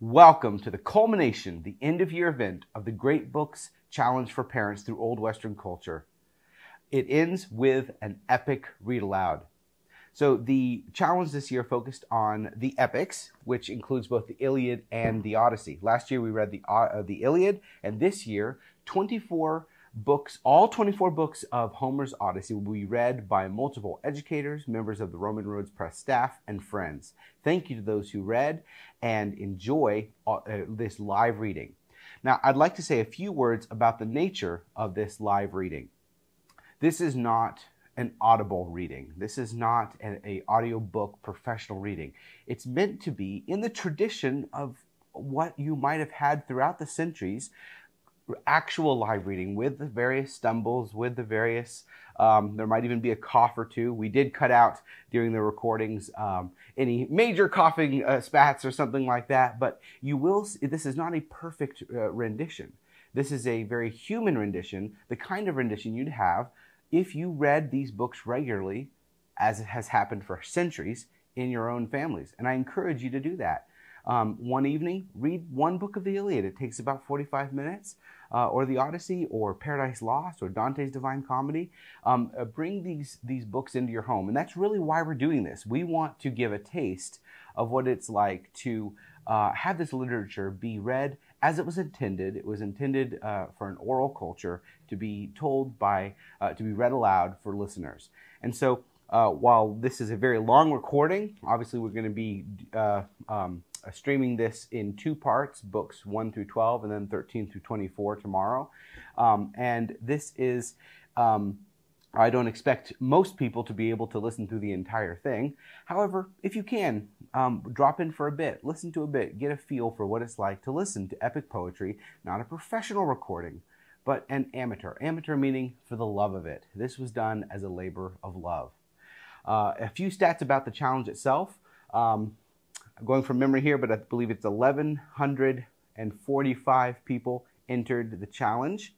Welcome to the culmination, the end of year event of the Great Books Challenge for Parents through Old Western Culture. It ends with an epic read aloud. So the challenge this year focused on the epics, which includes both the Iliad and the Odyssey. Last year we read the uh, the Iliad, and this year 24 books, all 24 books of Homer's Odyssey will be read by multiple educators, members of the Roman Roads Press staff, and friends. Thank you to those who read and enjoy uh, uh, this live reading. Now, I'd like to say a few words about the nature of this live reading. This is not an audible reading. This is not an a audiobook professional reading. It's meant to be in the tradition of what you might have had throughout the centuries actual live reading with the various stumbles, with the various, um, there might even be a cough or two. We did cut out during the recordings um, any major coughing uh, spats or something like that, but you will, this is not a perfect uh, rendition. This is a very human rendition, the kind of rendition you'd have if you read these books regularly, as it has happened for centuries in your own families. And I encourage you to do that. Um, one evening, read one book of the Iliad. It takes about 45 minutes uh, or the Odyssey or Paradise Lost or Dante's Divine Comedy. Um, uh, bring these, these books into your home. And that's really why we're doing this. We want to give a taste of what it's like to uh, have this literature be read as it was intended. It was intended uh, for an oral culture to be told by, uh, to be read aloud for listeners. And so uh, while this is a very long recording, obviously we're going to be um, streaming this in two parts, books 1 through 12 and then 13 through 24 tomorrow. Um, and this is, um, I don't expect most people to be able to listen through the entire thing. However, if you can, um, drop in for a bit, listen to a bit, get a feel for what it's like to listen to epic poetry, not a professional recording, but an amateur. Amateur meaning for the love of it. This was done as a labor of love. Uh, a few stats about the challenge itself. Um, Going from memory here, but I believe it's 1,145 people entered the challenge.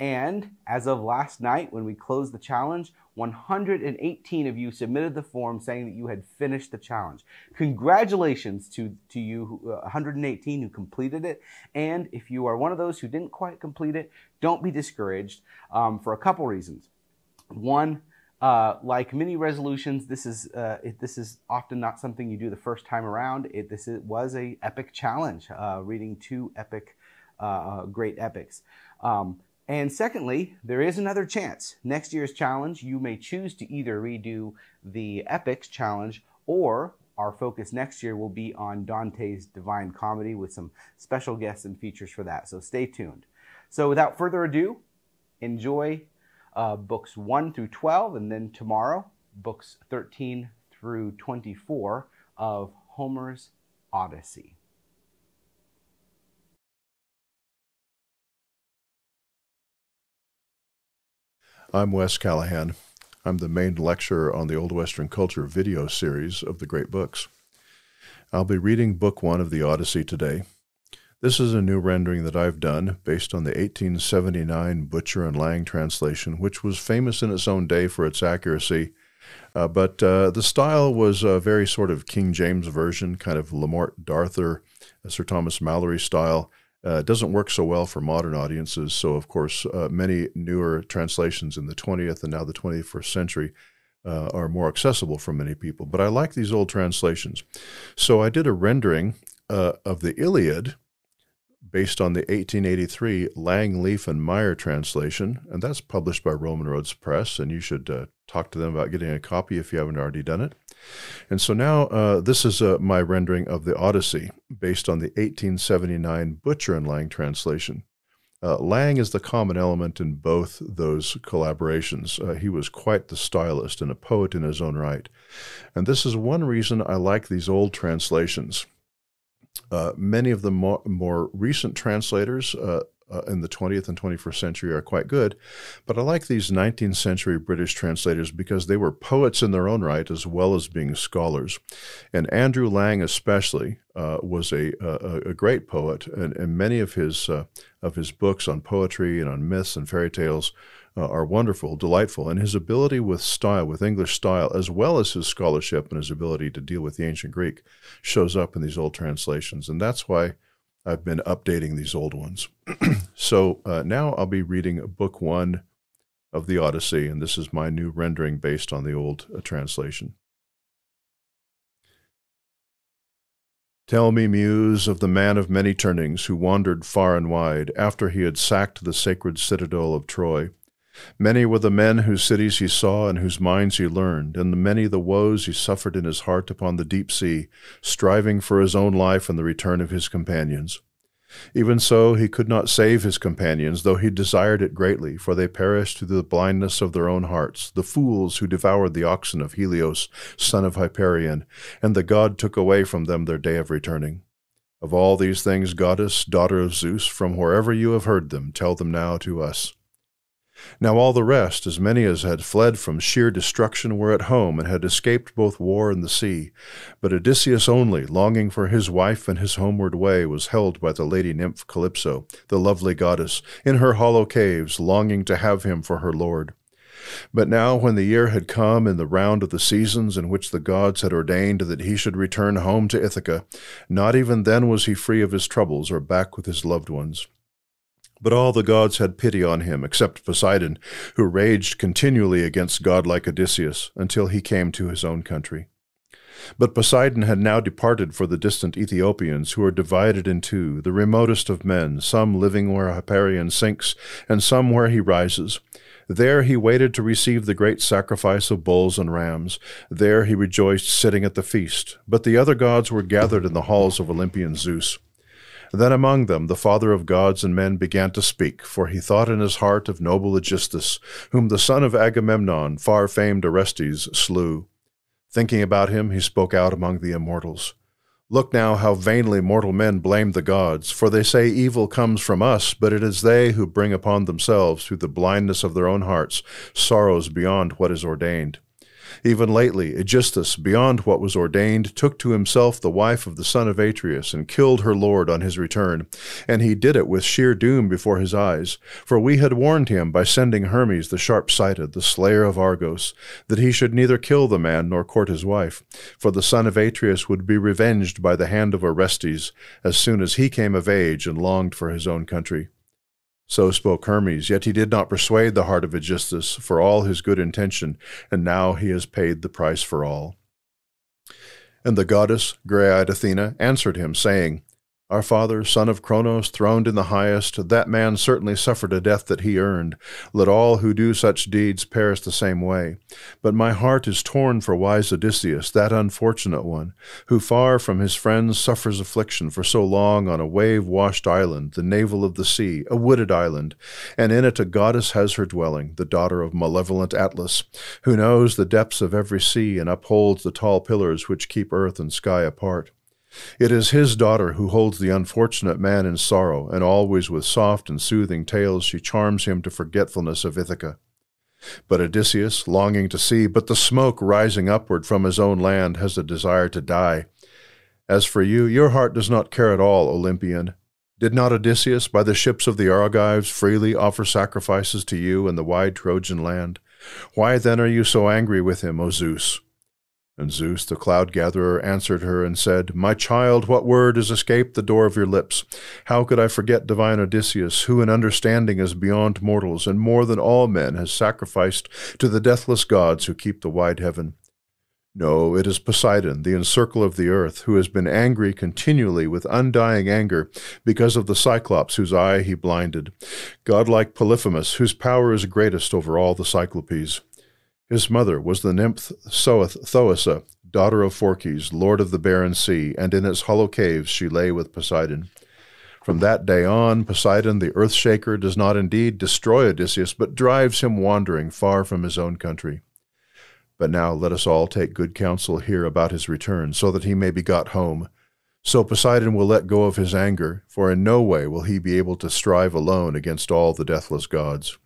And as of last night, when we closed the challenge, 118 of you submitted the form saying that you had finished the challenge. Congratulations to, to you, uh, 118 who completed it. And if you are one of those who didn't quite complete it, don't be discouraged um, for a couple reasons. One, uh, like many resolutions, this is uh, it, this is often not something you do the first time around. It, this is, was a epic challenge, uh, reading two epic, uh, uh, great epics. Um, and secondly, there is another chance. Next year's challenge, you may choose to either redo the epics challenge or our focus next year will be on Dante's Divine Comedy with some special guests and features for that. So stay tuned. So without further ado, enjoy uh, books 1 through 12, and then tomorrow, books 13 through 24 of Homer's Odyssey. I'm Wes Callihan. I'm the main lecturer on the Old Western Culture video series of the Great Books. I'll be reading Book One of the Odyssey today, this is a new rendering that I've done based on the 1879 Butcher and Lang translation, which was famous in its own day for its accuracy. Uh, but uh, the style was a very sort of King James version, kind of Le Morte D'Arthur, uh, Sir Thomas Malory style. Uh, doesn't work so well for modern audiences. So, of course, uh, many newer translations in the 20th and now the 21st century uh, are more accessible for many people. But I like these old translations. So I did a rendering uh, of the Iliad based on the 1883 Lang, Leaf, and Meyer translation, and that's published by Roman Roads Press, and you should uh, talk to them about getting a copy if you haven't already done it. And so now uh, this is uh, my rendering of the Odyssey based on the 1879 Butcher and Lang translation. Uh, Lang is the common element in both those collaborations. Uh, he was quite the stylist and a poet in his own right. And this is one reason I like these old translations. Uh, many of the more, more recent translators uh, uh, in the 20th and 21st century are quite good, but I like these 19th century British translators because they were poets in their own right as well as being scholars. And Andrew Lang, especially, uh, was a, a, a, great poet, and, and many of his, uh, of his books on poetry and on myths and fairy tales uh, are wonderful, delightful, and his ability with style, with English style, as well as his scholarship and his ability to deal with the ancient Greek, shows up in these old translations. And that's why I've been updating these old ones. so uh, now I'll be reading book one of the Odyssey, and this is my new rendering based on the old uh, translation. Tell me, Muse, of the man of many turnings who wandered far and wide after he had sacked the sacred citadel of Troy. Many were the men whose cities he saw and whose minds he learned, and the many the woes he suffered in his heart upon the deep sea, striving for his own life and the return of his companions. Even so, he could not save his companions, though he desired it greatly, for they perished through the blindness of their own hearts, the fools who devoured the oxen of Helios, son of Hyperion, and the god took away from them their day of returning. Of all these things, goddess, daughter of Zeus, from wherever you have heard them, tell them now to us. Now all the rest, as many as had fled from sheer destruction, were at home and had escaped both war and the sea. But Odysseus only, longing for his wife and his homeward way, was held by the lady nymph Calypso, the lovely goddess, in her hollow caves, longing to have him for her lord. But now, when the year had come in the round of the seasons in which the gods had ordained that he should return home to Ithaca, not even then was he free of his troubles or back with his loved ones. But all the gods had pity on him, except Poseidon, who raged continually against godlike Odysseus until he came to his own country. But Poseidon had now departed for the distant Ethiopians, who are divided in two, the remotest of men, some living where Hyperion sinks, and some where he rises. There he waited to receive the great sacrifice of bulls and rams. There he rejoiced sitting at the feast. But the other gods were gathered in the halls of Olympian Zeus. Then among them the father of gods and men began to speak, for he thought in his heart of noble Aegisthus, whom the son of Agamemnon, far famed Orestes, slew. Thinking about him, he spoke out among the immortals. Look now how vainly mortal men blame the gods, for they say evil comes from us, but it is they who bring upon themselves, through the blindness of their own hearts, sorrows beyond what is ordained. Even lately, Aegisthus, beyond what was ordained, took to himself the wife of the son of Atreus, and killed her lord on his return. And he did it with sheer doom before his eyes. For we had warned him by sending Hermes the sharp sighted, the slayer of Argos, that he should neither kill the man nor court his wife. For the son of Atreus would be revenged by the hand of Orestes, as soon as he came of age and longed for his own country. So spoke Hermes, yet he did not persuade the heart of Aegisthus for all his good intention, and now he has paid the price for all. And the goddess, grey eyed Athena, answered him, saying, our father, son of Cronos, throned in the highest, that man certainly suffered a death that he earned. Let all who do such deeds perish the same way. But my heart is torn for wise Odysseus, that unfortunate one, who far from his friends suffers affliction for so long on a wave-washed island, the navel of the sea, a wooded island, and in it a goddess has her dwelling, the daughter of malevolent Atlas, who knows the depths of every sea and upholds the tall pillars which keep earth and sky apart. It is his daughter who holds the unfortunate man in sorrow, and always with soft and soothing tales she charms him to forgetfulness of Ithaca. But Odysseus, longing to see but the smoke rising upward from his own land, has a desire to die. As for you, your heart does not care at all, Olympian. Did not Odysseus, by the ships of the Argives, freely offer sacrifices to you in the wide Trojan land? Why then are you so angry with him, O Zeus? And Zeus, the cloud gatherer, answered her and said, My child, what word has escaped the door of your lips? How could I forget divine Odysseus, who in understanding is beyond mortals, and more than all men has sacrificed to the deathless gods who keep the wide heaven? No, it is Poseidon, the encircler of the earth, who has been angry continually with undying anger because of the Cyclops whose eye he blinded, godlike Polyphemus, whose power is greatest over all the Cyclopes. His mother was the nymph Thoosa, daughter of Phorcys, lord of the barren sea, and in its hollow caves she lay with Poseidon. From that day on, Poseidon, the earth shaker, does not indeed destroy Odysseus, but drives him wandering far from his own country. But now let us all take good counsel here about his return, so that he may be got home. So Poseidon will let go of his anger, for in no way will he be able to strive alone against all the deathless gods.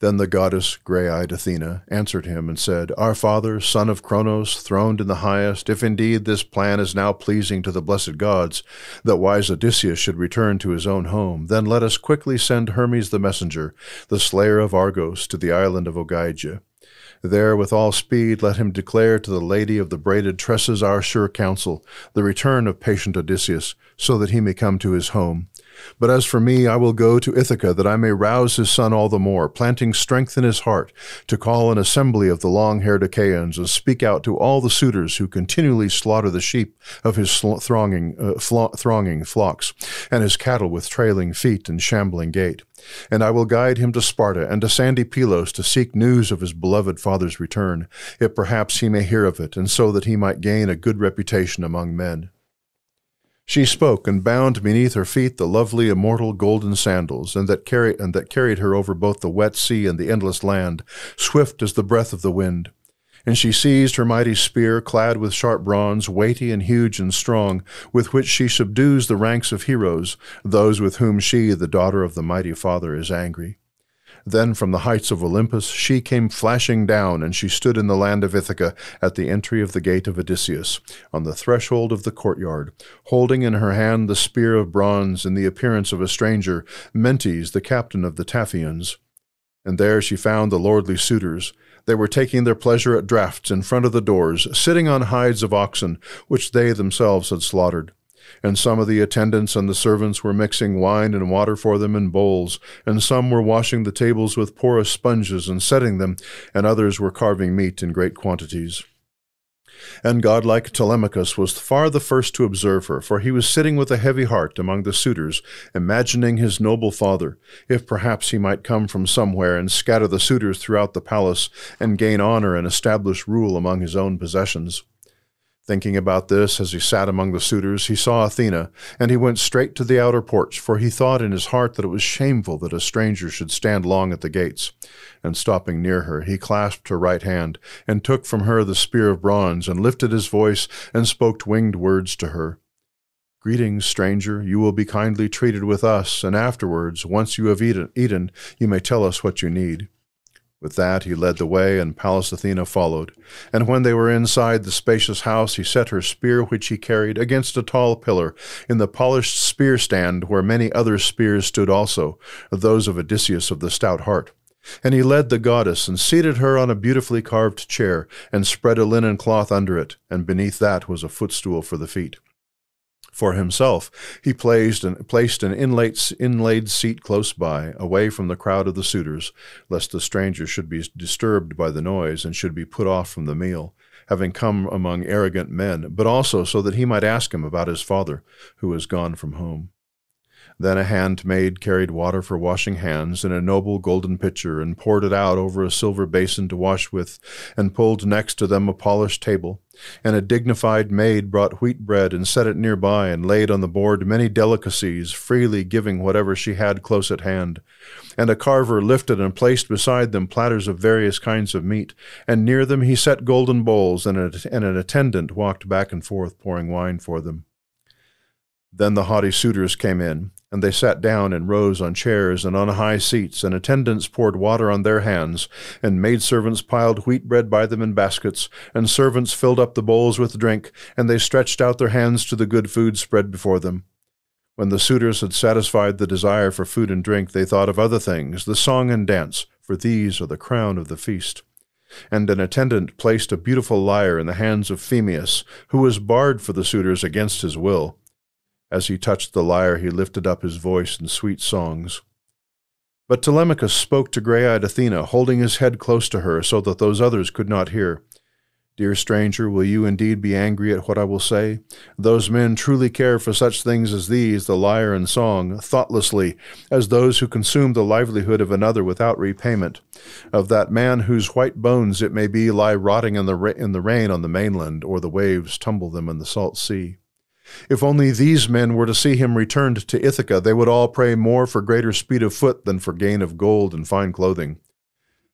Then the goddess, grey eyed Athena, answered him and said, Our father, son of Cronos, throned in the highest, if indeed this plan is now pleasing to the blessed gods, that wise Odysseus should return to his own home, then let us quickly send Hermes the messenger, the slayer of Argos, to the island of Ogygia. There, with all speed, let him declare to the lady of the braided tresses our sure counsel, the return of patient Odysseus, so that he may come to his home. But as for me, I will go to Ithaca, that I may rouse his son all the more, planting strength in his heart, to call an assembly of the long-haired Achaeans, and speak out to all the suitors who continually slaughter the sheep of his thronging, uh, thronging flocks, and his cattle with trailing feet and shambling gait. And I will guide him to Sparta and to sandy Pylos to seek news of his beloved father's return, if perhaps he may hear of it, and so that he might gain a good reputation among men. She spoke, and bound beneath her feet the lovely immortal golden sandals, and that, carry, and that carried her over both the wet sea and the endless land, swift as the breath of the wind. And she seized her mighty spear, clad with sharp bronze, weighty and huge and strong, with which she subdues the ranks of heroes, those with whom she, the daughter of the mighty father, is angry. Then from the heights of Olympus she came flashing down, and she stood in the land of Ithaca at the entry of the gate of Odysseus, on the threshold of the courtyard, holding in her hand the spear of bronze in the appearance of a stranger, Mentes, the captain of the Taphians. And there she found the lordly suitors. They were taking their pleasure at draughts in front of the doors, sitting on hides of oxen, which they themselves had slaughtered and some of the attendants and the servants were mixing wine and water for them in bowls, and some were washing the tables with porous sponges and setting them, and others were carving meat in great quantities. And godlike Telemachus was far the first to observe her, for he was sitting with a heavy heart among the suitors, imagining his noble father, if perhaps he might come from somewhere and scatter the suitors throughout the palace, and gain honor and establish rule among his own possessions. Thinking about this as he sat among the suitors, he saw Athena, and he went straight to the outer porch, for he thought in his heart that it was shameful that a stranger should stand long at the gates. And stopping near her, he clasped her right hand, and took from her the spear of bronze, and lifted his voice, and spoke winged words to her. Greetings, stranger. You will be kindly treated with us, and afterwards, once you have eaten, eaten, you may tell us what you need. With that he led the way, and Pallas Athena followed. And when they were inside the spacious house, he set her spear which he carried against a tall pillar, in the polished spear stand where many other spears stood also, those of Odysseus of the stout heart. And he led the goddess, and seated her on a beautifully carved chair, and spread a linen cloth under it, and beneath that was a footstool for the feet. For himself, he placed an, placed an inlaid, inlaid seat close by, away from the crowd of the suitors, lest the stranger should be disturbed by the noise and should be put off from the meal, having come among arrogant men, but also so that he might ask him about his father, who was gone from home. Then a handmaid carried water for washing hands in a noble golden pitcher, and poured it out over a silver basin to wash with, and pulled next to them a polished table. And a dignified maid brought wheat bread and set it near by, and laid on the board many delicacies, freely giving whatever she had close at hand. And a carver lifted and placed beside them platters of various kinds of meat, and near them he set golden bowls, and, an attendant walked back and forth pouring wine for them. Then the haughty suitors came in, and they sat down in rows on chairs and on high seats, and attendants poured water on their hands, and maidservants piled wheat bread by them in baskets, and servants filled up the bowls with drink, and they stretched out their hands to the good food spread before them. When the suitors had satisfied the desire for food and drink, they thought of other things, the song and dance, for these are the crown of the feast. And an attendant placed a beautiful lyre in the hands of Phemius, who was bard for the suitors against his will. As he touched the lyre, he lifted up his voice in sweet songs. But Telemachus spoke to grey eyed Athena, holding his head close to her so that those others could not hear. Dear stranger, will you indeed be angry at what I will say? Those men truly care for such things as these, the lyre and song, thoughtlessly, as those who consume the livelihood of another without repayment, of that man whose white bones, it may be, lie rotting in the, in the rain on the mainland, or the waves tumble them in the salt sea. If only these men were to see him returned to Ithaca, they would all pray more for greater speed of foot than for gain of gold and fine clothing.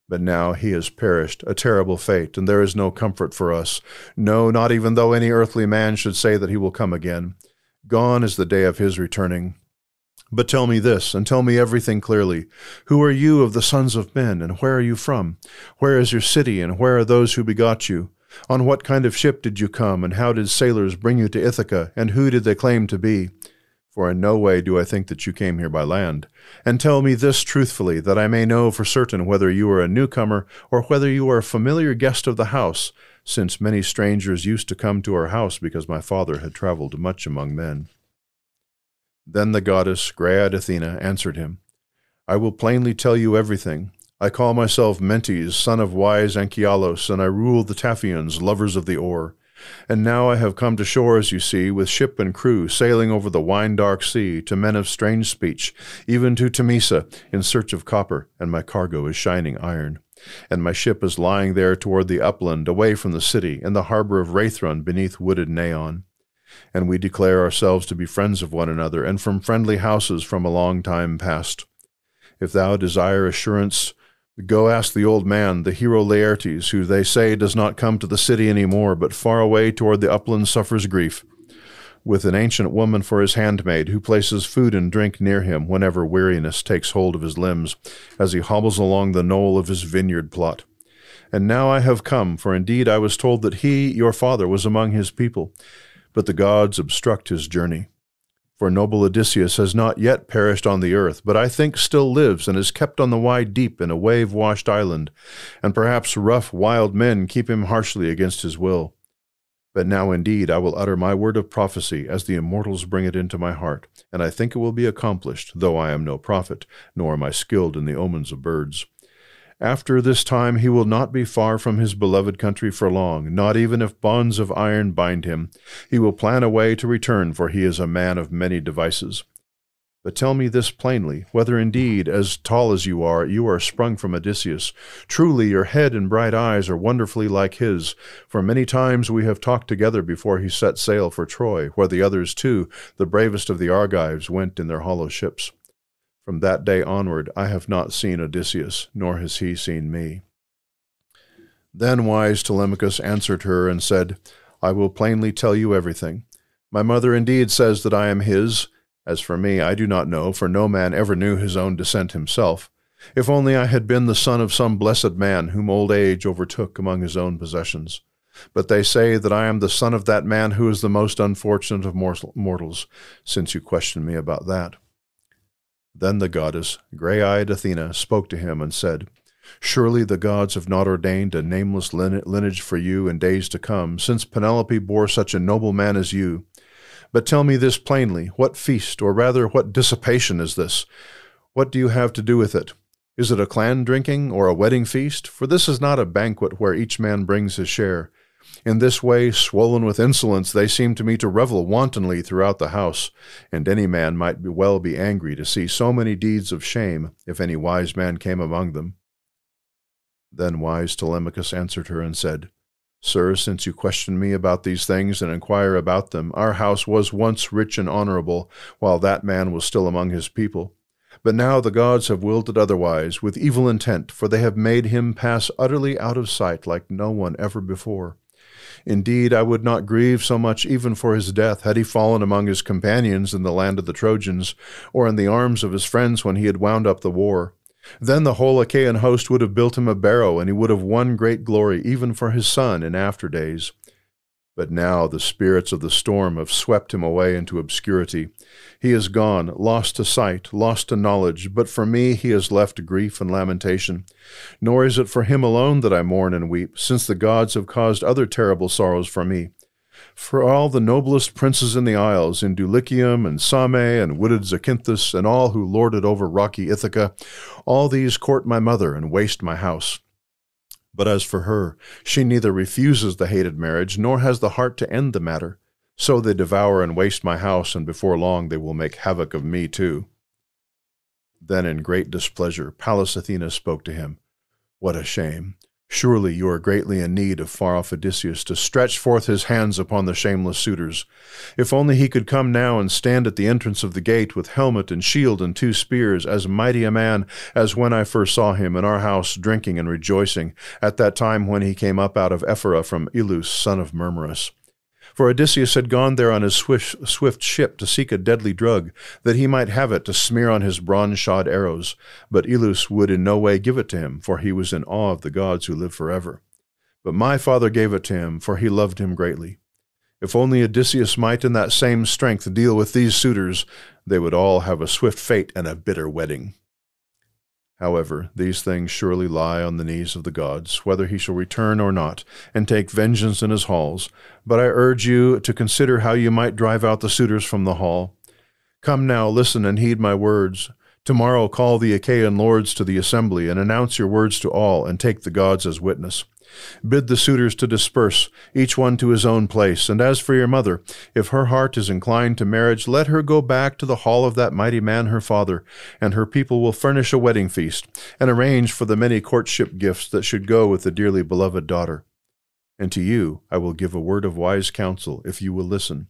But now he has perished, a terrible fate, and there is no comfort for us. No, not even though any earthly man should say that he will come again. Gone is the day of his returning. But tell me this, and tell me everything clearly. Who are you of the sons of men, and where are you from? Where is your city, and where are those who begot you? On what kind of ship did you come, and how did sailors bring you to Ithaca, and who did they claim to be? For in no way do I think that you came here by land. And tell me this truthfully, that I may know for certain whether you are a newcomer, or whether you are a familiar guest of the house, since many strangers used to come to our house because my father had traveled much among men. Then the goddess, grey eyed Athena, answered him I will plainly tell you everything. I call myself Mentes, son of wise Anchialos, and I rule the Taphians, lovers of the oar. And now I have come to shore, as you see, with ship and crew, sailing over the wine dark sea, to men of strange speech, even to Temesa, in search of copper, and my cargo is shining iron. And my ship is lying there toward the upland, away from the city, in the harbor of Rheithron, beneath wooded Neion and we declare ourselves to be friends of one another, and from friendly houses from a long time past. If thou desire assurance, go ask the old man, the hero Laertes, who they say does not come to the city any more, but far away toward the upland suffers grief, with an ancient woman for his handmaid, who places food and drink near him whenever weariness takes hold of his limbs, as he hobbles along the knoll of his vineyard plot. And now I have come, for indeed I was told that he, your father, was among his people but the gods obstruct his journey. For noble Odysseus has not yet perished on the earth, but I think still lives and is kept on the wide deep in a wave washed island, and perhaps rough wild men keep him harshly against his will. But now indeed I will utter my word of prophecy as the immortals bring it into my heart, and I think it will be accomplished, though I am no prophet, nor am I skilled in the omens of birds. After this time he will not be far from his beloved country for long, not even if bonds of iron bind him. He will plan a way to return, for he is a man of many devices. But tell me this plainly, whether indeed, as tall as you are, you are sprung from Odysseus. Truly your head and bright eyes are wonderfully like his, for many times we have talked together before he set sail for Troy, where the others too, the bravest of the Argives, went in their hollow ships. From that day onward I have not seen Odysseus, nor has he seen me. Then wise Telemachus answered her and said, I will plainly tell you everything. My mother indeed says that I am his. As for me, I do not know, for no man ever knew his own descent himself. If only I had been the son of some blessed man whom old age overtook among his own possessions. But they say that I am the son of that man who is the most unfortunate of mortals, since you question me about that. Then the goddess, grey eyed Athena, spoke to him and said, Surely the gods have not ordained a nameless lineage for you in days to come, since Penelope bore such a noble man as you. But tell me this plainly what feast, or rather what dissipation is this? What do you have to do with it? Is it a clan drinking or a wedding feast? For this is not a banquet where each man brings his share. In this way, swollen with insolence, they seem to me to revel wantonly throughout the house, and any man might be well be angry to see so many deeds of shame, if any wise man came among them. Then wise Telemachus answered her and said, Sir, since you question me about these things and inquire about them, our house was once rich and honorable, while that man was still among his people. But now the gods have willed it otherwise, with evil intent, for they have made him pass utterly out of sight like no one ever before. Indeed, I would not grieve so much even for his death had he fallen among his companions in the land of the Trojans, or in the arms of his friends when he had wound up the war. Then the whole Achaean host would have built him a barrow, and he would have won great glory even for his son in after days. But now the spirits of the storm have swept him away into obscurity. He is gone, lost to sight, lost to knowledge, but for me he has left grief and lamentation. Nor is it for him alone that I mourn and weep, since the gods have caused other terrible sorrows for me. For all the noblest princes in the isles, in Dulichium and Same and wooded Zacynthus, and all who lord it over rocky Ithaca, all these court my mother and waste my house. But as for her, she neither refuses the hated marriage nor has the heart to end the matter. So they devour and waste my house, and before long they will make havoc of me too. Then in great displeasure Pallas Athena spoke to him. What a shame! Surely you are greatly in need of far off Odysseus to stretch forth his hands upon the shameless suitors. If only he could come now and stand at the entrance of the gate with helmet and shield and two spears, as mighty a man as when I first saw him in our house drinking and rejoicing, at that time when he came up out of Ephyra from Ilus, son of Mermerus. For Odysseus had gone there on his swift, swift ship to seek a deadly drug, that he might have it to smear on his bronze shod arrows. But Ilus would in no way give it to him, for he was in awe of the gods who live forever. But my father gave it to him, for he loved him greatly. If only Odysseus might in that same strength deal with these suitors, they would all have a swift fate and a bitter wedding. However, these things surely lie on the knees of the gods, whether he shall return or not, and take vengeance in his halls. But I urge you to consider how you might drive out the suitors from the hall. Come now, listen and heed my words. Tomorrow call the Achaean lords to the assembly, and announce your words to all, and take the gods as witness. Bid the suitors to disperse, each one to his own place. And as for your mother, if her heart is inclined to marriage, let her go back to the hall of that mighty man her father, and her people will furnish a wedding feast, and arrange for the many courtship gifts that should go with the dearly beloved daughter. And to you I will give a word of wise counsel, if you will listen.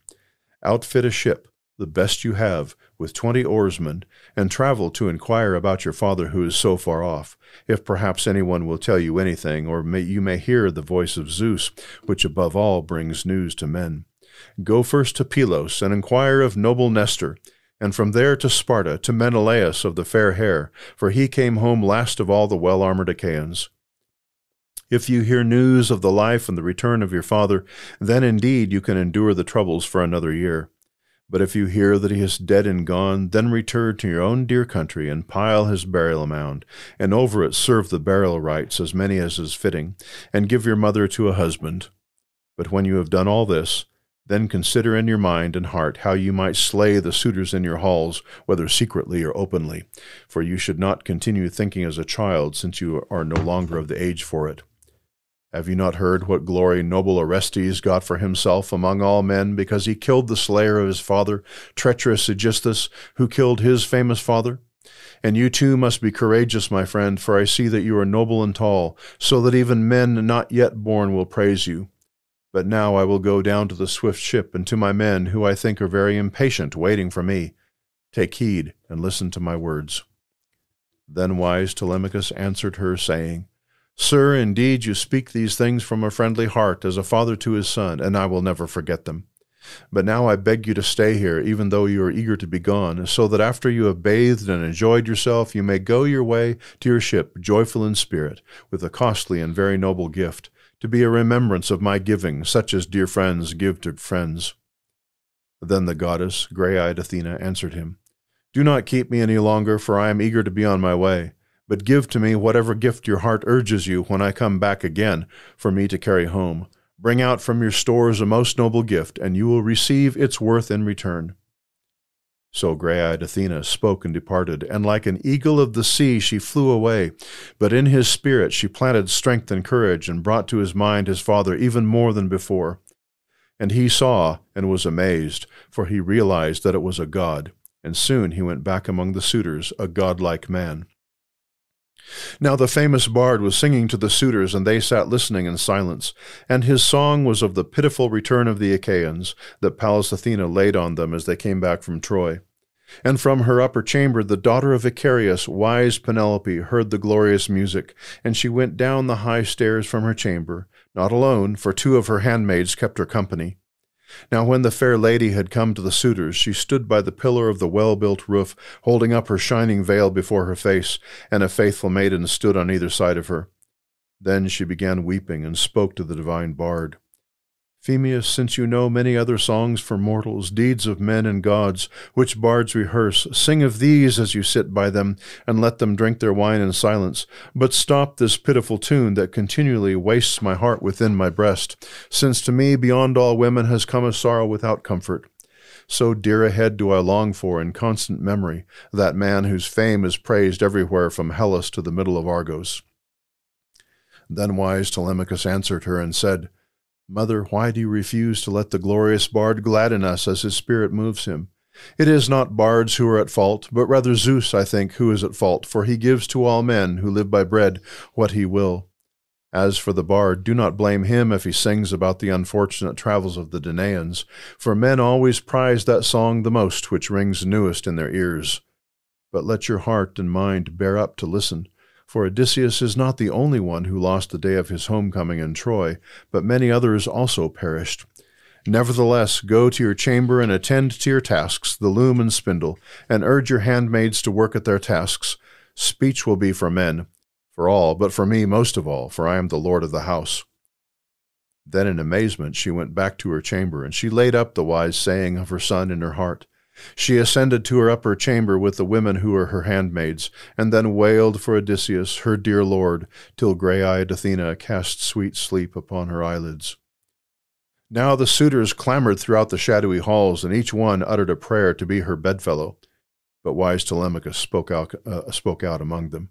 Outfit a ship, the best you have, with twenty oarsmen, and travel to inquire about your father who is so far off, if perhaps anyone will tell you anything, or may, you may hear the voice of Zeus, which above all brings news to men. Go first to Pylos, and inquire of noble Nestor, and from there to Sparta, to Menelaus of the fair hair, for he came home last of all the well armored Achaeans. If you hear news of the life and the return of your father, then indeed you can endure the troubles for another year. But if you hear that he is dead and gone, then return to your own dear country and pile his burial mound, and over it serve the burial rites, as many as is fitting, and give your mother to a husband. But when you have done all this, then consider in your mind and heart how you might slay the suitors in your halls, whether secretly or openly, for you should not continue thinking as a child, since you are no longer of the age for it. Have you not heard what glory noble Orestes got for himself among all men because he killed the slayer of his father, treacherous Aegisthus, who killed his famous father? And you too must be courageous, my friend, for I see that you are noble and tall, so that even men not yet born will praise you. But now I will go down to the swift ship and to my men, who I think are very impatient, waiting for me. Take heed and listen to my words. Then wise Telemachus answered her, saying, Sir, indeed you speak these things from a friendly heart, as a father to his son, and I will never forget them. But now I beg you to stay here, even though you are eager to be gone, so that after you have bathed and enjoyed yourself, you may go your way to your ship, joyful in spirit, with a costly and very noble gift, to be a remembrance of my giving, such as dear friends give to friends. Then the goddess, grey eyed Athena, answered him, Do not keep me any longer, for I am eager to be on my way. But give to me whatever gift your heart urges you when I come back again for me to carry home. Bring out from your stores a most noble gift, and you will receive its worth in return. So grey eyed Athena spoke and departed, and like an eagle of the sea she flew away. But in his spirit she planted strength and courage, and brought to his mind his father even more than before. And he saw and was amazed, for he realized that it was a god, and soon he went back among the suitors, a godlike man. Now the famous bard was singing to the suitors, and they sat listening in silence. And his song was of the pitiful return of the Achaeans that Pallas Athena laid on them as they came back from Troy. And from her upper chamber the daughter of Icarius, wise Penelope, heard the glorious music, and she went down the high stairs from her chamber, not alone, for two of her handmaids kept her company. Now when the fair lady had come to the suitors, she stood by the pillar of the well-built roof, holding up her shining veil before her face, and a faithful maiden stood on either side of her. Then she began weeping, and spoke to the divine bard. Phemius, since you know many other songs for mortals, deeds of men and gods, which bards rehearse, sing of these as you sit by them, and let them drink their wine in silence. But stop this pitiful tune that continually wastes my heart within my breast, since to me beyond all women has come a sorrow without comfort. So dear a head do I long for in constant memory, that man whose fame is praised everywhere from Hellas to the middle of Argos. Then wise Telemachus answered her and said, Mother, why do you refuse to let the glorious bard gladden us as his spirit moves him? It is not bards who are at fault, but rather Zeus, I think, who is at fault, for he gives to all men who live by bread what he will. As for the bard, do not blame him if he sings about the unfortunate travels of the Danaans, for men always prize that song the most which rings newest in their ears. But let your heart and mind bear up to listen, for Odysseus is not the only one who lost the day of his homecoming in Troy, but many others also perished. Nevertheless, go to your chamber and attend to your tasks, the loom and spindle, and urge your handmaids to work at their tasks. Speech will be for men, for all, but for me most of all, for I am the Lord of the house. Then in amazement she went back to her chamber, and she laid up the wise saying of her son in her heart. She ascended to her upper chamber with the women who were her handmaids, and then wailed for Odysseus, her dear lord, till grey eyed Athena cast sweet sleep upon her eyelids. Now the suitors clamored throughout the shadowy halls, and each one uttered a prayer to be her bedfellow. But wise Telemachus spoke out, uh, spoke out among them.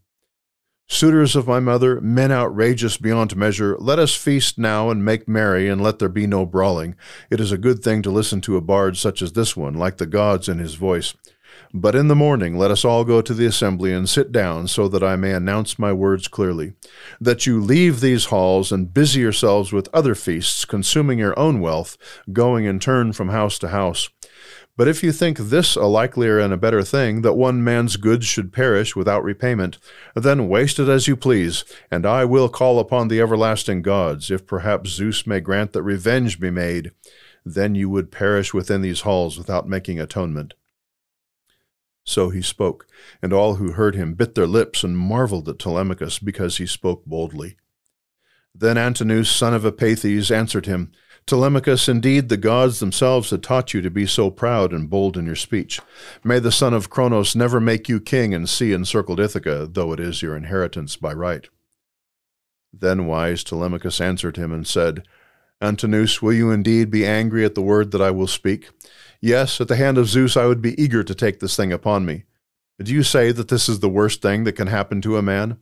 Suitors of my mother, men outrageous beyond measure, let us feast now and make merry, and let there be no brawling. It is a good thing to listen to a bard such as this one, like the gods in his voice. But in the morning let us all go to the assembly and sit down, so that I may announce my words clearly. That you leave these halls and busy yourselves with other feasts, consuming your own wealth, going in turn from house to house. But if you think this a likelier and a better thing, that one man's goods should perish without repayment, then waste it as you please, and I will call upon the everlasting gods, if perhaps Zeus may grant that revenge be made. Then you would perish within these halls without making atonement. So he spoke, and all who heard him bit their lips and marveled at Telemachus because he spoke boldly. Then Antinous, son of Eupeithes, answered him, Telemachus, indeed the gods themselves had taught you to be so proud and bold in your speech. May the son of Cronos never make you king in sea-encircled Ithaca, though it is your inheritance by right. Then wise Telemachus answered him and said, Antinous, will you indeed be angry at the word that I will speak? Yes, at the hand of Zeus I would be eager to take this thing upon me. Do you say that this is the worst thing that can happen to a man?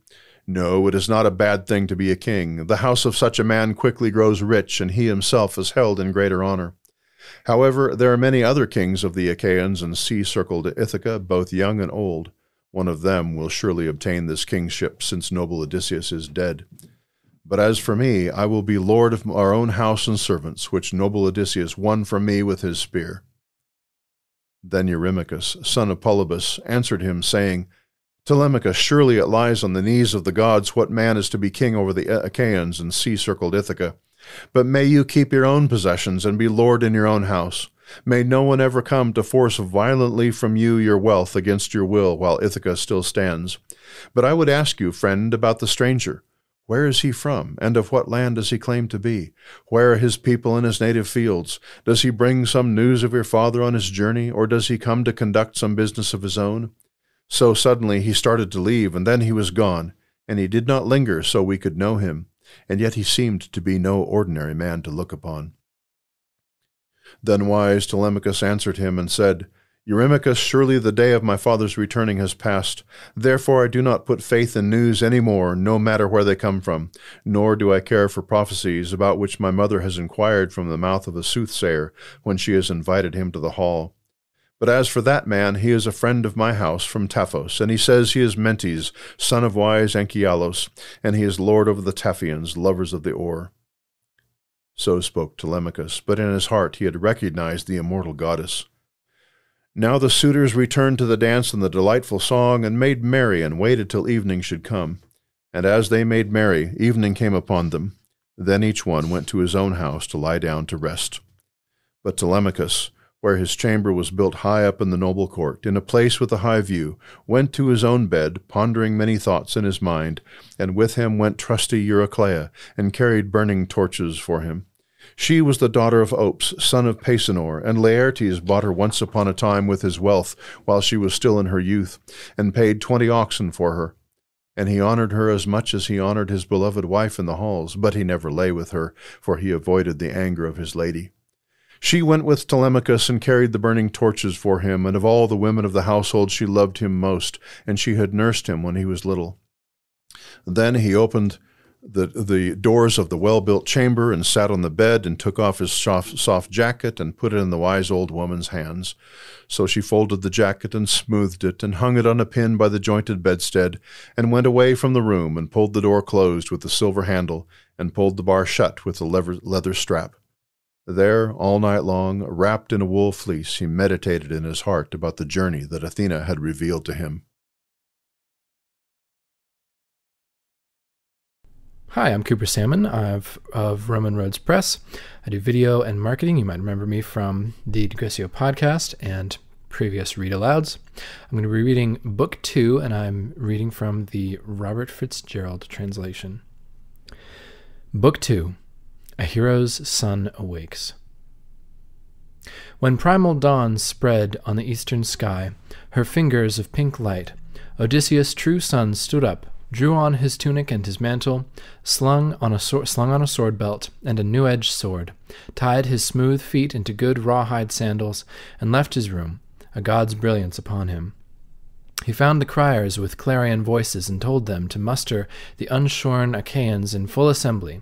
No, it is not a bad thing to be a king. The house of such a man quickly grows rich, and he himself is held in greater honor. However, there are many other kings of the Achaeans in sea-circled Ithaca, both young and old. One of them will surely obtain this kingship, since noble Odysseus is dead. But as for me, I will be lord of our own house and servants, which noble Odysseus won from me with his spear. Then Eurymachus, son of Polybus, answered him, saying, Telemachus, surely it lies on the knees of the gods what man is to be king over the Achaeans and sea-circled Ithaca. But may you keep your own possessions and be lord in your own house. May no one ever come to force violently from you your wealth against your will while Ithaca still stands. But I would ask you, friend, about the stranger. Where is he from, and of what land does he claim to be? Where are his people in his native fields? Does he bring some news of your father on his journey, or does he come to conduct some business of his own? So suddenly he started to leave, and then he was gone, and he did not linger so we could know him, and yet he seemed to be no ordinary man to look upon. Then wise Telemachus answered him and said, Eurymachus, surely the day of my father's returning has passed. Therefore I do not put faith in news any more, no matter where they come from, nor do I care for prophecies about which my mother has inquired from the mouth of a soothsayer when she has invited him to the hall. But as for that man, he is a friend of my house from Taphos, and he says he is Mentes, son of wise Anchialos, and he is lord over the Taphians, lovers of the oar. So spoke Telemachus, but in his heart he had recognized the immortal goddess. Now the suitors returned to the dance and the delightful song, and made merry, and waited till evening should come. And as they made merry, evening came upon them. Then each one went to his own house to lie down to rest. But Telemachus, where his chamber was built high up in the noble court, in a place with a high view, went to his own bed, pondering many thoughts in his mind, and with him went trusty Eurycleia, and carried burning torches for him. She was the daughter of Ops, son of Pasinor, and Laertes bought her once upon a time with his wealth, while she was still in her youth, and paid twenty oxen for her. And he honored her as much as he honored his beloved wife in the halls, but he never lay with her, for he avoided the anger of his lady. She went with Telemachus and carried the burning torches for him, and of all the women of the household she loved him most, and she had nursed him when he was little. Then he opened the, the doors of the well-built chamber and sat on the bed and took off his soft, soft jacket and put it in the wise old woman's hands. So she folded the jacket and smoothed it and hung it on a pin by the jointed bedstead and went away from the room and pulled the door closed with the silver handle and pulled the bar shut with the leather strap. There, all night long, wrapped in a wool fleece, he meditated in his heart about the journey that Athena had revealed to him. Hi, I'm Cooper Salmon of, of Roman Roads Press. I do video and marketing. You might remember me from the Digressio podcast and previous read alouds. I'm going to be reading book two, and I'm reading from the Robert Fitzgerald translation. Book two A Hero's Son Awakes. When primal dawn spread on the eastern sky her fingers of pink light, Odysseus' true son stood up drew on his tunic and his mantle, slung on a sword, slung on a sword belt and a new-edged sword, tied his smooth feet into good rawhide sandals, and left his room, a god's brilliance upon him. He found the criers with clarion voices and told them to muster the unshorn Achaeans in full assembly.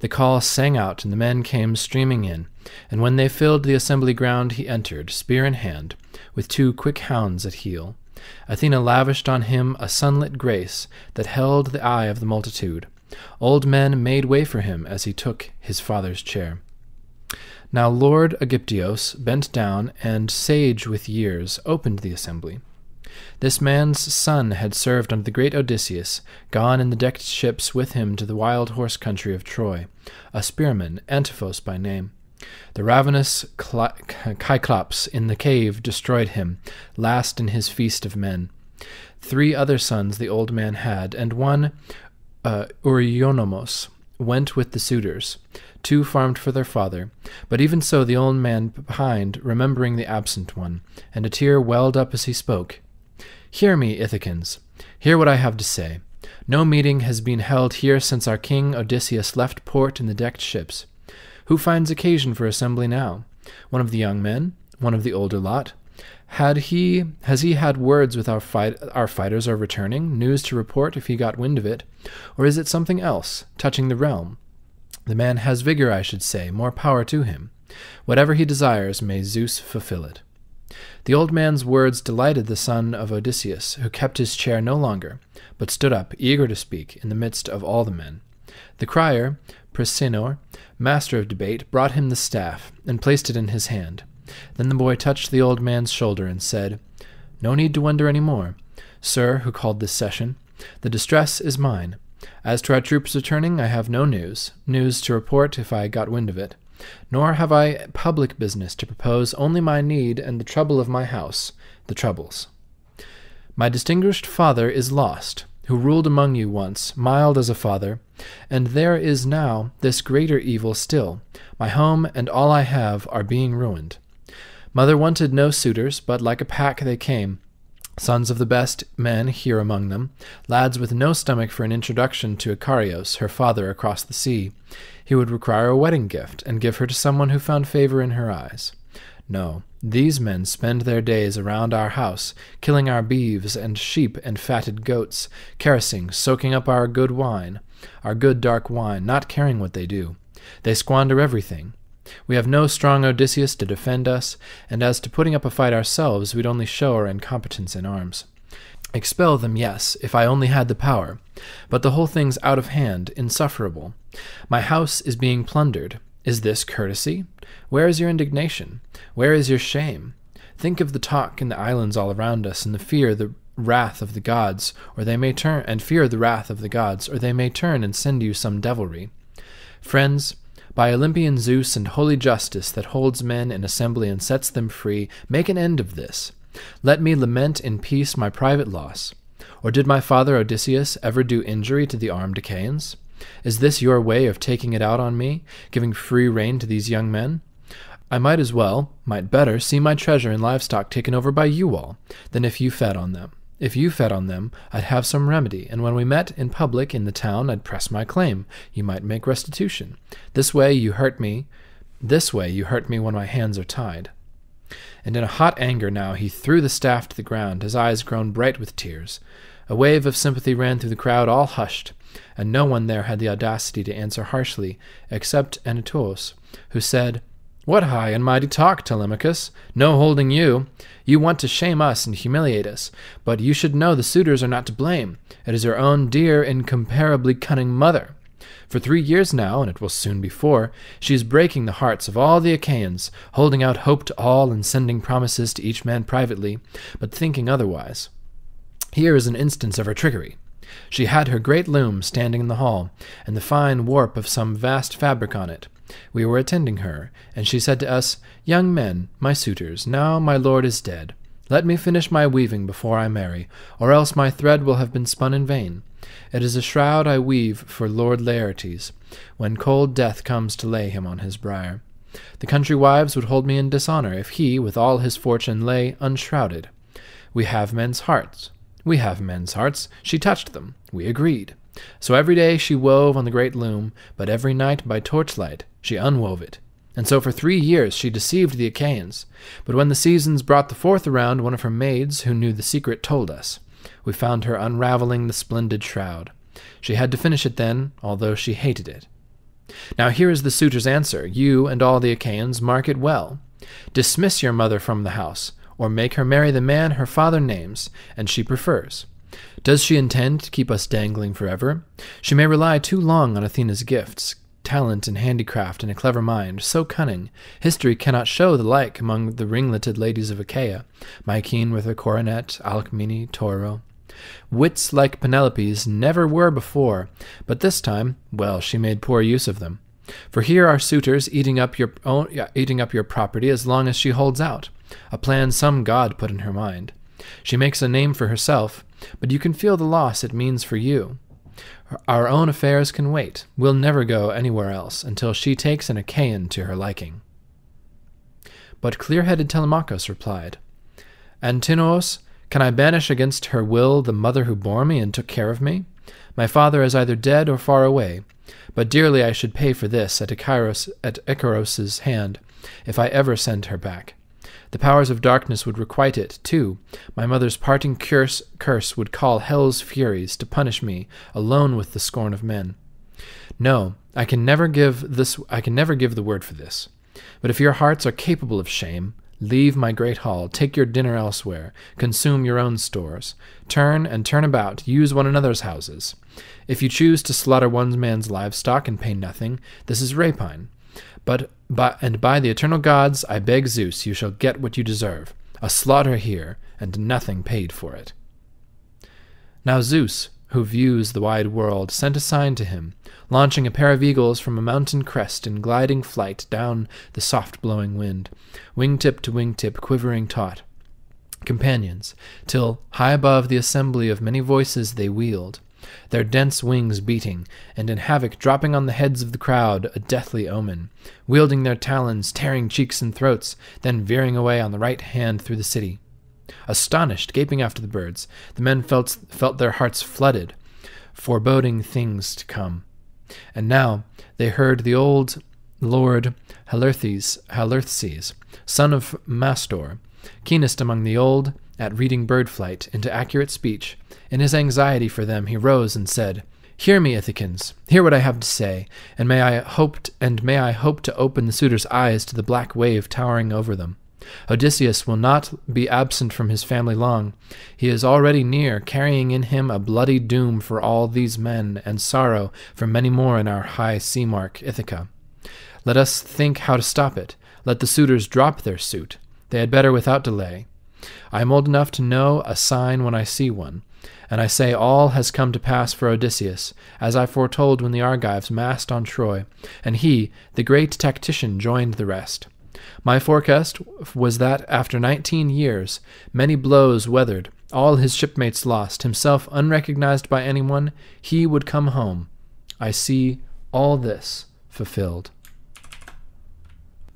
The call sang out, and the men came streaming in, and when they filled the assembly ground, he entered, spear in hand, with two quick hounds at heel. Athena lavished on him a sunlit grace that held the eye of the multitude. Old men made way for him as he took his father's chair. Now Lord Aegyptios bent down and, sage with years, opened the assembly. This man's son had served under the great Odysseus, gone in the decked ships with him to the wild horse country of Troy, a spearman, Antiphos by name. The ravenous Cyclops in the cave destroyed him, last in his feast of men. Three other sons the old man had, and one, uh, went with the suitors. Two farmed for their father. But even so, the old man behind, remembering the absent one, and a tear welled up as he spoke. Hear me, Ithacans. Hear what I have to say. No meeting has been held here since our king Odysseus left port in the decked ships. Who finds occasion for assembly now? One of the young men? One of the older lot? Had he has he had words with our fight our fighters are returning, news to report if he got wind of it? Or is it something else, touching the realm? The man has vigor, I should say, more power to him. Whatever he desires, may Zeus fulfill it. The old man's words delighted the son of Odysseus, who kept his chair no longer, but stood up, eager to speak, in the midst of all the men. The crier, Peisenor, master of debate, brought him the staff, and placed it in his hand. Then the boy touched the old man's shoulder and said, No need to wonder any more. Sir, who called this session, the distress is mine. As to our troops returning, I have no news, news to report if I got wind of it. Nor have I public business to propose, only my need and the trouble of my house, the troubles. My distinguished father is lost, who ruled among you once, mild as a father, and there is now this greater evil still. My home and all I have are being ruined. Mother wanted no suitors, but like a pack they came, sons of the best men here among them, lads with no stomach for an introduction to Icarios, her father across the sea. He would require a wedding gift, and give her to someone who found favor in her eyes. No, these men spend their days around our house, killing our beeves and sheep and fatted goats, caressing, soaking up our good wine, our good dark wine, not caring what they do. They squander everything. We have no strong Odysseus to defend us, and as to putting up a fight ourselves, we'd only show our incompetence in arms. Expel them, yes, if I only had the power, but the whole thing's out of hand, insufferable. My house is being plundered. Is this courtesy? Where is your indignation? Where is your shame? Think of the talk in the islands all around us, and the fear, the wrath of the gods, or they may turn and fear the wrath of the gods, or they may turn and send you some devilry. Friends, by Olympian Zeus and holy justice that holds men in assembly and sets them free, make an end of this. Let me lament in peace my private loss. Or did my father Odysseus ever do injury to the armed Achaeans? Is this your way of taking it out on me, giving free rein to these young men? I might as well, might better, see my treasure and livestock taken over by you all, than if you fed on them. If you fed on them, I'd have some remedy, and when we met in public in the town, I'd press my claim. You might make restitution. This way you hurt me. This way you hurt me when my hands are tied. And in a hot anger now he threw the staff to the ground, his eyes grown bright with tears. A wave of sympathy ran through the crowd, all hushed, and no one there had the audacity to answer harshly, except Antinous, who said, what high and mighty talk, Telemachus? No holding you. You want to shame us and humiliate us, but you should know the suitors are not to blame. It is your own dear, incomparably cunning mother. For three years now, and it will soon be four, she is breaking the hearts of all the Achaeans, holding out hope to all and sending promises to each man privately, but thinking otherwise. Here is an instance of her trickery. She had her great loom standing in the hall, and the fine warp of some vast fabric on it. We were attending her, and she said to us, Young men, my suitors, now my lord is dead. Let me finish my weaving before I marry, or else my thread will have been spun in vain. It is a shroud I weave for Lord Laertes, when cold death comes to lay him on his bier. The country wives would hold me in dishonor if he, with all his fortune, lay unshrouded. We have men's hearts. We have men's hearts. She touched them. We agreed. So every day she wove on the great loom, but every night by torchlight she unwove it. And so for three years she deceived the Achaeans. But when the seasons brought the fourth around, one of her maids, who knew the secret, told us. We found her unraveling the splendid shroud. She had to finish it then, although she hated it. Now here is the suitor's answer. You and all the Achaeans mark it well. Dismiss your mother from the house, or make her marry the man her father names, and she prefers. Does she intend to keep us dangling forever? She may rely too long on Athena's gifts, talent and handicraft, and a clever mind, so cunning, history cannot show the like among the ringleted ladies of Achaia, Mycene with her coronet, Alcmene, Tyro. Wits like Penelope's never were before, but this time, well, she made poor use of them. For here are suitors eating up your own, eating up your property as long as she holds out, a plan some god put in her mind. She makes a name for herself, but you can feel the loss it means for you. Our own affairs can wait. We'll never go anywhere else until she takes an Achaean to her liking. But clear headed Telemachus replied, Antinous, can I banish against her will the mother who bore me and took care of me? My father is either dead or far away, but dearly I should pay for this at Icaros, at hand, if I ever send her back. The powers of darkness would requite it, too. My mother's parting curse, curse would call hell's furies to punish me, alone with the scorn of men. No, I can never give this I can never give the word for this. But if your hearts are capable of shame, leave my great hall, take your dinner elsewhere, consume your own stores, turn and turn about, use one another's houses. If you choose to slaughter one man's livestock and pay nothing, this is rapine. But by, and by the eternal gods, I beg Zeus, you shall get what you deserve a slaughter here, and nothing paid for it. Now Zeus, who views the wide world, sent a sign to him, launching a pair of eagles from a mountain crest in gliding flight down the soft blowing wind, wingtip to wingtip, quivering taut. Companions, till high above the assembly of many voices they wheeled, their dense wings beating, and in havoc dropping on the heads of the crowd, a deathly omen, wielding their talons, tearing cheeks and throats, then veering away on the right hand through the city. Astonished, gaping after the birds, the men felt, felt their hearts flooded, foreboding things to come. And now they heard the old lord Halitherses, Halitherses, son of Mastor, keenest among the old, at reading bird flight into accurate speech, in his anxiety for them he rose and said, Hear me, Ithacans, hear what I have to say, and may I hoped and may I hope to open the suitors' eyes to the black wave towering over them. Odysseus will not be absent from his family long. He is already near, carrying in him a bloody doom for all these men, and sorrow for many more in our high sea mark, Ithaca. Let us think how to stop it. Let the suitors drop their suit. They had better without delay. I am old enough to know a sign when I see one, and I say all has come to pass for Odysseus, as I foretold when the Argives massed on Troy, and he, the great tactician, joined the rest. My forecast was that after nineteen years, many blows weathered, all his shipmates lost, himself unrecognized by anyone, he would come home. I see all this fulfilled.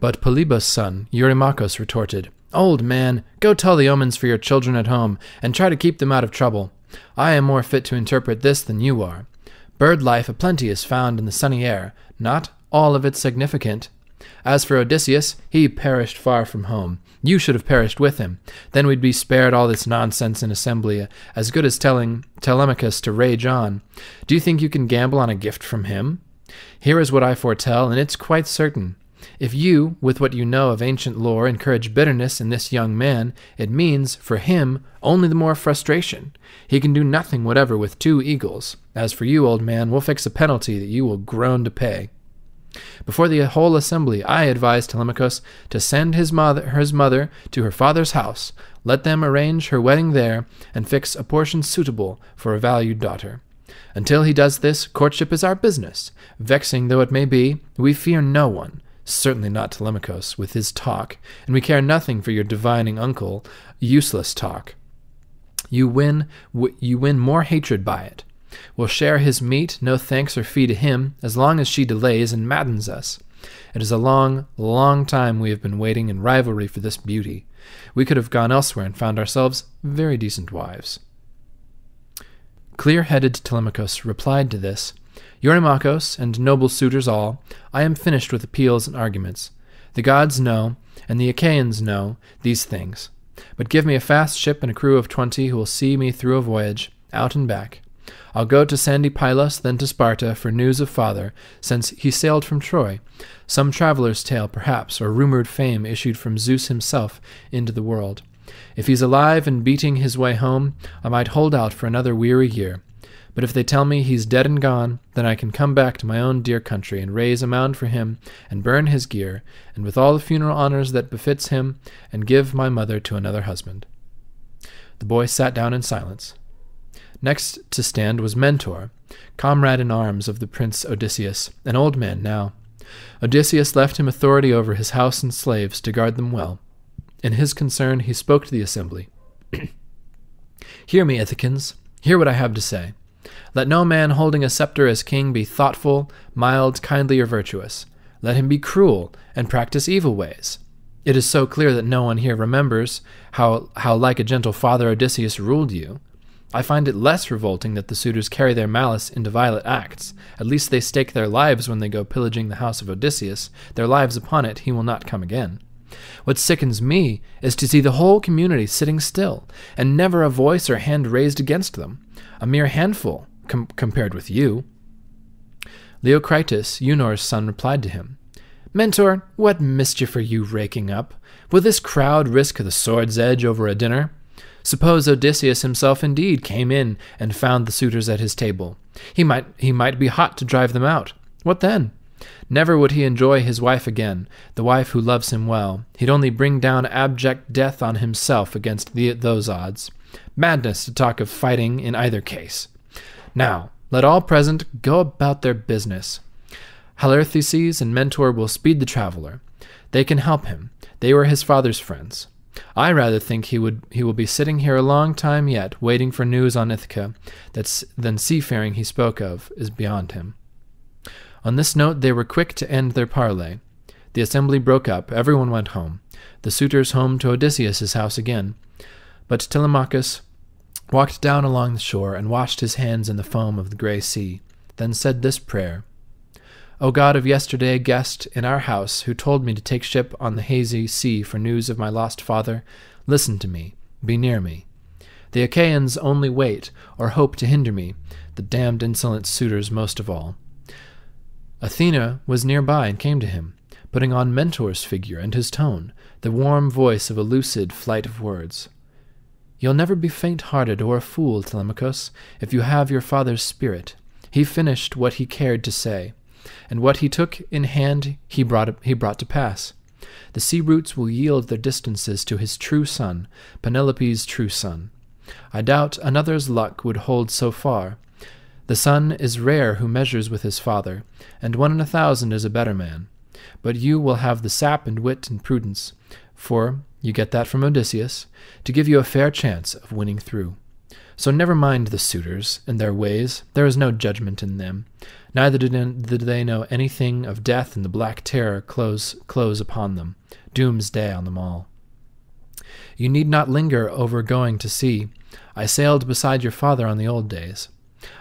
But Polybus' son, Eurymachus, retorted, Old man, go tell the omens for your children at home, and try to keep them out of trouble. I am more fit to interpret this than you are. Bird life aplenty is found in the sunny air, not all of it significant. As for Odysseus, he perished far from home. You should have perished with him. Then we'd be spared all this nonsense in assembly, as good as telling Telemachus to rage on. Do you think you can gamble on a gift from him? Here is what I foretell, and it's quite certain. If you, with what you know of ancient lore, encourage bitterness in this young man, it means, for him, only the more frustration. He can do nothing whatever with two eagles. As for you, old man, we'll fix a penalty that you will groan to pay. Before the whole assembly, I advised Telemachus to send his mother, his mother to her father's house, let them arrange her wedding there, and fix a portion suitable for a valued daughter. Until he does this, courtship is our business. Vexing though it may be, we fear no one, certainly not Telemachus with his talk, and we care nothing for your divining uncle, useless talk. You win, you win more hatred by it. We'll share his meat, no thanks or fee to him, as long as she delays and maddens us. It is a long, long time we have been waiting in rivalry for this beauty. We could have gone elsewhere and found ourselves very decent wives. Clear headed Telemachus replied to this Eurymachus and noble suitors all, I am finished with appeals and arguments. The gods know, and the Achaeans know, these things. But give me a fast ship and a crew of twenty who will see me through a voyage, out and back. I'll go to sandy Pylos, then to Sparta, for news of father, since he sailed from Troy. Some traveller's tale, perhaps, or rumored fame issued from Zeus himself into the world. If he's alive and beating his way home, I might hold out for another weary year. But if they tell me he's dead and gone, then I can come back to my own dear country and raise a mound for him, and burn his gear, and with all the funeral honors that befits him, and give my mother to another husband. The boy sat down in silence. Next to stand was Mentor, comrade in arms of the prince Odysseus, an old man now. Odysseus left him authority over his house and slaves to guard them well. In his concern, he spoke to the assembly. Hear me, Ithacans. Hear what I have to say. Let no man holding a scepter as king be thoughtful, mild, kindly, or virtuous. Let him be cruel, and practice evil ways. It is so clear that no one here remembers how, how like a gentle father Odysseus ruled you. I find it less revolting that the suitors carry their malice into violent acts. At least they stake their lives when they go pillaging the house of Odysseus. Their lives upon it, he will not come again. What sickens me is to see the whole community sitting still, and never a voice or hand raised against them. A mere handful, com- compared with you. Leocritus, Euenor's son, replied to him, Mentor, what mischief are you raking up? Will this crowd risk the sword's edge over a dinner? Suppose Odysseus himself indeed came in and found the suitors at his table. He might he might be hot to drive them out. What then? Never would he enjoy his wife again, the wife who loves him well. He'd only bring down abject death on himself against the, those odds. Madness to talk of fighting in either case. Now, let all present go about their business. Halitherses and Mentor will speed the traveler. They can help him. They were his father's friends. I rather think he would he will be sitting here a long time yet, waiting for news on Ithaca, that than seafaring he spoke of is beyond him. On this note, they were quick to end their parley. The assembly broke up. Everyone went home. The suitors home to Odysseus's house again. But Telemachus walked down along the shore and washed his hands in the foam of the grey sea, then said this prayer O God of yesterday, guest in our house, who told me to take ship on the hazy sea for news of my lost father, listen to me, be near me. The Achaeans only wait, or hope to hinder me, the damned insolent suitors most of all. Athena was nearby and came to him, putting on Mentor's figure and his tone, the warm voice of a lucid flight of words. You'll never be faint hearted or a fool, Telemachus, if you have your father's spirit. He finished what he cared to say, and what he took in hand he brought, he brought to pass. The sea routes will yield their distances to his true son, Penelope's true son. I doubt another's luck would hold so far, the son is rare who measures with his father, and one in a thousand is a better man. But you will have the sap and wit and prudence, for you get that from Odysseus, to give you a fair chance of winning through. So never mind the suitors and their ways, there is no judgment in them. Neither did they know anything of death and the black terror close, close upon them, doomsday on them all. You need not linger over going to sea. I sailed beside your father on the old days.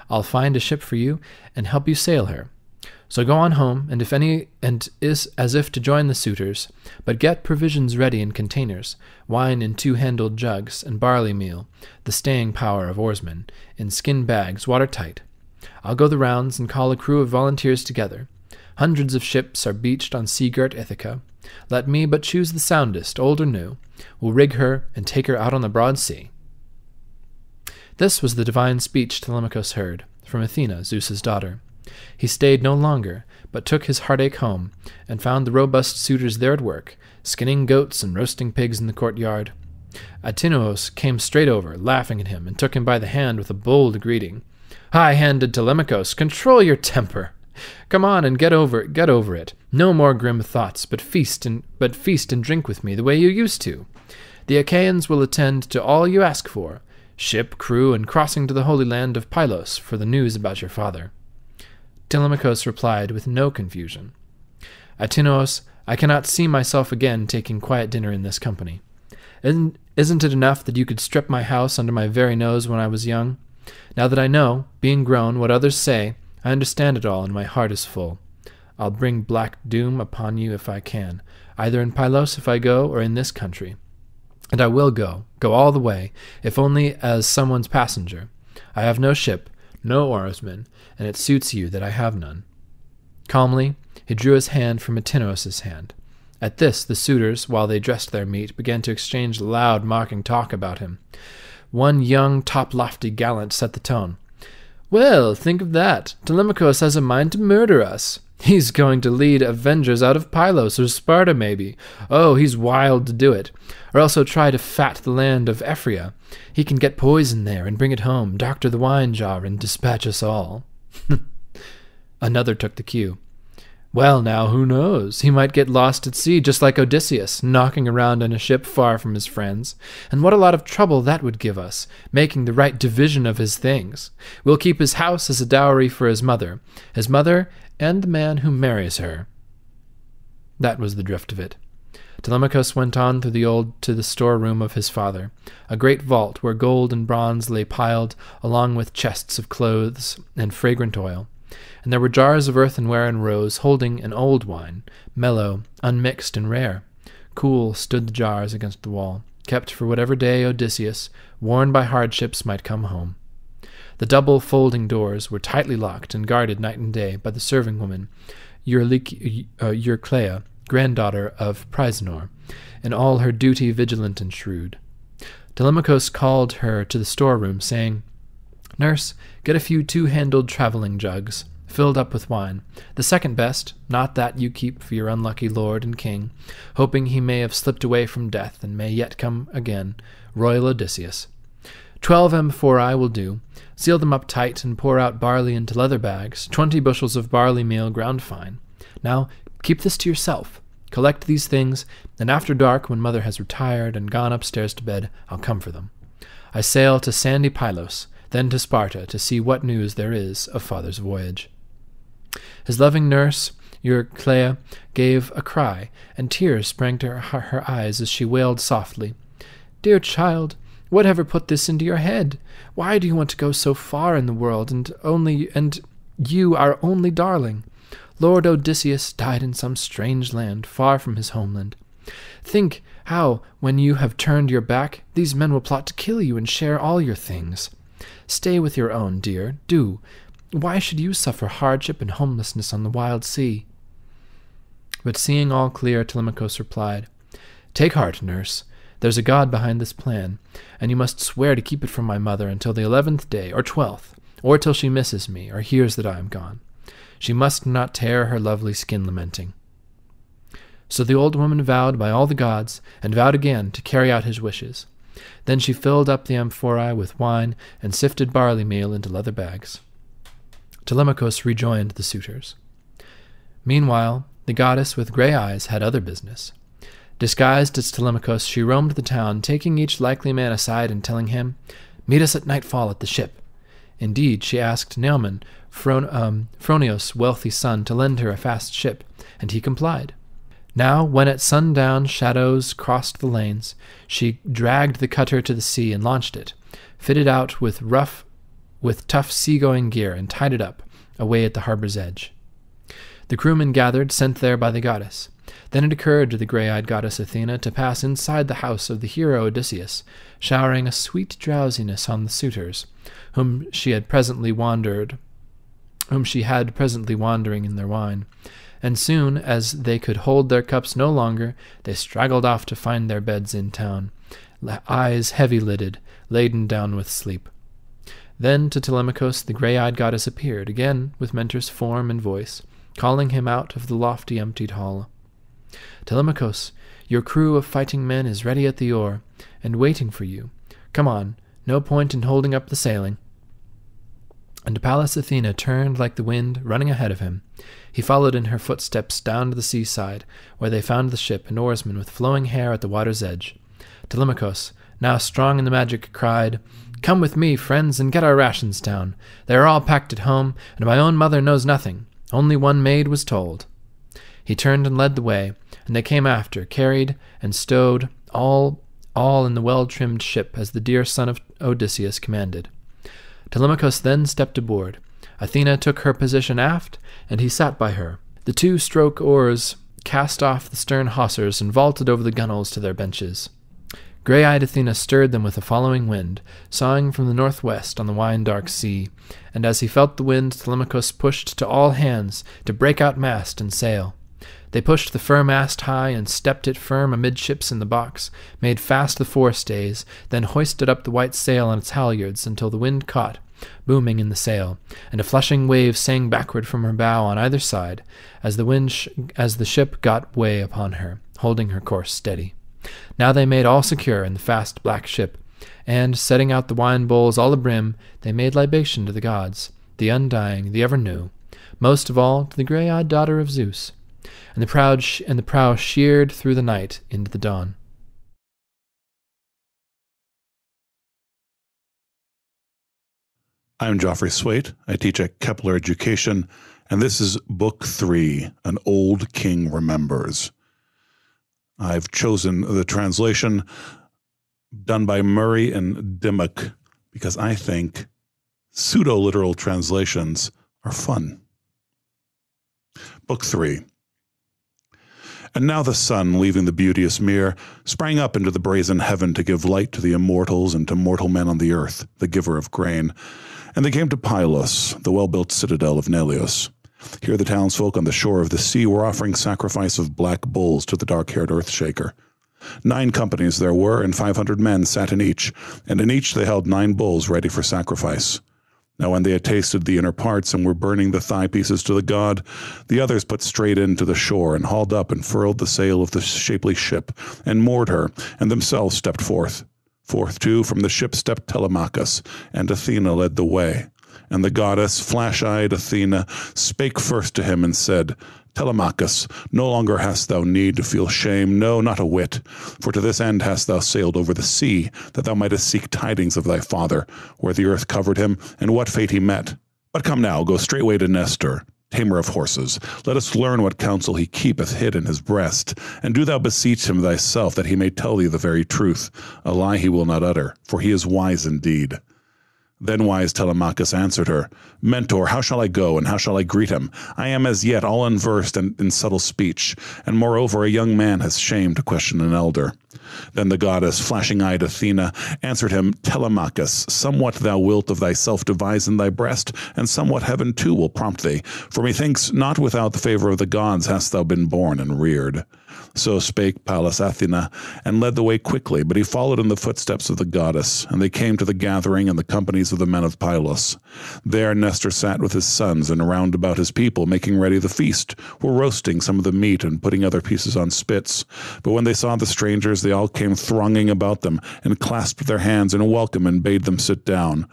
I'll find a ship for you and help you sail her. So go on home, and if any, and is as if to join the suitors, but get provisions ready in containers, wine in two-handled jugs, and barley meal, the staying power of oarsmen, in skin bags, watertight. I'll go the rounds and call a crew of volunteers together. Hundreds of ships are beached on sea-girt Ithaca. Let me but choose the soundest, old or new. We'll rig her and take her out on the broad sea. This was the divine speech Telemachus heard, from Athena, Zeus's daughter. He stayed no longer, but took his heartache home, and found the robust suitors there at work, skinning goats and roasting pigs in the courtyard. Antinoos came straight over, laughing at him, and took him by the hand with a bold greeting. High-handed Telemachus, control your temper. Come on and get over it, get over it. No more grim thoughts, but feast and but feast and drink with me the way you used to. The Achaeans will attend to all you ask for, ship, crew, and crossing to the holy land of Pylos for the news about your father. Telemachus replied with no confusion. Antinoos, I cannot see myself again taking quiet dinner in this company. Isn't, isn't it enough that you could strip my house under my very nose when I was young? Now that I know, being grown, what others say, I understand it all, and my heart is full. I'll bring black doom upon you if I can, either in Pylos if I go, or in this country. And I will go, go all the way, if only as someone's passenger. I have no ship, no oarsmen, and it suits you that I have none. Calmly, he drew his hand from Antinous's hand. At this, the suitors, while they dressed their meat, began to exchange loud, mocking talk about him. One young, top lofty gallant set the tone. Well, think of that. Telemachus has a mind to murder us. He's going to lead avengers out of Pylos or Sparta, maybe. Oh, he's wild to do it. Or also try to fat the land of Ephyra. He can get poison there and bring it home, doctor the wine jar, and dispatch us all. Another took the cue. Well, now, who knows? He might get lost at sea, just like Odysseus, knocking around in a ship far from his friends. And what a lot of trouble that would give us, making the right division of his things. We'll keep his house as a dowry for his mother, his mother, and the man who marries her. That was the drift of it. Telemachus went on through the old to the storeroom of his father, a great vault where gold and bronze lay piled, along with chests of clothes and fragrant oil and there were jars of earthenware and rose holding an old wine, mellow, unmixed, and rare. Cool stood the jars against the wall, kept for whatever day Odysseus, worn by hardships, might come home. The double folding doors were tightly locked and guarded night and day by the serving woman, Euryclea, uh, granddaughter of Peisenor, in all her duty vigilant and shrewd. Telemachus called her to the storeroom, saying, Nurse, get a few two handled travelling jugs, filled up with wine, the second best, not that you keep for your unlucky lord and king, hoping he may have slipped away from death and may yet come again, royal Odysseus. Twelve amphorae will do. Seal them up tight and pour out barley into leather bags, twenty bushels of barley meal ground fine. Now keep this to yourself. Collect these things, and after dark, when mother has retired and gone upstairs to bed, I'll come for them. I sail to sandy Pylos, then to Sparta to see what news there is of father's voyage. His loving nurse, Euryclea, gave a cry, and tears sprang to her, her eyes as she wailed softly, Dear child, whatever put this into your head? Why do you want to go so far in the world, and only and you our only darling? Lord Odysseus died in some strange land, far from his homeland. Think how, when you have turned your back, these men will plot to kill you and share all your things. Stay with your own, dear, do. Why should you suffer hardship and homelessness on the wild sea? But seeing all clear, Telemachus replied, Take heart, nurse. There's a God behind this plan, and you must swear to keep it from my mother until the eleventh day, or twelfth, or till she misses me, or hears that I am gone. She must not tear her lovely skin lamenting. So the old woman vowed by all the gods, and vowed again to carry out his wishes. Then she filled up the amphorae with wine and sifted barley meal into leather bags. Telemachus rejoined the suitors. Meanwhile, the goddess with grey eyes had other business. Disguised as Telemachus, she roamed the town, taking each likely man aside and telling him, Meet us at nightfall at the ship. Indeed, she asked Neomon, Phron- um, Phronios' wealthy son, to lend her a fast ship, and he complied. Now, when at sundown shadows crossed the lanes, she dragged the cutter to the sea and launched it, fitted out with rough, with tough seagoing gear, and tied it up, away at the harbor's edge. The crewmen gathered, sent there by the goddess. Then it occurred to the grey-eyed goddess Athena to pass inside the house of the hero Odysseus, showering a sweet drowsiness on the suitors, whom she had presently wandered, whom she had presently wandering in their wine and soon as they could hold their cups no longer, they straggled off to find their beds in town, eyes heavy lidded, laden down with sleep. Then to Telemachus the grey eyed goddess appeared, again with Mentor's form and voice, calling him out of the lofty emptied hall. Telemachus, your crew of fighting men is ready at the oar, and waiting for you. Come on, no point in holding up the sailing. And Pallas Athena turned like the wind, running ahead of him. He followed in her footsteps down to the seaside, where they found the ship and oarsmen with flowing hair at the water's edge. Telemachus, now strong in the magic, cried, Come with me, friends, and get our rations down. They are all packed at home, and my own mother knows nothing. Only one maid was told. He turned and led the way, and they came after, carried and stowed all all in the well trimmed ship as the dear son of Odysseus commanded. Telemachus then stepped aboard. Athena took her position aft, and he sat by her. The two stroke oars cast off the stern hawsers and vaulted over the gunwales to their benches. Grey eyed Athena stirred them with a following wind, sawing from the northwest on the wine dark sea, and as he felt the wind, Telemachus pushed to all hands to break out mast and sail. They pushed the fir mast high and stepped it firm amidships in the box, made fast the forestays, then hoisted up the white sail on its halyards until the wind caught, booming in the sail, and a flushing wave sang backward from her bow on either side, as the wind sh- as the ship got way upon her, holding her course steady. Now they made all secure in the fast black ship, and setting out the wine bowls all abrim, they made libation to the gods, the undying, the ever new, most of all to the grey-eyed daughter of Zeus. And the proud sh- and the prow sheered through the night into the dawn. I'm Joffrey Swait. I teach at Kepler Education, and this is Book Three An Old King Remembers. I've chosen the translation done by Murray and Dimock because I think pseudo literal translations are fun. Book 3 And now the sun, leaving the beauteous mere, sprang up into the brazen heaven to give light to the immortals and to mortal men on the earth, the giver of grain. And they came to Pylos, the well built citadel of Neleus. Here the townsfolk on the shore of the sea were offering sacrifice of black bulls to the dark haired earthshaker. Nine companies there were, and five hundred men sat in each, and in each they held nine bulls ready for sacrifice. Now, when they had tasted the inner parts and were burning the thigh pieces to the god, the others put straight in to the shore and hauled up and furled the sail of the shapely ship and moored her, and themselves stepped forth. Forth, too, from the ship stepped Telemachus, and Athena led the way. And the goddess, flash eyed Athena, spake first to him and said, Telemachus, no longer hast thou need to feel shame, no, not a whit, for to this end hast thou sailed over the sea, that thou mightest seek tidings of thy father, where the earth covered him, and what fate he met. But come now, go straightway to Nestor, tamer of horses. Let us learn what counsel he keepeth hid in his breast, and do thou beseech him thyself that he may tell thee the very truth. A lie he will not utter, for he is wise indeed. Then wise Telemachus answered her, Mentor, how shall I go, and how shall I greet him? I am as yet all unversed in, in subtle speech, and moreover a young man has shame to question an elder. Then the goddess, flashing eyed Athena, answered him, Telemachus, somewhat thou wilt of thyself devise in thy breast, and somewhat heaven too will prompt thee. For methinks not without the favor of the gods hast thou been born and reared. So spake Pallas Athena, and led the way quickly, but he followed in the footsteps of the goddess, and they came to the gathering and the companies of the men of Pylos. There Nestor sat with his sons, and round about his people, making ready the feast, were roasting some of the meat and putting other pieces on spits. But when they saw the strangers, they all came thronging about them, and clasped their hands in welcome, and bade them sit down.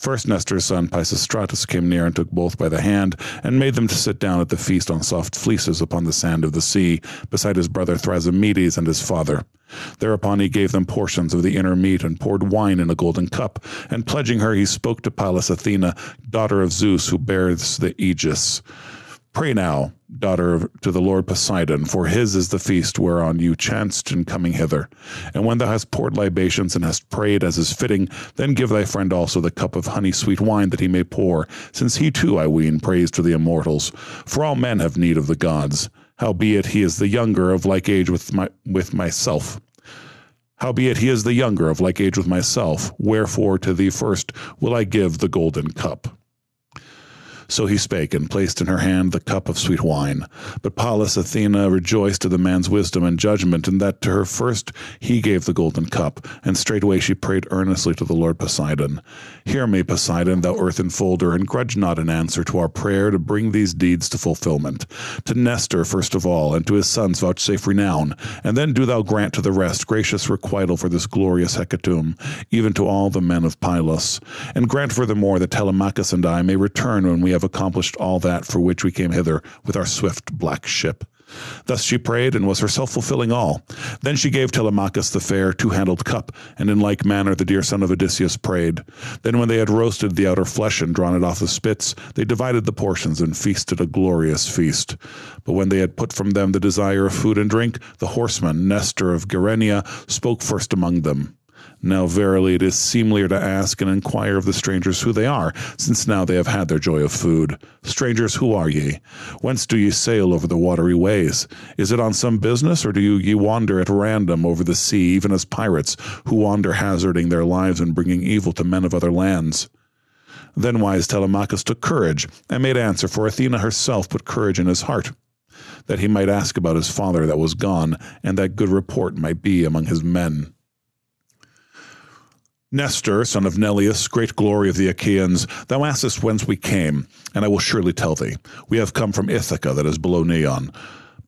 First Nestor's son Pisistratus came near and took both by the hand, and made them to sit down at the feast on soft fleeces upon the sand of the sea, beside his brother Thrasymedes and his father. Thereupon he gave them portions of the inner meat, and poured wine in a golden cup, and pledging her, he spoke to Pallas Athena, daughter of Zeus, who bears the aegis. Pray now, daughter to the Lord Poseidon, for his is the feast whereon you chanced in coming hither. And when thou hast poured libations and hast prayed as is fitting, then give thy friend also the cup of honey sweet wine that he may pour, since he too, I ween, prays to the immortals. For all men have need of the gods. Howbeit he is the younger of like age with my with myself. Howbeit he is the younger of like age with myself, wherefore to thee first will I give the golden cup. So he spake, and placed in her hand the cup of sweet wine. But Pallas Athena rejoiced at the man's wisdom and judgment, and that to her first he gave the golden cup, and straightway she prayed earnestly to the Lord Poseidon. Hear me, Poseidon, thou earth enfolder, and grudge not an answer to our prayer to bring these deeds to fulfillment. To Nestor first of all, and to his sons vouchsafe renown, and then do thou grant to the rest gracious requital for this glorious hecatomb, even to all the men of Pylos. And grant furthermore that Telemachus and I may return when we have accomplished all that for which we came hither with our swift black ship. Thus she prayed, and was herself fulfilling all. Then she gave Telemachus the fair two-handled cup, and in like manner the dear son of Odysseus prayed. Then when they had roasted the outer flesh and drawn it off the spits, they divided the portions and feasted a glorious feast. But when they had put from them the desire of food and drink, the horseman, Nestor of Gerenia, spoke first among them. Now verily it is seemlier to ask and inquire of the strangers who they are, since now they have had their joy of food. Strangers, who are ye? Whence do ye sail over the watery ways? Is it on some business, or do ye wander at random over the sea, even as pirates, who wander hazarding their lives and bringing evil to men of other lands? Then wise Telemachus took courage, and made answer, for Athena herself put courage in his heart, that he might ask about his father that was gone, and that good report might be among his men. Nestor, son of Neleus, great glory of the Achaeans, thou askest whence we came, and I will surely tell thee. We have come from Ithaca, that is below Neion.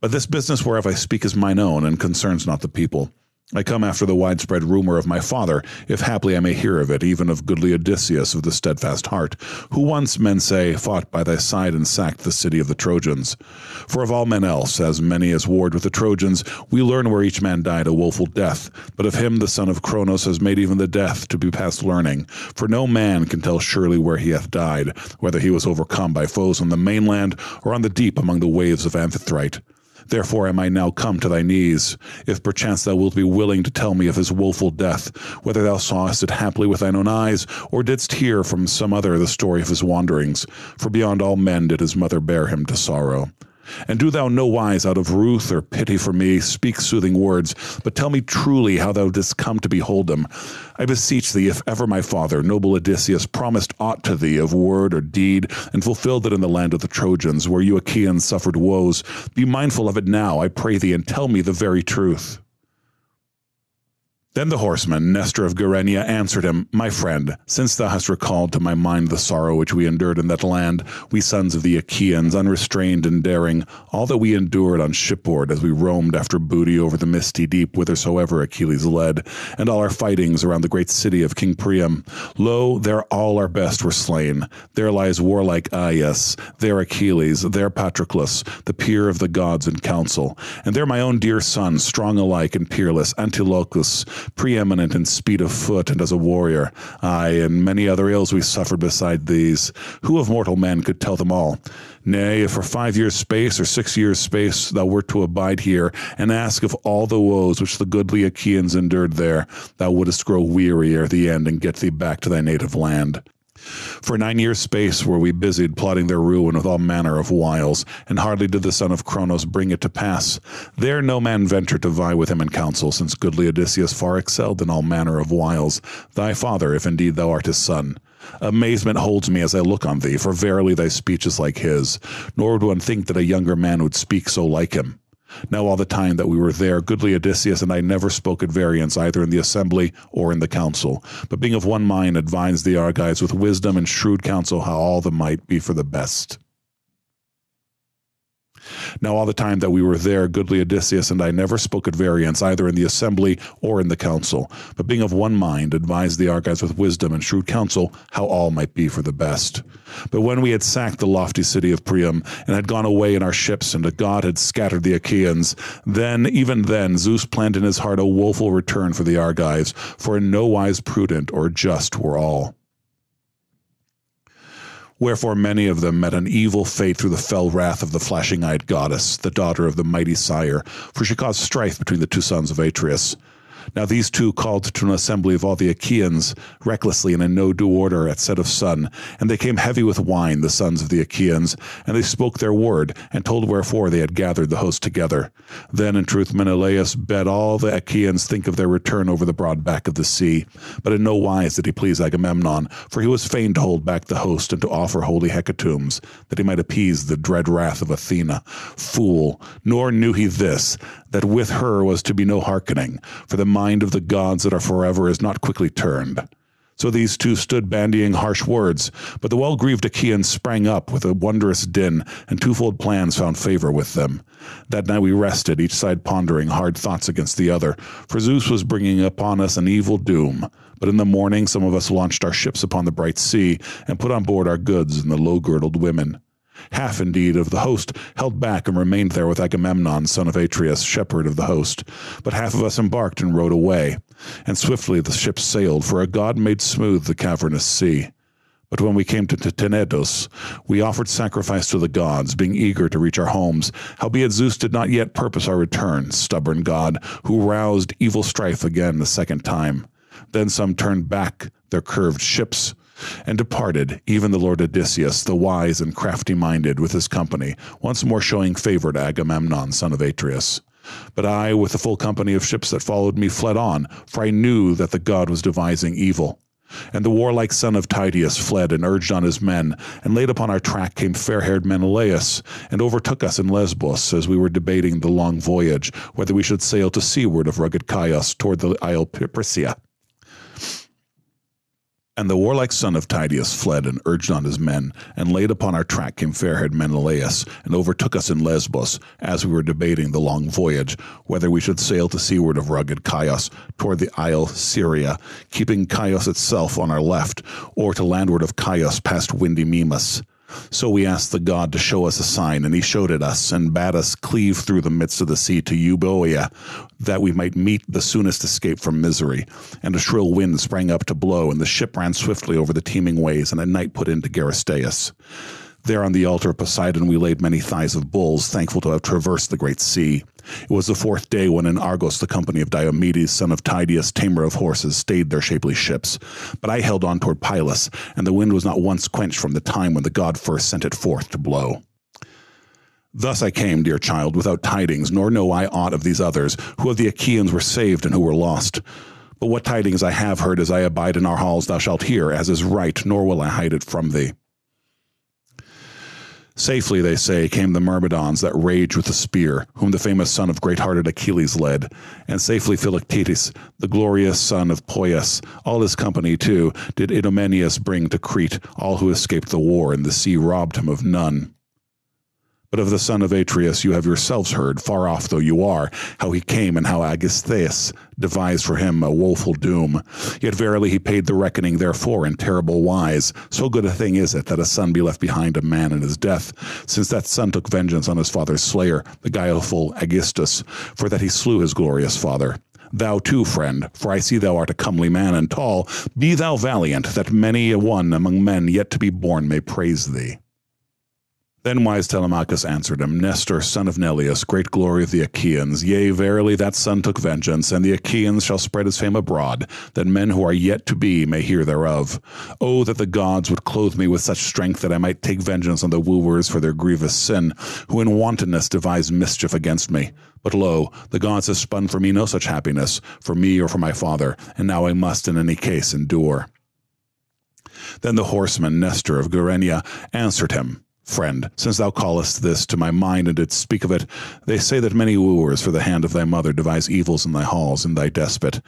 But this business whereof I speak is mine own, and concerns not the people. I come after the widespread rumor of my father, if haply I may hear of it, even of goodly Odysseus of the steadfast heart, who once, men say, fought by thy side and sacked the city of the Trojans. For of all men else, as many as warred with the Trojans, we learn where each man died a woeful death, but of him the son of Cronos has made even the death to be past learning. For no man can tell surely where he hath died, whether he was overcome by foes on the mainland or on the deep among the waves of Amphitrite. Therefore am I now come to thy knees, if perchance thou wilt be willing to tell me of his woeful death, whether thou sawest it haply with thine own eyes, or didst hear from some other the story of his wanderings. For beyond all men did his mother bear him to sorrow. And do thou no wise out of ruth or pity for me speak soothing words, but tell me truly how thou didst come to behold them. I beseech thee, if ever my father, noble Odysseus, promised aught to thee of word or deed, and fulfilled it in the land of the Trojans, where you Achaeans suffered woes, be mindful of it now, I pray thee, and tell me the very truth. Then the horseman, Nestor of Gerenia, answered him, My friend, since thou hast recalled to my mind the sorrow which we endured in that land, we sons of the Achaeans, unrestrained and daring, all that we endured on shipboard as we roamed after booty over the misty deep whithersoever Achilles led, and all our fightings around the great city of King Priam, lo, there all our best were slain. There lies warlike Aias, there Achilles, there Patroclus, the peer of the gods in council, and there my own dear son, strong alike and peerless, Antilochus, preeminent in speed of foot and as a warrior. Ay, and many other ills we suffered beside these. Who of mortal men could tell them all? Nay, if for five years' space or six years' space thou wert to abide here, and ask of all the woes which the goodly Achaeans endured there, thou wouldst grow weary ere the end and get thee back to thy native land. For nine years' space were we busied plotting their ruin with all manner of wiles, and hardly did the son of Cronos bring it to pass. There no man ventured to vie with him in counsel, since goodly Odysseus far excelled in all manner of wiles, thy father, if indeed thou art his son. Amazement holds me as I look on thee, for verily thy speech is like his, nor would one think that a younger man would speak so like him. Now all the time that we were there, goodly Odysseus and I never spoke at variance either in the assembly or in the council, but being of one mind advised the Argives with wisdom and shrewd counsel how all the might be for the best. Now all the time that we were there, goodly Odysseus and I never spoke at variance either in the assembly or in the council, but being of one mind advised the Argives with wisdom and shrewd counsel how all might be for the best. But when we had sacked the lofty city of Priam and had gone away in our ships and a god had scattered the Achaeans, then, even then, Zeus planned in his heart a woeful return for the Argives, for in no wise prudent or just were all. Wherefore many of them met an evil fate through the fell wrath of the flashing-eyed goddess, the daughter of the mighty sire, for she caused strife between the two sons of Atreus. Now these two called to an assembly of all the Achaeans, recklessly and in no due order at set of sun, and they came heavy with wine, the sons of the Achaeans, and they spoke their word, and told wherefore they had gathered the host together. Then in truth Menelaus bade all the Achaeans think of their return over the broad back of the sea, but in no wise did he please Agamemnon, for he was fain to hold back the host and to offer holy hecatombs, that he might appease the dread wrath of Athena. Fool, nor knew he this, that with her was to be no hearkening, for the mind of the gods that are forever is not quickly turned. So these two stood bandying harsh words, but the well grieved Achaeans sprang up with a wondrous din, and twofold plans found favor with them. That night we rested, each side pondering hard thoughts against the other, for Zeus was bringing upon us an evil doom. But in the morning some of us launched our ships upon the bright sea, and put on board our goods and the low girdled women. Half, indeed, of the host held back and remained there with Agamemnon, son of Atreus, shepherd of the host. But half of us embarked and rowed away. And swiftly the ship sailed, for a god made smooth the cavernous sea. But when we came to Tenedos, we offered sacrifice to the gods, being eager to reach our homes. Howbeit Zeus did not yet purpose our return, stubborn god, who roused evil strife again the second time. Then some turned back their curved ships and departed, even the lord Odysseus, the wise and crafty minded, with his company, once more showing favor to Agamemnon, son of Atreus. But I, with the full company of ships that followed me, fled on, for I knew that the god was devising evil. And the warlike son of Tydeus fled and urged on his men, and late upon our track came fair-haired Menelaus, and overtook us in Lesbos as we were debating the long voyage, whether we should sail to seaward of rugged Chios toward the isle Prisca. And the warlike son of Tydeus fled and urged on his men, and laid upon our track came fair-haired Menelaus, and overtook us in Lesbos, as we were debating the long voyage, whether we should sail to seaward of rugged Chios, toward the isle Psyria, keeping Chios itself on our left, or to landward of Chios past windy Mimas. So we asked the god to show us a sign, and he showed it us, and bade us cleave through the midst of the sea to Euboea, that we might meet the soonest escape from misery. And a shrill wind sprang up to blow, and the ship ran swiftly over the teeming waves, and at night put into Geraestus. There on the altar of Poseidon we laid many thighs of bulls, thankful to have traversed the great sea. It was the fourth day when in Argos the company of Diomedes, son of Tydeus, tamer of horses, stayed their shapely ships. But I held on toward Pylus, and the wind was not once quenched from the time when the god first sent it forth to blow. Thus I came, dear child, without tidings, nor know I aught of these others, who of the Achaeans were saved and who were lost. But what tidings I have heard as I abide in our halls thou shalt hear, as is right, nor will I hide it from thee. Safely, they say, came the Myrmidons that rage with the spear, whom the famous son of great-hearted Achilles led, and safely Philoctetes, the glorious son of Poeas, all his company too, did Idomeneus bring to Crete, all who escaped the war, and the sea robbed him of none. But of the son of Atreus you have yourselves heard, far off though you are, how he came and how Aegisthus devised for him a woeful doom. Yet verily he paid the reckoning therefore in terrible wise. So good a thing is it that a son be left behind a man in his death, since that son took vengeance on his father's slayer, the guileful Aegisthus, for that he slew his glorious father. Thou too, friend, for I see thou art a comely man and tall, be thou valiant, that many a one among men yet to be born may praise thee. Then wise Telemachus answered him, Nestor, son of Neleus, great glory of the Achaeans, yea, verily that son took vengeance, and the Achaeans shall spread his fame abroad, that men who are yet to be may hear thereof. Oh, that the gods would clothe me with such strength that I might take vengeance on the wooers for their grievous sin, who in wantonness devised mischief against me. But lo, the gods have spun for me no such happiness, for me or for my father, and now I must in any case endure. Then the horseman Nestor of Gerenia answered him, Friend, since thou callest this to my mind and didst speak of it, they say that many wooers for the hand of thy mother devise evils in thy halls, in thy despot.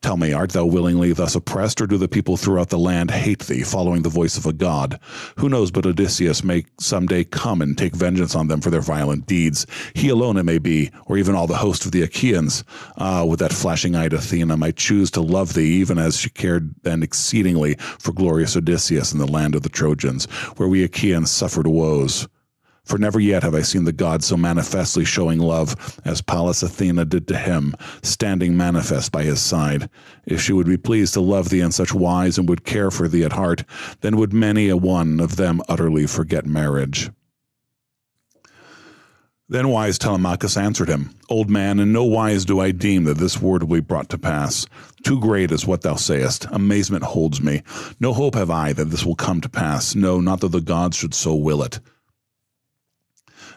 Tell me, art thou willingly thus oppressed, or do the people throughout the land hate thee, following the voice of a god? Who knows but Odysseus may some day come and take vengeance on them for their violent deeds? He alone it may be, or even all the host of the Achaeans. Ah, with that flashing-eyed Athena might choose to love thee, even as she cared then exceedingly for glorious Odysseus in the land of the Trojans, where we Achaeans suffered woes. For never yet have I seen the gods so manifestly showing love as Pallas Athena did to him, standing manifest by his side. If she would be pleased to love thee in such wise and would care for thee at heart, then would many a one of them utterly forget marriage. Then wise Telemachus answered him, Old man, in no wise do I deem that this word will be brought to pass. Too great is what thou sayest. Amazement holds me. No hope have I that this will come to pass. No, not that the gods should so will it.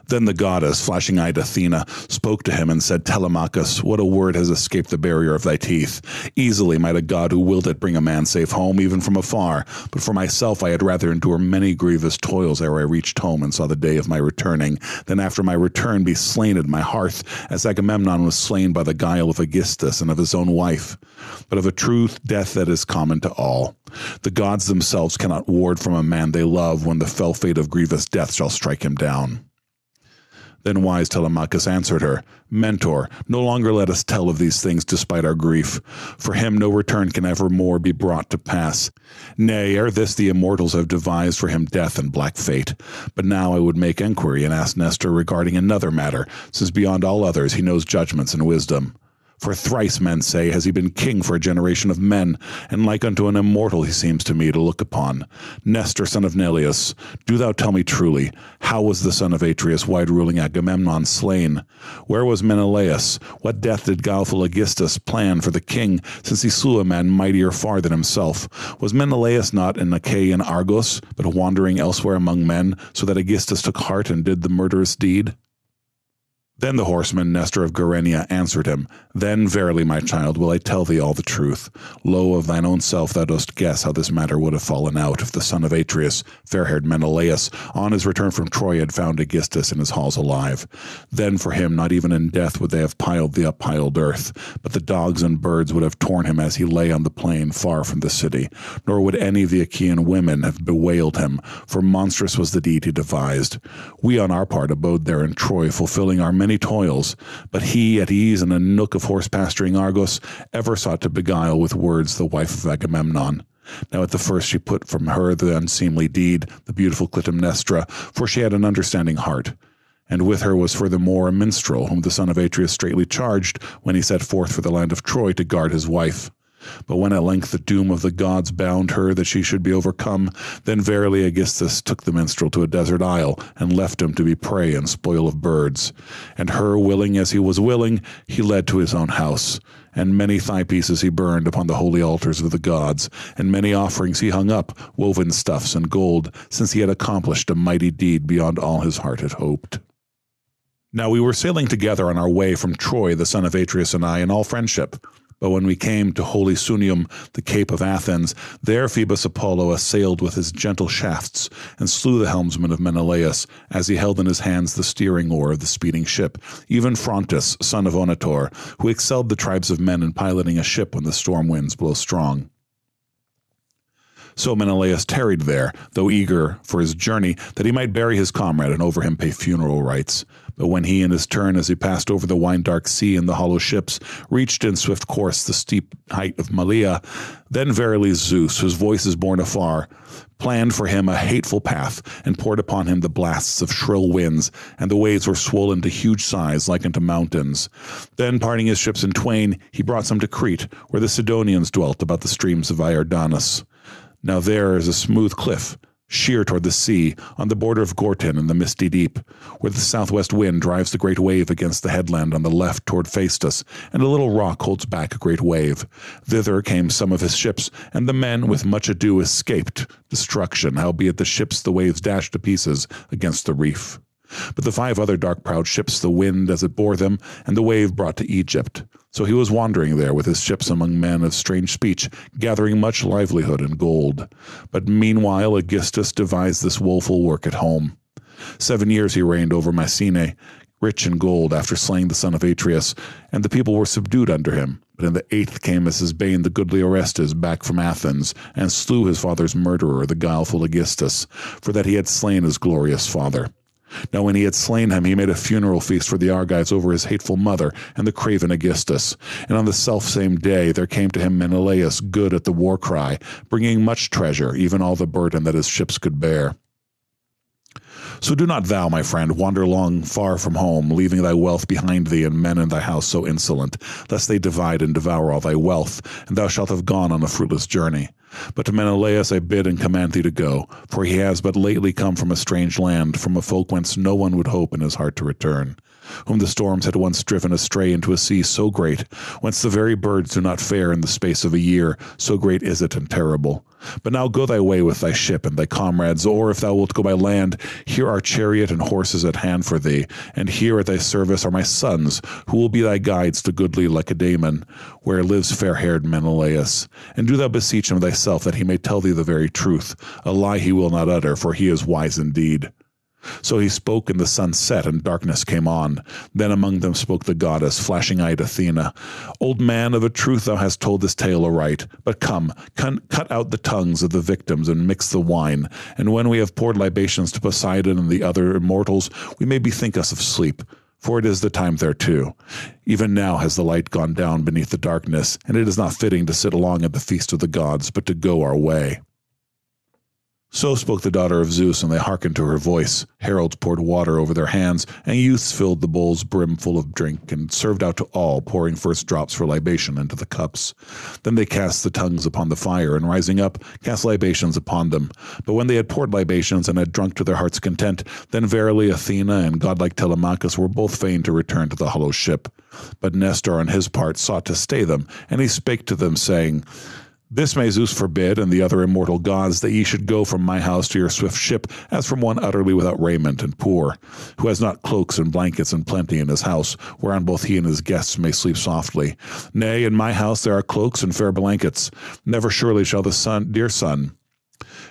Then the goddess, flashing eyed Athena, spoke to him and said, Telemachus, what a word has escaped the barrier of thy teeth. Easily might a god who willed it bring a man safe home, even from afar. But for myself I had rather endure many grievous toils ere I reached home and saw the day of my returning, than after my return be slain at my hearth, as Agamemnon was slain by the guile of Aegisthus and of his own wife. But of a truth, death that is common to all. The gods themselves cannot ward from a man they love when the fell fate of grievous death shall strike him down. Then wise Telemachus answered her, Mentor, no longer let us tell of these things despite our grief. For him no return can ever more be brought to pass. Nay, ere this the immortals have devised for him death and black fate. But now I would make enquiry and ask Nestor regarding another matter, since beyond all others he knows judgments and wisdom. For thrice, men say, has he been king for a generation of men, and like unto an immortal he seems to me to look upon. Nestor, son of Neleus, do thou tell me truly, how was the son of Atreus, wide-ruling Agamemnon, slain? Where was Menelaus? What death did guileful Aegisthus plan for the king, since he slew a man mightier far than himself? Was Menelaus not in Achaean Argos, but wandering elsewhere among men, so that Aegisthus took heart and did the murderous deed? Then the horseman Nestor of Gerenia answered him, Then verily, my child, will I tell thee all the truth. Lo, of thine own self thou dost guess how this matter would have fallen out if the son of Atreus, fair-haired Menelaus, on his return from Troy had found Aegisthus in his halls alive. Then for him not even in death would they have piled the uppiled earth, but the dogs and birds would have torn him as he lay on the plain far from the city, nor would any of the Achaean women have bewailed him, for monstrous was the deed he devised. We on our part abode there in Troy, fulfilling our many toils, but he, at ease in a nook of horse pasturing Argos, ever sought to beguile with words the wife of Agamemnon. Now at the first she put from her the unseemly deed, the beautiful Clytemnestra, for she had an understanding heart. And with her was furthermore a minstrel, whom the son of Atreus straitly charged, when he set forth for the land of Troy to guard his wife. But when at length the doom of the gods bound her that she should be overcome, then verily Aegisthus took the minstrel to a desert isle, and left him to be prey and spoil of birds. And her, willing as he was willing, he led to his own house. And many thigh pieces he burned upon the holy altars of the gods, and many offerings he hung up, woven stuffs and gold, since he had accomplished a mighty deed beyond all his heart had hoped. Now we were sailing together on our way from Troy, the son of Atreus and I, in all friendship. But when we came to holy Sunium, the cape of Athens, there Phoebus Apollo assailed with his gentle shafts, and slew the helmsman of Menelaus, as he held in his hands the steering oar of the speeding ship, even Phrontis, son of Onetor, who excelled the tribes of men in piloting a ship when the storm winds blow strong. So Menelaus tarried there, though eager for his journey, that he might bury his comrade and over him pay funeral rites. But when he in his turn, as he passed over the wine dark sea and the hollow ships, reached in swift course the steep height of Malea, then verily Zeus, whose voice is borne afar, planned for him a hateful path, and poured upon him the blasts of shrill winds, and the waves were swollen to huge size like unto mountains. Then parting his ships in twain, he brought some to Crete, where the Sidonians dwelt about the streams of Iardanus. Now there is a smooth cliff, sheer toward the sea, on the border of Gortyn and the misty deep, where the southwest wind drives the great wave against the headland on the left toward Phaestus, and a little rock holds back a great wave. Thither came some of his ships, and the men with much ado escaped destruction, howbeit the ships the waves dashed to pieces against the reef. But the five other dark prowed ships the wind as it bore them, and the wave brought to Egypt. So he was wandering there with his ships among men of strange speech, gathering much livelihood and gold. But meanwhile Aegisthus devised this woeful work at home. Seven years he reigned over Mycenae, rich in gold after slaying the son of Atreus, and the people were subdued under him. But in the eighth came bane the goodly Orestes back from Athens, and slew his father's murderer, the guileful Aegisthus, for that he had slain his glorious father. Now when he had slain him, he made a funeral feast for the Argives over his hateful mother and the craven Aegisthus. And on the selfsame day there came to him Menelaus, good at the war cry, bringing much treasure, even all the burden that his ships could bear. So do not thou, my friend, wander long far from home, leaving thy wealth behind thee and men in thy house so insolent, lest they divide and devour all thy wealth, and thou shalt have gone on a fruitless journey. But to Menelaus I bid and command thee to go, for he has but lately come from a strange land, from a folk whence no one would hope in his heart to return. Whom the storms had once driven astray into a sea so great, whence the very birds do not fare in the space of a year, so great is it and terrible. But now go thy way with thy ship and thy comrades, or if thou wilt go by land, here are chariot and horses at hand for thee, and here at thy service are my sons, who will be thy guides to goodly Lacedaemon, where lives fair-haired Menelaus. And do thou beseech him thyself that he may tell thee the very truth, a lie he will not utter, for he is wise indeed. So he spoke, and the sun set, and darkness came on. Then among them spoke the goddess, flashing eyed Athena. Old man, of a truth thou hast told this tale aright. But come, cut out the tongues of the victims, and mix the wine. And when we have poured libations to Poseidon and the other immortals, we may bethink us of sleep. For it is the time thereto. Even now has the light gone down beneath the darkness, and it is not fitting to sit long at the feast of the gods, but to go our way. So spoke the daughter of Zeus, and they hearkened to her voice. Heralds poured water over their hands, and youths filled the bowls brimful of drink, and served out to all, pouring first drops for libation into the cups. Then they cast the tongues upon the fire, and rising up, cast libations upon them. But when they had poured libations and had drunk to their heart's content, then verily Athena and godlike Telemachus were both fain to return to the hollow ship. But Nestor on his part sought to stay them, and he spake to them, saying, this may Zeus forbid, and the other immortal gods, that ye should go from my house to your swift ship, as from one utterly without raiment and poor, who has not cloaks and blankets and plenty in his house, whereon both he and his guests may sleep softly. Nay, in my house there are cloaks and fair blankets. Never surely shall the son, dear son,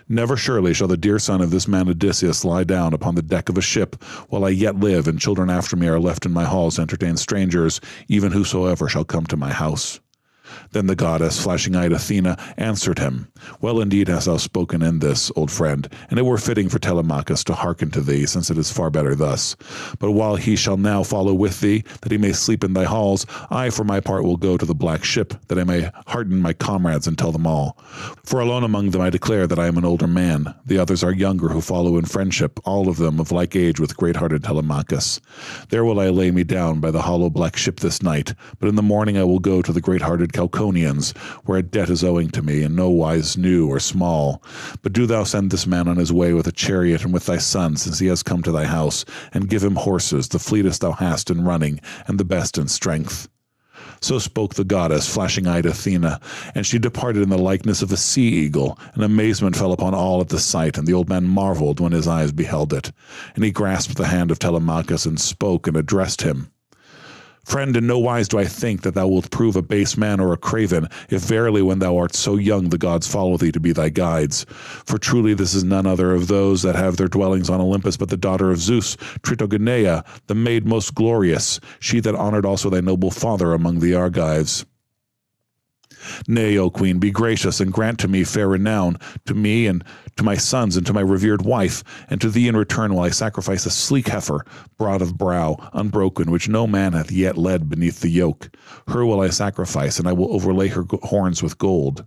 Never surely shall the dear son of this man Odysseus lie down upon the deck of a ship while I yet live, and children after me are left in my halls to entertain strangers, even whosoever shall come to my house. Then the goddess, flashing eyed Athena, answered him, Well indeed hast thou spoken in this, old friend, and it were fitting for Telemachus to hearken to thee, since it is far better thus. But while he shall now follow with thee, that he may sleep in thy halls, I for my part will go to the black ship, that I may hearten my comrades and tell them all. For alone among them I declare that I am an older man, the others are younger who follow in friendship, all of them of like age with great hearted Telemachus. There will I lay me down by the hollow black ship this night, but in the morning I will go to the great hearted Cauconians, where a debt is owing to me, in no wise new or small. But do thou send this man on his way with a chariot and with thy son, since he has come to thy house, and give him horses, the fleetest thou hast in running, and the best in strength. So spoke the goddess, flashing eyed Athena, and she departed in the likeness of a sea eagle, and amazement fell upon all at the sight, and the old man marveled when his eyes beheld it. And he grasped the hand of Telemachus, and spoke, and addressed him. Friend, in no wise do I think that thou wilt prove a base man or a craven, if verily when thou art so young the gods follow thee to be thy guides. For truly this is none other of those that have their dwellings on Olympus, but the daughter of Zeus, Tritogeneia, the maid most glorious, she that honored also thy noble father among the Argives. Nay, O queen, be gracious and grant to me fair renown, to me and to my sons and to my revered wife, and to thee in return will I sacrifice a sleek heifer, broad of brow, unbroken, which no man hath yet led beneath the yoke. Her will I sacrifice, and I will overlay her horns with gold.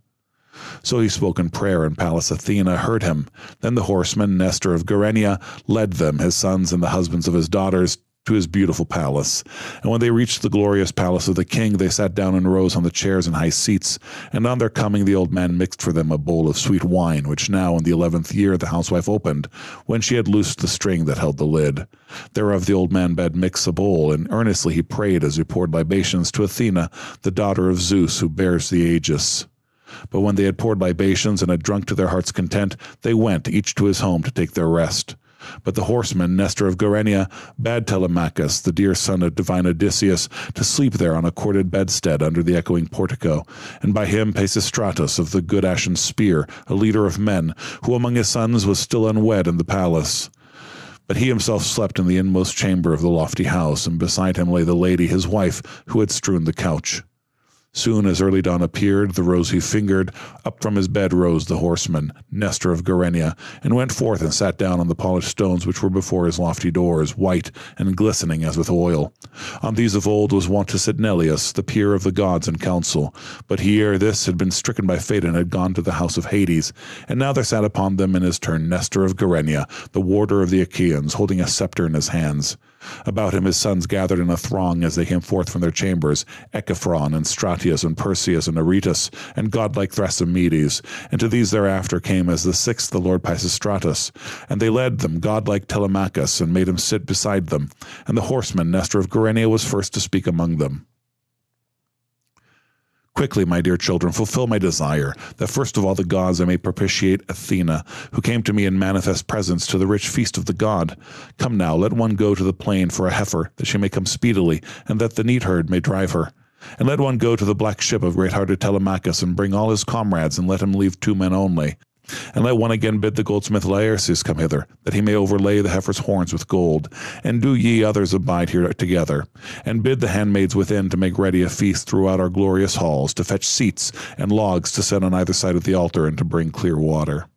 So he spoke in prayer, and Pallas Athena heard him. Then the horseman, Nestor of Gerenia, led them, his sons and the husbands of his daughters, to his beautiful palace. And when they reached the glorious palace of the king, they sat down in rows on the chairs and high seats. And on their coming, the old man mixed for them a bowl of sweet wine, which now in the eleventh year the housewife opened, when she had loosed the string that held the lid. Thereof the old man bade mix a bowl, and earnestly he prayed as he poured libations to Athena, the daughter of Zeus, who bears the Aegis. But when they had poured libations and had drunk to their heart's content, they went, each to his home, to take their rest. But the horseman, Nestor of Gerenia, bade Telemachus, the dear son of divine Odysseus, to sleep there on a corded bedstead under the echoing portico, and by him Pisistratus of the good ashen spear, a leader of men, who among his sons was still unwed in the palace. But he himself slept in the inmost chamber of the lofty house, and beside him lay the lady, his wife, who had strewn the couch. Soon as early dawn appeared, the rose he fingered, up from his bed rose the horseman, Nestor of Gerenia, and went forth and sat down on the polished stones which were before his lofty doors, white and glistening as with oil. On these of old was wont to sit Neleus, the peer of the gods in council, but he ere this had been stricken by fate and had gone to the house of Hades, and now there sat upon them in his turn Nestor of Gerenia, the warder of the Achaeans, holding a sceptre in his hands. About him his sons gathered in a throng as they came forth from their chambers, Echephron and Stratius and Perseus and Aretus, and godlike Thrasymedes, and to these thereafter came as the sixth the lord Pisistratus, and they led them godlike Telemachus, and made him sit beside them, and the horseman Nestor of Gerenia was first to speak among them. Quickly, my dear children, fulfill my desire, that first of all the gods I may propitiate Athena, who came to me in manifest presence to the rich feast of the god. Come now, let one go to the plain for a heifer, that she may come speedily, and that the neatherd may drive her. And let one go to the black ship of great hearted Telemachus, and bring all his comrades, and let him leave two men only. And let one again bid the goldsmith Laerces come hither, that he may overlay the heifer's horns with gold. And do ye others abide here together. And bid the handmaids within to make ready a feast throughout our glorious halls, to fetch seats and logs to set on either side of the altar, and to bring clear water.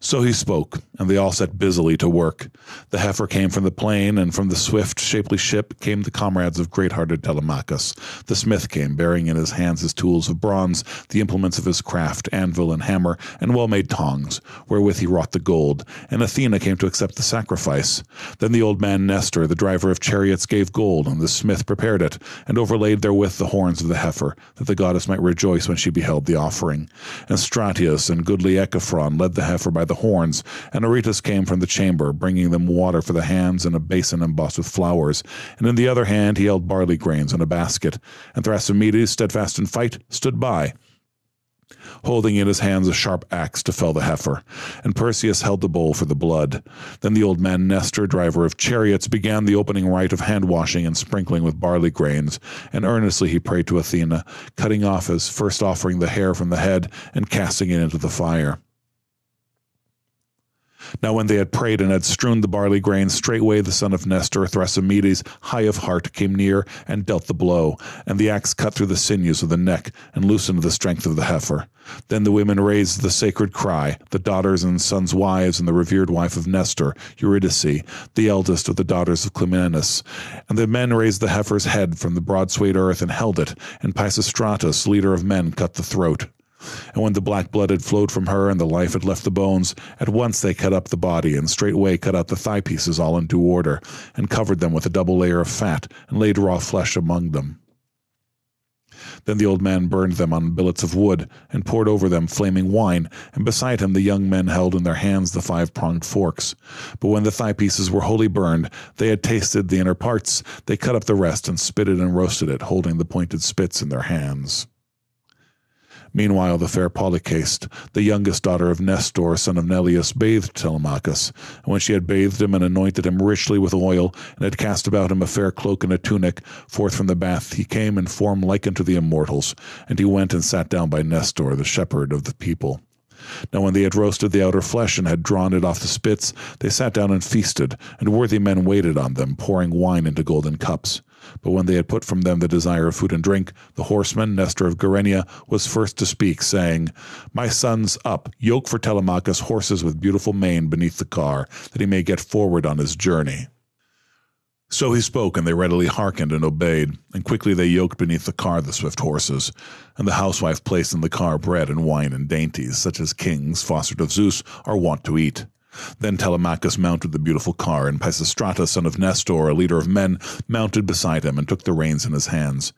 So he spoke, and they all set busily to work. The heifer came from the plain, and from the swift, shapely ship came the comrades of great-hearted Telemachus. The smith came, bearing in his hands his tools of bronze, the implements of his craft, anvil and hammer, and well-made tongs, wherewith he wrought the gold. And Athena came to accept the sacrifice. Then the old man Nestor, the driver of chariots, gave gold, and the smith prepared it, and overlaid therewith the horns of the heifer, that the goddess might rejoice when she beheld the offering. And Stratius and goodly Echephron led the heifer by the horns, and Aretus came from the chamber, bringing them water for the hands in a basin embossed with flowers, and in the other hand he held barley grains in a basket. And Thrasymedes, steadfast in fight, stood by, holding in his hands a sharp axe to fell the heifer, and Perseus held the bowl for the blood. Then the old man Nestor, driver of chariots, began the opening rite of hand washing and sprinkling with barley grains, and earnestly he prayed to Athena, cutting off as first offering the hair from the head and casting it into the fire. Now, when they had prayed and had strewn the barley grain, straightway the son of Nestor, Thrasymedes, high of heart, came near and dealt the blow, and the axe cut through the sinews of the neck and loosened the strength of the heifer. Then the women raised the sacred cry, the daughters and sons' wives, and the revered wife of Nestor, Eurydice, the eldest of the daughters of Clymenus. And the men raised the heifer's head from the broad swayed earth and held it, and Pisistratus, leader of men, cut the throat. And when the black blood had flowed from her and the life had left the bones, at once they cut up the body, and straightway cut out the thigh pieces all in due order, and covered them with a double layer of fat, and laid raw flesh among them. Then the old man burned them on billets of wood, and poured over them flaming wine, and beside him the young men held in their hands the five pronged forks. But when the thigh pieces were wholly burned, they had tasted the inner parts, they cut up the rest, and spitted and roasted it, holding the pointed spits in their hands. Meanwhile, the fair Polycaste, the youngest daughter of Nestor, son of Neleus, bathed Telemachus. And when she had bathed him and anointed him richly with oil, and had cast about him a fair cloak and a tunic, forth from the bath he came in form like unto the immortals. And he went and sat down by Nestor, the shepherd of the people. Now when they had roasted the outer flesh and had drawn it off the spits, they sat down and feasted, and worthy men waited on them, pouring wine into golden cups. But when they had put from them the desire of food and drink, the horseman, Nestor of Gerenia, was first to speak, saying, My sons, up, yoke for Telemachus horses with beautiful mane beneath the car, that he may get forward on his journey. So he spoke, and they readily hearkened and obeyed, and quickly they yoked beneath the car the swift horses. And the housewife placed in the car bread and wine and dainties, such as kings, fostered of Zeus, are wont to eat. Then Telemachus mounted the beautiful car, and Pisistratus, son of Nestor, a leader of men, mounted beside him and took the reins in his hands.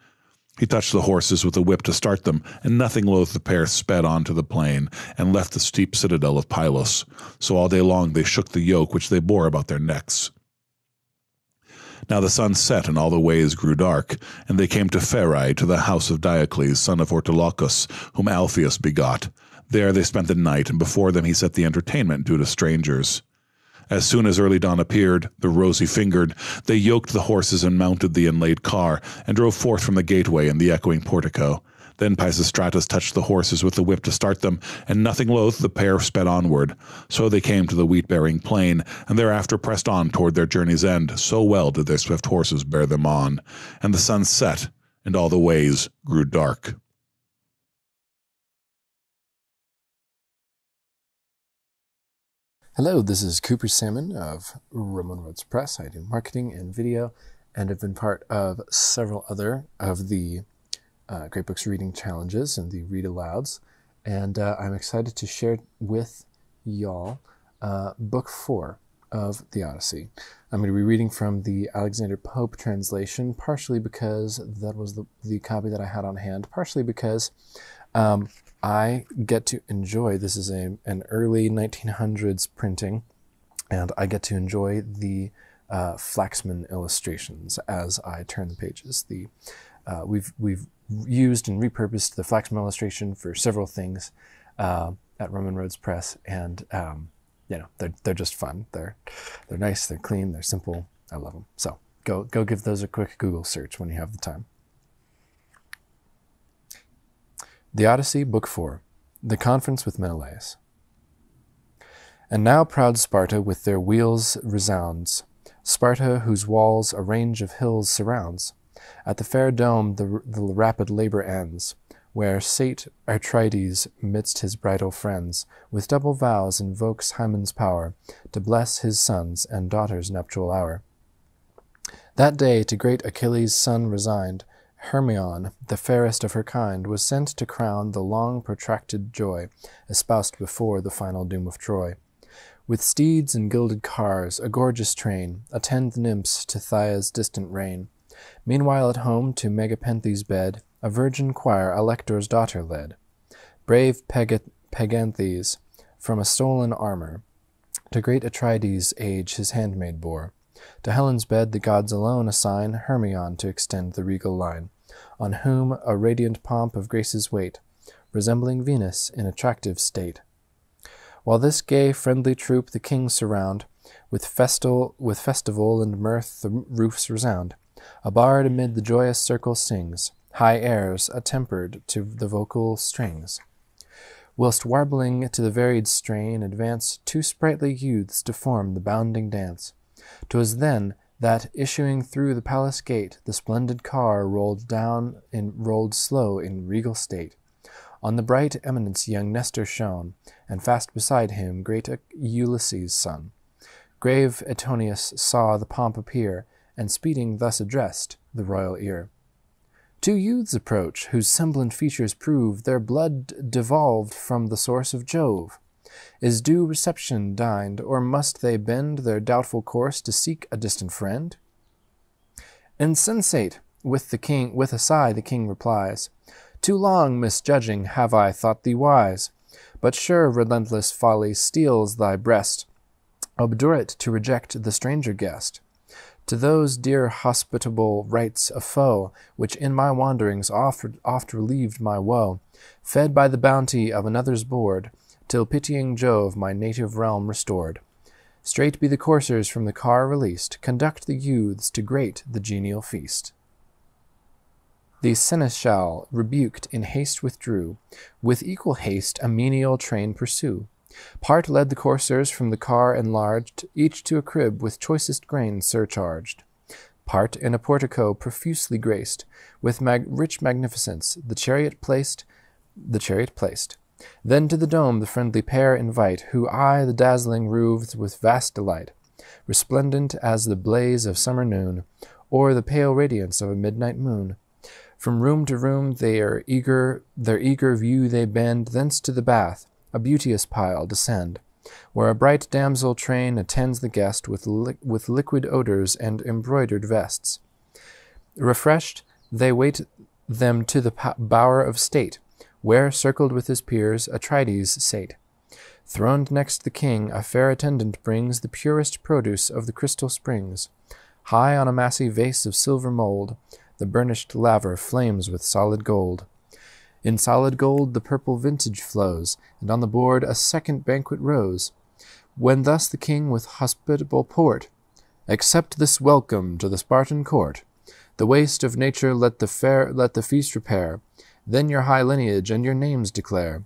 He touched the horses with a whip to start them, and nothing loath the pair sped on to the plain, and left the steep citadel of Pylos. So all day long they shook the yoke which they bore about their necks. Now the sun set, and all the ways grew dark, and they came to Pherae, to the house of Diocles, son of Ortilochus, whom Alpheus begot. There they spent the night, and before them he set the entertainment due to strangers. As soon as early dawn appeared, the rosy fingered, they yoked the horses and mounted the inlaid car, and drove forth from the gateway and the echoing portico. Then Pisistratus touched the horses with the whip to start them, and nothing loath the pair sped onward. So they came to the wheat-bearing plain, and thereafter pressed on toward their journey's end. So well did their swift horses bear them on. And the sun set, and all the ways grew dark. Hello, this is Cooper Salmon of Roman Roads Press. I do marketing and video and have been part of several other of the uh, Great Books Reading Challenges and the Read Alouds. And uh, I'm excited to share with y'all uh, book four of the Odyssey. I'm going to be reading from the Alexander Pope translation, partially because that was the, the copy that I had on hand, partially because um, I get to enjoy this is a, an early 1900s printing, and I get to enjoy the uh, Flaxman illustrations as I turn the pages. The uh, we've we've used and repurposed the Flaxman illustration for several things uh, at Roman Roads Press, and um, you know they're they're just fun. They're they're nice. They're clean. They're simple. I love them. So go go give those a quick Google search when you have the time. The Odyssey, Book Four, The Conference with Menelaus. And now proud Sparta with their wheels resounds, Sparta whose walls a range of hills surrounds. At the fair dome the, the rapid labor ends, where Sate Atrides, midst his bridal friends, with double vows invokes Hymen's power to bless his sons and daughters' nuptial hour. That day to great Achilles' son resigned, Hermione, the fairest of her kind, was sent to crown the long protracted joy espoused before the final doom of Troy. With steeds and gilded cars, a gorgeous train, attend the nymphs to Phthia's distant reign. Meanwhile at home to Megapenthes' bed, a virgin choir Alector's daughter led. Brave Megapenthes, from a stolen armor, to great Atrides' age his handmaid bore. To Helen's bed the gods alone assign Hermione to extend the regal line, on whom a radiant pomp of graces wait, resembling Venus in attractive state. While this gay, friendly troop the king surround, with festal, with festival and mirth the roofs resound. A bard amid the joyous circle sings, high airs attempered to the vocal strings. Whilst warbling to the varied strain advance two sprightly youths to form the bounding dance. 'Twas then that, issuing through the palace gate, the splendid car rolled down and rolled slow in regal state. On the bright eminence young Nestor shone, and fast beside him great Ulysses' son. Grave Antonius saw the pomp appear, and speeding thus addressed the royal ear. Two youths approach, whose semblant features prove their blood devolved from the source of Jove. Is due reception dined, or must they bend their doubtful course to seek a distant friend? Insensate, with the king, with a sigh, the king replies, Too long misjudging have I thought thee wise, but sure relentless folly steals thy breast, obdurate to reject the stranger guest. To those dear hospitable rites a foe, which in my wanderings oft, oft relieved my woe, fed by the bounty of another's board, till pitying Jove my native realm restored. Straight be the coursers from the car released, conduct the youths to great the genial feast. The seneschal, rebuked, in haste withdrew, with equal haste a menial train pursue. Part led the coursers from the car enlarged, each to a crib with choicest grain surcharged. Part in a portico profusely graced, with mag- rich magnificence, the chariot placed, the chariot placed. Then to the dome the friendly pair invite, who eye the dazzling roofs with vast delight, resplendent as the blaze of summer noon, or the pale radiance of a midnight moon. From room to room they are eager, their eager view they bend, thence to the bath, a beauteous pile, descend, where a bright damsel train attends the guest with, li- with liquid odors and embroidered vests. Refreshed, they wait them to the bower of state, where, circled with his peers, Atrides sate. Throned next the king, a fair attendant brings the purest produce of the crystal springs. High on a massy vase of silver mould, the burnished laver flames with solid gold. In solid gold the purple vintage flows, and on the board a second banquet rose. When thus the king with hospitable port, Accept this welcome to the Spartan court. The waste of nature let the fair let the feast repair, then your high lineage and your names declare.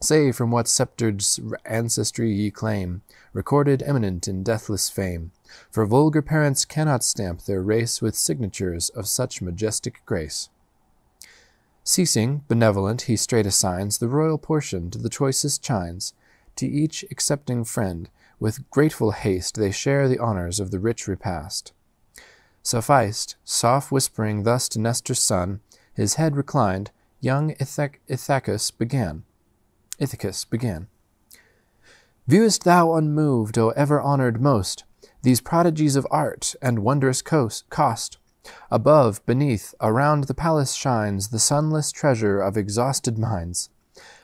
Say from what sceptred ancestry ye claim, recorded eminent in deathless fame. For vulgar parents cannot stamp their race with signatures of such majestic grace. Ceasing, benevolent, he straight assigns the royal portion to the choicest chines. To each accepting friend, with grateful haste, they share the honors of the rich repast. Sufficed, soft whispering thus to Nestor's son, his head reclined, young Ithacus began. Ithacus began. Viewest thou unmoved, O ever honored most, these prodigies of art and wondrous cost? Above, beneath, around the palace shines the sunless treasure of exhausted minds.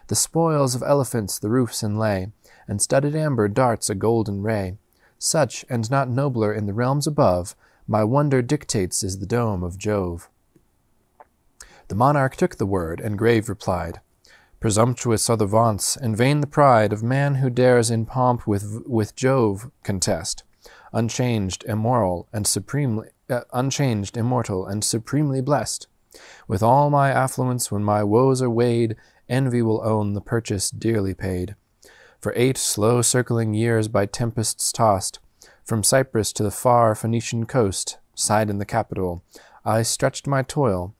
The spoils of elephants the roofs inlay, and studded amber darts a golden ray. Such, and not nobler in the realms above, my wonder dictates is the dome of Jove. The monarch took the word, and grave replied, Presumptuous are the vaunts, and vain the pride of man who dares in pomp with, with Jove contest, unchanged, immoral, and supremely uh, unchanged, immortal, and supremely blessed. With all my affluence, when my woes are weighed, envy will own the purchase dearly paid. For eight slow circling years by tempests tossed, from Cyprus to the far Phoenician coast, Sidon the capital, I stretched my toil,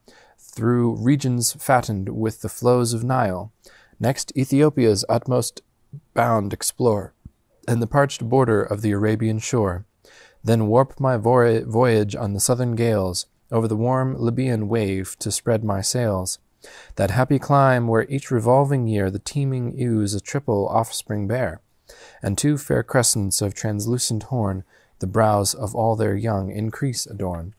through regions fattened with the flows of Nile. Next, Ethiopia's utmost bound explore, and the parched border of the Arabian shore. Then warp my voyage on the southern gales, over the warm Libyan wave to spread my sails. That happy clime where each revolving year the teeming ewes a triple offspring bear, and two fair crescents of translucent horn the brows of all their young increase adorn.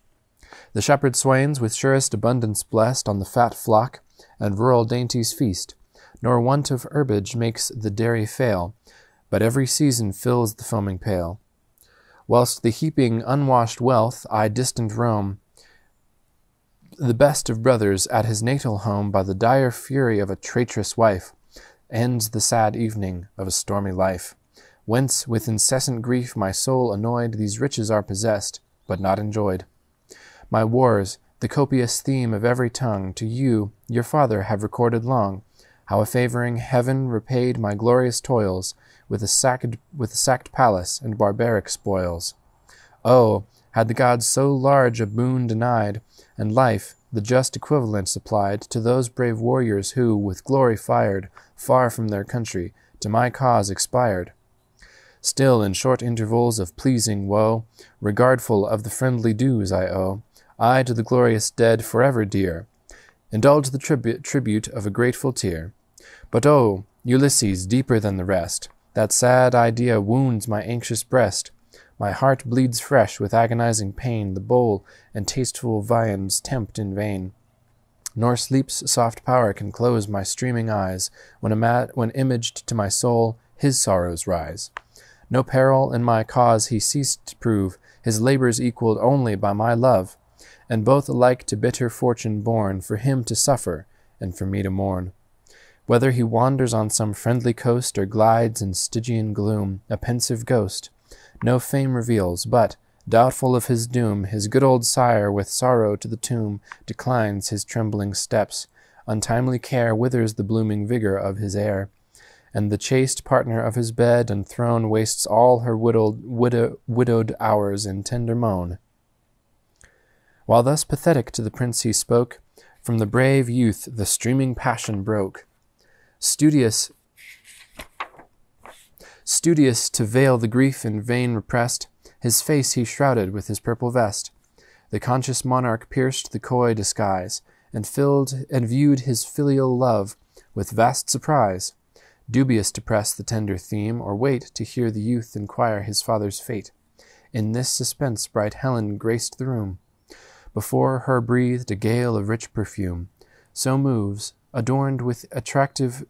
The shepherd swains with surest abundance blessed on the fat flock, and rural dainties feast, nor want of herbage makes the dairy fail, but every season fills the foaming pail. Whilst the heaping unwashed wealth I distant roam, the best of brothers at his natal home by the dire fury of a traitorous wife, ends the sad evening of a stormy life. Whence with incessant grief my soul annoyed, these riches are possessed, but not enjoyed. My wars, the copious theme of every tongue, to you, your father, have recorded long, how a favoring heaven repaid my glorious toils with a sacked, with a sacked palace and barbaric spoils. Oh, had the gods so large a boon denied, and life, the just equivalent supplied, to those brave warriors who, with glory fired, far from their country, to my cause expired. Still, in short intervals of pleasing woe, regardful of the friendly dues I owe, I to the glorious dead forever dear, indulge the tribu- tribute of a grateful tear. But oh, Ulysses, deeper than the rest, that sad idea wounds my anxious breast. My heart bleeds fresh with agonizing pain, the bowl and tasteful viands tempt in vain. Nor sleep's soft power can close my streaming eyes, when, a when imaged to my soul his sorrows rise. No peril in my cause he ceased to prove, his labors equaled only by my love and both alike to bitter fortune born, for him to suffer, and for me to mourn. Whether he wanders on some friendly coast, or glides in Stygian gloom, a pensive ghost, no fame reveals, but, doubtful of his doom, his good old sire, with sorrow to the tomb, declines his trembling steps. Untimely care withers the blooming vigor of his heir, and the chaste partner of his bed and throne wastes all her widowed, widow, widowed hours in tender moan. While thus pathetic to the prince he spoke, from the brave youth the streaming passion broke. Studious, studious to veil the grief in vain repressed, his face he shrouded with his purple vest. The conscious monarch pierced the coy disguise, and filled and viewed his filial love with vast surprise, dubious to press the tender theme, or wait to hear the youth inquire his father's fate. In this suspense bright Helen graced the room. Before her breathed a gale of rich perfume. So moves, adorned with attractive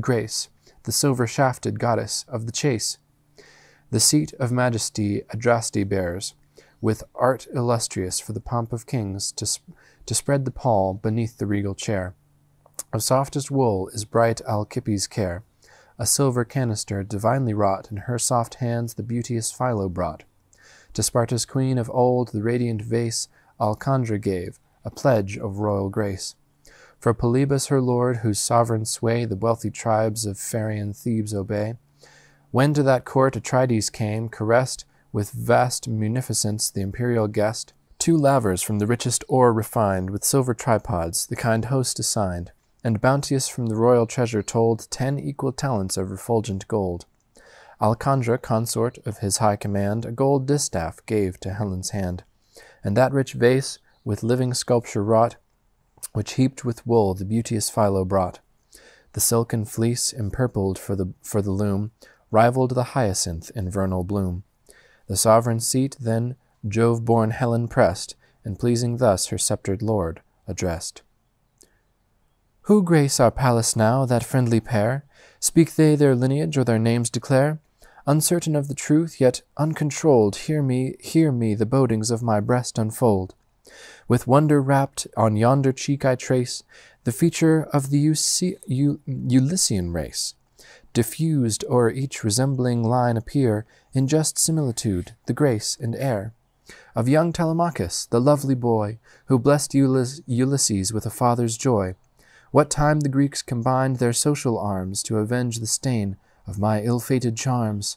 grace, the silver shafted goddess of the chase. The seat of majesty Adraste bears, with art illustrious for the pomp of kings, to, sp- to spread the pall beneath the regal chair. Of softest wool is bright Alcippus' care, a silver canister divinely wrought, in her soft hands the beauteous Philo brought. To Sparta's queen of old the radiant vase Alcandra gave, a pledge of royal grace. For Polybus her lord, whose sovereign sway the wealthy tribes of Pharian Thebes obey, when to that court Atrides came, caressed with vast munificence the imperial guest, two lavers from the richest ore refined, with silver tripods, the kind host assigned, and bounteous from the royal treasure told ten equal talents of refulgent gold. Alcandra, consort of his high command, a gold distaff gave to Helen's hand and that rich vase with living sculpture wrought, which heaped with wool the beauteous Philo brought. The silken fleece, empurpled for the, for the loom, rivaled the hyacinth in vernal bloom. The sovereign seat then Jove born Helen pressed, and pleasing thus her sceptred lord addressed. Who grace our palace now, that friendly pair? Speak they their lineage or their names declare? Uncertain of the truth, yet uncontrolled, hear me, hear me the bodings of my breast unfold. With wonder rapt, on yonder cheek I trace the feature of the Ulyssian race. Diffused o'er each resembling line appear, in just similitude, the grace and air of young Telemachus, the lovely boy, who blessed Ulysses with a father's joy. What time the Greeks combined their social arms to avenge the stain of my ill-fated charms.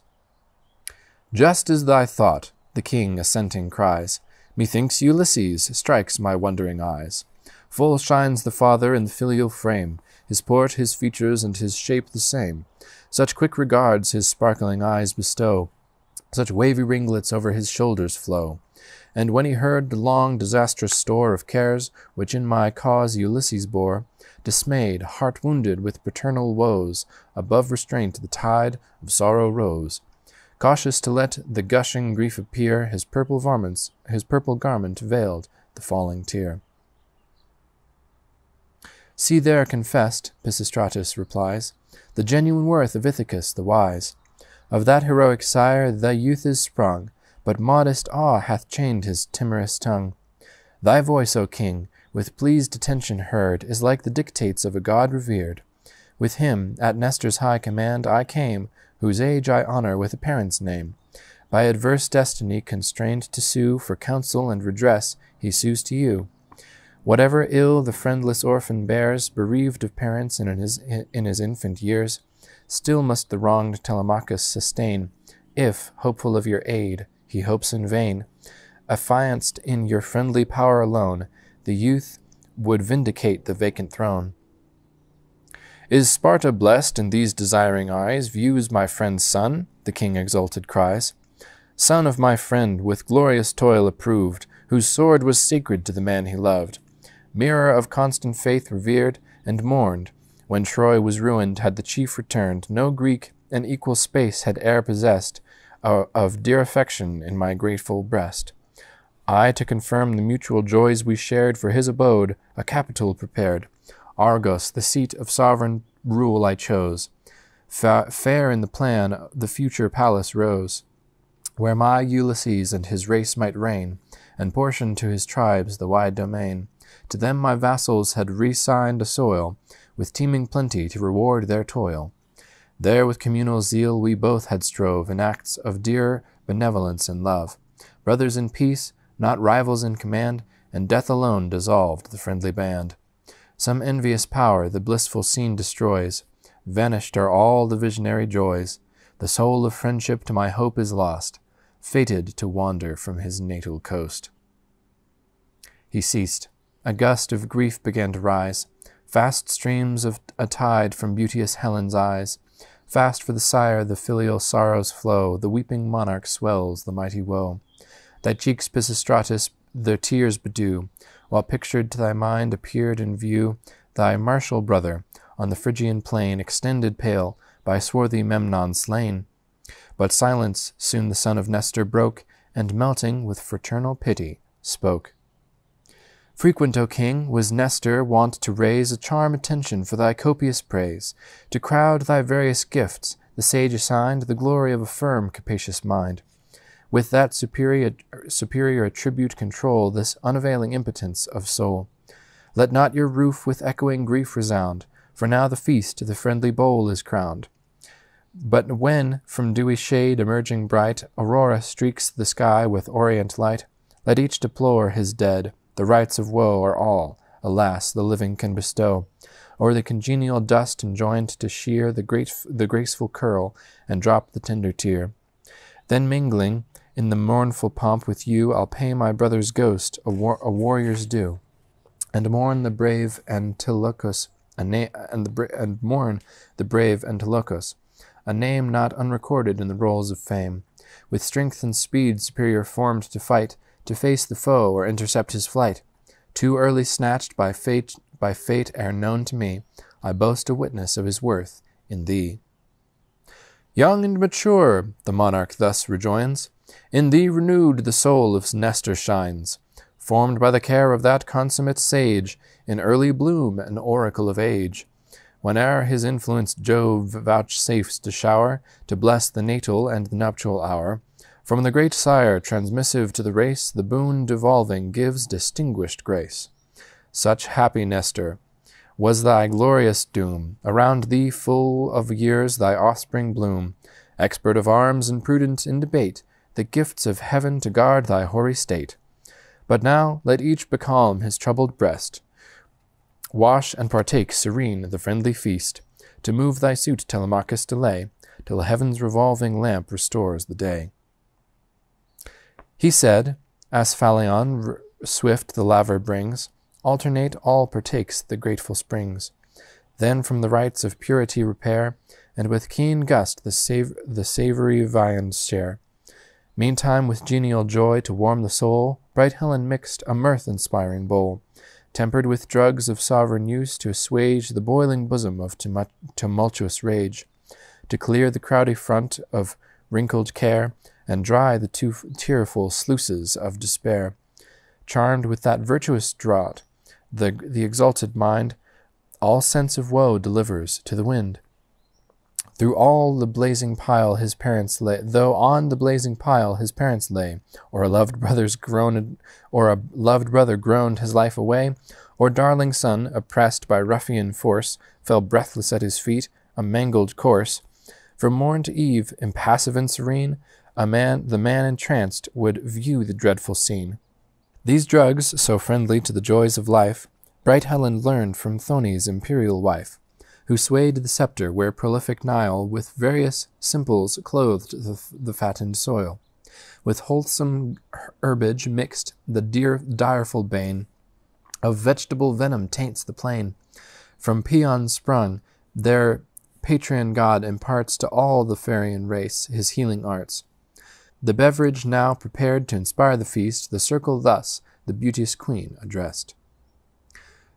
Just as thy thought, the king assenting cries, Methinks Ulysses strikes my wondering eyes. Full shines the father in the filial frame, his port, his features, and his shape the same. Such quick regards his sparkling eyes bestow, such wavy ringlets over his shoulders flow. And when he heard the long disastrous store of cares which in my cause Ulysses bore, dismayed, heart wounded with paternal woes, above restraint the tide of sorrow rose. Cautious to let the gushing grief appear, his purple varments, his purple garment veiled the falling tear. See there confessed, Pisistratus replies, the genuine worth of Ithacus the wise. Of that heroic sire thy youth is sprung, but modest awe hath chained his timorous tongue. Thy voice, O king, with pleased attention heard, is like the dictates of a god revered. With him, at Nestor's high command, I came, whose age I honor with a parent's name. By adverse destiny constrained to sue for counsel and redress, he sues to you. Whatever ill the friendless orphan bears, bereaved of parents in his, in his infant years, still must the wronged Telemachus sustain, if, hopeful of your aid, he hopes in vain. Affianced in your friendly power alone, the youth would vindicate the vacant throne. Is Sparta blessed in these desiring eyes, views my friend's son? the king exulted cries. Son of my friend, with glorious toil approved, whose sword was sacred to the man he loved. Mirror of constant faith revered and mourned. When Troy was ruined, had the chief returned, no Greek an equal space had e'er possessed, of dear affection in my grateful breast. I, to confirm the mutual joys we shared, for his abode a capital prepared. Argos, the seat of sovereign rule, I chose. Fa- fair in the plan, the future palace rose, where my Ulysses and his race might reign, and portion to his tribes the wide domain. To them my vassals had resigned a soil, with teeming plenty to reward their toil. There with communal zeal we both had strove in acts of dear benevolence and love. Brothers in peace, not rivals in command, and death alone dissolved the friendly band. Some envious power the blissful scene destroys. Vanished are all the visionary joys. The soul of friendship to my hope is lost, fated to wander from his natal coast. He ceased. A gust of grief began to rise. Fast streams of a tide from beauteous Helen's eyes. Fast for the sire the filial sorrows flow, the weeping monarch swells the mighty woe. Thy cheeks, Pisistratus, their tears bedew, while pictured to thy mind appeared in view thy martial brother, on the Phrygian plain, extended pale, by swarthy Memnon slain. But silence soon the son of Nestor broke, and melting with fraternal pity, spoke. Frequent, O king, was Nestor wont to raise a charm attention for thy copious praise, to crowd thy various gifts, the sage assigned the glory of a firm, capacious mind. With that superior, superior attribute control this unavailing impotence of soul. Let not your roof with echoing grief resound, for now the feast the friendly bowl is crowned. But when, from dewy shade emerging bright, Aurora streaks the sky with orient light, let each deplore his dead, the rites of woe are all, alas, the living can bestow. O'er the congenial dust enjoined to shear the, great, the graceful curl, and drop the tender tear. Then mingling in the mournful pomp with you, I'll pay my brother's ghost a, war, a warrior's due, and mourn the brave Antilochus, a na- and, the, and mourn the brave Antilochus, a name not unrecorded in the rolls of fame. With strength and speed superior formed to fight, to face the foe or intercept his flight. Too early snatched by fate, by fate ere known to me, I boast a witness of his worth in thee. Young and mature, the monarch thus rejoins, in thee renewed the soul of Nestor shines, formed by the care of that consummate sage, in early bloom an oracle of age. Whene'er his influence Jove vouchsafes to shower, to bless the natal and the nuptial hour, from the great sire, transmissive to the race, the boon devolving gives distinguished grace. Such happy Nestor was thy glorious doom. Around thee, full of years, thy offspring bloom. Expert of arms and prudent in debate, the gifts of heaven to guard thy hoary state. But now let each becalm his troubled breast, wash and partake serene the friendly feast. To move thy suit, Telemachus, delay, till heaven's revolving lamp restores the day. He said, Asphalion swift the laver brings, alternate all partakes the grateful springs. Then from the rites of purity repair, and with keen gust the, sav- the savory viands share. Meantime, with genial joy to warm the soul, bright Helen mixed a mirth-inspiring bowl, tempered with drugs of sovereign use to assuage the boiling bosom of tumultuous rage, to clear the crowdy front of wrinkled care, and dry the too tearful sluices of despair. Charmed with that virtuous draught, the, the exalted mind all sense of woe delivers to the wind. Through all the blazing pile his parents lay, though on the blazing pile his parents lay, or a loved brother's groaned, or a loved brother groaned his life away, or darling son, oppressed by ruffian force, fell breathless at his feet, a mangled corse. From morn to eve, impassive and serene, a man, the man entranced, would view the dreadful scene. These drugs, so friendly to the joys of life, bright Helen learned from Thone's imperial wife, who swayed the sceptre where prolific Nile with various simples clothed the, the fattened soil. With wholesome herbage mixed, the dear, direful bane of vegetable venom taints the plain. From Paeons sprung, their patron god imparts to all the Pharian race his healing arts. The beverage now prepared to inspire the feast, the circle thus the beauteous queen addressed.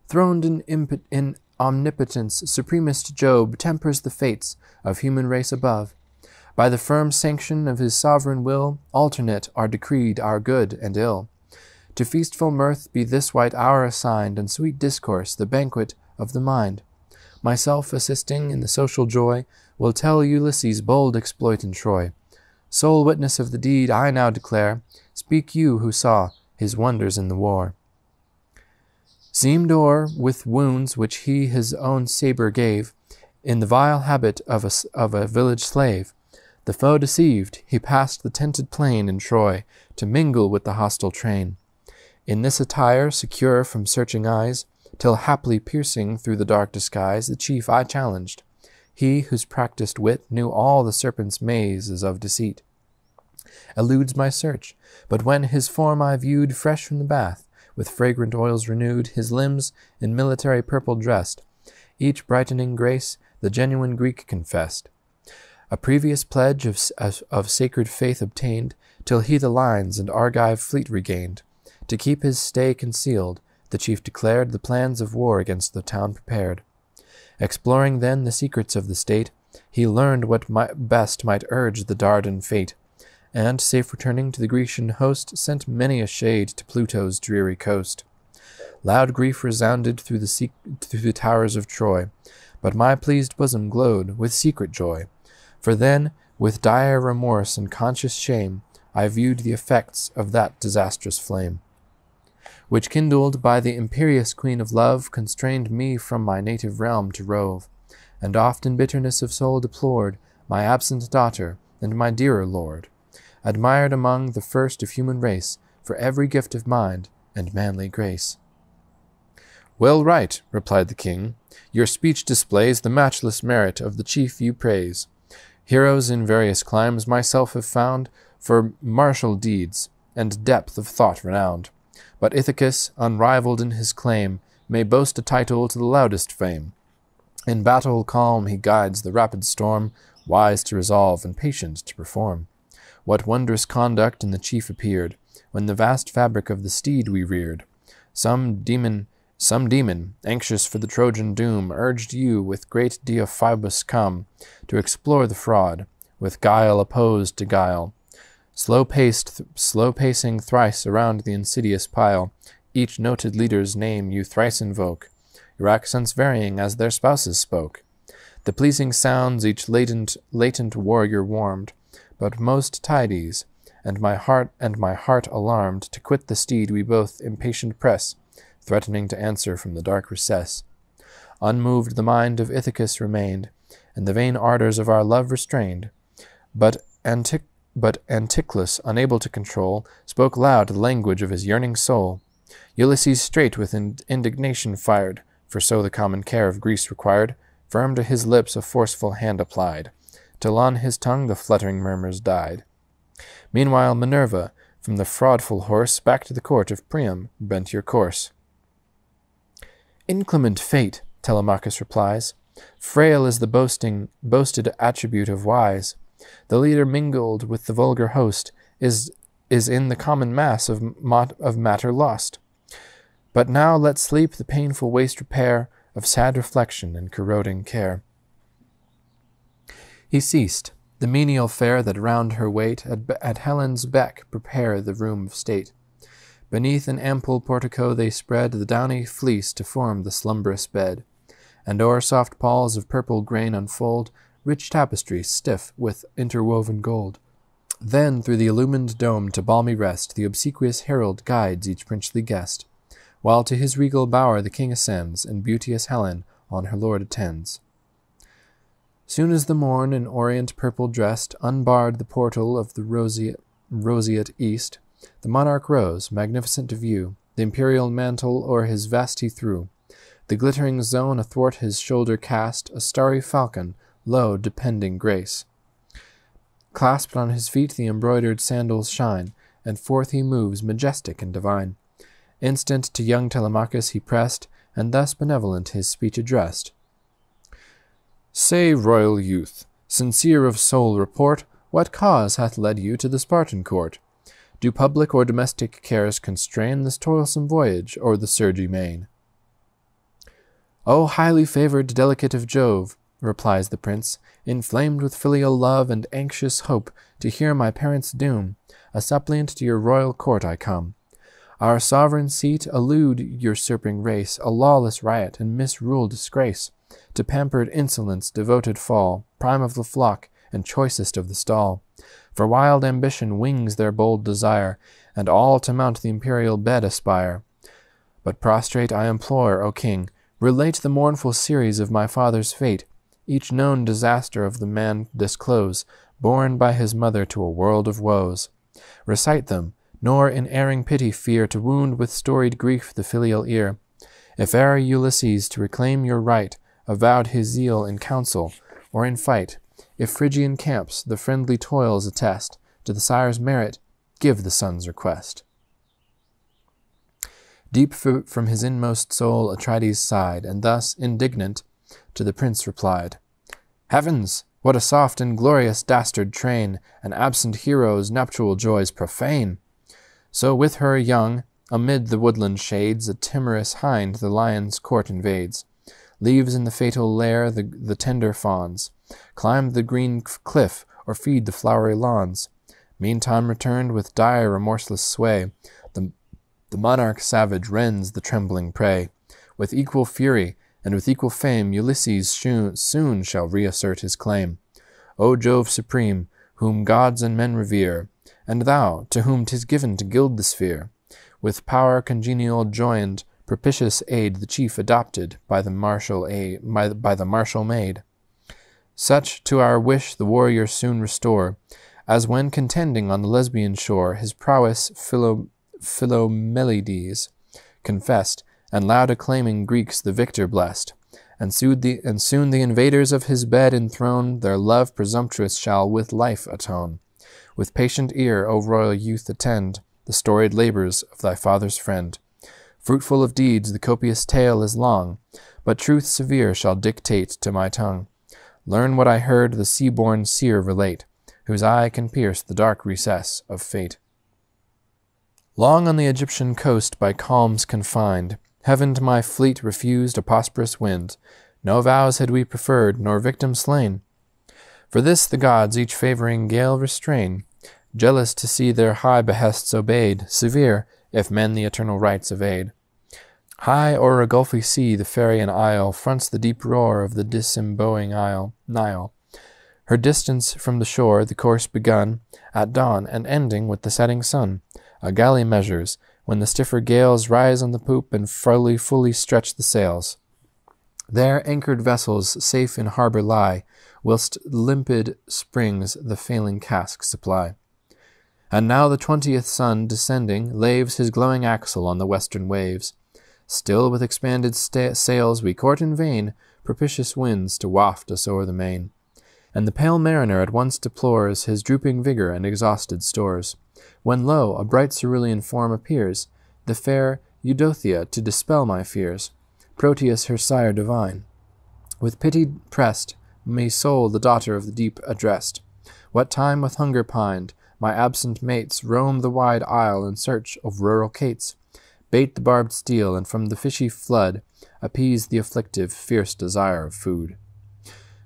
Throned in, imp- in omnipotence, supremest Jove tempers the fates of human race above. By the firm sanction of his sovereign will, alternate are decreed our good and ill. To feastful mirth be this white hour assigned, and sweet discourse the banquet of the mind. Myself assisting in the social joy, will tell Ulysses' bold exploit in Troy. Sole witness of the deed I now declare, speak you who saw his wonders in the war. Seamed o'er with wounds which he his own sabre gave, in the vile habit of a, of a village slave, the foe deceived, he passed the tented plain in Troy to mingle with the hostile train. In this attire, secure from searching eyes, till haply piercing through the dark disguise, the chief I challenged he whose practised wit knew all the serpent's mazes of deceit. Eludes my search, but when his form I viewed fresh from the bath, with fragrant oils renewed, his limbs in military purple dressed, each brightening grace the genuine Greek confessed. A previous pledge of, of, of sacred faith obtained, till he the lines and Argive fleet regained. To keep his stay concealed, the chief declared the plans of war against the town prepared. Exploring then the secrets of the state, he learned what might best might urge the Dardan fate, and, safe returning to the Grecian host, sent many a shade to Pluto's dreary coast. Loud grief resounded through the, through the towers of Troy, but my pleased bosom glowed with secret joy. For then, with dire remorse and conscious shame, I viewed the effects of that disastrous flame which kindled by the imperious queen of love constrained me from my native realm to rove, and oft in bitterness of soul deplored my absent daughter and my dearer lord, admired among the first of human race for every gift of mind and manly grace. Well right, replied the king, your speech displays the matchless merit of the chief you praise. Heroes in various climes myself have found for martial deeds and depth of thought renowned. But Ithacus, unrivalled in his claim, may boast a title to the loudest fame. In battle calm he guides the rapid storm, wise to resolve and patient to perform. What wondrous conduct in the chief appeared, when the vast fabric of the steed we reared. Some demon, some demon, anxious for the Trojan doom, urged you with great Deiphobus come to explore the fraud, with guile opposed to guile. Slow paced, slow pacing thrice around the insidious pile, each noted leader's name you thrice invoke, your accents varying as their spouses spoke. The pleasing sounds each latent, latent warrior warmed, but most Tydides', and my heart and my heart alarmed to quit the steed we both impatient press, threatening to answer from the dark recess. Unmoved the mind of Ithacus remained, and the vain ardors of our love restrained. But Antic- but Anticlus, unable to control, spoke loud the language of his yearning soul. Ulysses straight with in- indignation fired, for so the common care of Greece required, firm to his lips a forceful hand applied, till on his tongue the fluttering murmurs died. Meanwhile, Minerva, from the fraudful horse, back to the court of Priam, bent your course. Inclement fate, Telemachus replies, frail is the boasting, boasted attribute of wise. The leader mingled with the vulgar host is, is in the common mass of, mot, of matter lost. But now let sleep the painful waste repair of sad reflection and corroding care. He ceased, the menial fare that round her wait at, at Helen's beck prepare the room of state. Beneath an ample portico they spread the downy fleece to form the slumberous bed, and o'er soft palls of purple grain unfold rich tapestry stiff with interwoven gold. Then through the illumined dome to balmy rest the obsequious herald guides each princely guest, while to his regal bower the king ascends, and beauteous Helen on her lord attends. Soon as the morn, in orient purple dressed, unbarred the portal of the roseate, roseate east, the monarch rose, magnificent to view. The imperial mantle o'er his vest he threw. The glittering zone athwart his shoulder cast a starry falcon, low depending grace. Clasped on his feet the embroidered sandals shine, and forth he moves, majestic and divine. Instant to young Telemachus he pressed, and thus benevolent his speech addressed. Say, royal youth, sincere of soul, report what cause hath led you to the Spartan court. Do public or domestic cares constrain this toilsome voyage o'er the surgy main? O highly favored delicate of Jove, replies the prince, inflamed with filial love and anxious hope to hear my parents' doom, a suppliant to your royal court I come. Our sovereign seat elude usurping race, a lawless riot and misruled disgrace. To pampered insolence devoted fall, prime of the flock and choicest of the stall. For wild ambition wings their bold desire, and all to mount the imperial bed aspire. But prostrate I implore, O king, relate the mournful series of my father's fate, each known disaster of the man disclose, born by his mother to a world of woes. Recite them, nor in erring pity fear to wound with storied grief the filial ear. If e'er Ulysses to reclaim your right avowed his zeal in council or in fight, if Phrygian camps the friendly toils attest to the sire's merit, give the son's request. Deep from his inmost soul Atrides sighed, and thus, indignant, to the prince replied, Heavens! What a soft and glorious dastard train, An absent hero's nuptial joys profane! So with her young, amid the woodland shades, A timorous hind the lion's court invades, Leaves in the fatal lair the, the tender fawns, Climb the green cliff, or feed the flowery lawns. Meantime returned with dire remorseless sway, the, the monarch savage rends the trembling prey. With equal fury, and with equal fame, Ulysses soon shall reassert his claim. O Jove supreme, whom gods and men revere, and thou, to whom 'tis given to gild the sphere, with power congenial joined, propitious aid the chief adopted by the martial aid, by, by the martial maid. Such to our wish the warrior soon restore, as when contending on the Lesbian shore his prowess Philo, Philomelides confessed, and loud acclaiming Greeks the victor blessed. And soon, the, and soon the invaders of his bed enthroned their love presumptuous shall with life atone. With patient ear, O royal youth, attend the storied labors of thy father's friend. Fruitful of deeds, the copious tale is long, but truth severe shall dictate to my tongue. Learn what I heard the sea-born seer relate, whose eye can pierce the dark recess of fate. Long on the Egyptian coast by calms confined, heaven to my fleet refused a prosperous wind. No vows had we preferred, nor victims slain. For this the gods each favouring gale restrain, jealous to see their high behests obeyed, severe, if men the eternal rights evade. High o'er a gulfy sea the Pharian isle fronts the deep roar of the disemboweling isle, Nile. Her distance from the shore, the course begun at dawn and ending with the setting sun, a galley measures, when the stiffer gales rise on the poop and fully, fully stretch the sails. There anchored vessels safe in harbour lie, whilst limpid springs the failing cask supply. And now the twentieth sun, descending, laves his glowing axle on the western waves. Still with expanded sta- sails we court in vain propitious winds to waft us o'er the main. And the pale mariner at once deplores his drooping vigour and exhausted stores. When lo, a bright cerulean form appears, the fair Eidothea to dispel my fears, Proteus her sire divine. With pity pressed, me sole the daughter of the deep addressed. What time with hunger pined, my absent mates roam the wide isle in search of rural cates, bait the barbed steel, and from the fishy flood appease the afflictive, fierce desire of food.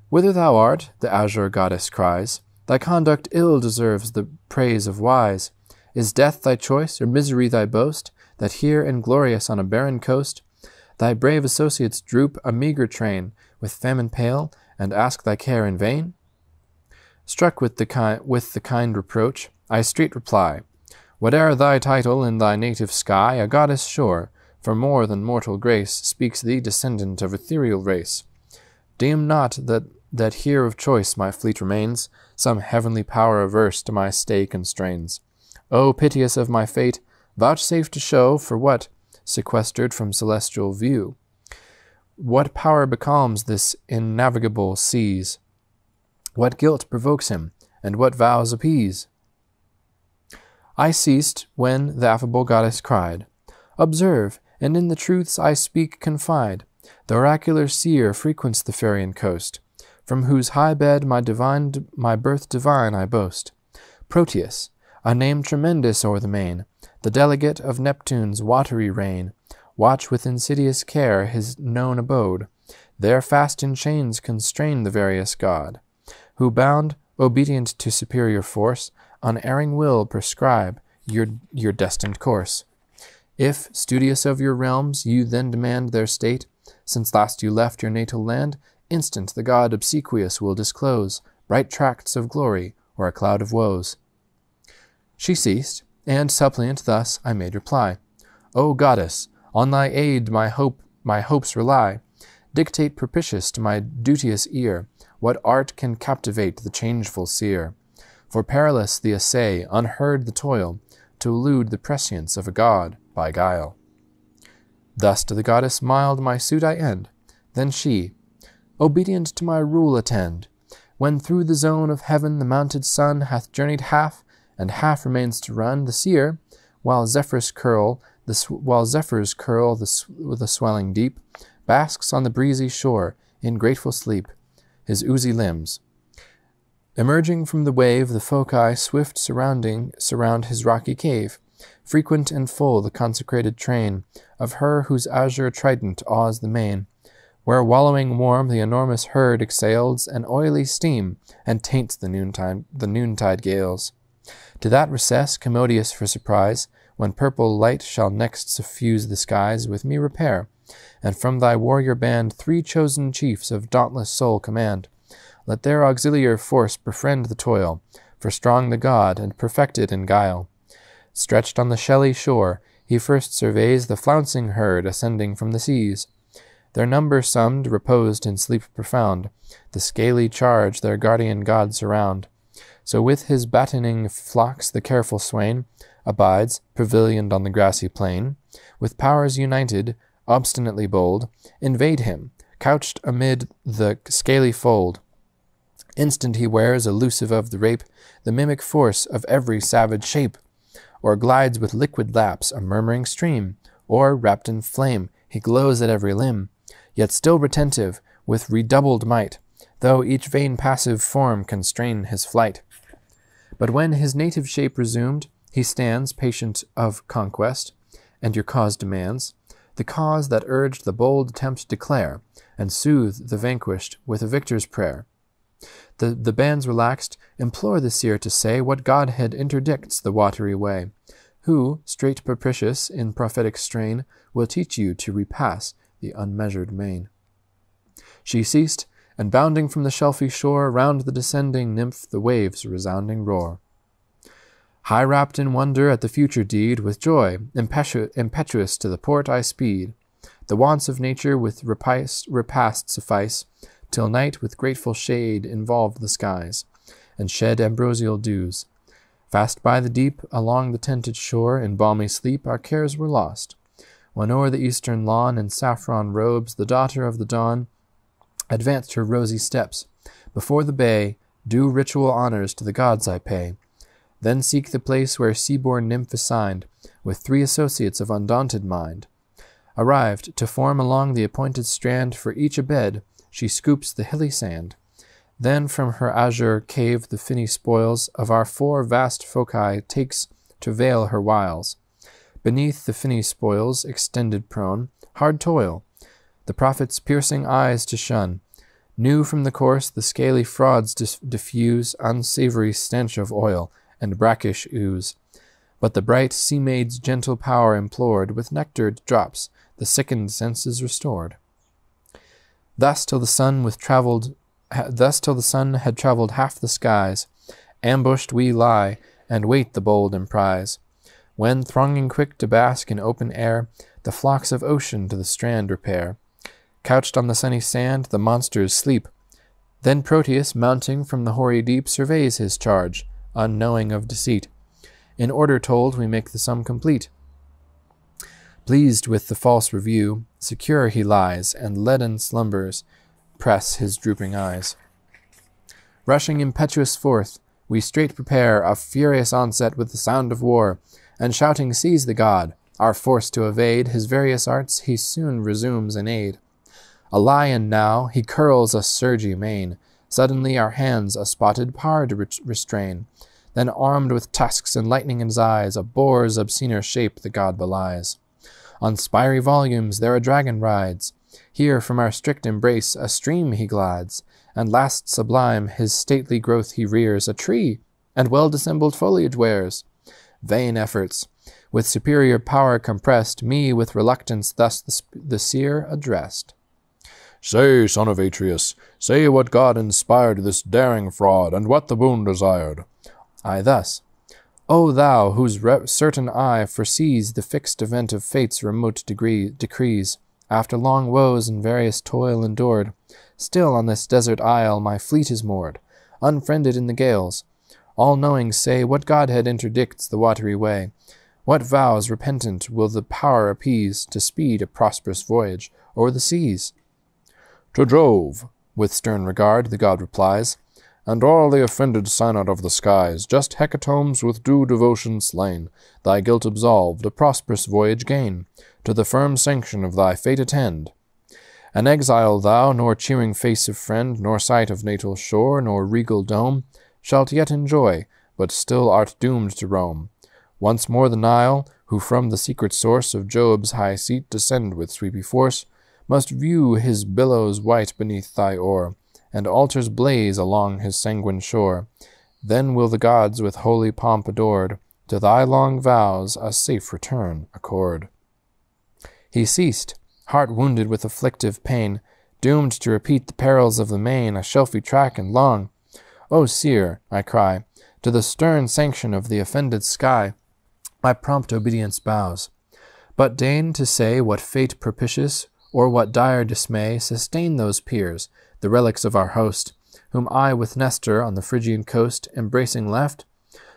Whither thou art, the azure goddess cries, thy conduct ill deserves the praise of wise. Is death thy choice, or misery thy boast, that here inglorious on a barren coast, thy brave associates droop a meagre train, with famine pale, and ask thy care in vain? Struck with the, ki- with the kind reproach, I straight reply, Whate'er thy title in thy native sky, a goddess sure, for more than mortal grace, speaks thee descendant of ethereal race. Deem not that, that here of choice my fleet remains, some heavenly power averse to my stay constrains. O piteous of my fate, vouchsafe to show for what, sequestered from celestial view, what power becalms this innavigable seas? What guilt provokes him, and what vows appease? I ceased when the affable goddess cried, Observe, and in the truths I speak confide. The oracular seer frequents the Pharian coast, from whose high bed my divine, my birth divine I boast. Proteus, a name tremendous o'er the main, the delegate of Neptune's watery reign, watch with insidious care his known abode. There fast in chains constrain the various god who bound, obedient to superior force, unerring will prescribe your, your destined course. If, studious of your realms, you then demand their state, since last you left your natal land, instant the god obsequious will disclose bright tracts of glory or a cloud of woes. She ceased, and suppliant thus I made reply. O goddess, on thy aid my hope my hopes rely. Dictate propitious to my duteous ear, what art can captivate the changeful seer? For perilous the essay, unheard the toil, to elude the prescience of a god by guile. Thus to the goddess mild my suit I end. Then she, obedient to my rule attend. When through the zone of heaven the mounted sun hath journeyed half, and half remains to run, the seer, while zephyrs curl, the while zephyrs curl the, sw- the swelling deep, basks on the breezy shore in grateful sleep his oozy limbs. Emerging from the wave, the phocae swift surrounding surround his rocky cave, frequent and full the consecrated train of her whose azure trident awes the main, where wallowing warm the enormous herd exhales an oily steam and taints the noontide the noontide gales. To that recess, commodious for surprise, when purple light shall next suffuse the skies, with me repair, and from thy warrior band three chosen chiefs of dauntless soul command. Let their auxiliar force befriend the toil, for strong the god and perfected in guile. Stretched on the shelly shore, he first surveys the flouncing herd ascending from the seas. Their number summed, reposed in sleep profound, the scaly charge their guardian god surround. So with his battening flocks the careful swain abides, pavilioned on the grassy plain, with powers united, obstinately bold, invade him, couched amid the scaly fold. Instant he wears, elusive of the rape, the mimic force of every savage shape, or glides with liquid laps a murmuring stream, or, wrapped in flame, he glows at every limb, yet still retentive, with redoubled might, though each vain passive form constrain his flight. But when his native shape resumed, he stands, patient of conquest, and your cause demands, the cause that urged the bold attempt declare, and soothe the vanquished with a victor's prayer. The, the bands relaxed, implore the seer to say what Godhead interdicts the watery way, who, straight propitious in prophetic strain, will teach you to repass the unmeasured main. She ceased, and bounding from the shelfy shore, round the descending nymph the waves resounding roar. High wrapped in wonder at the future deed, with joy impetu- impetuous to the port I speed. The wants of nature with repast, repast suffice, till night with grateful shade involved the skies, and shed ambrosial dews. Fast by the deep, along the tented shore, in balmy sleep our cares were lost. When o'er the eastern lawn, in saffron robes, the daughter of the dawn advanced her rosy steps. Before the bay, due ritual honors to the gods I pay. Then seek the place where sea-born nymph assigned, with three associates of undaunted mind. Arrived, to form along the appointed strand for each a bed, she scoops the hilly sand. Then from her azure cave the finny spoils of our four vast phocae takes to veil her wiles. Beneath the finny spoils, extended prone, hard toil, the prophet's piercing eyes to shun. New from the course the scaly frauds diffuse unsavory stench of oil and brackish ooze. But the bright sea maid's gentle power implored, with nectared drops, the sickened senses restored. Thus till the sun with travelled, thus till the sun had travelled half the skies, ambushed we lie and wait the bold emprise. When thronging quick to bask in open air, the flocks of ocean to the strand repair. Couched on the sunny sand, the monsters sleep. Then Proteus, mounting from the hoary deep, surveys his charge, unknowing of deceit. In order told, we make the sum complete. Pleased with the false review, secure he lies, and leaden slumbers press his drooping eyes. Rushing impetuous forth, we straight prepare a furious onset with the sound of war, and shouting seize the god, our force to evade, his various arts he soon resumes in aid. A lion now, he curls a surgy mane, Suddenly our hands a spotted pard restrain. Then armed with tusks and lightning in his eyes, a boar's obscener shape the god belies. On spiry volumes there a dragon rides. Here from our strict embrace a stream he glides, and last sublime his stately growth he rears, a tree, and well dissembled foliage wears. Vain efforts! With superior power compressed, me with reluctance thus the, the seer addressed. Say, son of Atreus, say what God inspired this daring fraud, and what the boon desired. I thus. O thou, whose certain eye foresees the fixed event of fate's remote degree- decrees, after long woes and various toil endured, still on this desert isle my fleet is moored, unfriended in the gales. All knowing say what Godhead interdicts the watery way. What vows repentant will the power appease to speed a prosperous voyage o'er the seas? To Jove, with stern regard, the god replies, and all the offended synod of the skies, just hecatombs with due devotion slain, thy guilt absolved, a prosperous voyage gain, to the firm sanction of thy fate attend. An exile thou, nor cheering face of friend, nor sight of natal shore, nor regal dome, shalt yet enjoy, but still art doomed to roam. Once more the Nile, who from the secret source of Jove's high seat descend with sweepy force, must view his billows white beneath thy oar, and altars blaze along his sanguine shore. Then will the gods with holy pomp adored, to thy long vows a safe return accord. He ceased, heart wounded with afflictive pain, doomed to repeat the perils of the main, a shelfy track and long. O seer, I cry, to the stern sanction of the offended sky, my prompt obedience bows. But deign to say what fate propitious or what dire dismay sustain those peers, the relics of our host, whom I with Nestor on the Phrygian coast embracing left?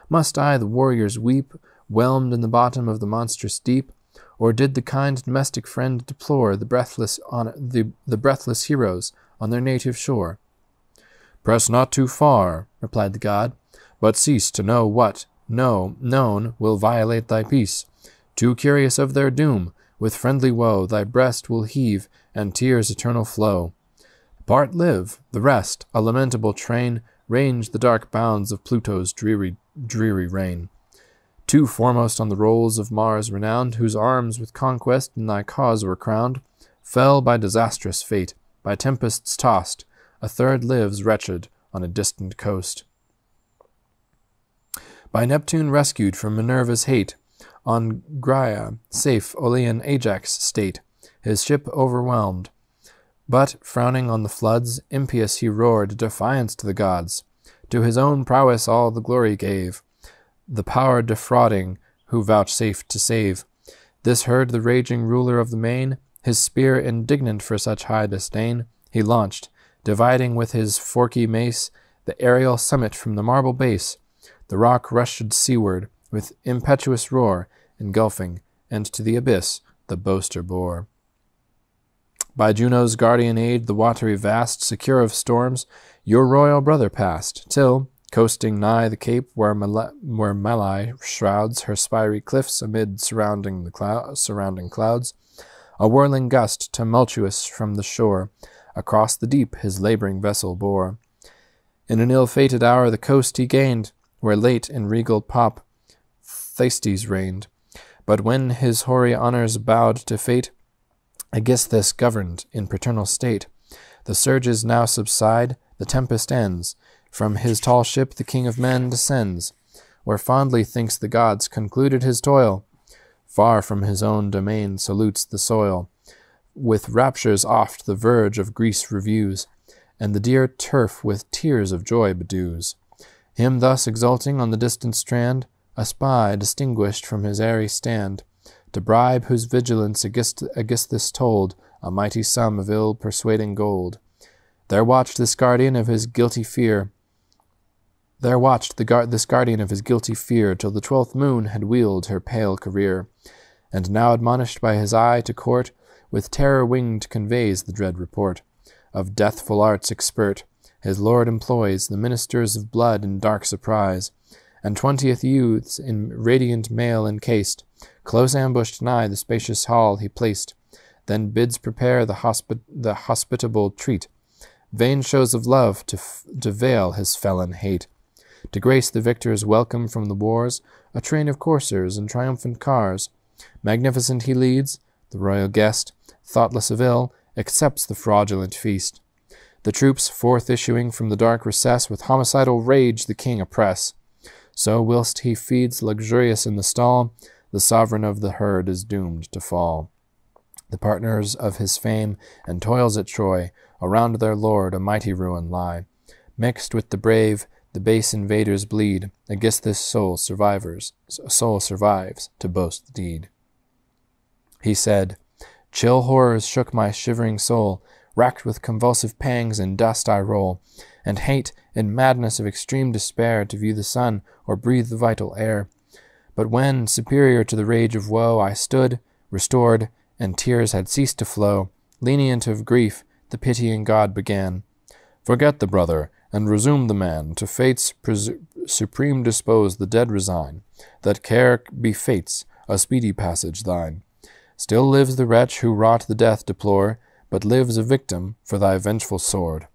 Must I the warriors weep, whelmed in the bottom of the monstrous deep? Or did the kind domestic friend deplore the breathless on the, the breathless heroes on their native shore? Press not too far, replied the god, but cease to know what, know, known, will violate thy peace. Too curious of their doom, with friendly woe thy breast will heave, and tears eternal flow. Part live, the rest, a lamentable train, range the dark bounds of Pluto's dreary, dreary reign. Two foremost on the rolls of Mars renowned, whose arms with conquest in thy cause were crowned, fell by disastrous fate, by tempests tossed. A third lives wretched, on a distant coast. By Neptune rescued from Minerva's hate, on Gyrae safe Oilean Ajax state, his ship overwhelmed. But, frowning on the floods, impious he roared defiance to the gods. To his own prowess all the glory gave, the power defrauding who vouchsafed to save. This heard the raging ruler of the main, his spear indignant for such high disdain, he launched, dividing with his forky mace the aerial summit from the marble base. The rock rushed seaward with impetuous roar, engulfing, and to the abyss the boaster bore. By Juno's guardian aid, the watery vast, secure of storms, your royal brother passed, till, coasting nigh the cape where, Mal- where Malea shrouds her spiry cliffs amid surrounding, the clou- surrounding clouds, a whirling gust, tumultuous from the shore, across the deep his laboring vessel bore. In an ill-fated hour the coast he gained, where late in regal pomp Thyestes reigned. But when his hoary honours bowed to fate, Aegisthus governed in paternal state. The surges now subside, the tempest ends. From his tall ship the king of men descends, where fondly thinks the gods concluded his toil. Far from his own domain salutes the soil. With raptures oft the verge of Greece reviews, and the dear turf with tears of joy bedews. Him thus exulting on the distant strand, a spy distinguished from his airy stand, to bribe whose vigilance Aegisthus told a mighty sum of ill persuading gold. There watched this guardian of his guilty fear. There watched the guard, this guardian of his guilty fear till the twelfth moon had wheeled her pale career, and now admonished by his eye to court, with terror winged conveys the dread report of deathful arts expert. His lord employs the ministers of blood in dark surprise, and twentieth youths in radiant mail encased, close ambushed nigh the spacious hall he placed, then bids prepare the, hospi- the hospitable treat, vain shows of love to, f- to veil his felon hate. To grace the victor's welcome from the wars, a train of coursers and triumphant cars. Magnificent he leads, the royal guest, thoughtless of ill, accepts the fraudulent feast. The troops, forth issuing from the dark recess, with homicidal rage the king oppress. So, whilst he feeds luxurious in the stall, the sovereign of the herd is doomed to fall. The partners of his fame and toils at Troy, around their lord a mighty ruin lie. Mixed with the brave, the base invaders bleed. Aegisthus' soul survivors, soul survives to boast the deed. He said, Chill horrors shook my shivering soul. Racked with convulsive pangs in dust I roll, and hate, in madness of extreme despair, to view the sun or breathe the vital air. But when, superior to the rage of woe, I stood, restored, and tears had ceased to flow, lenient of grief, the pitying God began. Forget the brother, and resume the man, to fate's supreme dispose the dead resign, that care be fate's, a speedy passage thine. Still lives the wretch who wrought the death deplore, but lives a victim for thy vengeful sword.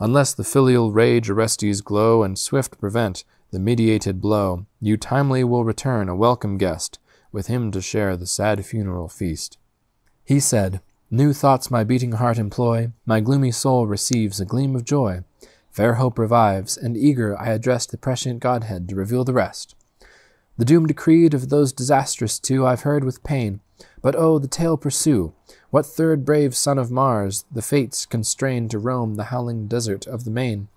Unless the filial rage Orestes glow and swift prevent the mediated blow, you timely will return a welcome guest, with him to share the sad funeral feast. He said, New thoughts my beating heart employ, my gloomy soul receives a gleam of joy. Fair hope revives, and eager I address the prescient Godhead to reveal the rest. The doom decreed of those disastrous two I've heard with pain, but oh, the tale pursue. What third brave son of Mars the fates constrain to roam the howling desert of the main?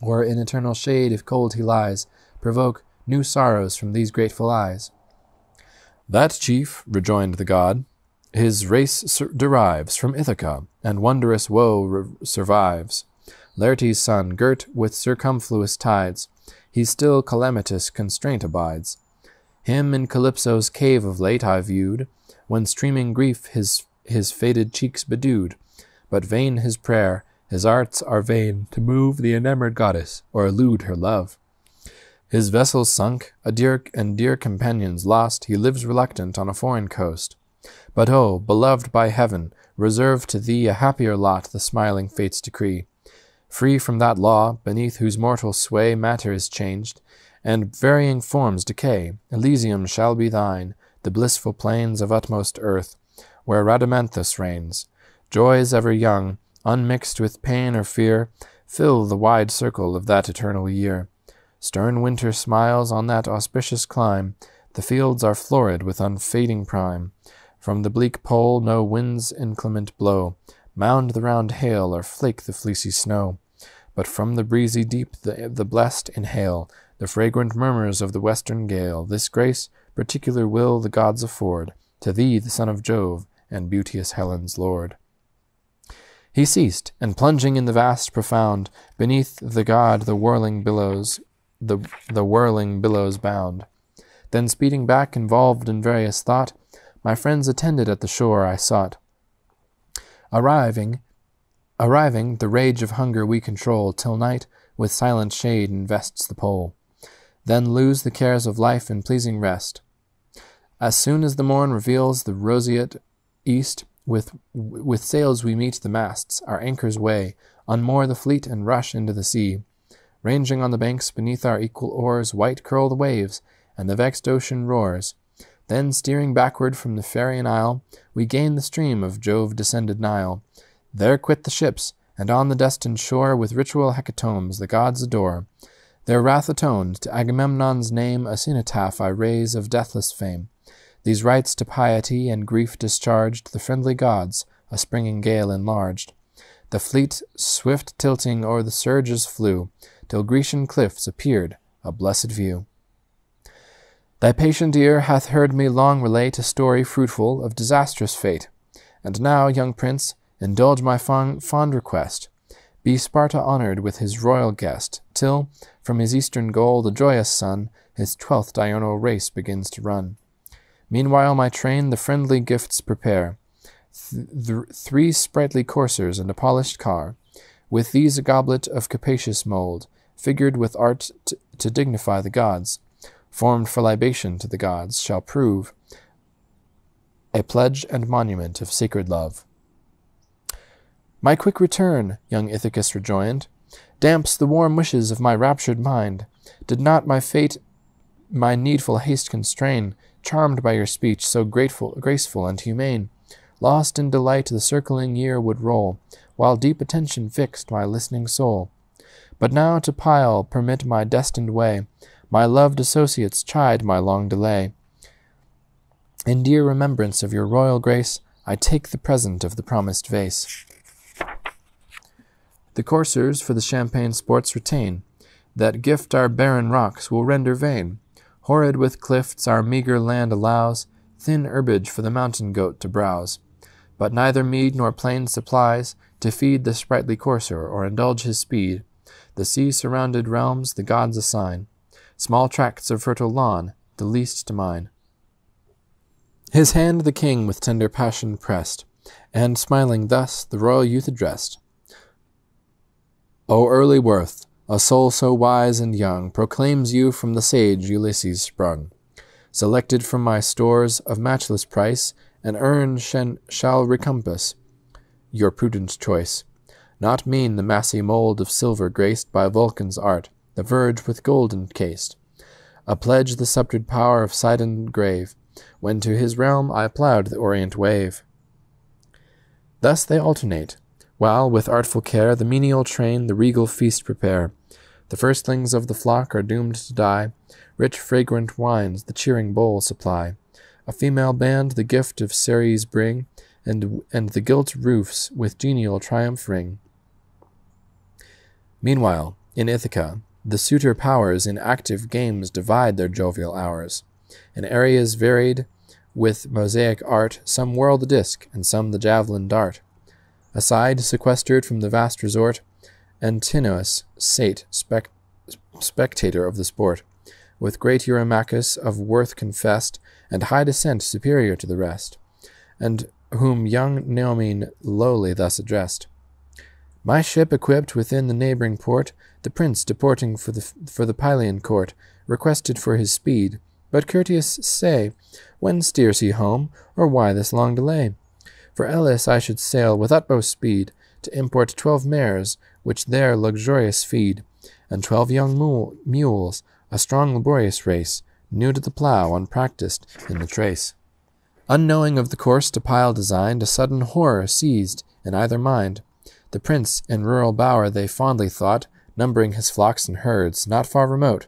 Or in eternal shade, if cold he lies, provoke new sorrows from these grateful eyes? That chief, rejoined the god, his race derives from Ithaca, and wondrous woe survives. Laertes' son, girt with circumfluous tides, he still calamitous constraint abides. Him in Calypso's cave of late I viewed, when streaming grief his his faded cheeks bedewed. But vain his prayer, his arts are vain to move the enamoured goddess or elude her love. His vessel sunk, a dear and dear companions lost, he lives reluctant on a foreign coast. But oh, beloved by heaven, reserve to thee a happier lot the smiling fates decree. Free from that law, beneath whose mortal sway matter is changed, and varying forms decay, Elysium shall be thine, the blissful plains of utmost earth, where Rhadamanthus reigns. Joys ever young, unmixed with pain or fear, fill the wide circle of that eternal year. Stern winter smiles on that auspicious clime. The fields are florid with unfading prime. From the bleak pole no winds inclement blow, mound the round hail or flake the fleecy snow. But from the breezy deep the, the blest inhale the fragrant murmurs of the western gale. This grace particular will the gods afford to thee, the son of Jove, and beauteous Helen's lord. He ceased, and plunging in the vast profound, beneath the god the whirling billows, the, the whirling billows bound. Then speeding back, involved in various thought, my friends attended at the shore I sought. Arriving, arriving, the rage of hunger we control, till night with silent shade invests the pole. Then lose the cares of life in pleasing rest. As soon as the morn reveals the roseate east, with, with sails we meet the masts, our anchors weigh, unmoor the fleet and rush into the sea. Ranging on the banks beneath our equal oars, white curl the waves, and the vexed ocean roars. Then, steering backward from the Phaeacian isle, we gain the stream of Jove descended Nile. There quit the ships, and on the destined shore with ritual hecatombs the gods adore. Their wrath atoned, to Agamemnon's name a cenotaph I raise of deathless fame. These rites to piety and grief discharged, the friendly gods a springing gale enlarged. The fleet swift tilting o'er the surges flew, till Grecian cliffs appeared a blessed view. Thy patient ear hath heard me long relate a story fruitful of disastrous fate. And now, young prince, indulge my fond, fond request. Be Sparta honored with his royal guest, till, from his eastern goal, the joyous sun, his twelfth diurnal race begins to run. Meanwhile, my train the friendly gifts prepare. Th- th- three sprightly coursers and a polished car. With these a goblet of capacious mold, figured with art t- to dignify the gods formed for libation to the gods, shall prove a pledge and monument of sacred love. My quick return, young Ithacus rejoined, damps the warm wishes of my raptured mind. Did not my fate my needful haste constrain, charmed by your speech so grateful, graceful and humane, lost in delight the circling year would roll, while deep attention fixed my listening soul. But now to Pyle permit my destined way, my loved associates chide my long delay. In dear remembrance of your royal grace, I take the present of the promised vase. The coursers for the champaign sports retain. That gift our barren rocks will render vain. Horrid with cliffs our meagre land allows, thin herbage for the mountain goat to browse. But neither mead nor plain supplies to feed the sprightly courser or indulge his speed. The sea surrounded realms the gods assign small tracts of fertile lawn, the least to mine. His hand the king with tender passion pressed, and, smiling thus, the royal youth addressed. O early worth, a soul so wise and young, proclaims you from the sage Ulysses sprung. Selected from my stores of matchless price, an urn shall recompense your prudent choice. Not mean the massy mould of silver graced by Vulcan's art, the verge with gold encased. A pledge the sceptred power of Sidon grave, when to his realm I ploughed the orient wave. Thus they alternate, while with artful care the menial train the regal feast prepare. The firstlings of the flock are doomed to die, rich fragrant wines the cheering bowl supply. A female band the gift of Ceres bring, and, and the gilt roofs with genial triumph ring. Meanwhile, in Ithaca, the suitor powers in active games divide their jovial hours. In areas varied with mosaic art, some whirl the disk, and some the javelin dart. Aside, sequestered from the vast resort, Antinous sate, spec- spectator of the sport, with great Eurymachus of worth confessed, and high descent superior to the rest, and whom young Noemon lowly thus addressed. My ship equipped within the neighboring port the prince, deporting for the, for the Pylian court, requested for his speed. But courteous say, when steers he home, or why this long delay? For Elis I should sail with utmost speed, to import twelve mares, which there luxurious feed, and twelve young mules, a strong laborious race, new to the plough, unpractised in the trace. Unknowing of the course to Pyle designed, a sudden horror seized in either mind. The prince in rural bower they fondly thought, numbering his flocks and herds, not far remote.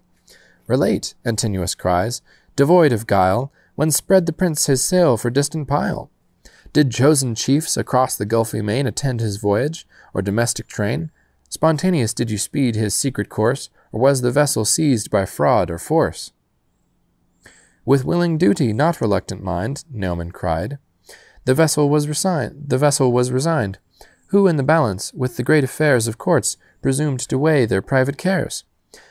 Relate, Antinous cries, devoid of guile, when spread the prince his sail for distant Pyle? Did chosen chiefs across the gulfy main attend his voyage, or domestic train? Spontaneous did you speed his secret course, or was the vessel seized by fraud or force? With willing duty, not reluctant mind, Noemon cried. The vessel was resigned. The vessel was resigned. Who in the balance, with the great affairs of courts, presumed to weigh their private cares?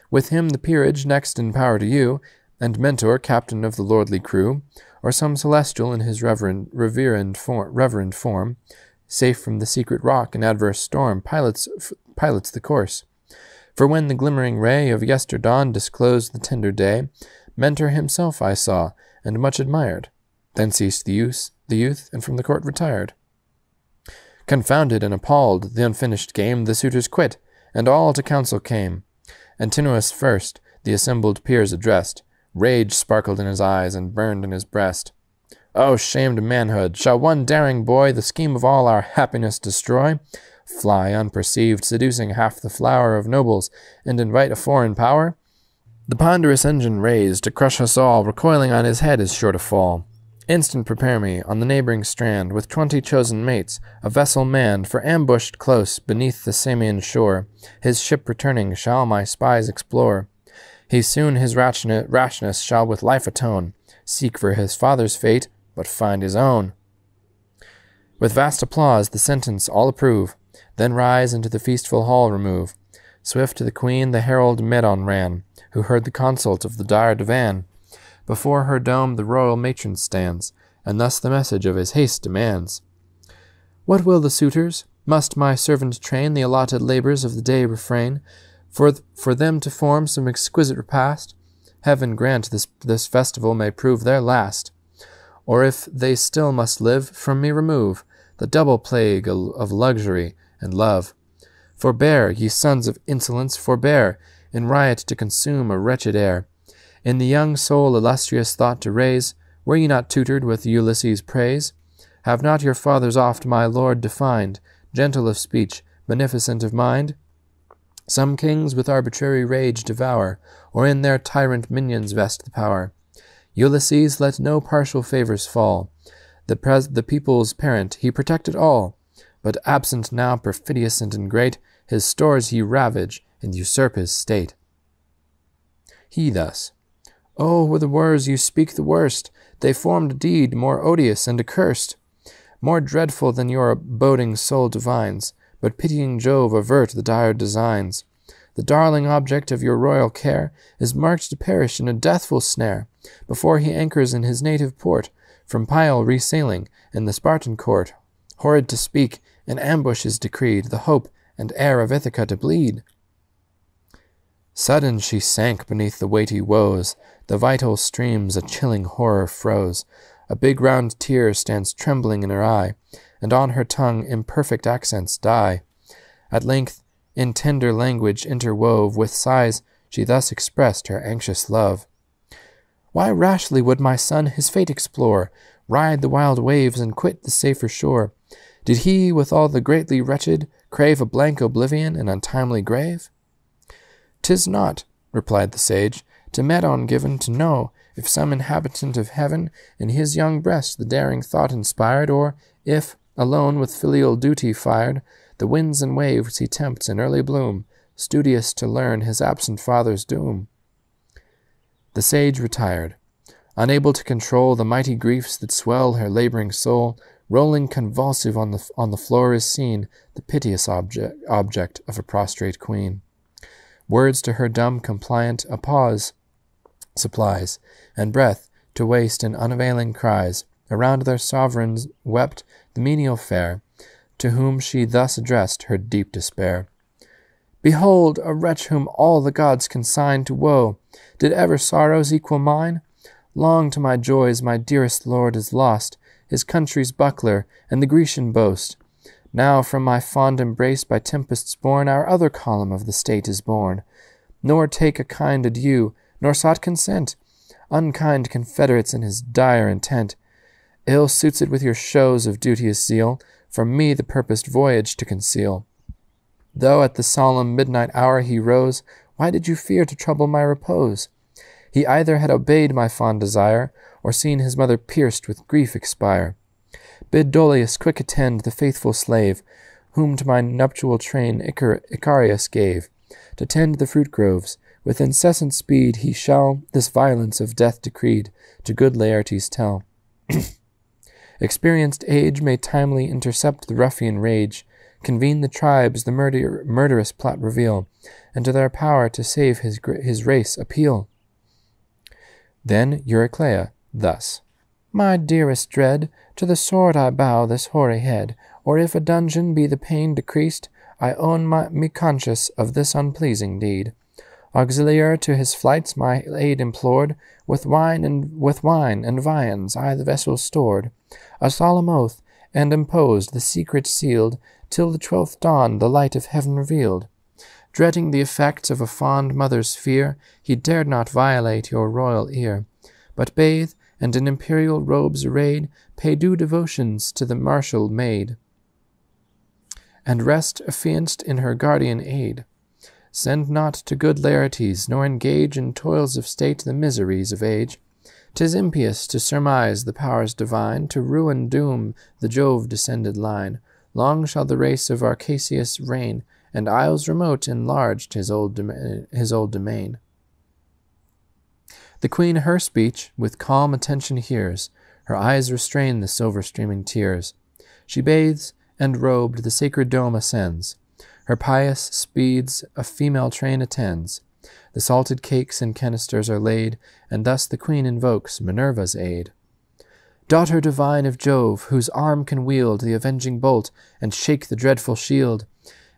With him the peerage next in power to you, and mentor, captain of the lordly crew, or some celestial in his reverend, reverend, form, reverend form, safe from the secret rock and adverse storm, pilots, pilots the course. For when the glimmering ray of yesterdawn disclosed the tender day, Mentor himself I saw, and much admired. Then ceased the youth, the youth, and from the court retired. Confounded and appalled, the unfinished game the suitors quit, and all to council came. Antinous first the assembled peers addressed. Rage sparkled in his eyes and burned in his breast. Oh, o shamed manhood! Shall one daring boy the scheme of all our happiness destroy? Fly unperceived, seducing half the flower of nobles, and invite a foreign power? The ponderous engine raised to crush us all, recoiling on his head is sure to fall. Instant prepare me, on the neighboring strand, with twenty chosen mates, a vessel manned, for ambushed close beneath the Samian shore, his ship returning shall my spies explore. He soon his rashness shall with life atone, seek for his father's fate, but find his own. With vast applause the sentence all approve, then rise into the feastful hall remove. Swift to the queen the herald Medon ran, who heard the consult of the dire divan. Before her dome the royal matron stands, and thus the message of his haste demands. What will the suitors? Must my servant train the allotted labors of the day refrain, for, th- for them to form some exquisite repast? Heaven grant this, this festival may prove their last. Or if they still must live, from me remove the double plague of luxury and love. Forbear, ye sons of insolence, forbear, in riot to consume a wretched heir. In the young soul illustrious thought to raise, were ye not tutored with Ulysses' praise? Have not your fathers oft my lord defined, gentle of speech, beneficent of mind? Some kings with arbitrary rage devour, or in their tyrant minions vest the power. Ulysses let no partial favors fall. The, pres- the people's parent, he protected all. But absent now, perfidious and ingrate, his stores he ravage, and usurp his state. He thus, Oh, were the words you speak the worst, they formed a deed more odious and accursed, more dreadful than your boding soul divines, but pitying Jove avert the dire designs. The darling object of your royal care is marked to perish in a deathful snare, before he anchors in his native port, from Pyle resailing in the Spartan court. Horrid to speak, an ambush is decreed, the hope and heir of Ithaca to bleed. Sudden she sank beneath the weighty woes, the vital streams a chilling horror froze. A big round tear stands trembling in her eye, and on her tongue imperfect accents die. At length, in tender language interwove with sighs, she thus expressed her anxious love. Why rashly would my son his fate explore, ride the wild waves and quit the safer shore? Did he, with all the greatly wretched, crave a blank oblivion and untimely grave? "'Tis not," replied the sage, "to Medon given to know if some inhabitant of heaven in his young breast the daring thought inspired, or if, alone with filial duty fired, the winds and waves he tempts in early bloom, studious to learn his absent father's doom." The sage retired. Unable to control the mighty griefs that swell her laboring soul, rolling convulsive on the, on the floor is seen the piteous object, object of a prostrate queen. Words to her dumb compliant a pause supplies, and breath to waste in unavailing cries. Around their sovereigns wept the menial fair, to whom she thus addressed her deep despair. Behold, a wretch whom all the gods consign to woe! Did ever sorrows equal mine? Long to my joys my dearest lord is lost, his country's buckler, and the Grecian boast. Now from my fond embrace by tempests borne our other column of the state is born, nor take a kind adieu, nor sought consent, unkind confederates in his dire intent. Ill suits it with your shows of duteous zeal, from me the purposed voyage to conceal. Though at the solemn midnight hour he rose, why did you fear to trouble my repose? He either had obeyed my fond desire, or seen his mother pierced with grief expire. Bid Dolius quick attend the faithful slave, whom to my nuptial train Icar- Icarius gave, to tend the fruit groves. With incessant speed he shall this violence of death decreed to good Laertes tell. Experienced age may timely intercept the ruffian rage, convene the tribes, the murder- murderous plot reveal, and to their power to save his, his race appeal. Then Euryclea thus My dearest dread, to the sword I bow this hoary head, or if a dungeon be the pain decreased, I own my, me conscious of this unpleasing deed. Auxiliar to his flights my aid implored, with wine and with wine and viands I the vessel stored, a solemn oath, and imposed the secret sealed, till the twelfth dawn the light of heaven revealed. Dreading the effects of a fond mother's fear, he dared not violate your royal ear, but bathe, and in imperial robes arrayed, pay due devotions to the martial maid, and rest affianced in her guardian aid. Send not to good Laertes, nor engage in toils of state the miseries of age. 'Tis impious to surmise the powers divine, to ruin doom the Jove descended line. Long shall the race of Arcesius reign, and isles remote enlarged his old, his old domain. The queen her speech with calm attention hears, her eyes restrain the silver streaming tears. She bathes, and robed the sacred dome ascends. Her pious speeds a female train attends. The salted cakes in canisters are laid, and thus the queen invokes Minerva's aid. Daughter divine of Jove, whose arm can wield the avenging bolt and shake the dreadful shield,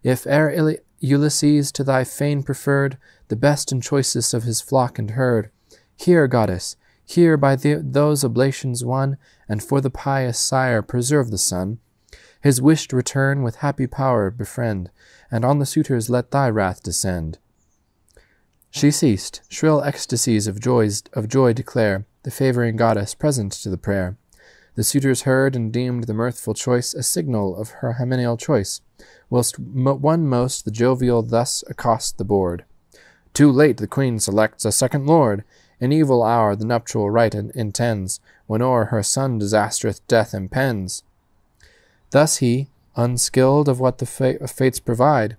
if ere Ulysses to thy fane preferred the best and choicest of his flock and herd, hear, goddess, hear by the, those oblations won, and for the pious sire preserve the son. His wished return with happy power befriend, and on the suitors let thy wrath descend. She ceased, shrill ecstasies of joys of joy declare, the favoring goddess present to the prayer. The suitors heard and deemed the mirthful choice a signal of her hymeneal choice, whilst one most the jovial thus accost the board. Too late the queen selects a second lord, an evil hour the nuptial rite intends, when o'er her son disastrous death impends. Thus he, unskilled of what the fates provide,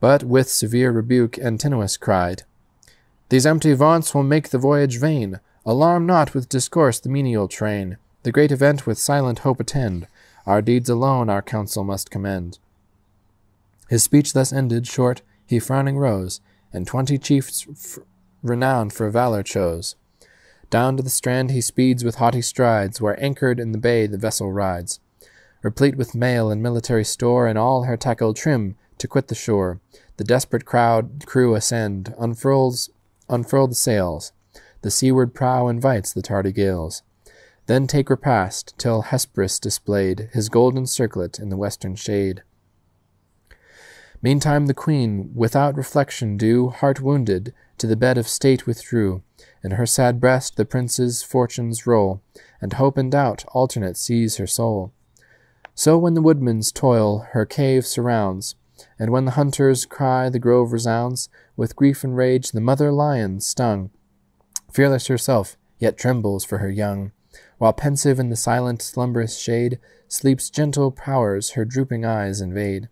but with severe rebuke Antinous cried, These empty vaunts will make the voyage vain. Alarm not with discourse the menial train. The great event with silent hope attend. Our deeds alone our counsel must commend. His speech thus ended, short, he frowning rose, and twenty chiefs f- renowned for valor chose. Down to the strand he speeds with haughty strides, where anchored in the bay the vessel rides replete with mail and military store, and all her tackle trim to quit the shore. The desperate crowd crew ascend, unfurls, unfurl the sails. The seaward prow invites the tardy gales. Then take repast, till Hesperus displayed his golden circlet in the western shade. Meantime the queen, without reflection due, heart wounded, to the bed of state withdrew. In her sad breast the prince's fortunes roll, and hope and doubt alternate seize her soul. So when the woodman's toil her cave surrounds, and when the hunter's cry the grove resounds, with grief and rage the mother lion, stung, fearless herself, yet trembles for her young, while pensive in the silent slumberous shade, sleep's gentle powers her drooping eyes invade.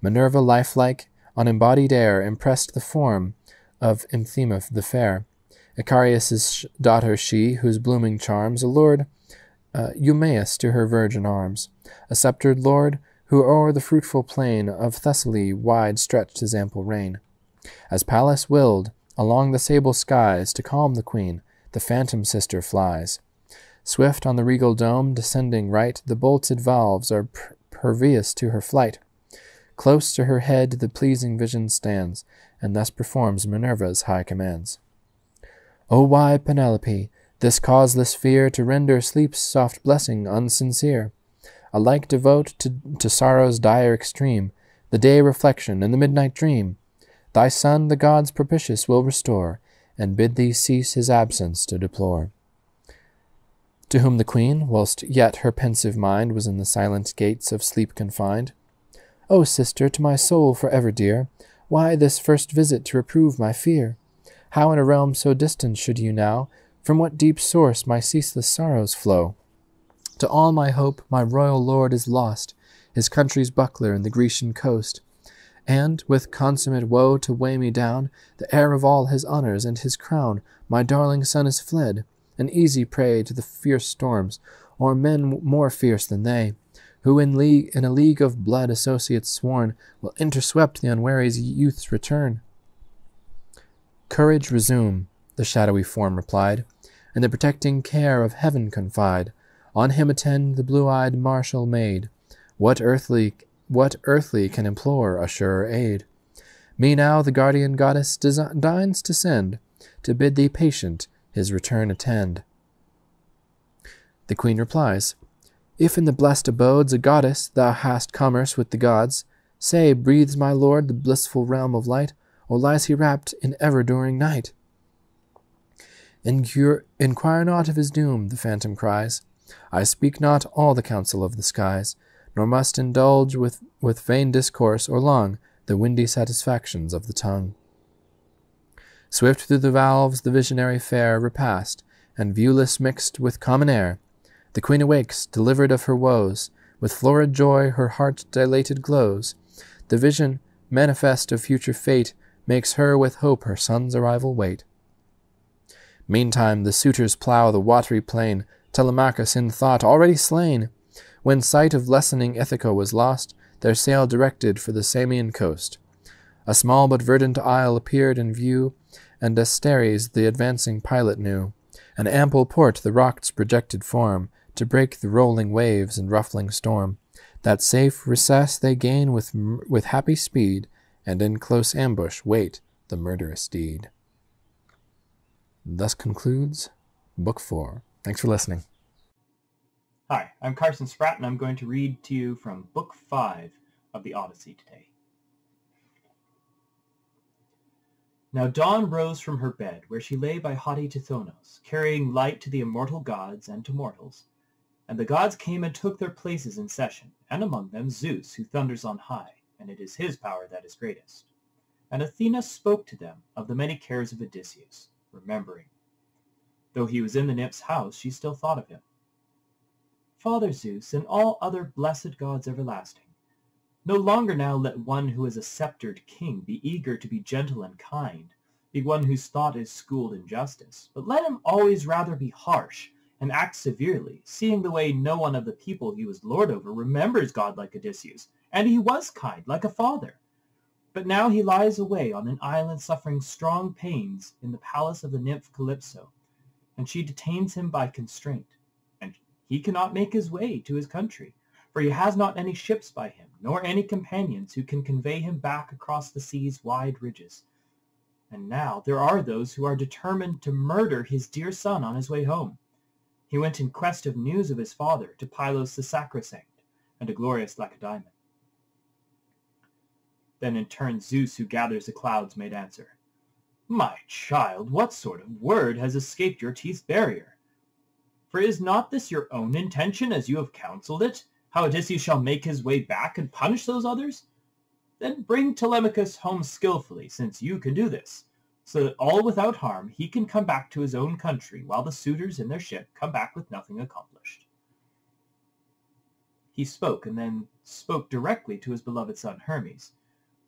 Minerva lifelike, on embodied air, impressed the form of Iphthima the fair, Icarius's daughter she, whose blooming charms allured uh, Eumelus to her virgin arms, a sceptred lord, who o'er the fruitful plain of Thessaly wide stretched his ample reign. As Pallas willed, along the sable skies, to calm the queen, the phantom sister flies. Swift on the regal dome, descending right, the bolted valves are per- pervious to her flight. Close to her head the pleasing vision stands, and thus performs Minerva's high commands. O why, Penelope, this causeless fear to render sleep's soft blessing unsincere. Alike devote to, to sorrow's dire extreme, the day reflection and the midnight dream. Thy son the gods propitious will restore, and bid thee cease his absence to deplore. To whom the queen, whilst yet her pensive mind was in the silent gates of sleep confined, O sister, to my soul for ever dear, why this first visit to reprove my fear? How in a realm so distant should you now, from what deep source my ceaseless sorrows flow? To all my hope, my royal lord is lost, his country's buckler in the Grecian coast. And, with consummate woe to weigh me down, the heir of all his honours and his crown, my darling son is fled, an easy prey to the fierce storms, or men more fierce than they, who in league in a league of blood associates sworn will interswept the unwary youth's return. Courage resume, the shadowy form replied, and the protecting care of heaven confide. On him attend the blue-eyed martial maid. What earthly what earthly can implore a surer aid? Me now the guardian goddess deigns to send, to bid thee patient his return attend. The queen replies, If in the blessed abodes a goddess thou hast commerce with the gods, say, breathes my lord the blissful realm of light, or lies he wrapped in ever-during night? Incure, inquire not of his doom, the phantom cries. I speak not all the counsel of the skies, nor must indulge with, with vain discourse or long the windy satisfactions of the tongue. Swift through the valves the visionary fair repassed, and viewless mixed with common air. The queen awakes, delivered of her woes, with florid joy her heart dilated glows. The vision, manifest of future fate, makes her with hope her son's arrival wait. Meantime the suitors plough the watery plain, Telemachus in thought already slain. When sight of lessening Ithaca was lost, their sail directed for the Samian coast. A small but verdant isle appeared in view, and Asteris the advancing pilot knew, an ample port the rock's projected form, to break the rolling waves and ruffling storm. That safe recess they gain with, with happy speed, and in close ambush wait the murderous deed. Thus concludes Book 4. Thanks for listening. Hi, I'm Carson Spratt, and I'm going to read to you from Book 5 of the Odyssey today. Now Dawn rose from her bed, where she lay by haughty Tithonus, carrying light to the immortal gods and to mortals. And the gods came and took their places in session, and among them Zeus, who thunders on high, and it is his power that is greatest. And Athena spoke to them of the many cares of Odysseus, remembering. Though he was in the nymph's house, she still thought of him. Father Zeus, and all other blessed gods everlasting, no longer now let one who is a sceptred king be eager to be gentle and kind, be one whose thought is schooled in justice, but let him always rather be harsh and act severely, seeing the way no one of the people he was lord over remembers God like Odysseus, and he was kind, like a father. But now he lies away on an island suffering strong pains in the palace of the nymph Calypso, and she detains him by constraint, and he cannot make his way to his country, for he has not any ships by him, nor any companions who can convey him back across the sea's wide ridges. And now there are those who are determined to murder his dear son on his way home. He went in quest of news of his father to Pylos the Sacrosanct and to glorious Lacedaemon. Then in turn Zeus, who gathers the clouds, made answer. My child, what sort of word has escaped your teeth's barrier? For is not this your own intention as you have counselled it? How Odysseus shall make his way back and punish those others? Then bring Telemachus home skillfully, since you can do this, so that all without harm he can come back to his own country, while the suitors in their ship come back with nothing accomplished. He spoke, and then spoke directly to his beloved son Hermes.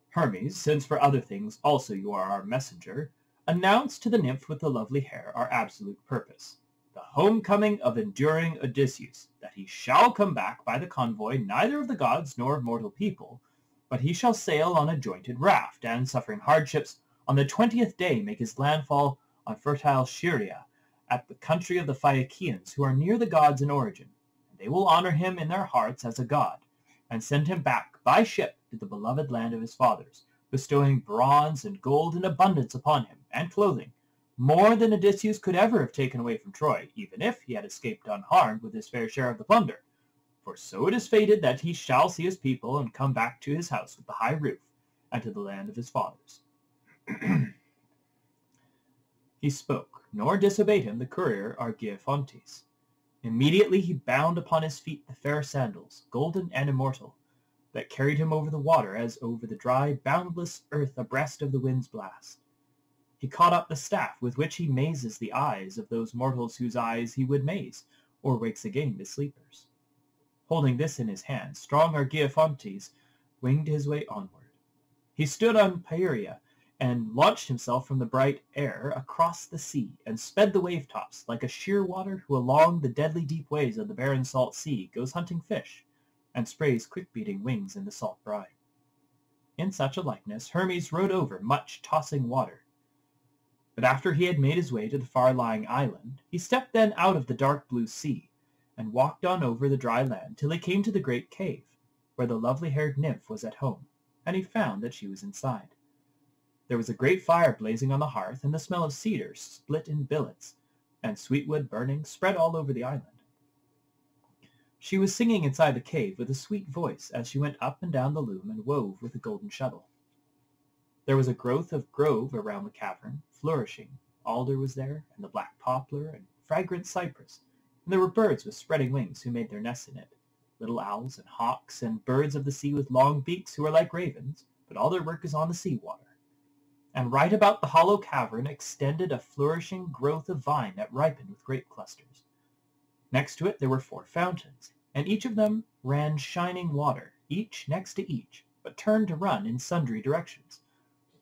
Hermes, since for other things also you are our messenger, announce to the nymph with the lovely hair our absolute purpose the homecoming of enduring Odysseus, that he shall come back by the convoy neither of the gods nor of mortal people, but he shall sail on a jointed raft, and suffering hardships, on the twentieth day make his landfall on fertile Scheria, at the country of the Phaeacians, who are near the gods in origin. And they will honor him in their hearts as a god, and send him back by ship to the beloved land of his fathers, bestowing bronze and gold in abundance upon him, and clothing, more than Odysseus could ever have taken away from Troy, even if he had escaped unharmed with his fair share of the plunder. For so it is fated that he shall see his people and come back to his house with the high roof and to the land of his fathers. he spoke, nor disobeyed him the courier Argeiphontes. Immediately he bound upon his feet the fair sandals, golden and immortal, that carried him over the water as over the dry, boundless earth abreast of the wind's blast. He caught up the staff with which he mazes the eyes of those mortals whose eyes he would maze, or wakes again the sleepers. Holding this in his hand, strong Argeiphontes winged his way onward. He stood on Pieria, and launched himself from the bright air across the sea, and sped the wave tops, like a shearwater who along the deadly deep ways of the barren salt sea goes hunting fish, and sprays quick-beating wings in the salt brine. In such a likeness Hermes rode over much tossing water. But after he had made his way to the far-lying island, he stepped then out of the dark blue sea, and walked on over the dry land till he came to the great cave, where the lovely-haired nymph was at home, and he found that she was inside. There was a great fire blazing on the hearth, and the smell of cedar split in billets, and sweetwood burning spread all over the island. She was singing inside the cave with a sweet voice as she went up and down the loom and wove with a golden shuttle. There was a growth of grove around the cavern, flourishing. Alder was there, and the black poplar, and fragrant cypress, and there were birds with spreading wings who made their nests in it, little owls and hawks, and birds of the sea with long beaks who are like ravens, but all their work is on the sea water. And right about the hollow cavern extended a flourishing growth of vine that ripened with grape clusters. Next to it there were four fountains, and each of them ran shining water, each next to each, but turned to run in sundry directions.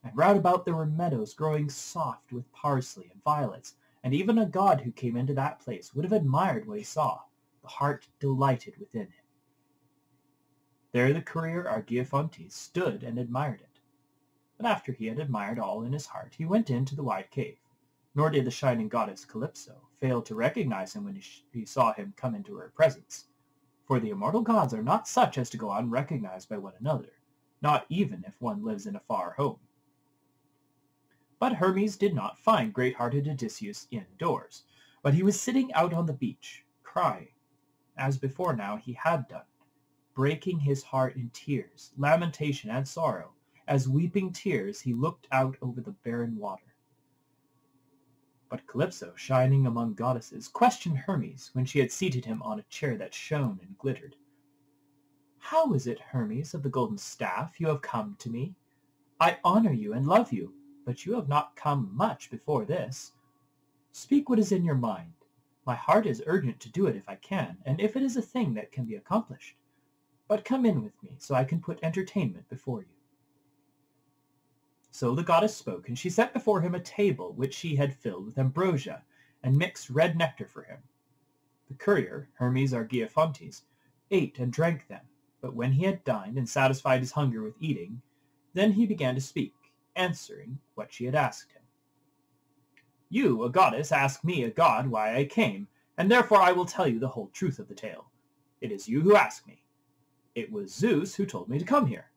And round about there were meadows growing soft with parsley and violets, and even a god who came into that place would have admired what he saw. The heart delighted within him. There the courier Argeiphontes stood and admired it. But after he had admired all in his heart, he went into the wide cave nor did the shining goddess Calypso fail to recognize him when he saw him come into her presence. For the immortal gods are not such as to go unrecognized by one another, not even if one lives in a far home. But Hermes did not find great-hearted Odysseus indoors, but he was sitting out on the beach, crying, as before now he had done, breaking his heart in tears, lamentation, and sorrow, as weeping tears he looked out over the barren water. But Calypso, shining among goddesses, questioned Hermes when she had seated him on a chair that shone and glittered. How is it, Hermes of the golden staff, you have come to me? I honor you and love you, but you have not come much before this. Speak what is in your mind. My heart is urgent to do it if I can, and if it is a thing that can be accomplished. But come in with me, so I can put entertainment before you. So the goddess spoke, and she set before him a table which she had filled with ambrosia, and mixed red nectar for him. The courier, Hermes Argeiphontes, ate and drank them, but when he had dined and satisfied his hunger with eating, then he began to speak, answering what she had asked him. You, a goddess, ask me, a god, why I came, and therefore I will tell you the whole truth of the tale. It is you who ask me. It was Zeus who told me to come here.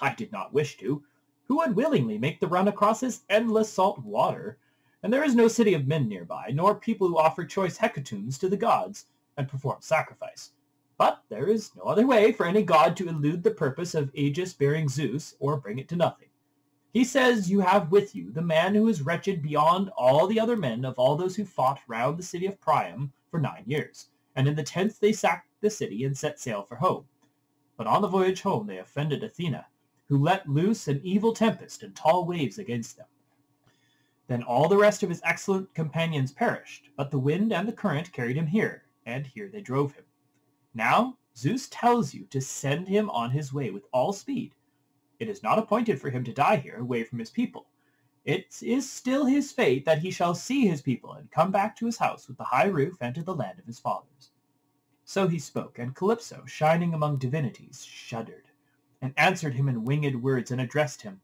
I did not wish to, who would willingly make the run across this endless salt water? And there is no city of men nearby, nor people who offer choice hecatombs to the gods and perform sacrifice. But there is no other way for any god to elude the purpose of aegis-bearing Zeus or bring it to nothing. He says you have with you the man who is wretched beyond all the other men of all those who fought round the city of Priam for nine years, and in the tenth they sacked the city and set sail for home. But on the voyage home they offended Athena, who let loose an evil tempest and tall waves against them. Then all the rest of his excellent companions perished, but the wind and the current carried him here, and here they drove him. Now Zeus tells you to send him on his way with all speed. It is not appointed for him to die here, away from his people. It is still his fate that he shall see his people and come back to his house with the high roof and to the land of his fathers. So he spoke, and Calypso, shining among divinities, shuddered and answered him in winged words, and addressed him.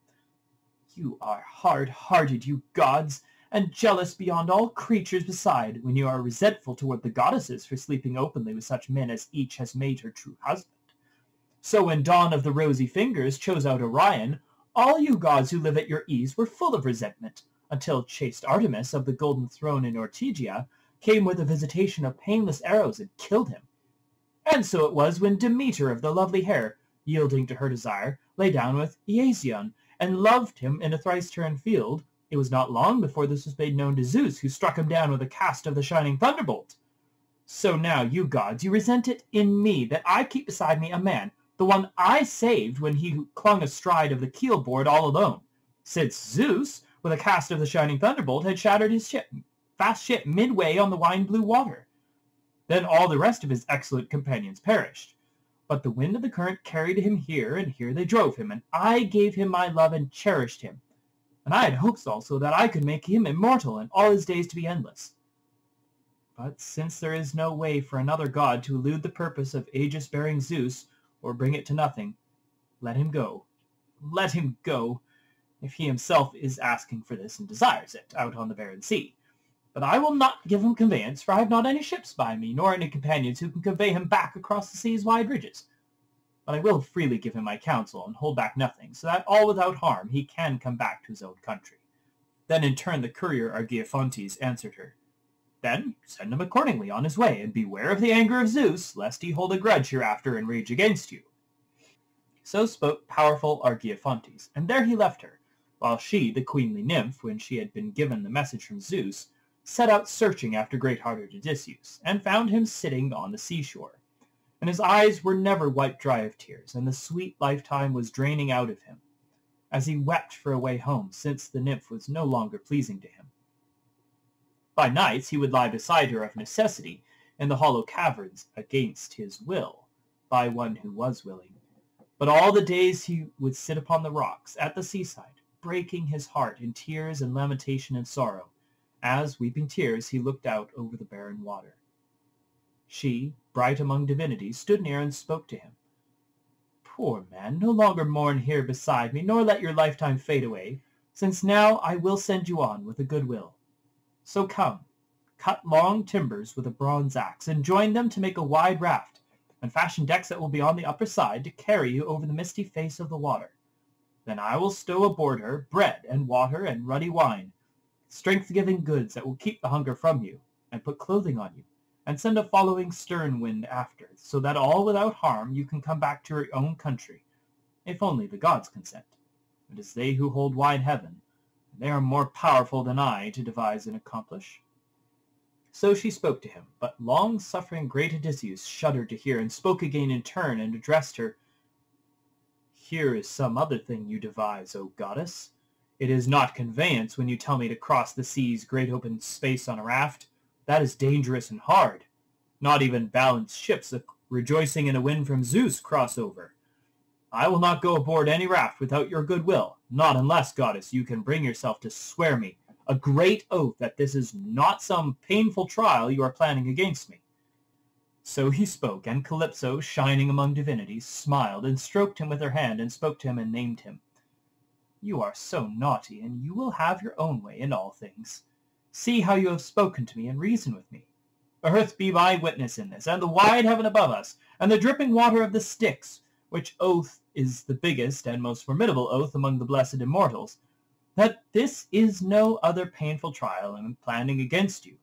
You are hard-hearted, you gods, and jealous beyond all creatures beside, when you are resentful toward the goddesses for sleeping openly with such men as each has made her true husband. So when Dawn of the Rosy Fingers chose out Orion, all you gods who live at your ease were full of resentment, until chaste Artemis of the golden throne in Ortygia came with a visitation of painless arrows and killed him. And so it was when Demeter of the lovely hair yielding to her desire, lay down with Iasion, and loved him in a thrice-turned field, it was not long before this was made known to Zeus, who struck him down with a cast of the shining thunderbolt. So now, you gods, you resent it in me that I keep beside me a man the one I saved when he clung astride of the keel board all alone, since Zeus, with a cast of the shining thunderbolt, had shattered his ship, fast ship midway on the wine-blue water. Then all the rest of his excellent companions perished. But the wind and the current carried him here, and here they drove him, and I gave him my love and cherished him. And I had hopes also that I could make him immortal and all his days to be endless. But since there is no way for another god to elude the purpose of aegis-bearing Zeus, or bring it to nothing, let him go. Let him go, if he himself is asking for this and desires it, out on the barren sea. But I will not give him conveyance, for I have not any ships by me, nor any companions who can convey him back across the sea's wide ridges. But I will freely give him my counsel, and hold back nothing, so that all without harm he can come back to his own country. Then in turn the courier Argeiphontes answered her. Then send him accordingly on his way, and beware of the anger of Zeus, lest he hold a grudge hereafter and rage against you. So spoke powerful Argeiphontes, and there he left her, while she, the queenly nymph, when she had been given the message from Zeus, set out searching after great-hearted Odysseus, and found him sitting on the seashore. And his eyes were never wiped dry of tears, and the sweet lifetime was draining out of him, as he wept for a way home, since the nymph was no longer pleasing to him. By nights he would lie beside her of necessity in the hollow caverns against his will, by one who was willing. But all the days he would sit upon the rocks at the seaside, breaking his heart in tears and lamentation and sorrow, as, weeping tears, he looked out over the barren water. She, bright among divinities, stood near and spoke to him. Poor man, no longer mourn here beside me, nor let your lifetime fade away, since now I will send you on with a good will. So come, cut long timbers with a bronze axe, and join them to make a wide raft, and fashion decks that will be on the upper side to carry you over the misty face of the water. Then I will stow aboard her bread and water and ruddy wine, strength-giving goods that will keep the hunger from you, and put clothing on you, and send a following stern wind after, so that all without harm you can come back to your own country, if only the gods consent. It is they who hold wide heaven, they are more powerful than I to devise and accomplish. So she spoke to him, but long-suffering great Odysseus shuddered to hear, and spoke again in turn, and addressed her, Here is some other thing you devise, O goddess. It is not conveyance when you tell me to cross the sea's great open space on a raft. That is dangerous and hard. Not even balanced ships rejoicing in a wind from Zeus cross over. I will not go aboard any raft without your good will, not unless, goddess, you can bring yourself to swear me a great oath that this is not some painful trial you are planning against me. So he spoke, and Calypso, shining among divinities, smiled and stroked him with her hand and spoke to him and named him. You are so naughty, and you will have your own way in all things. See how you have spoken to me and reason with me. Earth be my witness in this, and the wide heaven above us, and the dripping water of the Styx, which oath is the biggest and most formidable oath among the blessed immortals, that this is no other painful trial I am planning against you,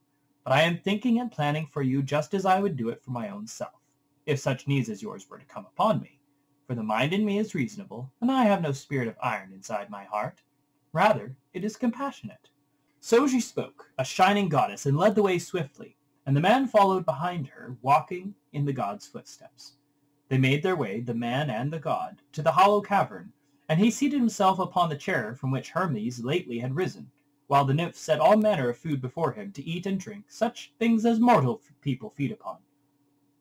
but I am thinking and planning for you just as I would do it for my own self, if such needs as yours were to come upon me for the mind in me is reasonable, and I have no spirit of iron inside my heart. Rather, it is compassionate. So she spoke, a shining goddess, and led the way swiftly, and the man followed behind her, walking in the god's footsteps. They made their way, the man and the god, to the hollow cavern, and he seated himself upon the chair from which Hermes lately had risen, while the nymph set all manner of food before him to eat and drink, such things as mortal people feed upon.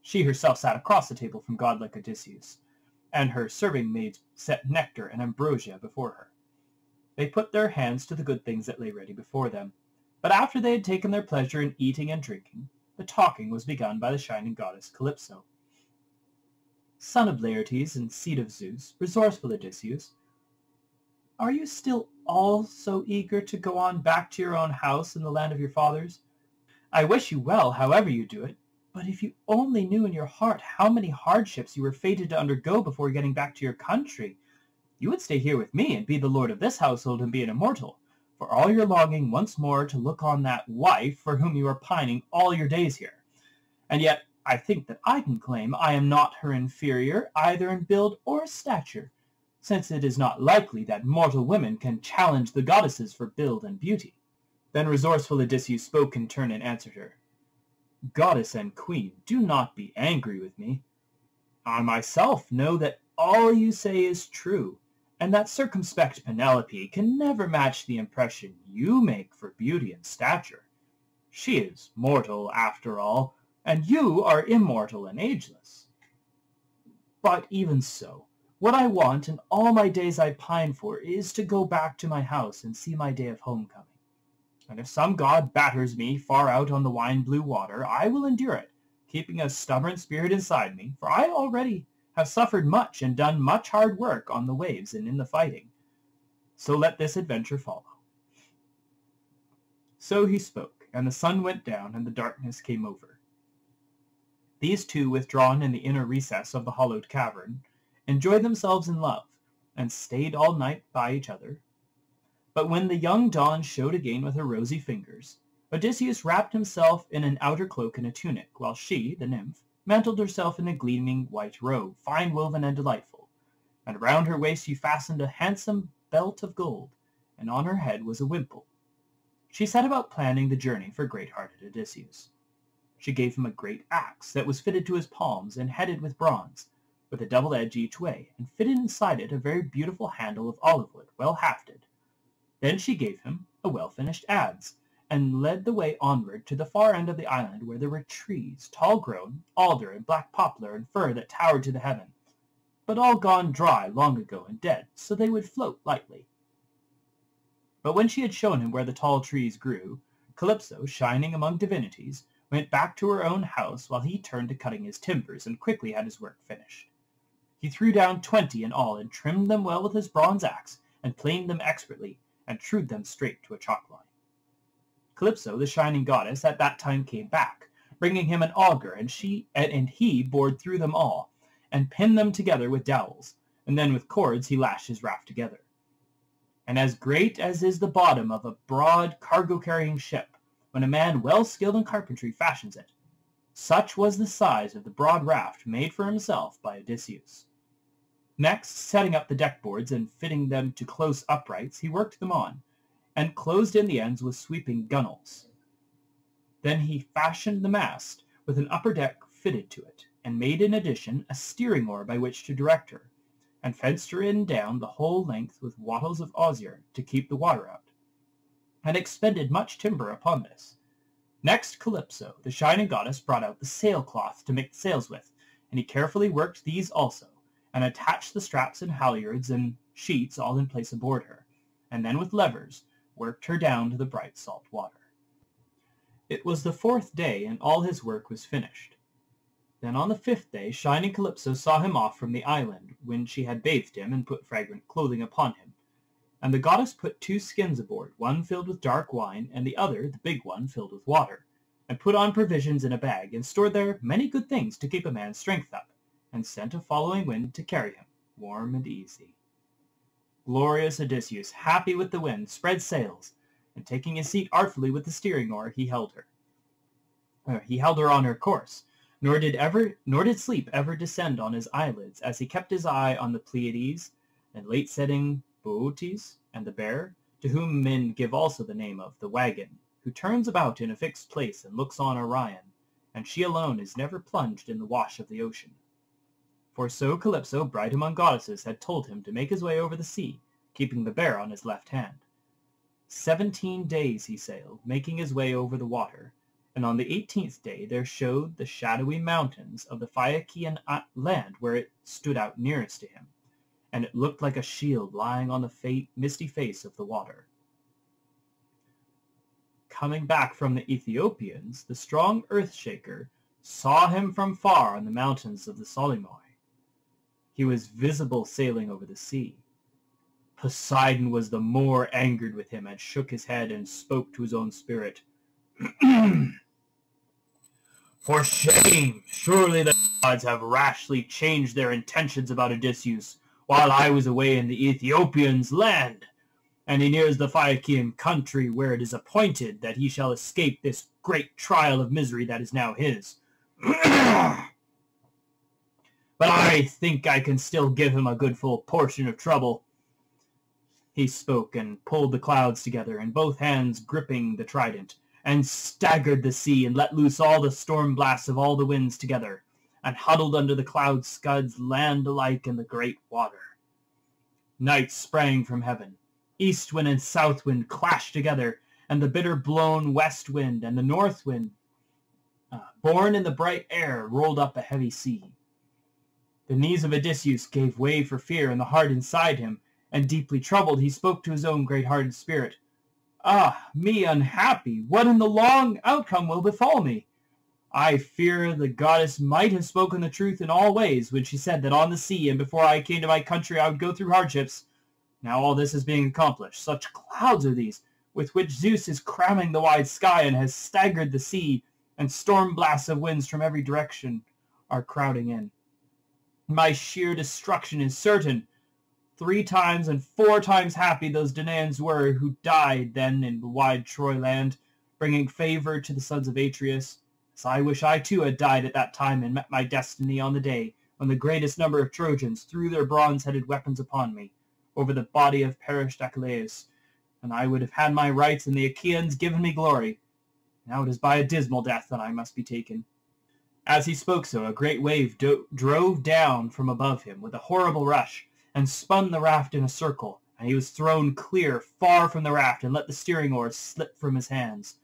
She herself sat across the table from godlike Odysseus, and her serving maids set nectar and ambrosia before her. They put their hands to the good things that lay ready before them. But after they had taken their pleasure in eating and drinking, the talking was begun by the shining goddess Calypso. Son of Laertes and seed of Zeus, resourceful Odysseus, are you still all so eager to go on back to your own house in the land of your fathers? I wish you well, however you do it, but if you only knew in your heart how many hardships you were fated to undergo before getting back to your country, you would stay here with me and be the lord of this household and be an immortal, for all your longing once more to look on that wife for whom you are pining all your days here. And yet I think that I can claim I am not her inferior either in build or stature, since it is not likely that mortal women can challenge the goddesses for build and beauty. Then resourceful Odysseus spoke in turn and answered her. Goddess and queen, do not be angry with me. I myself know that all you say is true, and that circumspect Penelope can never match the impression you make for beauty and stature. She is mortal, after all, and you are immortal and ageless. But even so, what I want and all my days I pine for is to go back to my house and see my day of homecoming. And if some god batters me far out on the wine-blue water, I will endure it, keeping a stubborn spirit inside me, for I already have suffered much and done much hard work on the waves and in the fighting. So let this adventure follow. So he spoke, and the sun went down and the darkness came over. These two, withdrawn in the inner recess of the hollowed cavern, enjoyed themselves in love, and stayed all night by each other. But when the young dawn showed again with her rosy fingers, Odysseus wrapped himself in an outer cloak and a tunic, while she, the nymph, mantled herself in a gleaming white robe, fine woven and delightful, and around her waist she fastened a handsome belt of gold, and on her head was a wimple. She set about planning the journey for great-hearted Odysseus. She gave him a great axe that was fitted to his palms and headed with bronze, with a double edge each way, and fitted inside it a very beautiful handle of olive wood, well hafted. Then she gave him a well-finished adze, and led the way onward to the far end of the island where there were trees, tall grown, alder and black poplar and fir that towered to the heaven, but all gone dry long ago and dead, so they would float lightly. But when she had shown him where the tall trees grew, Calypso, shining among divinities, went back to her own house while he turned to cutting his timbers and quickly had his work finished. He threw down twenty in all and trimmed them well with his bronze axe and planed them expertly and trued them straight to a chalk line. Calypso, the shining goddess, at that time came back, bringing him an auger, and she and he bored through them all, and pinned them together with dowels, and then with cords he lashed his raft together. And as great as is the bottom of a broad cargo-carrying ship, when a man well skilled in carpentry fashions it, such was the size of the broad raft made for himself by Odysseus. Next, setting up the deck boards and fitting them to close uprights, he worked them on, and closed in the ends with sweeping gunwales. Then he fashioned the mast with an upper deck fitted to it, and made in addition a steering oar by which to direct her, and fenced her in down the whole length with wattles of osier to keep the water out, and expended much timber upon this. Next Calypso, the shining goddess, brought out the sailcloth to make sails with, and he carefully worked these also, and attached the straps and halyards and sheets all in place aboard her, and then with levers worked her down to the bright salt water. It was the fourth day, and all his work was finished. Then on the fifth day shining Calypso saw him off from the island, when she had bathed him and put fragrant clothing upon him. And the goddess put two skins aboard, one filled with dark wine, and the other, the big one, filled with water, and put on provisions in a bag, and stored there many good things to keep a man's strength up, and sent a following wind to carry him, warm and easy. Glorious Odysseus, happy with the wind, spread sails, and taking his seat artfully with the steering oar, he held her. Uh, he held her on her course, nor did ever, nor did sleep ever descend on his eyelids, as he kept his eye on the Pleiades and late-setting Bootes and the Bear, to whom men give also the name of the Wagon, who turns about in a fixed place and looks on Orion, and she alone is never plunged in the wash of the ocean. For so Calypso, bright among goddesses, had told him to make his way over the sea, keeping the bear on his left hand. Seventeen days he sailed, making his way over the water, and on the eighteenth day there showed the shadowy mountains of the Phaeacian land where it stood out nearest to him, and it looked like a shield lying on the fa misty face of the water. Coming back from the Ethiopians, the strong earth-shaker saw him from far on the mountains of the Solymoi. He was visible sailing over the sea. Poseidon was the more angered with him and shook his head and spoke to his own spirit. For shame! Surely the gods have rashly changed their intentions about Odysseus while I was away in the Ethiopians' land, and he nears the Phaeacian country where it is appointed that he shall escape this great trial of misery that is now his. but I think I can still give him a good full portion of trouble. He spoke and pulled the clouds together, in both hands gripping the trident, and staggered the sea and let loose all the storm blasts of all the winds together, and huddled under the cloud scuds land alike in the great water. Night sprang from heaven. East wind and south wind clashed together, and the bitter blown west wind and the north wind, uh, born in the bright air, rolled up a heavy sea. The knees of Odysseus gave way for fear, and the heart inside him, and deeply troubled, he spoke to his own great-hearted spirit. Ah, me unhappy! What in the long outcome will befall me? I fear the goddess might have spoken the truth in all ways when she said that on the sea and before I came to my country I would go through hardships. Now all this is being accomplished. Such clouds are these, with which Zeus is cramming the wide sky and has staggered the sea, and storm blasts of winds from every direction are crowding in. My sheer destruction is certain. Three times and four times happy those Danaans were who died then in the wide Troy land, bringing favor to the sons of Atreus so I wish I too had died at that time and met my destiny on the day when the greatest number of Trojans threw their bronze-headed weapons upon me, over the body of perished Achilles, and I would have had my rights and the Achaeans given me glory. Now it is by a dismal death that I must be taken. As he spoke so, a great wave do- drove down from above him with a horrible rush, and spun the raft in a circle, and he was thrown clear far from the raft and let the steering oars slip from his hands.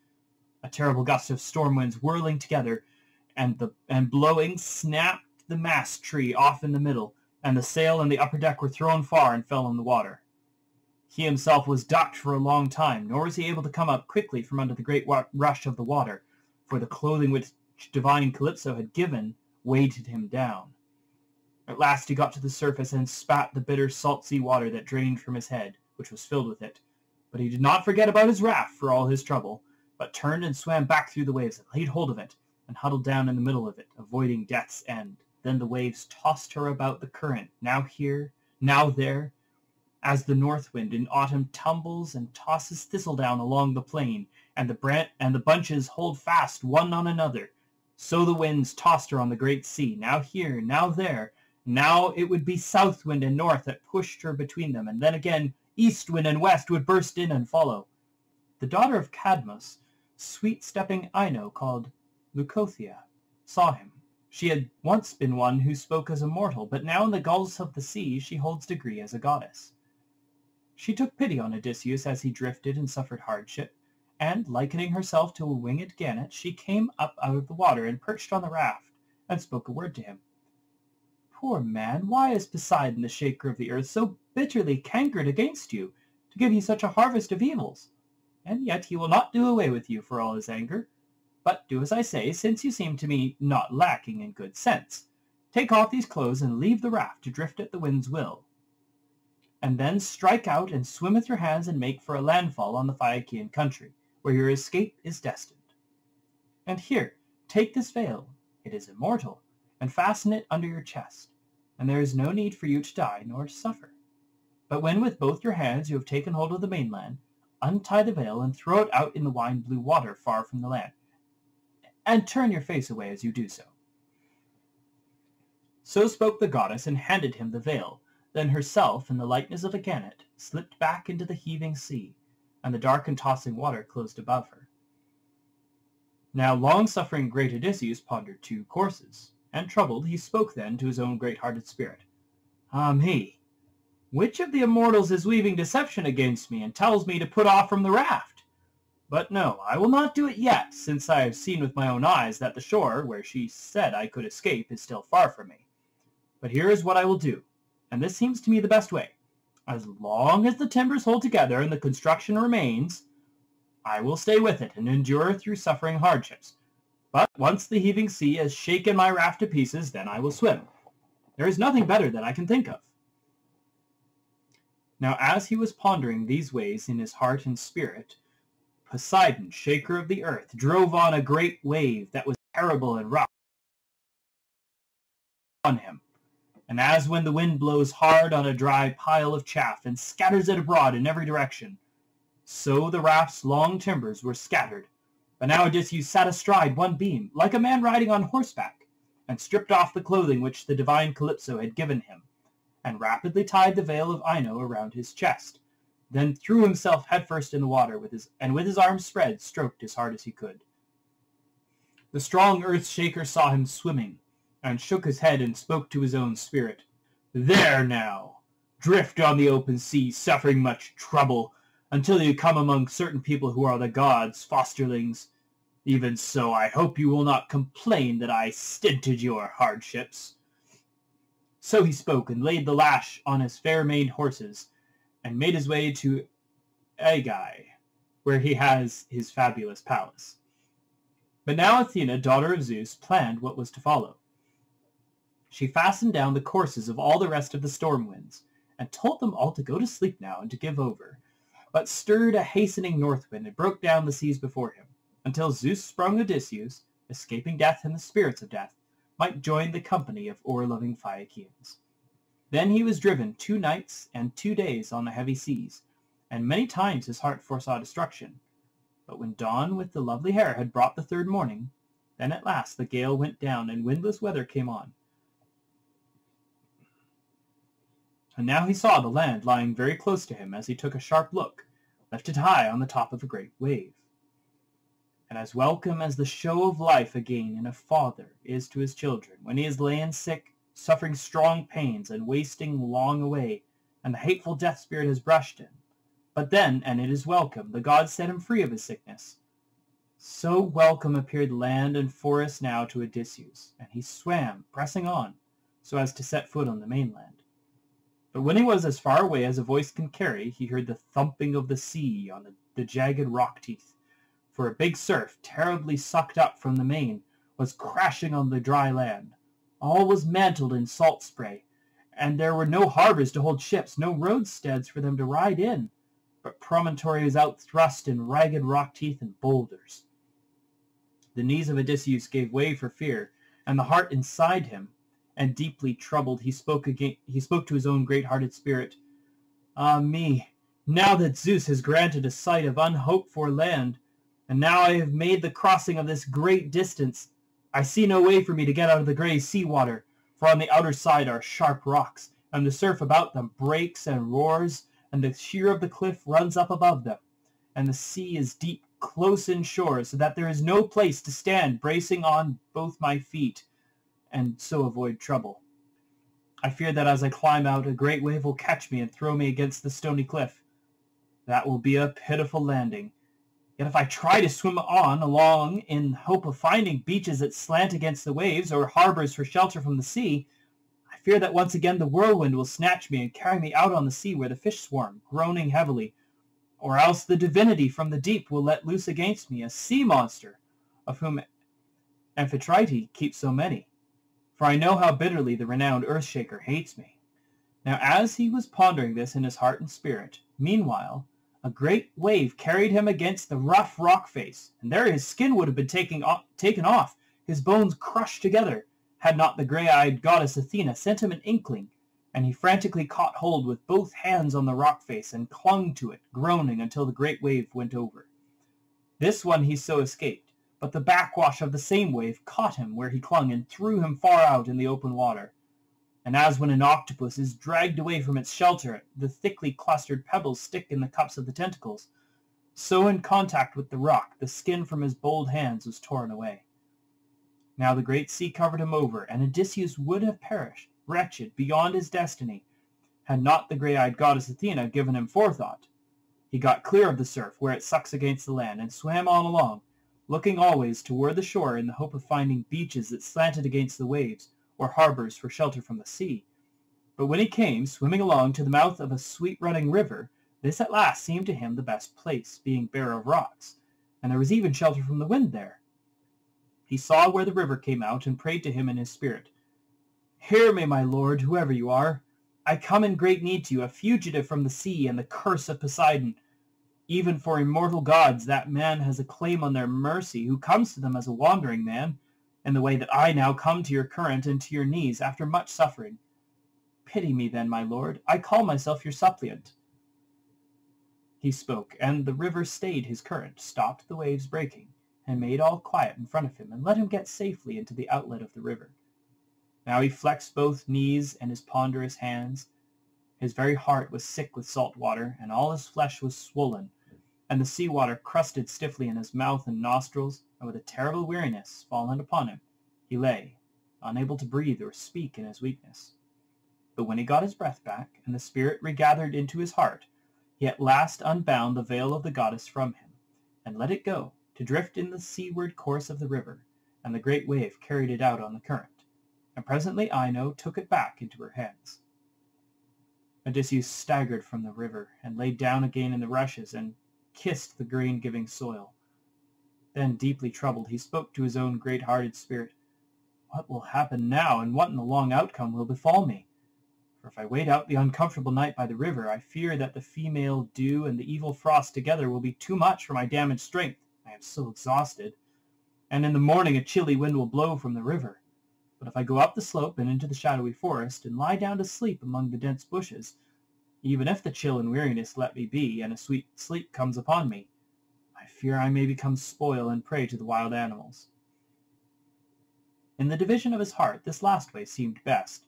A terrible gust of storm winds whirling together and the and blowing snapped the mast tree off in the middle, and the sail and the upper deck were thrown far and fell in the water. He himself was ducked for a long time, nor was he able to come up quickly from under the great wa- rush of the water, for the clothing which divine Calypso had given weighted him down. At last he got to the surface and spat the bitter salt sea water that drained from his head, which was filled with it. But he did not forget about his raft for all his trouble, but turned and swam back through the waves and laid hold of it, and huddled down in the middle of it, avoiding death's end. Then the waves tossed her about the current, now here, now there, as the north wind in autumn tumbles and tosses thistledown along the plain, and the bran- and the bunches hold fast one on another. So the winds tossed her on the great sea, now here, now there. Now it would be south wind and north that pushed her between them, and then again east wind and west would burst in and follow. The daughter of Cadmus sweet-stepping Ino called Leucothea saw him. She had once been one who spoke as a mortal, but now in the gulfs of the sea she holds degree as a goddess. She took pity on Odysseus as he drifted and suffered hardship, and, likening herself to a winged gannet, she came up out of the water and perched on the raft, and spoke a word to him. Poor man, why is Poseidon, the shaker of the earth, so bitterly cankered against you, to give you such a harvest of evils? And yet he will not do away with you for all his anger. But do as I say, since you seem to me not lacking in good sense. Take off these clothes and leave the raft to drift at the wind's will. And then strike out and swim with your hands and make for a landfall on the Phaeacian country, where your escape is destined. And here, take this veil, it is immortal, and fasten it under your chest, and there is no need for you to die nor to suffer. But when with both your hands you have taken hold of the mainland, untie the veil and throw it out in the wine-blue water far from the land, and turn your face away as you do so. So spoke the goddess and handed him the veil, then herself, in the lightness of a gannet, slipped back into the heaving sea, and the dark and tossing water closed above her. Now long-suffering great Odysseus pondered two courses, and troubled, he spoke then to his own great-hearted spirit. Ah me! Which of the immortals is weaving deception against me and tells me to put off from the raft? But no, I will not do it yet, since I have seen with my own eyes that the shore, where she said I could escape, is still far from me. But here is what I will do, and this seems to me the best way. As long as the timbers hold together and the construction remains, I will stay with it and endure through suffering hardships. But once the heaving sea has shaken my raft to pieces, then I will swim. There is nothing better that I can think of. Now as he was pondering these ways in his heart and spirit, Poseidon, shaker of the earth, drove on a great wave that was terrible and rough on him. And as when the wind blows hard on a dry pile of chaff and scatters it abroad in every direction, so the raft's long timbers were scattered. But now Odysseus sat astride one beam, like a man riding on horseback, and stripped off the clothing which the divine Calypso had given him and rapidly tied the veil of Ino around his chest, then threw himself headfirst in the water with his, and with his arms spread stroked as hard as he could. The strong earth shaker saw him swimming, and shook his head and spoke to his own spirit. There now! Drift on the open sea, suffering much trouble, until you come among certain people who are the gods' fosterlings. Even so, I hope you will not complain that I stinted your hardships. So he spoke, and laid the lash on his fair-maned horses, and made his way to Aigai, where he has his fabulous palace. But now Athena, daughter of Zeus, planned what was to follow. She fastened down the courses of all the rest of the storm winds, and told them all to go to sleep now and to give over, but stirred a hastening north wind and broke down the seas before him, until Zeus sprung Odysseus, escaping death and the spirits of death, might join the company of oar-loving Phaeacians. Then he was driven two nights and two days on the heavy seas, and many times his heart foresaw destruction. But when dawn with the lovely hair had brought the third morning, then at last the gale went down and windless weather came on. And now he saw the land lying very close to him as he took a sharp look, lifted high on the top of a great wave. And as welcome as the show of life again in a father is to his children, when he is lain sick, suffering strong pains, and wasting long away, and the hateful death spirit has brushed him. But then, and it is welcome, the gods set him free of his sickness. So welcome appeared land and forest now to Odysseus, and he swam, pressing on, so as to set foot on the mainland. But when he was as far away as a voice can carry, he heard the thumping of the sea on the, the jagged rock teeth. For a big surf, terribly sucked up from the main, was crashing on the dry land. All was mantled in salt spray, and there were no harbors to hold ships, no roadsteads for them to ride in, but promontories outthrust in ragged rock teeth and boulders. The knees of Odysseus gave way for fear, and the heart inside him and deeply troubled, he spoke again. He spoke to his own great-hearted spirit. Ah me! Now that Zeus has granted a sight of unhoped-for land, and now I have made the crossing of this great distance, I see no way for me to get out of the grey sea water, for on the outer side are sharp rocks, and the surf about them breaks and roars, and the sheer of the cliff runs up above them, and the sea is deep close inshore, so that there is no place to stand bracing on both my feet and so avoid trouble. I fear that as I climb out, a great wave will catch me and throw me against the stony cliff. That will be a pitiful landing. Yet if I try to swim on along in hope of finding beaches that slant against the waves or harbors for shelter from the sea, I fear that once again the whirlwind will snatch me and carry me out on the sea where the fish swarm, groaning heavily, or else the divinity from the deep will let loose against me a sea monster, of whom Amphitrite keeps so many for I know how bitterly the renowned Earthshaker hates me. Now as he was pondering this in his heart and spirit, meanwhile, a great wave carried him against the rough rock face, and there his skin would have been taken off, taken off, his bones crushed together, had not the grey-eyed goddess Athena sent him an inkling, and he frantically caught hold with both hands on the rock face and clung to it, groaning until the great wave went over. This one he so escaped, but the backwash of the same wave caught him where he clung and threw him far out in the open water. And as when an octopus is dragged away from its shelter, the thickly clustered pebbles stick in the cups of the tentacles, so in contact with the rock, the skin from his bold hands was torn away. Now the great sea covered him over, and Odysseus would have perished, wretched, beyond his destiny, had not the grey-eyed goddess Athena given him forethought. He got clear of the surf, where it sucks against the land, and swam on along, looking always toward the shore in the hope of finding beaches that slanted against the waves, or harbors for shelter from the sea. But when he came, swimming along to the mouth of a sweet-running river, this at last seemed to him the best place, being bare of rocks, and there was even shelter from the wind there. He saw where the river came out, and prayed to him in his spirit. Hear me, my lord, whoever you are. I come in great need to you, a fugitive from the sea and the curse of Poseidon, even for immortal gods, that man has a claim on their mercy who comes to them as a wandering man, in the way that I now come to your current and to your knees after much suffering. Pity me then, my lord. I call myself your suppliant. He spoke, and the river stayed his current, stopped the waves breaking, and made all quiet in front of him, and let him get safely into the outlet of the river. Now he flexed both knees and his ponderous hands. His very heart was sick with salt water, and all his flesh was swollen, and the sea water crusted stiffly in his mouth and nostrils, and with a terrible weariness fallen upon him, he lay unable to breathe or speak in his weakness. But when he got his breath back, and the spirit regathered into his heart, he at last unbound the veil of the goddess from him, and let it go, to drift in the seaward course of the river, and the great wave carried it out on the current, and presently Ino took it back into her hands. Odysseus staggered from the river, and lay down again in the rushes, and kissed the grain-giving soil. Then, deeply troubled, he spoke to his own great-hearted spirit. What will happen now, and what in the long outcome will befall me? For if I wait out the uncomfortable night by the river, I fear that the female dew and the evil frost together will be too much for my damaged strength. I am so exhausted. And in the morning a chilly wind will blow from the river. But if I go up the slope and into the shadowy forest, and lie down to sleep among the dense bushes, even if the chill and weariness let me be, and a sweet sleep comes upon me, I fear I may become spoil and prey to the wild animals. In the division of his heart, this last way seemed best,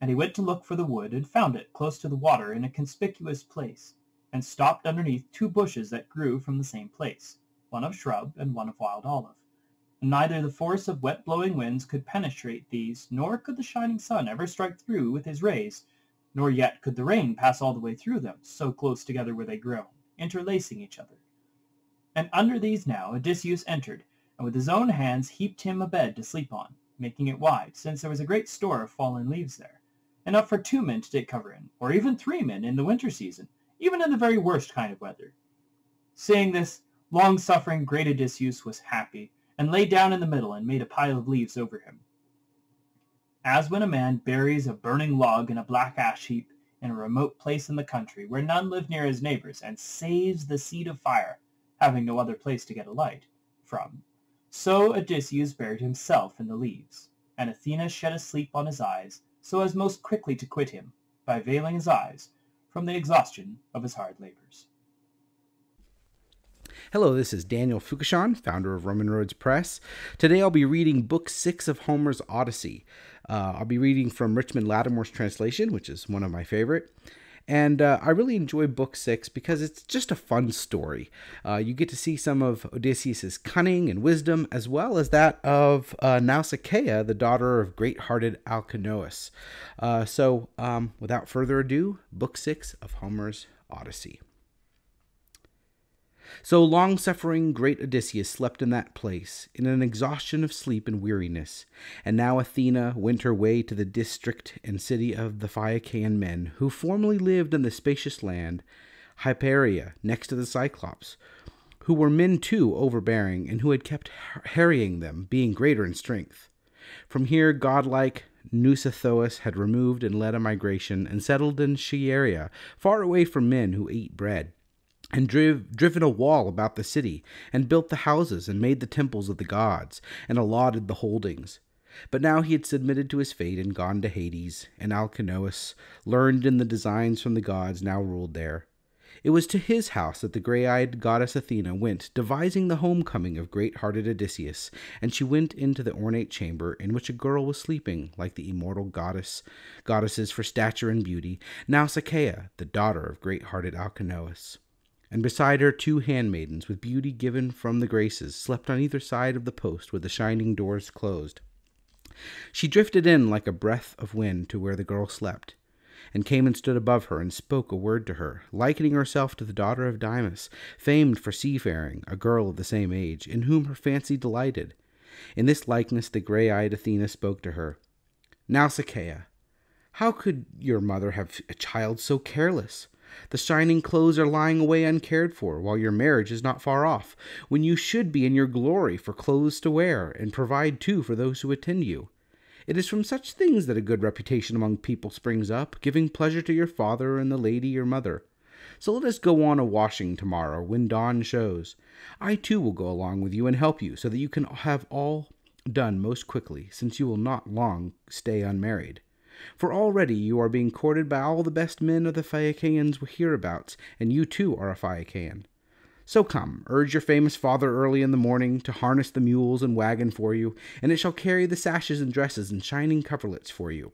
and he went to look for the wood, and found it close to the water in a conspicuous place, and stopped underneath two bushes that grew from the same place, one of shrub and one of wild olive. And neither the force of wet-blowing winds could penetrate these, nor could the shining sun ever strike through with his rays, nor yet could the rain pass all the way through them, so close together were they grown, interlacing each other. And under these now Odysseus entered, and with his own hands heaped him a bed to sleep on, making it wide, since there was a great store of fallen leaves there enough for two men to take cover in, or even three men in the winter season, even in the very worst kind of weather. Seeing this, long-suffering great Odysseus was happy, and lay down in the middle and made a pile of leaves over him. As when a man buries a burning log in a black ash heap in a remote place in the country where none live near his neighbors, and saves the seed of fire, having no other place to get a light from, so Odysseus buried himself in the leaves, and Athena shed a sleep on his eyes, so as most quickly to quit him, by veiling his eyes, from the exhaustion of his hard labors. Hello, this is Daniel Foucachon, founder of Roman Roads Press. Today I'll be reading Book 6 of Homer's Odyssey. Uh, I'll be reading from Richmond Lattimore's translation, which is one of my favorite. And uh, I really enjoy book six because it's just a fun story. Uh, you get to see some of Odysseus's cunning and wisdom, as well as that of uh, Nausicaa, the daughter of great hearted Alcinous. Uh, so, um, without further ado, book six of Homer's Odyssey. So long suffering great Odysseus slept in that place, in an exhaustion of sleep and weariness. And now Athena went her way to the district and city of the Phaeacian men, who formerly lived in the spacious land, Hypereia, next to the Cyclops, who were men too overbearing, and who had kept harrying them, being greater in strength. From here, godlike Nausithous had removed and led a migration, and settled in Scheria, far away from men who ate bread and driv- driven a wall about the city, and built the houses, and made the temples of the gods, and allotted the holdings. But now he had submitted to his fate and gone to Hades, and Alcinous, learned in the designs from the gods, now ruled there. It was to his house that the grey eyed goddess Athena went, devising the homecoming of great hearted Odysseus, and she went into the ornate chamber in which a girl was sleeping, like the immortal goddess goddesses for stature and beauty, Nausicaa, the daughter of great hearted Alcinous and beside her two handmaidens with beauty given from the graces slept on either side of the post with the shining doors closed. She drifted in like a breath of wind to where the girl slept, and came and stood above her and spoke a word to her, likening herself to the daughter of Dymas, famed for seafaring, a girl of the same age, in whom her fancy delighted. In this likeness the grey-eyed Athena spoke to her. Now, Nausicaa, how could your mother have a child so careless? The shining clothes are lying away uncared for, while your marriage is not far off, when you should be in your glory for clothes to wear, and provide too for those who attend you. It is from such things that a good reputation among people springs up, giving pleasure to your father and the lady your mother. So let us go on a washing tomorrow, when dawn shows. I too will go along with you and help you, so that you can have all done most quickly, since you will not long stay unmarried. For already you are being courted by all the best men of the Phaeacians hereabouts, and you too are a Phaeacian. So come, urge your famous father early in the morning to harness the mules and wagon for you, and it shall carry the sashes and dresses and shining coverlets for you.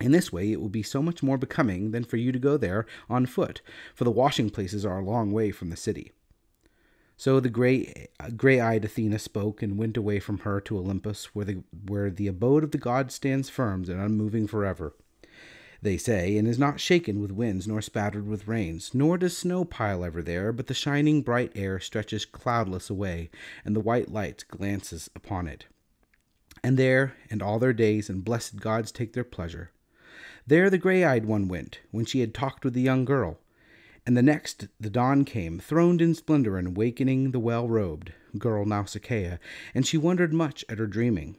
In this way it will be so much more becoming than for you to go there on foot, for the washing places are a long way from the city. So the gray, gray-eyed Athena spoke and went away from her to Olympus, where the where the abode of the gods stands firm and unmoving forever. They say, and is not shaken with winds nor spattered with rains, nor does snow pile ever there, but the shining bright air stretches cloudless away, and the white light glances upon it. And there, and all their days, and blessed gods take their pleasure. There the gray-eyed one went, when she had talked with the young girl, and the next the dawn came, throned in splendor and wakening the well-robed girl Nausicaa, and she wondered much at her dreaming,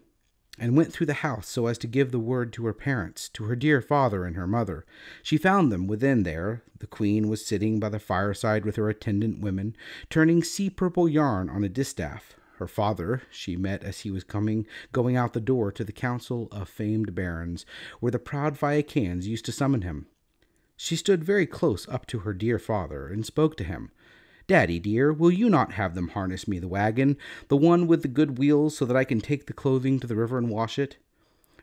and went through the house so as to give the word to her parents, to her dear father and her mother. She found them within there. The queen was sitting by the fireside with her attendant women, turning sea-purple yarn on a distaff. Her father she met as he was coming going out the door to the council of famed barons, where the proud Phaeacians used to summon him. She stood very close up to her dear father, and spoke to him. Daddy, dear, will you not have them harness me the wagon, the one with the good wheels, so that I can take the clothing to the river and wash it?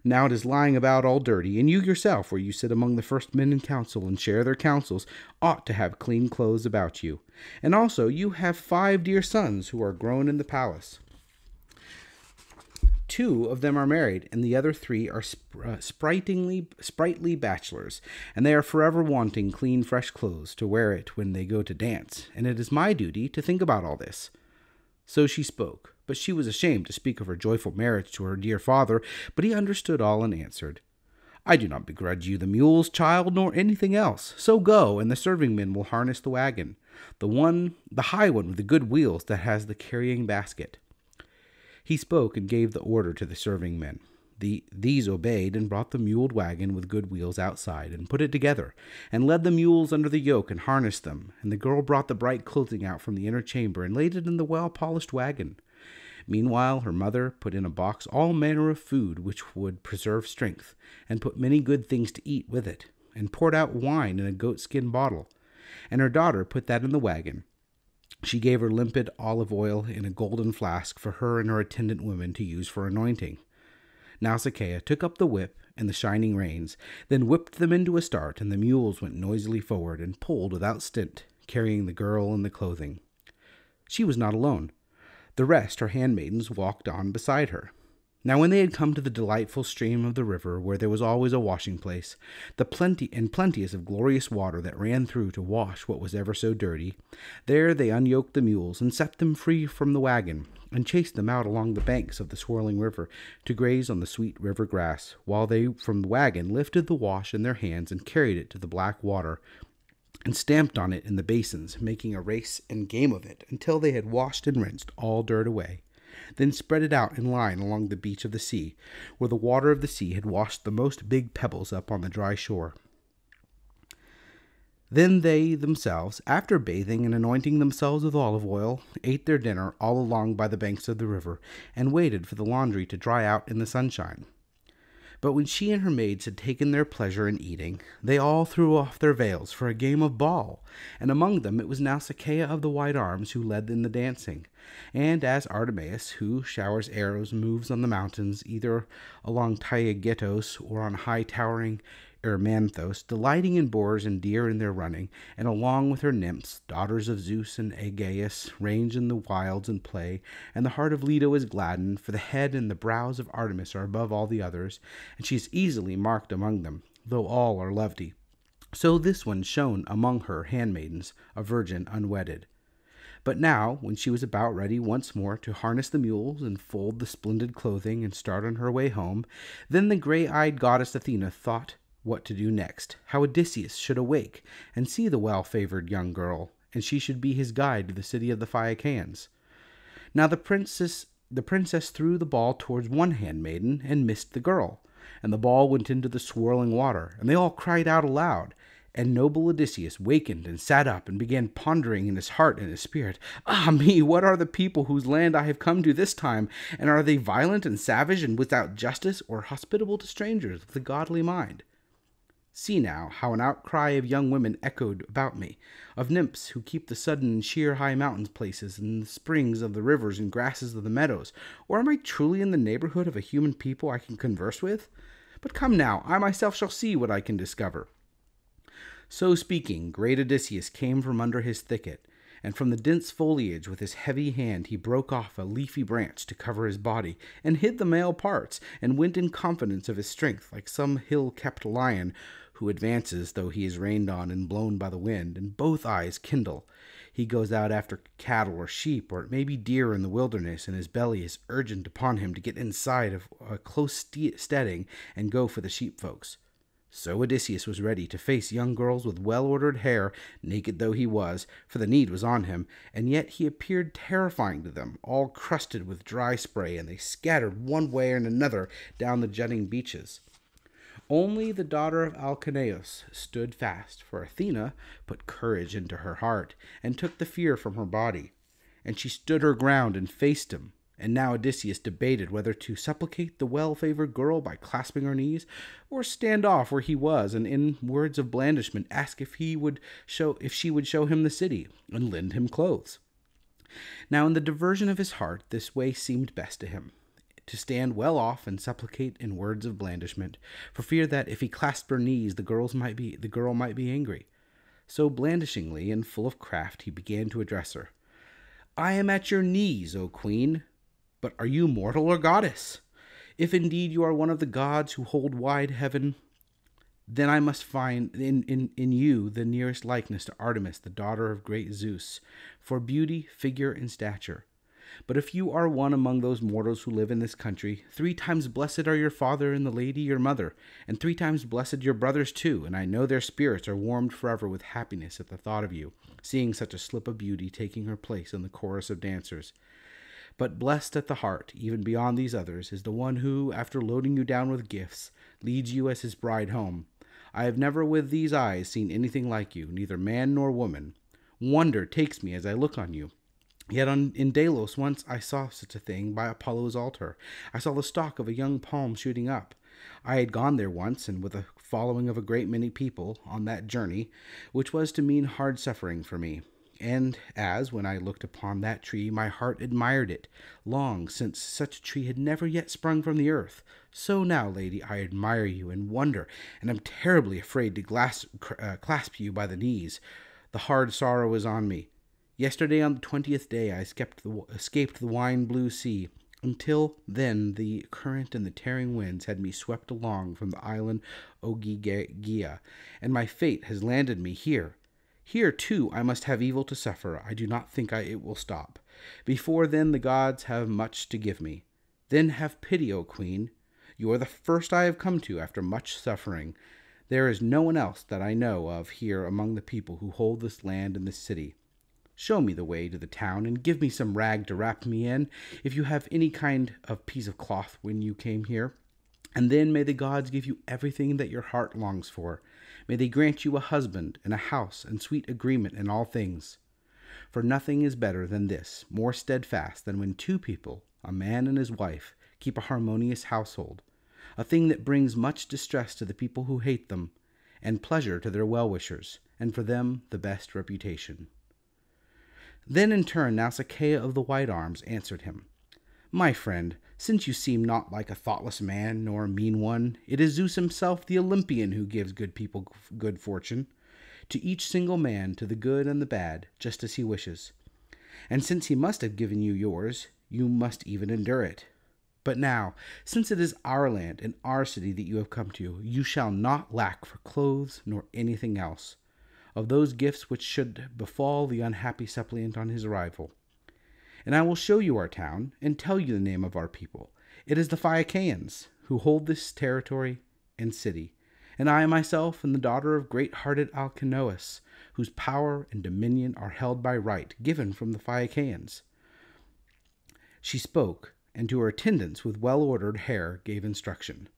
Now it is lying about all dirty, and you yourself, where you sit among the first men in council and share their counsels, ought to have clean clothes about you. And also you have five dear sons who are grown in the palace. Two of them are married, and the other three are sp- uh, sprightly, sprightly bachelors, and they are forever wanting clean, fresh clothes to wear it when they go to dance, and it is my duty to think about all this. So she spoke, but she was ashamed to speak of her joyful marriage to her dear father, but he understood all and answered, I do not begrudge you the mules, child, nor anything else. So go, and the serving men will harness the wagon, the one, the high one with the good wheels that has the carrying basket. He spoke and gave the order to the serving men. The, these obeyed and brought the muled wagon with good wheels outside and put it together, and led the mules under the yoke and harnessed them. And the girl brought the bright clothing out from the inner chamber and laid it in the well polished wagon. Meanwhile, her mother put in a box all manner of food which would preserve strength, and put many good things to eat with it, and poured out wine in a goatskin bottle. And her daughter put that in the wagon, she gave her limpid olive oil in a golden flask for her and her attendant women to use for anointing. Nausicaa took up the whip and the shining reins, then whipped them into a start, and the mules went noisily forward and pulled without stint, carrying the girl and the clothing. She was not alone. The rest, her handmaidens, walked on beside her. Now when they had come to the delightful stream of the river, where there was always a washing place, the plenty and plenteous of glorious water that ran through to wash what was ever so dirty, there they unyoked the mules and set them free from the wagon, and chased them out along the banks of the swirling river to graze on the sweet river grass, while they from the wagon lifted the wash in their hands and carried it to the black water, and stamped on it in the basins, making a race and game of it until they had washed and rinsed all dirt away then spread it out in line along the beach of the sea, where the water of the sea had washed the most big pebbles up on the dry shore. Then they themselves, after bathing and anointing themselves with olive oil, ate their dinner all along by the banks of the river, and waited for the laundry to dry out in the sunshine. But when she and her maids had taken their pleasure in eating, they all threw off their veils for a game of ball, and among them it was now Nausicaa of the white arms who led in the dancing. And as Artemis, who showers arrows, moves on the mountains, either along Taygetos or on high towering Erymanthos, delighting in boars and deer in their running, and along with her nymphs, daughters of Zeus and Aegeus, range in the wilds and play, and the heart of Leto is gladdened, for the head and the brows of Artemis are above all the others, and she is easily marked among them, though all are lovely. So this one shone among her handmaidens, a virgin unwedded. But now, when she was about ready once more to harness the mules and fold the splendid clothing and start on her way home, then the gray eyed goddess Athena thought what to do next, how Odysseus should awake and see the well favored young girl, and she should be his guide to the city of the Phaeacians. Now the princess the princess threw the ball towards one handmaiden and missed the girl, and the ball went into the swirling water, and they all cried out aloud. And noble Odysseus wakened and sat up and began pondering in his heart and his spirit, Ah me, what are the people whose land I have come to this time? And are they violent and savage and without justice, or hospitable to strangers with a godly mind? See now how an outcry of young women echoed about me, of nymphs who keep the sudden and sheer high mountain places, and the springs of the rivers and grasses of the meadows. Or am I truly in the neighborhood of a human people I can converse with? But come now, I myself shall see what I can discover. So speaking, great Odysseus came from under his thicket, and from the dense foliage with his heavy hand he broke off a leafy branch to cover his body, and hid the male parts, and went in confidence of his strength, like some hill kept lion who advances though he is rained on and blown by the wind, and both eyes kindle. He goes out after cattle or sheep, or it may be deer in the wilderness, and his belly is urgent upon him to get inside of a close steading and go for the sheep folks. So Odysseus was ready to face young girls with well ordered hair, naked though he was, for the need was on him, and yet he appeared terrifying to them, all crusted with dry spray, and they scattered one way and another down the jutting beaches. Only the daughter of Alcinous stood fast, for Athena put courage into her heart, and took the fear from her body. And she stood her ground and faced him, and now Odysseus debated whether to supplicate the well favored girl by clasping her knees, or stand off where he was, and in words of blandishment ask if he would show if she would show him the city, and lend him clothes. Now in the diversion of his heart this way seemed best to him, to stand well off and supplicate in words of blandishment, for fear that if he clasped her knees the girls might be the girl might be angry. So blandishingly and full of craft he began to address her. I am at your knees, O queen, but are you mortal or goddess? If indeed you are one of the gods who hold wide heaven, then I must find in, in, in you the nearest likeness to Artemis, the daughter of great Zeus, for beauty, figure, and stature. But if you are one among those mortals who live in this country, three times blessed are your father and the lady your mother, and three times blessed your brothers too, and I know their spirits are warmed forever with happiness at the thought of you, seeing such a slip of beauty taking her place in the chorus of dancers. But blessed at the heart, even beyond these others, is the one who, after loading you down with gifts, leads you as his bride home. I have never with these eyes seen anything like you, neither man nor woman. Wonder takes me as I look on you. Yet on, in Delos once I saw such a thing by Apollo's altar. I saw the stalk of a young palm shooting up. I had gone there once, and with a following of a great many people, on that journey, which was to mean hard suffering for me and as, when I looked upon that tree, my heart admired it, long since such a tree had never yet sprung from the earth, so now, lady, I admire you and wonder, and am terribly afraid to glass, uh, clasp you by the knees. The hard sorrow is on me. Yesterday, on the twentieth day, I escaped the, escaped the wine blue sea. Until then, the current and the tearing winds had me swept along from the island Ogygia, and my fate has landed me here here, too, I must have evil to suffer. I do not think I, it will stop. Before then, the gods have much to give me. Then have pity, O Queen. You are the first I have come to after much suffering. There is no one else that I know of here among the people who hold this land and this city. Show me the way to the town, and give me some rag to wrap me in, if you have any kind of piece of cloth when you came here. And then may the gods give you everything that your heart longs for. May they grant you a husband and a house and sweet agreement in all things. For nothing is better than this, more steadfast than when two people, a man and his wife, keep a harmonious household, a thing that brings much distress to the people who hate them, and pleasure to their well wishers, and for them the best reputation. Then in turn Nausicaa of the white arms answered him, My friend, since you seem not like a thoughtless man nor a mean one, it is Zeus himself, the Olympian, who gives good people good fortune, to each single man, to the good and the bad, just as he wishes. And since he must have given you yours, you must even endure it. But now, since it is our land and our city that you have come to, you shall not lack for clothes nor anything else, of those gifts which should befall the unhappy suppliant on his arrival and I will show you our town and tell you the name of our people. It is the Phaeacians who hold this territory and city, and I myself am the daughter of great hearted Alcinous, whose power and dominion are held by right given from the Phaeacians. She spoke, and to her attendants with well ordered hair gave instruction.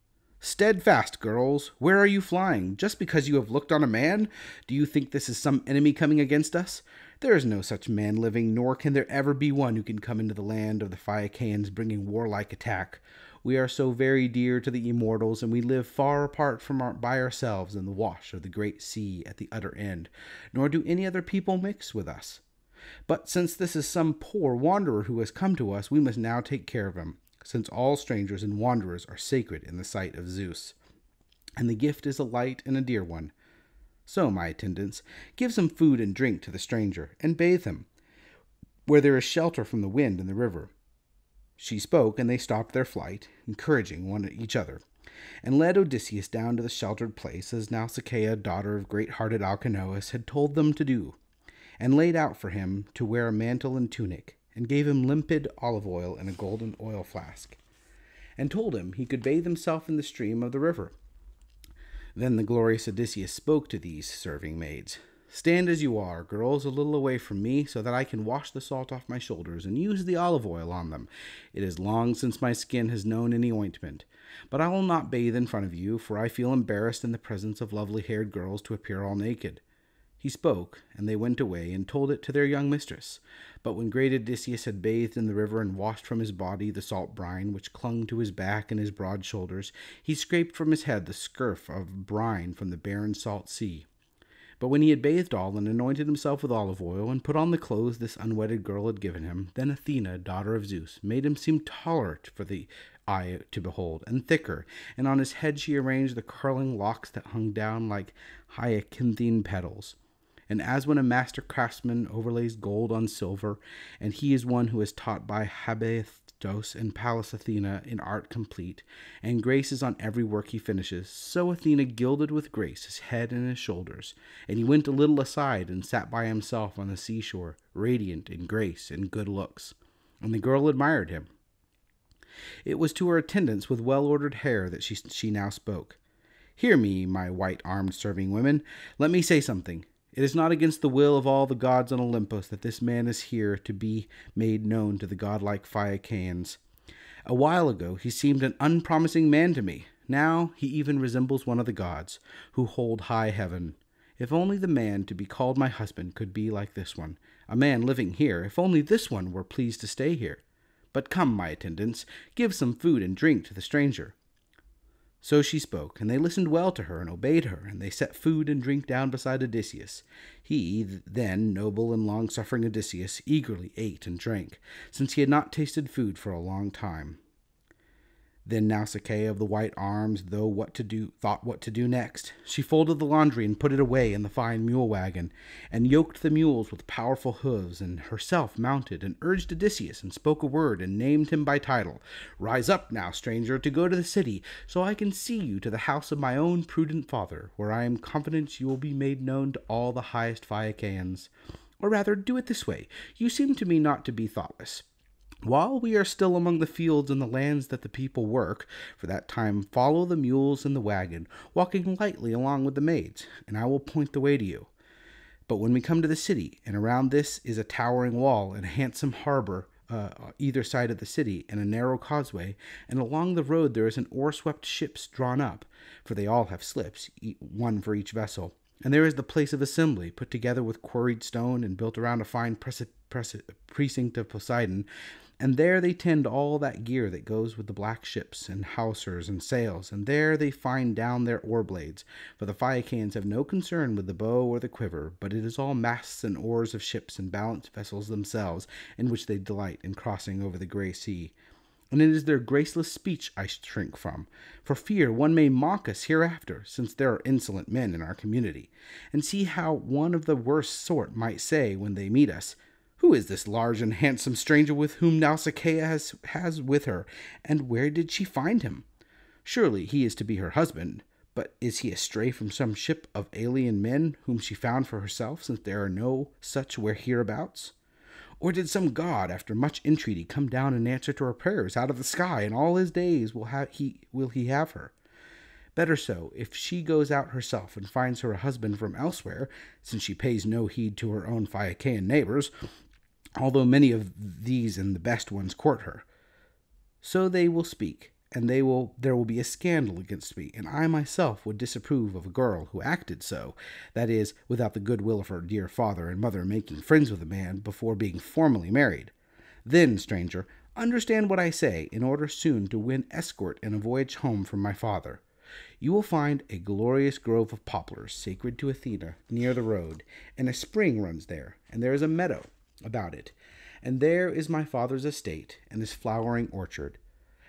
Steadfast, girls! Where are you flying? Just because you have looked on a man? Do you think this is some enemy coming against us? There is no such man living, nor can there ever be one who can come into the land of the Phaeacians bringing warlike attack. We are so very dear to the immortals, and we live far apart from our, by ourselves in the wash of the great sea at the utter end, nor do any other people mix with us. But since this is some poor wanderer who has come to us, we must now take care of him, since all strangers and wanderers are sacred in the sight of Zeus. And the gift is a light and a dear one. So, my attendants, give some food and drink to the stranger, and bathe him, where there is shelter from the wind and the river. She spoke, and they stopped their flight, encouraging one each other, and led Odysseus down to the sheltered place, as Nausicaa, daughter of great hearted Alcinous, had told them to do, and laid out for him to wear a mantle and tunic, and gave him limpid olive oil in a golden oil flask, and told him he could bathe himself in the stream of the river. Then the glorious Odysseus spoke to these serving maids. Stand as you are, girls, a little away from me, so that I can wash the salt off my shoulders and use the olive oil on them. It is long since my skin has known any ointment. But I will not bathe in front of you, for I feel embarrassed in the presence of lovely haired girls to appear all naked. He spoke, and they went away and told it to their young mistress. But when great Odysseus had bathed in the river and washed from his body the salt brine which clung to his back and his broad shoulders, he scraped from his head the scurf of brine from the barren salt sea. But when he had bathed all, and anointed himself with olive oil, and put on the clothes this unwedded girl had given him, then Athena, daughter of Zeus, made him seem taller for the eye to behold, and thicker, and on his head she arranged the curling locks that hung down like hyacinthine petals. And as when a master craftsman overlays gold on silver, and he is one who is taught by Hephaestus and Pallas Athena in art complete, and grace is on every work he finishes, so Athena gilded with grace his head and his shoulders, and he went a little aside and sat by himself on the seashore, radiant in grace and good looks. And the girl admired him. It was to her attendants with well ordered hair that she, she now spoke. Hear me, my white armed serving women. Let me say something. It is not against the will of all the gods on Olympus that this man is here to be made known to the godlike Phaeacians. A while ago he seemed an unpromising man to me. Now he even resembles one of the gods, who hold high heaven. If only the man to be called my husband could be like this one, a man living here, if only this one were pleased to stay here. But come, my attendants, give some food and drink to the stranger. So she spoke, and they listened well to her and obeyed her, and they set food and drink down beside Odysseus. He, then noble and long suffering Odysseus, eagerly ate and drank, since he had not tasted food for a long time. Then Nausicaa of the white arms, though what to do, thought what to do next. She folded the laundry and put it away in the fine mule wagon, and yoked the mules with powerful hoofs, and herself mounted, and urged Odysseus, and spoke a word, and named him by title. Rise up now, stranger, to go to the city, so I can see you to the house of my own prudent father, where I am confident you will be made known to all the highest Phaeacians. Or rather, do it this way. You seem to me not to be thoughtless. While we are still among the fields and the lands that the people work, for that time follow the mules and the wagon, walking lightly along with the maids, and I will point the way to you. But when we come to the city, and around this is a towering wall and a handsome harbor uh, either side of the city, and a narrow causeway, and along the road there is an oar-swept ships drawn up, for they all have slips, one for each vessel. And there is the place of assembly, put together with quarried stone and built around a fine precinct of Poseidon, and there they tend all that gear that goes with the black ships, and hawsers and sails, and there they find down their oar blades. For the Phaeacians have no concern with the bow or the quiver, but it is all masts and oars of ships and balanced vessels themselves, in which they delight in crossing over the grey sea. And it is their graceless speech I shrink from, for fear one may mock us hereafter, since there are insolent men in our community. And see how one of the worst sort might say when they meet us, who is this large and handsome stranger with whom Nausicaa has, has with her, and where did she find him? Surely he is to be her husband, but is he astray from some ship of alien men whom she found for herself, since there are no such where hereabouts? Or did some god, after much entreaty, come down in answer to her prayers out of the sky, and all his days will have he will he have her? Better so, if she goes out herself and finds her a husband from elsewhere, since she pays no heed to her own Phaeacian neighbors, although many of these and the best ones court her. So they will speak, and they will there will be a scandal against me, and I myself would disapprove of a girl who acted so, that is, without the goodwill of her dear father and mother making friends with a man before being formally married. Then, stranger, understand what I say, in order soon to win escort in a voyage home from my father. You will find a glorious grove of poplars sacred to Athena near the road, and a spring runs there, and there is a meadow about it. And there is my father's estate and his flowering orchard,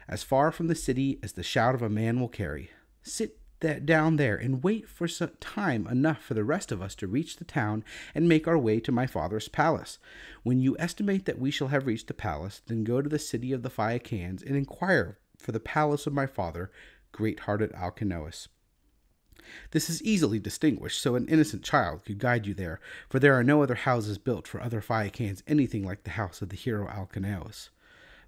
as far from the city as the shout of a man will carry. Sit that down there and wait for some time enough for the rest of us to reach the town and make our way to my father's palace. When you estimate that we shall have reached the palace, then go to the city of the Phaeacians and inquire for the palace of my father, great-hearted Alcinous. This is easily distinguished, so an innocent child could guide you there, for there are no other houses built for other Phaeacians anything like the house of the hero Alcinous.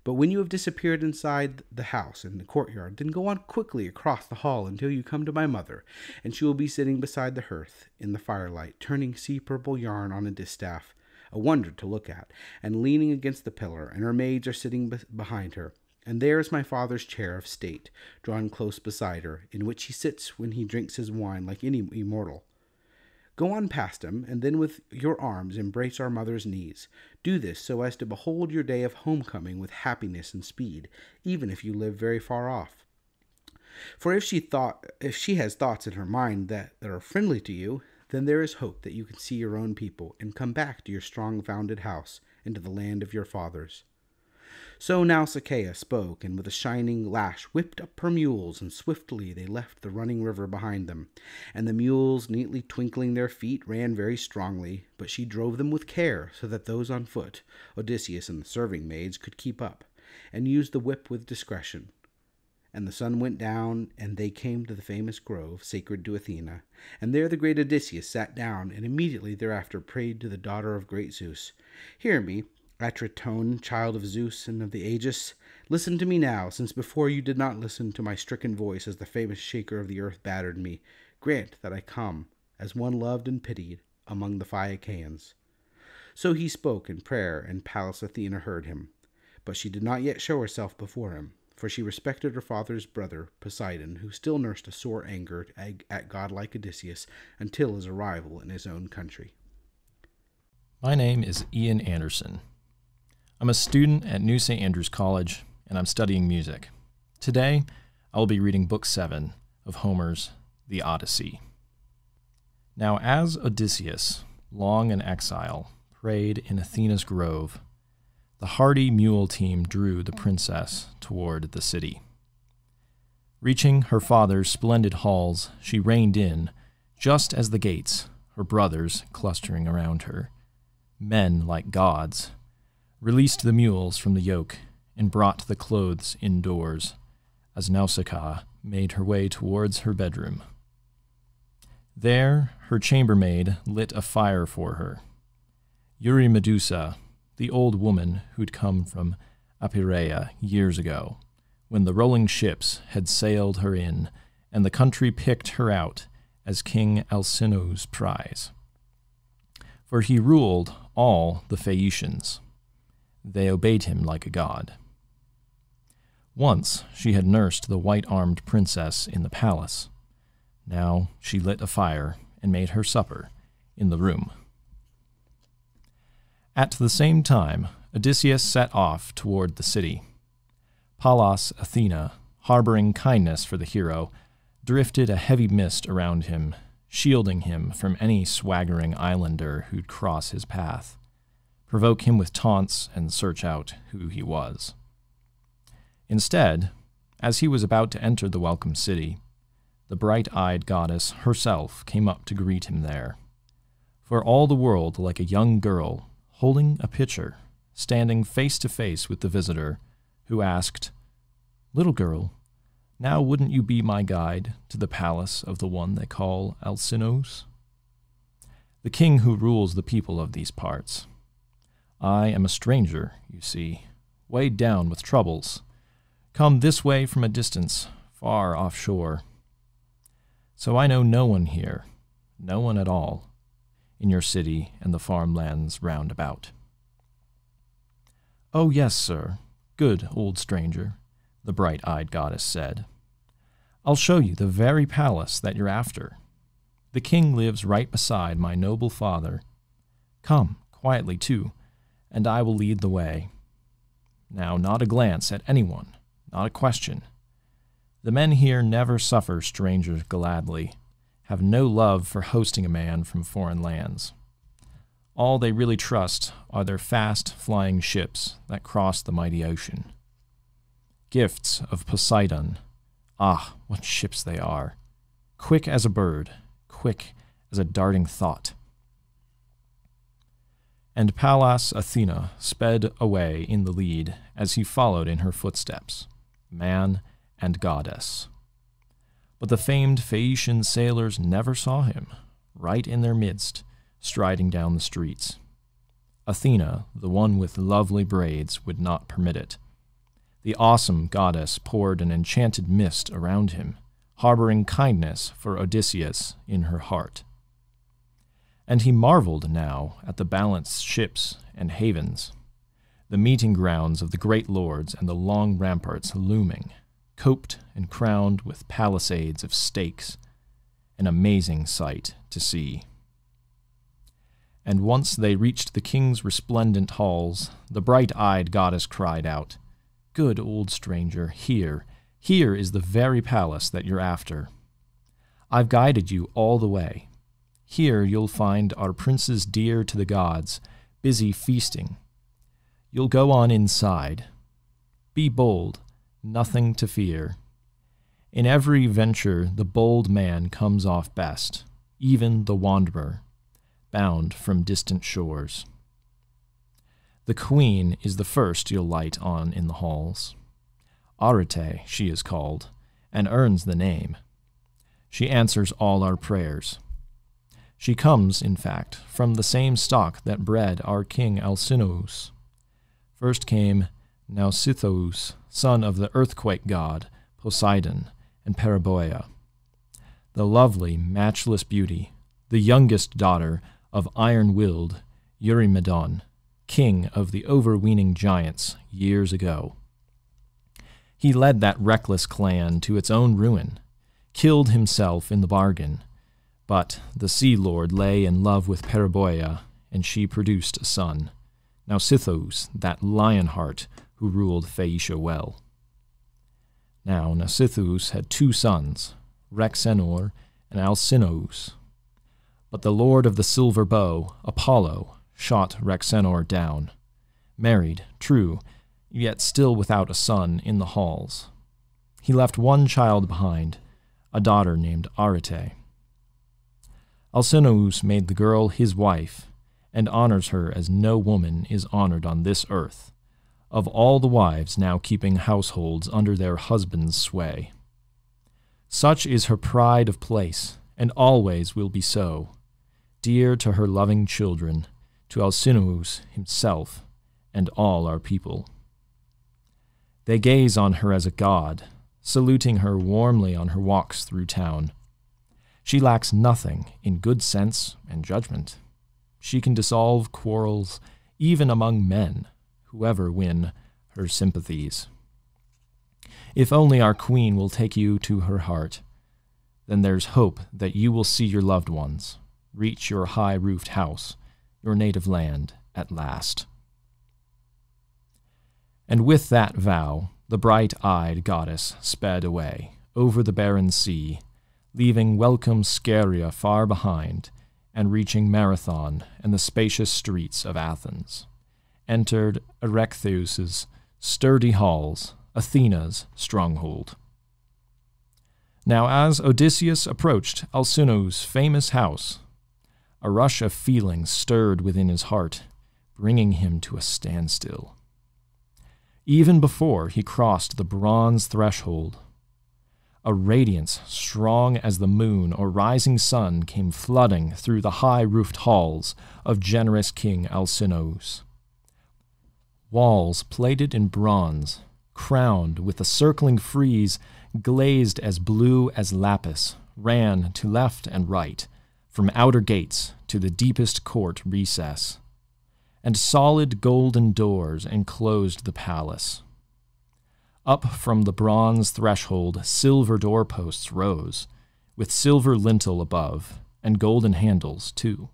But when you have disappeared inside the house in the courtyard, then go on quickly across the hall until you come to my mother, and she will be sitting beside the hearth in the firelight, turning sea purple yarn on a distaff, a wonder to look at, and leaning against the pillar, and her maids are sitting be- behind her. And there is my father's chair of state, drawn close beside her, in which he sits when he drinks his wine like any immortal. Go on past him, and then with your arms embrace our mother's knees. Do this so as to behold your day of homecoming with happiness and speed, even if you live very far off. For if she thought if she has thoughts in her mind that, that are friendly to you, then there is hope that you can see your own people and come back to your strong founded house and to the land of your fathers. So now Nausicaa spoke, and with a shining lash whipped up her mules, and swiftly they left the running river behind them. And the mules, neatly twinkling their feet, ran very strongly, but she drove them with care, so that those on foot, Odysseus and the serving maids, could keep up, and used the whip with discretion. And the sun went down, and they came to the famous grove sacred to Athena. And there the great Odysseus sat down, and immediately thereafter prayed to the daughter of great Zeus, Hear me, Atrytone, child of Zeus and of the Aegis, listen to me now, since before you did not listen to my stricken voice as the famous shaker of the earth battered me. Grant that I come, as one loved and pitied, among the Phaeacians. So he spoke in prayer, and Pallas Athena heard him. But she did not yet show herself before him, for she respected her father's brother, Poseidon, who still nursed a sore anger at godlike Odysseus until his arrival in his own country. My name is Ian Anderson. I'm a student at New St. Andrews College, and I'm studying music. Today, I will be reading Book 7 of Homer's The Odyssey. Now, as Odysseus, long in exile, prayed in Athena's grove, the hardy mule team drew the princess toward the city. Reaching her father's splendid halls, she reined in, just as the gates, her brothers clustering around her, men like gods, released the mules from the yoke, and brought the clothes indoors, as Nausicaa made her way towards her bedroom. There, her chambermaid lit a fire for her. Eurymedusa, the old woman who'd come from Apeira years ago, when the rolling ships had sailed her in, and the country picked her out as King Alcinous's prize. For he ruled all the Phaeacians. They obeyed him like a god. Once she had nursed the white armed princess in the palace. Now she lit a fire and made her supper in the room. At the same time, Odysseus set off toward the city. Pallas Athena, harboring kindness for the hero, drifted a heavy mist around him, shielding him from any swaggering islander who'd cross his path provoke him with taunts, and search out who he was. Instead, as he was about to enter the welcome city, the bright eyed goddess herself came up to greet him there, for all the world like a young girl holding a pitcher, standing face to face with the visitor, who asked, Little girl, now wouldn't you be my guide to the palace of the one they call Alcinous? The king who rules the people of these parts I am a stranger, you see, weighed down with troubles, come this way from a distance, far offshore. So I know no one here, no one at all, in your city and the farmlands round about. Oh, yes, sir, good old stranger, the bright eyed goddess said. I'll show you the very palace that you're after. The king lives right beside my noble father. Come, quietly, too and I will lead the way. Now, not a glance at anyone, not a question. The men here never suffer strangers gladly, have no love for hosting a man from foreign lands. All they really trust are their fast flying ships that cross the mighty ocean. Gifts of Poseidon. Ah, what ships they are! quick as a bird, quick as a darting thought. And Pallas Athena sped away in the lead as he followed in her footsteps, man and goddess. But the famed Phaeacian sailors never saw him, right in their midst, striding down the streets. Athena, the one with lovely braids, would not permit it. The awesome goddess poured an enchanted mist around him, harboring kindness for Odysseus in her heart. And he marveled now at the balanced ships and havens, the meeting grounds of the great lords and the long ramparts looming, coped and crowned with palisades of stakes, an amazing sight to see. And once they reached the king's resplendent halls, the bright eyed goddess cried out, Good old stranger, here, here is the very palace that you're after. I've guided you all the way. Here you'll find our princes dear to the gods, busy feasting. You'll go on inside. Be bold, nothing to fear. In every venture, the bold man comes off best, even the wanderer bound from distant shores. The queen is the first you'll light on in the halls. Arete, she is called, and earns the name. She answers all our prayers. She comes, in fact, from the same stock that bred our king Alcinous. First came Nausithous, son of the earthquake god Poseidon and Periboea. The lovely, matchless beauty, the youngest daughter of iron willed Eurymedon, king of the overweening giants years ago. He led that reckless clan to its own ruin, killed himself in the bargain, but the sea lord lay in love with Periboea, and she produced a son, Now Nausithous, that lion heart who ruled Phaeacia well. Now Nausithous had two sons, Rhexenor and Alcinous, but the lord of the silver bow, Apollo, shot Rhexenor down. Married, true, yet still without a son in the halls. He left one child behind, a daughter named Arete. Alcinous made the girl his wife, and honors her as no woman is honored on this earth, of all the wives now keeping households under their husbands' sway. Such is her pride of place, and always will be so, dear to her loving children, to Alcinous himself, and all our people. They gaze on her as a god, saluting her warmly on her walks through town. She lacks nothing in good sense and judgment. She can dissolve quarrels even among men, whoever win her sympathies. If only our queen will take you to her heart, then there's hope that you will see your loved ones reach your high roofed house, your native land, at last. And with that vow, the bright eyed goddess sped away over the barren sea, leaving welcome Scheria far behind, and reaching Marathon and the spacious streets of Athens, entered Erechtheus's sturdy halls, Athena's stronghold. Now, as Odysseus approached Alcinous' famous house, a rush of feeling stirred within his heart, bringing him to a standstill. Even before he crossed the bronze threshold, a radiance strong as the moon or rising sun came flooding through the high roofed halls of generous King Alcinous. Walls plated in bronze, crowned with a circling frieze glazed as blue as lapis, ran to left and right from outer gates to the deepest court recess, and solid golden doors enclosed the palace. Up from the bronze threshold, silver doorposts rose, with silver lintel above, and golden handles too.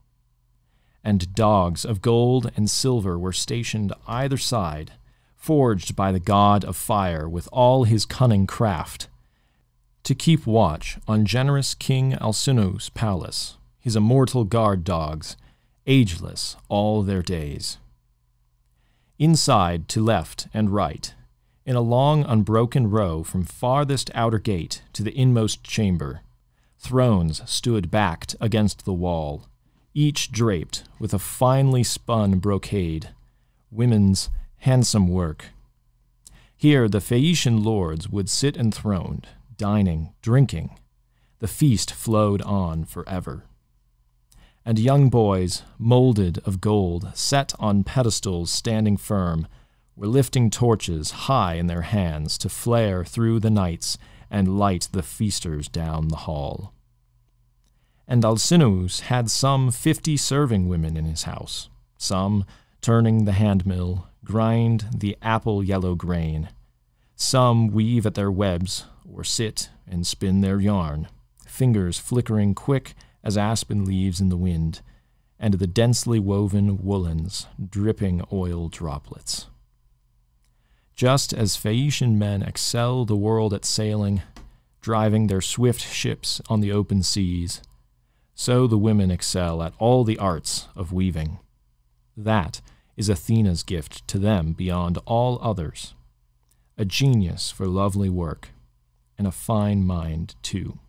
And dogs of gold and silver were stationed either side, forged by the god of fire with all his cunning craft, to keep watch on generous King Alcinous' palace his immortal guard dogs, ageless all their days. Inside, to left and right, in a long unbroken row from farthest outer gate to the inmost chamber, Thrones stood backed against the wall, each draped with a finely spun brocade, women's handsome work. Here the Phaeacian lords would sit enthroned, dining, drinking. The feast flowed on forever. And young boys, molded of gold, set on pedestals standing firm, were lifting torches high in their hands to flare through the nights and light the feasters down the hall. And Alcinous had some fifty serving women in his house, some turning the handmill, grind the apple yellow grain. Some weave at their webs, or sit and spin their yarn, fingers flickering quick as aspen leaves in the wind, and the densely woven woolens dripping oil droplets. Just as Phaeacian men excel the world at sailing, driving their swift ships on the open seas, so the women excel at all the arts of weaving. That is Athena's gift to them beyond all others a genius for lovely work, and a fine mind, too.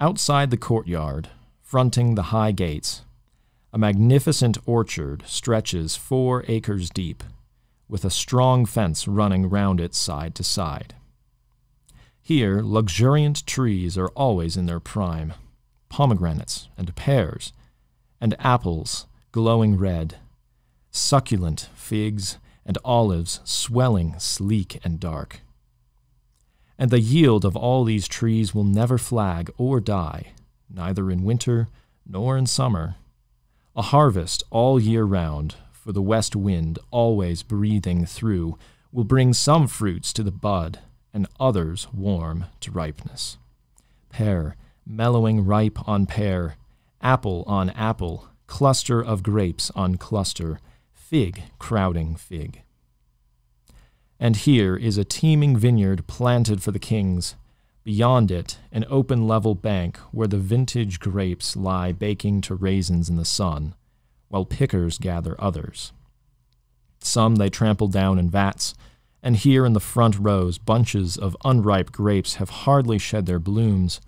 Outside the courtyard, fronting the high gates, a magnificent orchard stretches four acres deep, with a strong fence running round it side to side. Here, luxuriant trees are always in their prime pomegranates and pears, and apples glowing red, succulent figs, and olives swelling sleek and dark. And the yield of all these trees will never flag or die, neither in winter nor in summer. A harvest all year round, for the west wind always breathing through, will bring some fruits to the bud, and others warm to ripeness. Pear, mellowing ripe on pear, apple on apple, cluster of grapes on cluster, fig crowding fig. And here is a teeming vineyard planted for the kings. Beyond it, an open level bank where the vintage grapes lie baking to raisins in the sun, while pickers gather others. Some they trample down in vats, and here in the front rows bunches of unripe grapes have hardly shed their blooms,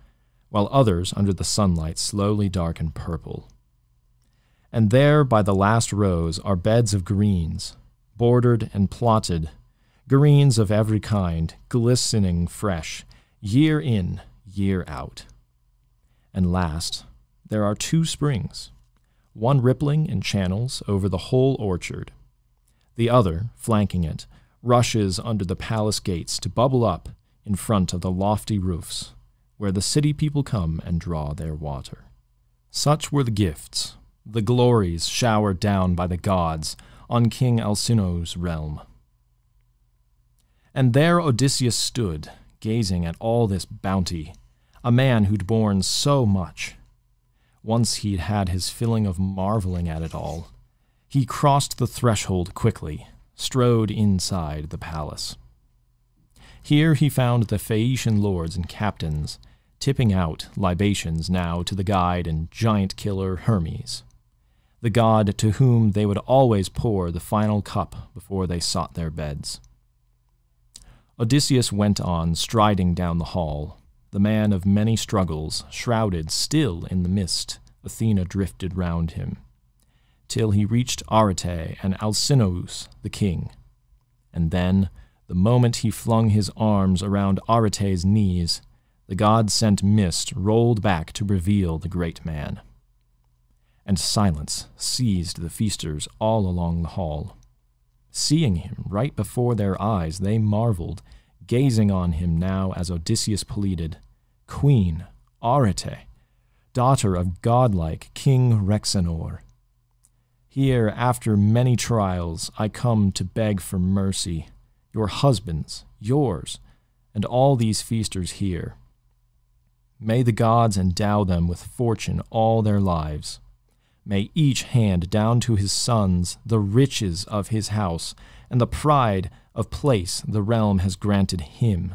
while others under the sunlight slowly darken purple. And there by the last rows are beds of greens, bordered and plotted, greens of every kind, glistening fresh, year in, year out. And last, there are two springs, one rippling in channels over the whole orchard. The other, flanking it, rushes under the palace gates to bubble up in front of the lofty roofs, where the city people come and draw their water. Such were the gifts the glories showered down by the gods on King Alcinous's realm. And there Odysseus stood, gazing at all this bounty, a man who'd borne so much. Once he'd had his filling of marveling at it all, he crossed the threshold quickly, strode inside the palace. Here he found the Phaeacian lords and captains, tipping out libations now to the guide and giant killer Hermes the god to whom they would always pour the final cup before they sought their beds. Odysseus went on striding down the hall, the man of many struggles, shrouded still in the mist Athena drifted round him, till he reached Arete and Alcinous the king. And then, the moment he flung his arms around Arete's knees, the god sent mist rolled back to reveal the great man and silence seized the feasters all along the hall. Seeing him right before their eyes, they marveled, gazing on him now as Odysseus pleaded, Queen, Arete, daughter of godlike King Rhexenor. Here, after many trials, I come to beg for mercy, your husband's, yours, and all these feasters here. May the gods endow them with fortune all their lives. May each hand down to his sons the riches of his house and the pride of place the realm has granted him.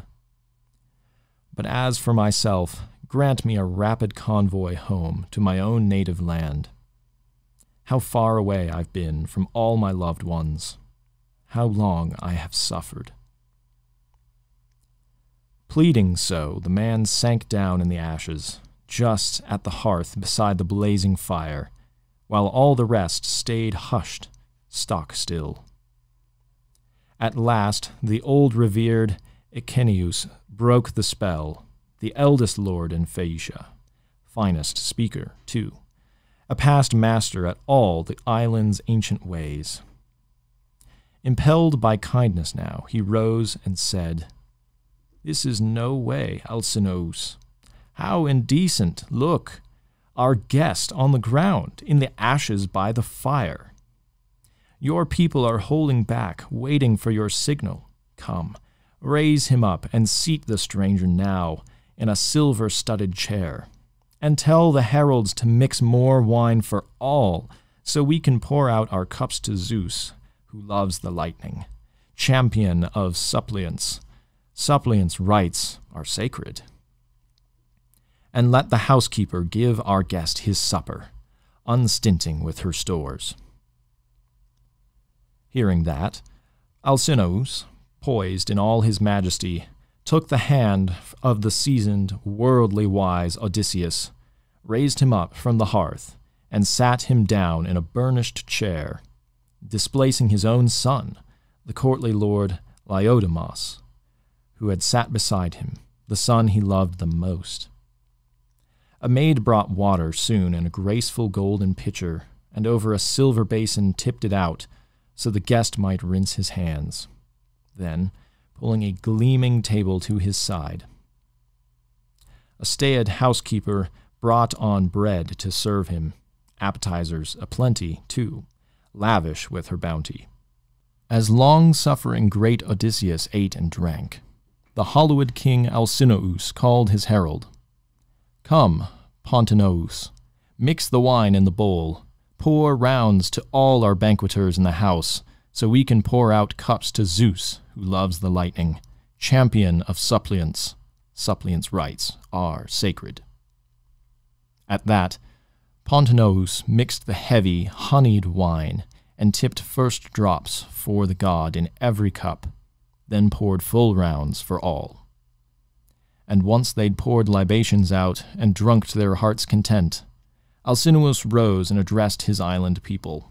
But as for myself, grant me a rapid convoy home to my own native land. How far away I've been from all my loved ones. How long I have suffered. Pleading so, the man sank down in the ashes, just at the hearth beside the blazing fire, while all the rest stayed hushed, stock still. At last, the old revered Echeneus broke the spell, the eldest lord in Phaeacia, finest speaker, too, a past master at all the island's ancient ways. Impelled by kindness now, he rose and said, This is no way, Alcinous. How indecent! Look, our guest on the ground, in the ashes by the fire. Your people are holding back, waiting for your signal. Come, raise him up and seat the stranger now in a silver studded chair. And tell the heralds to mix more wine for all, so we can pour out our cups to Zeus, who loves the lightning, champion of suppliants. Suppliants' rights are sacred. And let the housekeeper give our guest his supper, unstinting with her stores. Hearing that, Alcinous, poised in all his majesty, took the hand of the seasoned, worldly wise Odysseus, raised him up from the hearth, and sat him down in a burnished chair, displacing his own son, the courtly lord Laodamas, who had sat beside him, the son he loved the most. A maid brought water soon in a graceful golden pitcher, and over a silver basin tipped it out, so the guest might rinse his hands. Then, pulling a gleaming table to his side, a staid housekeeper brought on bread to serve him, appetizers aplenty, too, lavish with her bounty. As long suffering great Odysseus ate and drank, the Hallowed king Alcinous called his herald. Come, Pontonous, mix the wine in the bowl, pour rounds to all our banqueters in the house, so we can pour out cups to Zeus, who loves the lightning, champion of suppliants. Suppliants' rights are sacred. At that, Pontonous mixed the heavy, honeyed wine and tipped first drops for the god in every cup, then poured full rounds for all. And once they'd poured libations out and drunk to their heart's content, Alcinous rose and addressed his island people.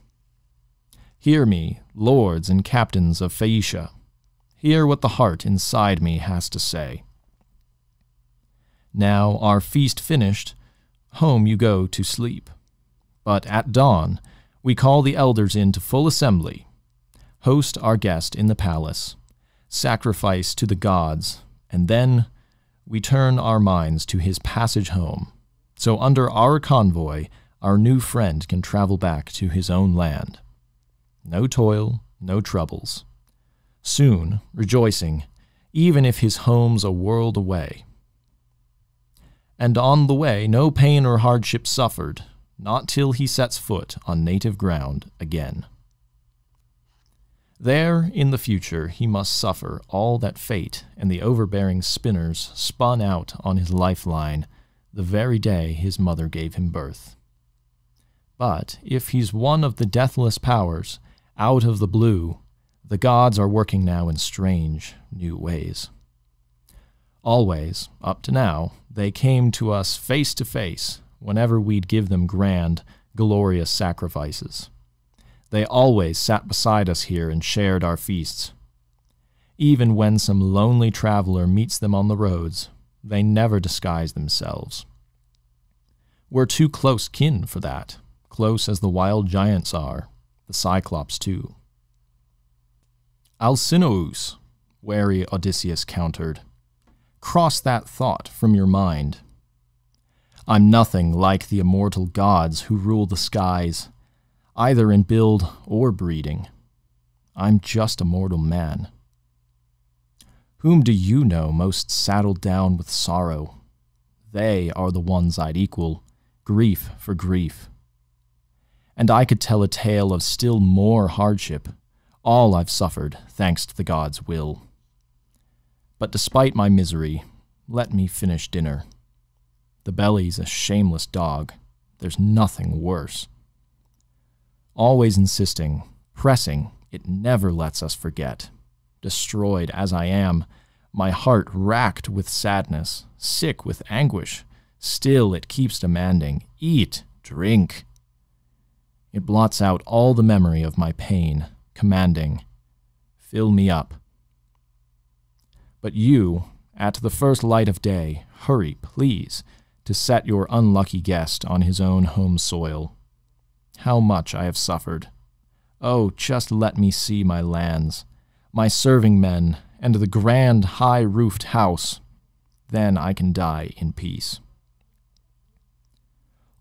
Hear me, lords and captains of Phaeacia. Hear what the heart inside me has to say. Now, our feast finished, home you go to sleep. But at dawn, we call the elders in to full assembly, host our guest in the palace, sacrifice to the gods, and then we turn our minds to his passage home. So, under our convoy, our new friend can travel back to his own land. No toil, no troubles. Soon, rejoicing, even if his home's a world away. And on the way, no pain or hardship suffered, not till he sets foot on native ground again. There, in the future, he must suffer all that fate and the overbearing spinners spun out on his lifeline the very day his mother gave him birth. But if he's one of the deathless powers, out of the blue, the gods are working now in strange, new ways. Always, up to now, they came to us face to face whenever we'd give them grand, glorious sacrifices. They always sat beside us here and shared our feasts. Even when some lonely traveler meets them on the roads, they never disguise themselves. We're too close kin for that, close as the wild giants are, the Cyclops too. Alcinous, wary Odysseus countered, cross that thought from your mind. I'm nothing like the immortal gods who rule the skies, either in build or breeding. I'm just a mortal man. Whom do you know most saddled down with sorrow? They are the ones I'd equal, grief for grief. And I could tell a tale of still more hardship, all I've suffered thanks to the gods' will. But despite my misery, let me finish dinner. The belly's a shameless dog. There's nothing worse. Always insisting, pressing, it never lets us forget. Destroyed as I am, my heart racked with sadness, sick with anguish, still it keeps demanding, Eat, drink. It blots out all the memory of my pain, commanding, Fill me up. But you, at the first light of day, hurry, please, to set your unlucky guest on his own home soil. How much I have suffered. Oh, just let me see my lands, my serving men, and the grand high roofed house. Then I can die in peace.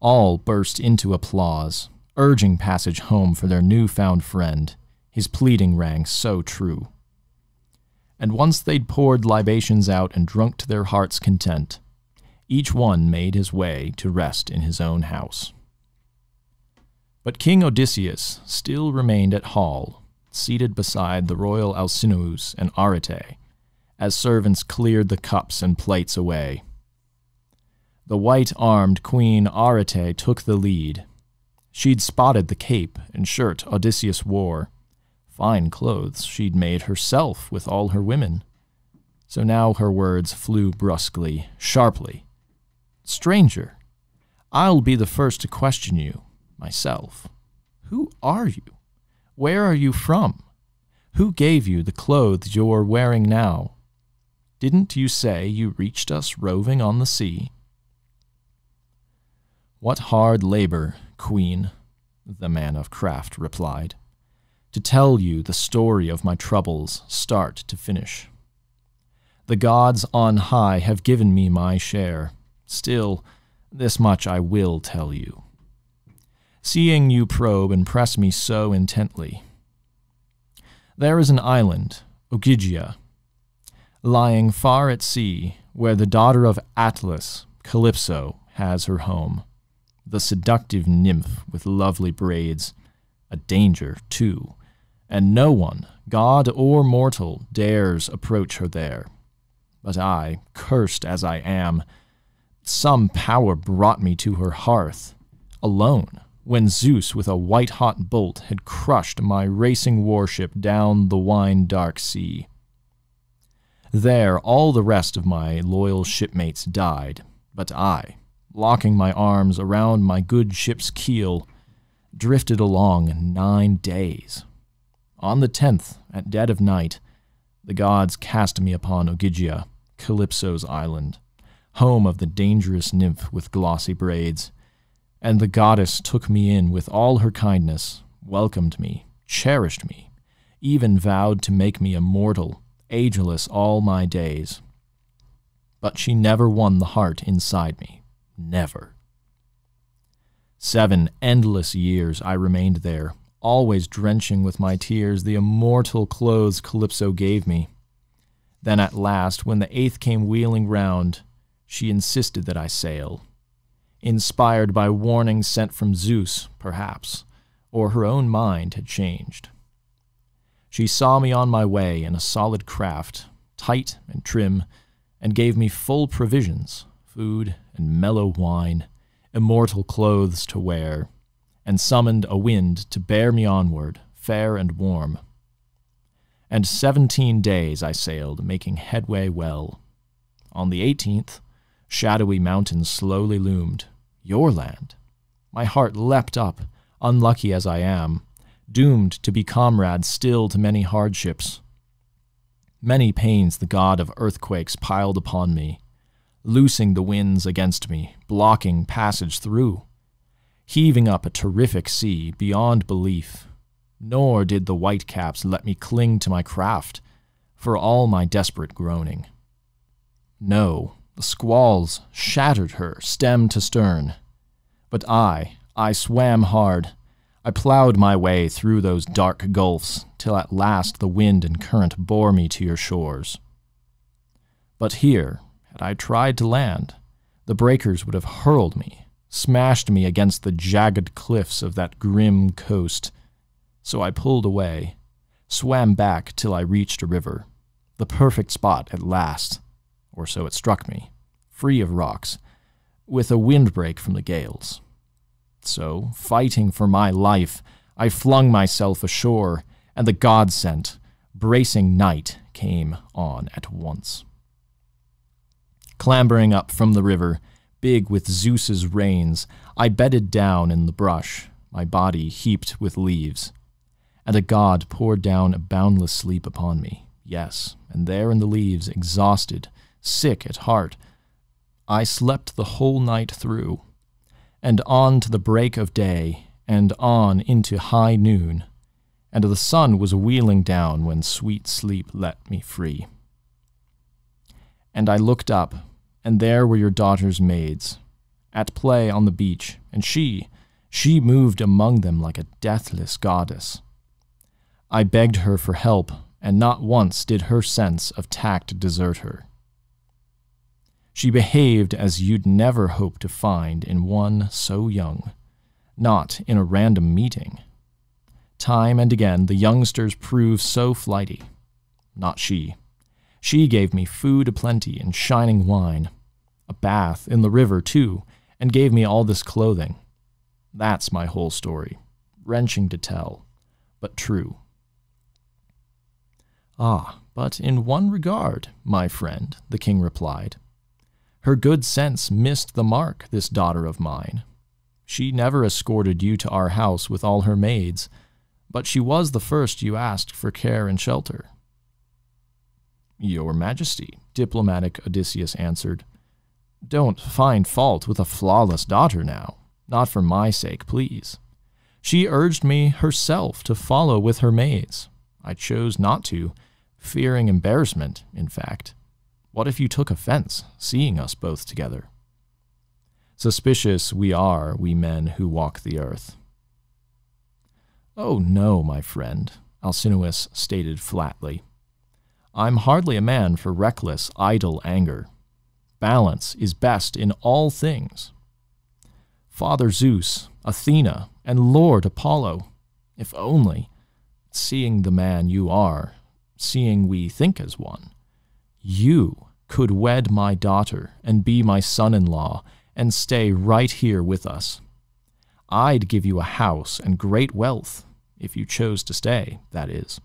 All burst into applause, urging passage home for their new found friend, his pleading rang so true. And once they'd poured libations out and drunk to their heart's content, each one made his way to rest in his own house. But King Odysseus still remained at hall, seated beside the royal Alcinous and Arete, as servants cleared the cups and plates away. The white armed Queen Arete took the lead. She'd spotted the cape and shirt Odysseus wore, fine clothes she'd made herself with all her women. So now her words flew brusquely, sharply. Stranger, I'll be the first to question you, myself. Who are you? Where are you from? Who gave you the clothes you're wearing now? Didn't you say you reached us roving on the sea? What hard labor, Queen, the man of craft replied, to tell you the story of my troubles, start to finish. The gods on high have given me my share. Still, this much I will tell you. Seeing you probe and press me so intently, there is an island, Ogygia, lying far at sea, where the daughter of Atlas, Calypso, has her home. The seductive nymph with lovely braids, a danger, too, and no one, god or mortal, dares approach her there. But I, cursed as I am, some power brought me to her hearth, alone, when Zeus with a white hot bolt had crushed my racing warship down the wine dark sea. There all the rest of my loyal shipmates died, but I, locking my arms around my good ship's keel, drifted along nine days. On the tenth, at dead of night, the gods cast me upon Ogygia, Calypso's island, home of the dangerous nymph with glossy braids. And the goddess took me in with all her kindness, welcomed me, cherished me, even vowed to make me immortal, ageless all my days. But she never won the heart inside me Never. Seven endless years I remained there, always drenching with my tears the immortal clothes Calypso gave me. Then at last, when the eighth came wheeling round, she insisted that I sail. Inspired by warnings sent from Zeus, perhaps, or her own mind had changed. She saw me on my way in a solid craft, tight and trim, and gave me full provisions, food and mellow wine, immortal clothes to wear, and summoned a wind to bear me onward, fair and warm. And seventeen days I sailed, making headway well. On the eighteenth, shadowy mountains slowly loomed, your land. My heart leapt up, unlucky as I am, doomed to be comrade still to many hardships. Many pains the god of earthquakes piled upon me, loosing the winds against me, blocking passage through, heaving up a terrific sea beyond belief. Nor did the whitecaps let me cling to my craft, for all my desperate groaning. No, the squalls shattered her stem to stern. But I, I swam hard. I plowed my way through those dark gulfs, till at last the wind and current bore me to your shores. But here, had I tried to land, the breakers would have hurled me, smashed me against the jagged cliffs of that grim coast. So I pulled away, swam back till I reached a river, the perfect spot at last, or so it struck me, free of rocks, with a windbreak from the gales. So, fighting for my life, I flung myself ashore, and the god sent, bracing night came on at once. Clambering up from the river, big with Zeus's reins, I bedded down in the brush, my body heaped with leaves. And a god poured down a boundless sleep upon me. Yes, and there in the leaves, exhausted, sick at heart, I slept the whole night through, and on to the break of day, and on into high noon, and the sun was wheeling down when sweet sleep let me free. And I looked up, and there were your daughter's maids, at play on the beach, and she, she moved among them like a deathless goddess. I begged her for help, and not once did her sense of tact desert her. She behaved as you'd never hope to find in one so young, not in a random meeting. Time and again the youngsters prove so flighty. Not she. She gave me food aplenty and shining wine, a bath in the river too, and gave me all this clothing. That's my whole story, wrenching to tell, but true. Ah, but in one regard, my friend, the king replied. Her good sense missed the mark, this daughter of mine. She never escorted you to our house with all her maids, but she was the first you asked for care and shelter. Your Majesty, diplomatic Odysseus answered, don't find fault with a flawless daughter now, not for my sake, please. She urged me herself to follow with her maids. I chose not to, fearing embarrassment, in fact. What if you took offense, seeing us both together? Suspicious we are, we men who walk the earth. Oh, no, my friend, Alcinous stated flatly. I'm hardly a man for reckless, idle anger. Balance is best in all things. Father Zeus, Athena, and Lord Apollo, if only, seeing the man you are, seeing we think as one, you could wed my daughter and be my son in law and stay right here with us. I'd give you a house and great wealth, if you chose to stay, that is.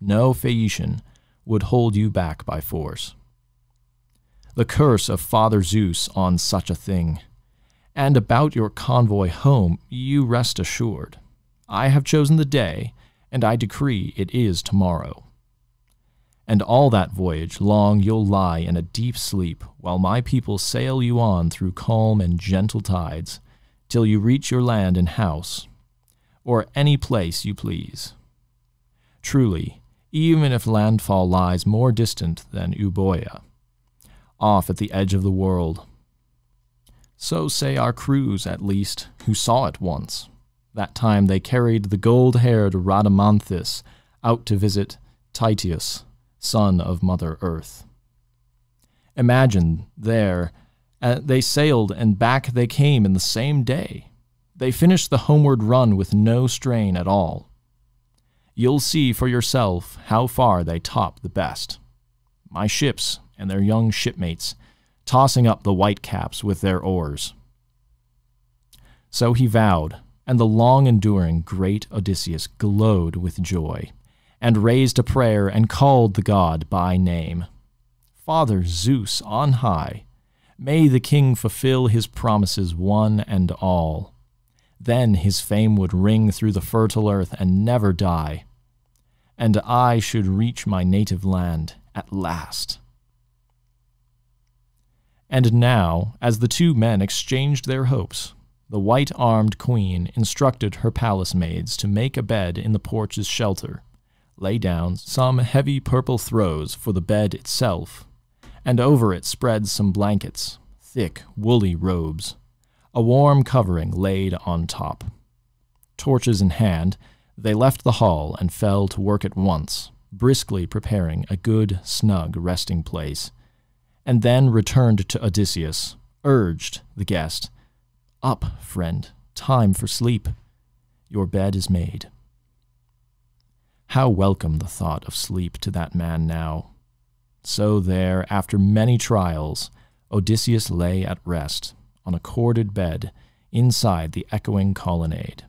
No Phaeacian would hold you back by force. The curse of Father Zeus on such a thing. And about your convoy home, you rest assured. I have chosen the day, and I decree it is tomorrow and all that voyage long you'll lie in a deep sleep, while my people sail you on through calm and gentle tides, till you reach your land and house, or any place you please. Truly, even if landfall lies more distant than Euboea, off at the edge of the world. So say our crews, at least, who saw it once. That time they carried the gold haired Rhadamanthus out to visit Tityus, son of Mother Earth. Imagine there, uh, they sailed and back they came in the same day. They finished the homeward run with no strain at all. You'll see for yourself how far they top the best. My ships and their young shipmates tossing up the white caps with their oars. So he vowed, and the long enduring great Odysseus glowed with joy and raised a prayer and called the god by name. Father Zeus on high, may the king fulfill his promises one and all. Then his fame would ring through the fertile earth and never die, and I should reach my native land at last. And now, as the two men exchanged their hopes, the white armed queen instructed her palace maids to make a bed in the porch's shelter lay down some heavy purple throws for the bed itself, and over it spread some blankets, thick, woolly robes, a warm covering laid on top. Torches in hand, they left the hall and fell to work at once, briskly preparing a good, snug resting place, and then returned to Odysseus, urged the guest, Up, friend, time for sleep. Your bed is made. How welcome the thought of sleep to that man now. So there, after many trials, Odysseus lay at rest on a corded bed inside the echoing colonnade.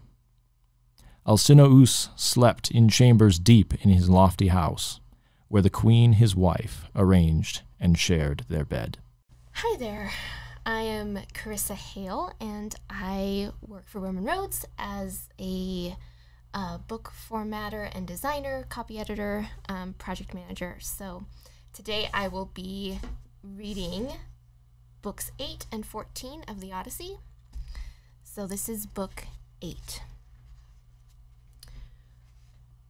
Alcinous slept in chambers deep in his lofty house, where the queen his wife arranged and shared their bed. Hi there. I am Carissa Hale, and I work for Roman Roads as a book formatter and designer, copy editor, um, project manager. So today I will be reading books 8 and 14 of the Odyssey. So this is book 8.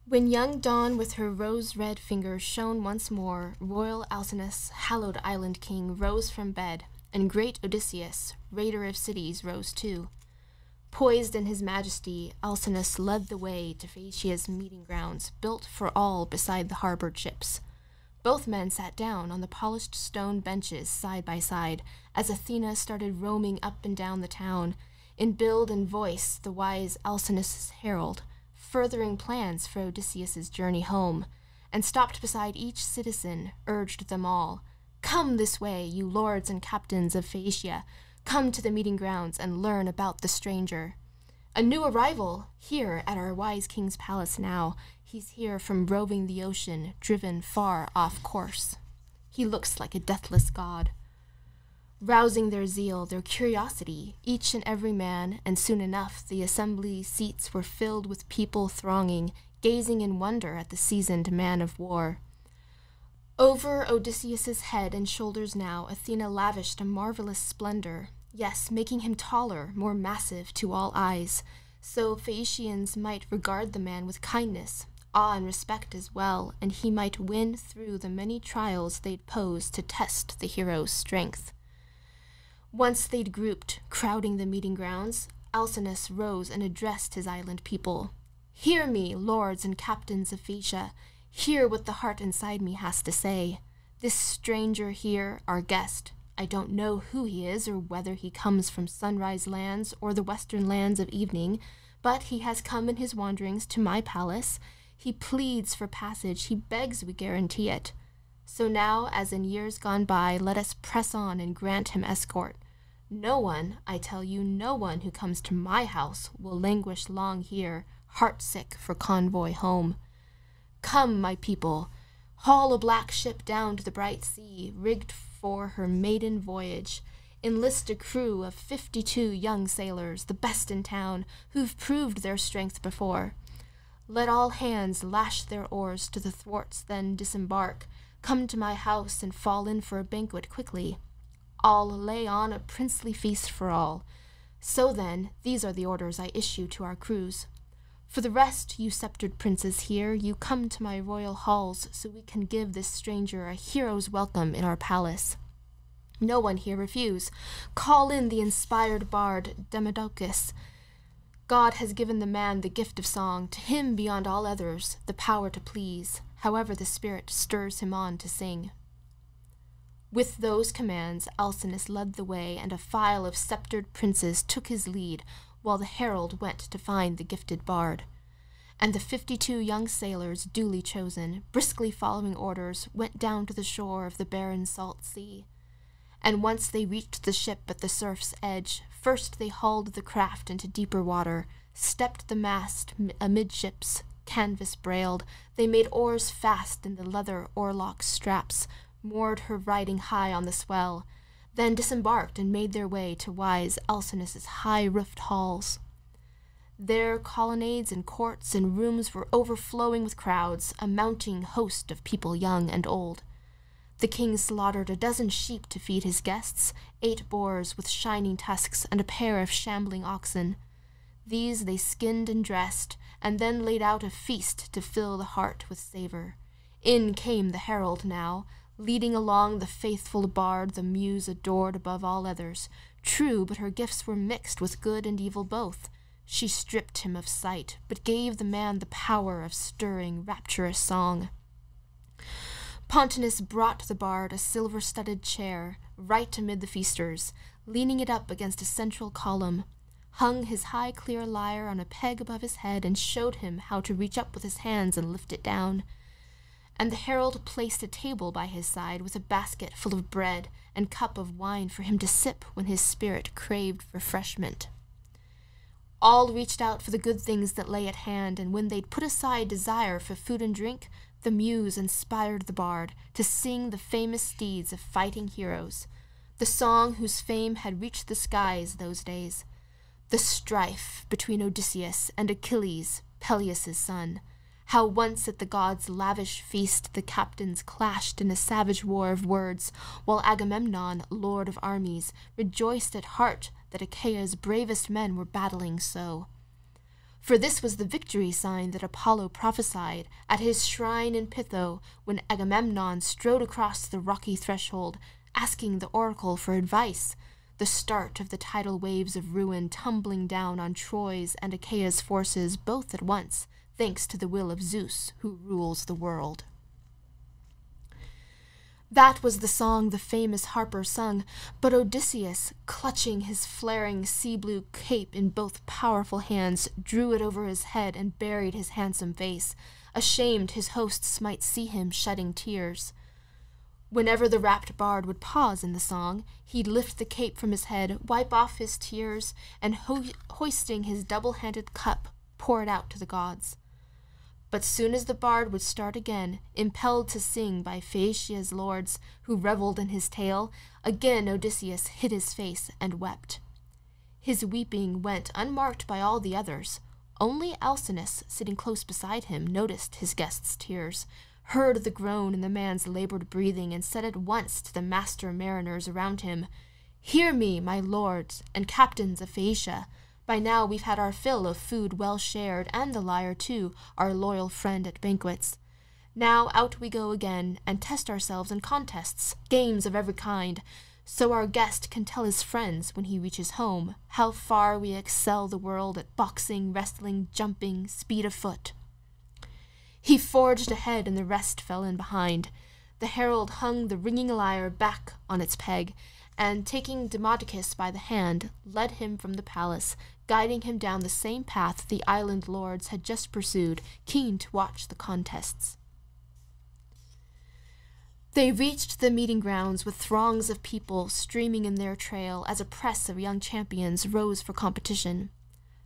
When young Dawn with her rose red fingers shone once more, royal Alcinous, hallowed island king, rose from bed, and great Odysseus, raider of cities, rose too. Poised in his majesty, Alcinous led the way to Phaeacia's meeting grounds, built for all beside the harbored ships. Both men sat down on the polished stone benches side by side as Athena started roaming up and down the town, in build and voice the wise Alcinous herald, furthering plans for Odysseus's journey home, and stopped beside each citizen, urged them all, Come this way, you lords and captains of Phaeacia, come to the meeting grounds and learn about the stranger. A new arrival here at our wise king's palace now. He's here from roving the ocean, driven far off course. He looks like a deathless god. Rousing their zeal, their curiosity, each and every man, and soon enough the assembly seats were filled with people thronging, gazing in wonder at the seasoned man of war. Over Odysseus's head and shoulders now, Athena lavished a marvelous splendor, yes, making him taller, more massive to all eyes, so Phaeacians might regard the man with kindness, awe and respect as well, and he might win through the many trials they'd pose to test the hero's strength. Once they'd grouped, crowding the meeting grounds, Alcinous rose and addressed his island people. Hear me, lords and captains of Phaeacia, Hear what the heart inside me has to say. This stranger here, our guest, I don't know who he is or whether he comes from sunrise lands or the western lands of evening, but he has come in his wanderings to my palace. He pleads for passage, he begs we guarantee it. So now, as in years gone by, let us press on and grant him escort. No one, I tell you, no one who comes to my house will languish long here, heartsick for convoy home. Come, my people, haul a black ship down to the bright sea, rigged for her maiden voyage. Enlist a crew of fifty two young sailors, the best in town, who've proved their strength before. Let all hands lash their oars to the thwarts, then disembark. Come to my house and fall in for a banquet quickly. I'll lay on a princely feast for all. So then, these are the orders I issue to our crews. For the rest, you sceptred princes here, you come to my royal halls so we can give this stranger a hero's welcome in our palace. No one here refuse. Call in the inspired bard Demodocus. God has given the man the gift of song, to him beyond all others the power to please, however the spirit stirs him on to sing. With those commands, Alcinous led the way, and a file of sceptred princes took his lead, while the herald went to find the gifted bard. And the fifty two young sailors, duly chosen, briskly following orders, went down to the shore of the barren salt sea. And once they reached the ship at the surf's edge, first they hauled the craft into deeper water, stepped the mast amidships, canvas brailed, they made oars fast in the leather oarlock straps, moored her riding high on the swell, then disembarked and made their way to wise Alcinous's high-roofed halls. There colonnades and courts and rooms were overflowing with crowds, a mounting host of people young and old. The king slaughtered a dozen sheep to feed his guests, eight boars with shining tusks, and a pair of shambling oxen. These they skinned and dressed, and then laid out a feast to fill the heart with savor. In came the herald now, leading along the faithful bard the muse adored above all others. True, but her gifts were mixed with good and evil both. She stripped him of sight, but gave the man the power of stirring, rapturous song. Pontonous brought the bard a silver studded chair, right amid the feasters, leaning it up against a central column, hung his high clear lyre on a peg above his head, and showed him how to reach up with his hands and lift it down and the herald placed a table by his side with a basket full of bread and cup of wine for him to sip when his spirit craved refreshment. All reached out for the good things that lay at hand, and when they'd put aside desire for food and drink, the muse inspired the bard to sing the famous deeds of fighting heroes, the song whose fame had reached the skies those days, the strife between Odysseus and Achilles, Peleus' son, how once at the gods' lavish feast the captains clashed in a savage war of words, while Agamemnon, lord of armies, rejoiced at heart that Achaea's bravest men were battling so. For this was the victory sign that Apollo prophesied at his shrine in Pytho when Agamemnon strode across the rocky threshold, asking the oracle for advice, the start of the tidal waves of ruin tumbling down on Troy's and Achaea's forces both at once, thanks to the will of Zeus, who rules the world. That was the song the famous harper sung, but Odysseus, clutching his flaring sea blue cape in both powerful hands, drew it over his head and buried his handsome face, ashamed his hosts might see him shedding tears. Whenever the rapt bard would pause in the song, he'd lift the cape from his head, wipe off his tears, and ho- hoisting his double handed cup, pour it out to the gods. But soon as the bard would start again, impelled to sing by Phaeacia's lords, who revelled in his tale, again Odysseus hid his face and wept. His weeping went unmarked by all the others. Only Alcinous, sitting close beside him, noticed his guest's tears, heard the groan in the man's labored breathing, and said at once to the master mariners around him, Hear me, my lords and captains of Phaeacia. By now we've had our fill of food well shared, and the lyre, too, our loyal friend at banquets. Now out we go again, and test ourselves in contests, games of every kind, so our guest can tell his friends when he reaches home how far we excel the world at boxing, wrestling, jumping, speed of foot. He forged ahead, and the rest fell in behind. The herald hung the ringing lyre back on its peg, and taking Demodocus by the hand, led him from the palace, guiding him down the same path the island lords had just pursued, keen to watch the contests. They reached the meeting grounds with throngs of people streaming in their trail as a press of young champions rose for competition.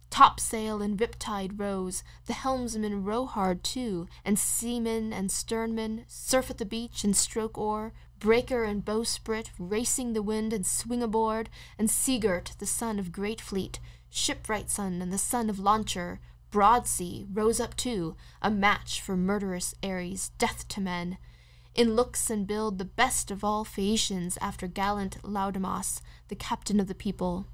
Topsail and riptide rose, the helmsmen row hard too, and seamen and sternmen surf at the beach and stroke oar, breaker and bowsprit racing the wind and swing aboard, and Seagirt, the son of great fleet, shipwright son and the son of launcher, Broadsea, rose up too, a match for murderous Ares, death to men. In looks and build the best of all Phaeacians after gallant Laodamas, the captain of the people.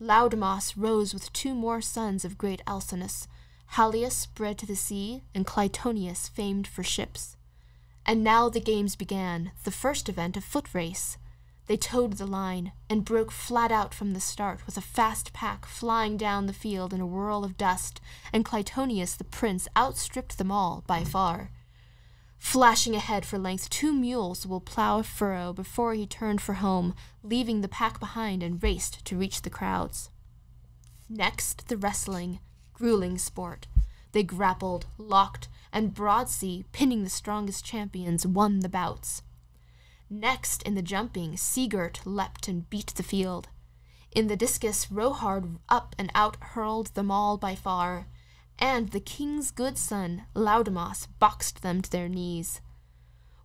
Laodamas rose with two more sons of great Alcinous, Halius bred to the sea, and Clytonius famed for ships. And now the games began, the first event a foot race. They toed the line, and broke flat out from the start with a fast pack flying down the field in a whirl of dust, and Clytonius the prince outstripped them all by far. Flashing ahead for length, two mules will plow a furrow before he turned for home, leaving the pack behind and raced to reach the crowds. Next, the wrestling, grueling sport. They grappled, locked, and Broadsea, pinning the strongest champions, won the bouts. Next, in the jumping, Seagirt leapt and beat the field. In the discus, Rowhard up and out hurled them all by far, and the king's good son, Laodamas, boxed them to their knees.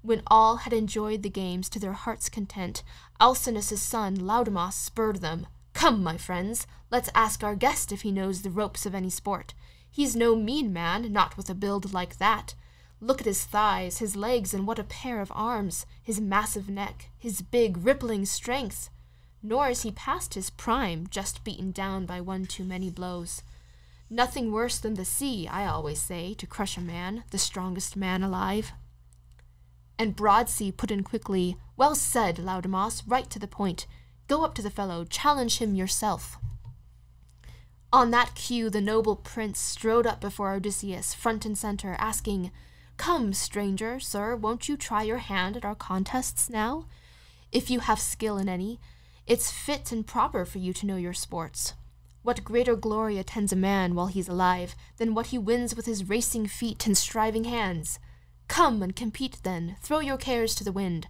When all had enjoyed the games to their heart's content, Alcinous's son, Laodamas, spurred them. Come, my friends, let's ask our guest if he knows the ropes of any sport. He's no mean man, not with a build like that. Look at his thighs, his legs, and what a pair of arms, his massive neck, his big, rippling strength. Nor is he past his prime, just beaten down by one too many blows. Nothing worse than the sea, I always say, to crush a man, the strongest man alive. And Broadsea put in quickly, Well said, Laodamas, right to the point. Go up to the fellow, challenge him yourself. On that cue, the noble prince strode up before Odysseus, front and center, asking, Come, stranger, sir, won't you try your hand at our contests now? If you have skill in any, it's fit and proper for you to know your sports. What greater glory attends a man while he's alive than what he wins with his racing feet and striving hands? Come and compete then, throw your cares to the wind.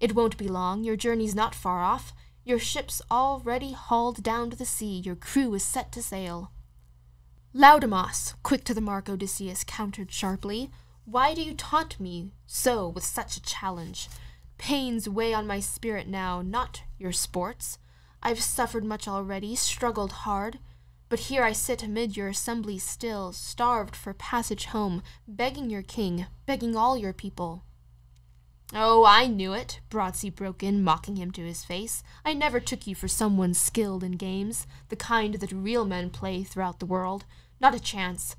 It won't be long, your journey's not far off. Your ship's already hauled down to the sea, your crew is set to sail. Laodamas, quick to the mark, Odysseus countered sharply. Why do you taunt me so with such a challenge? Pains weigh on my spirit now, not your sports. I've suffered much already, struggled hard, but here I sit amid your assembly still, starved for passage home, begging your king, begging all your people. Oh, I knew it, Broadsea broke in, mocking him to his face. I never took you for someone skilled in games, the kind that real men play throughout the world. Not a chance.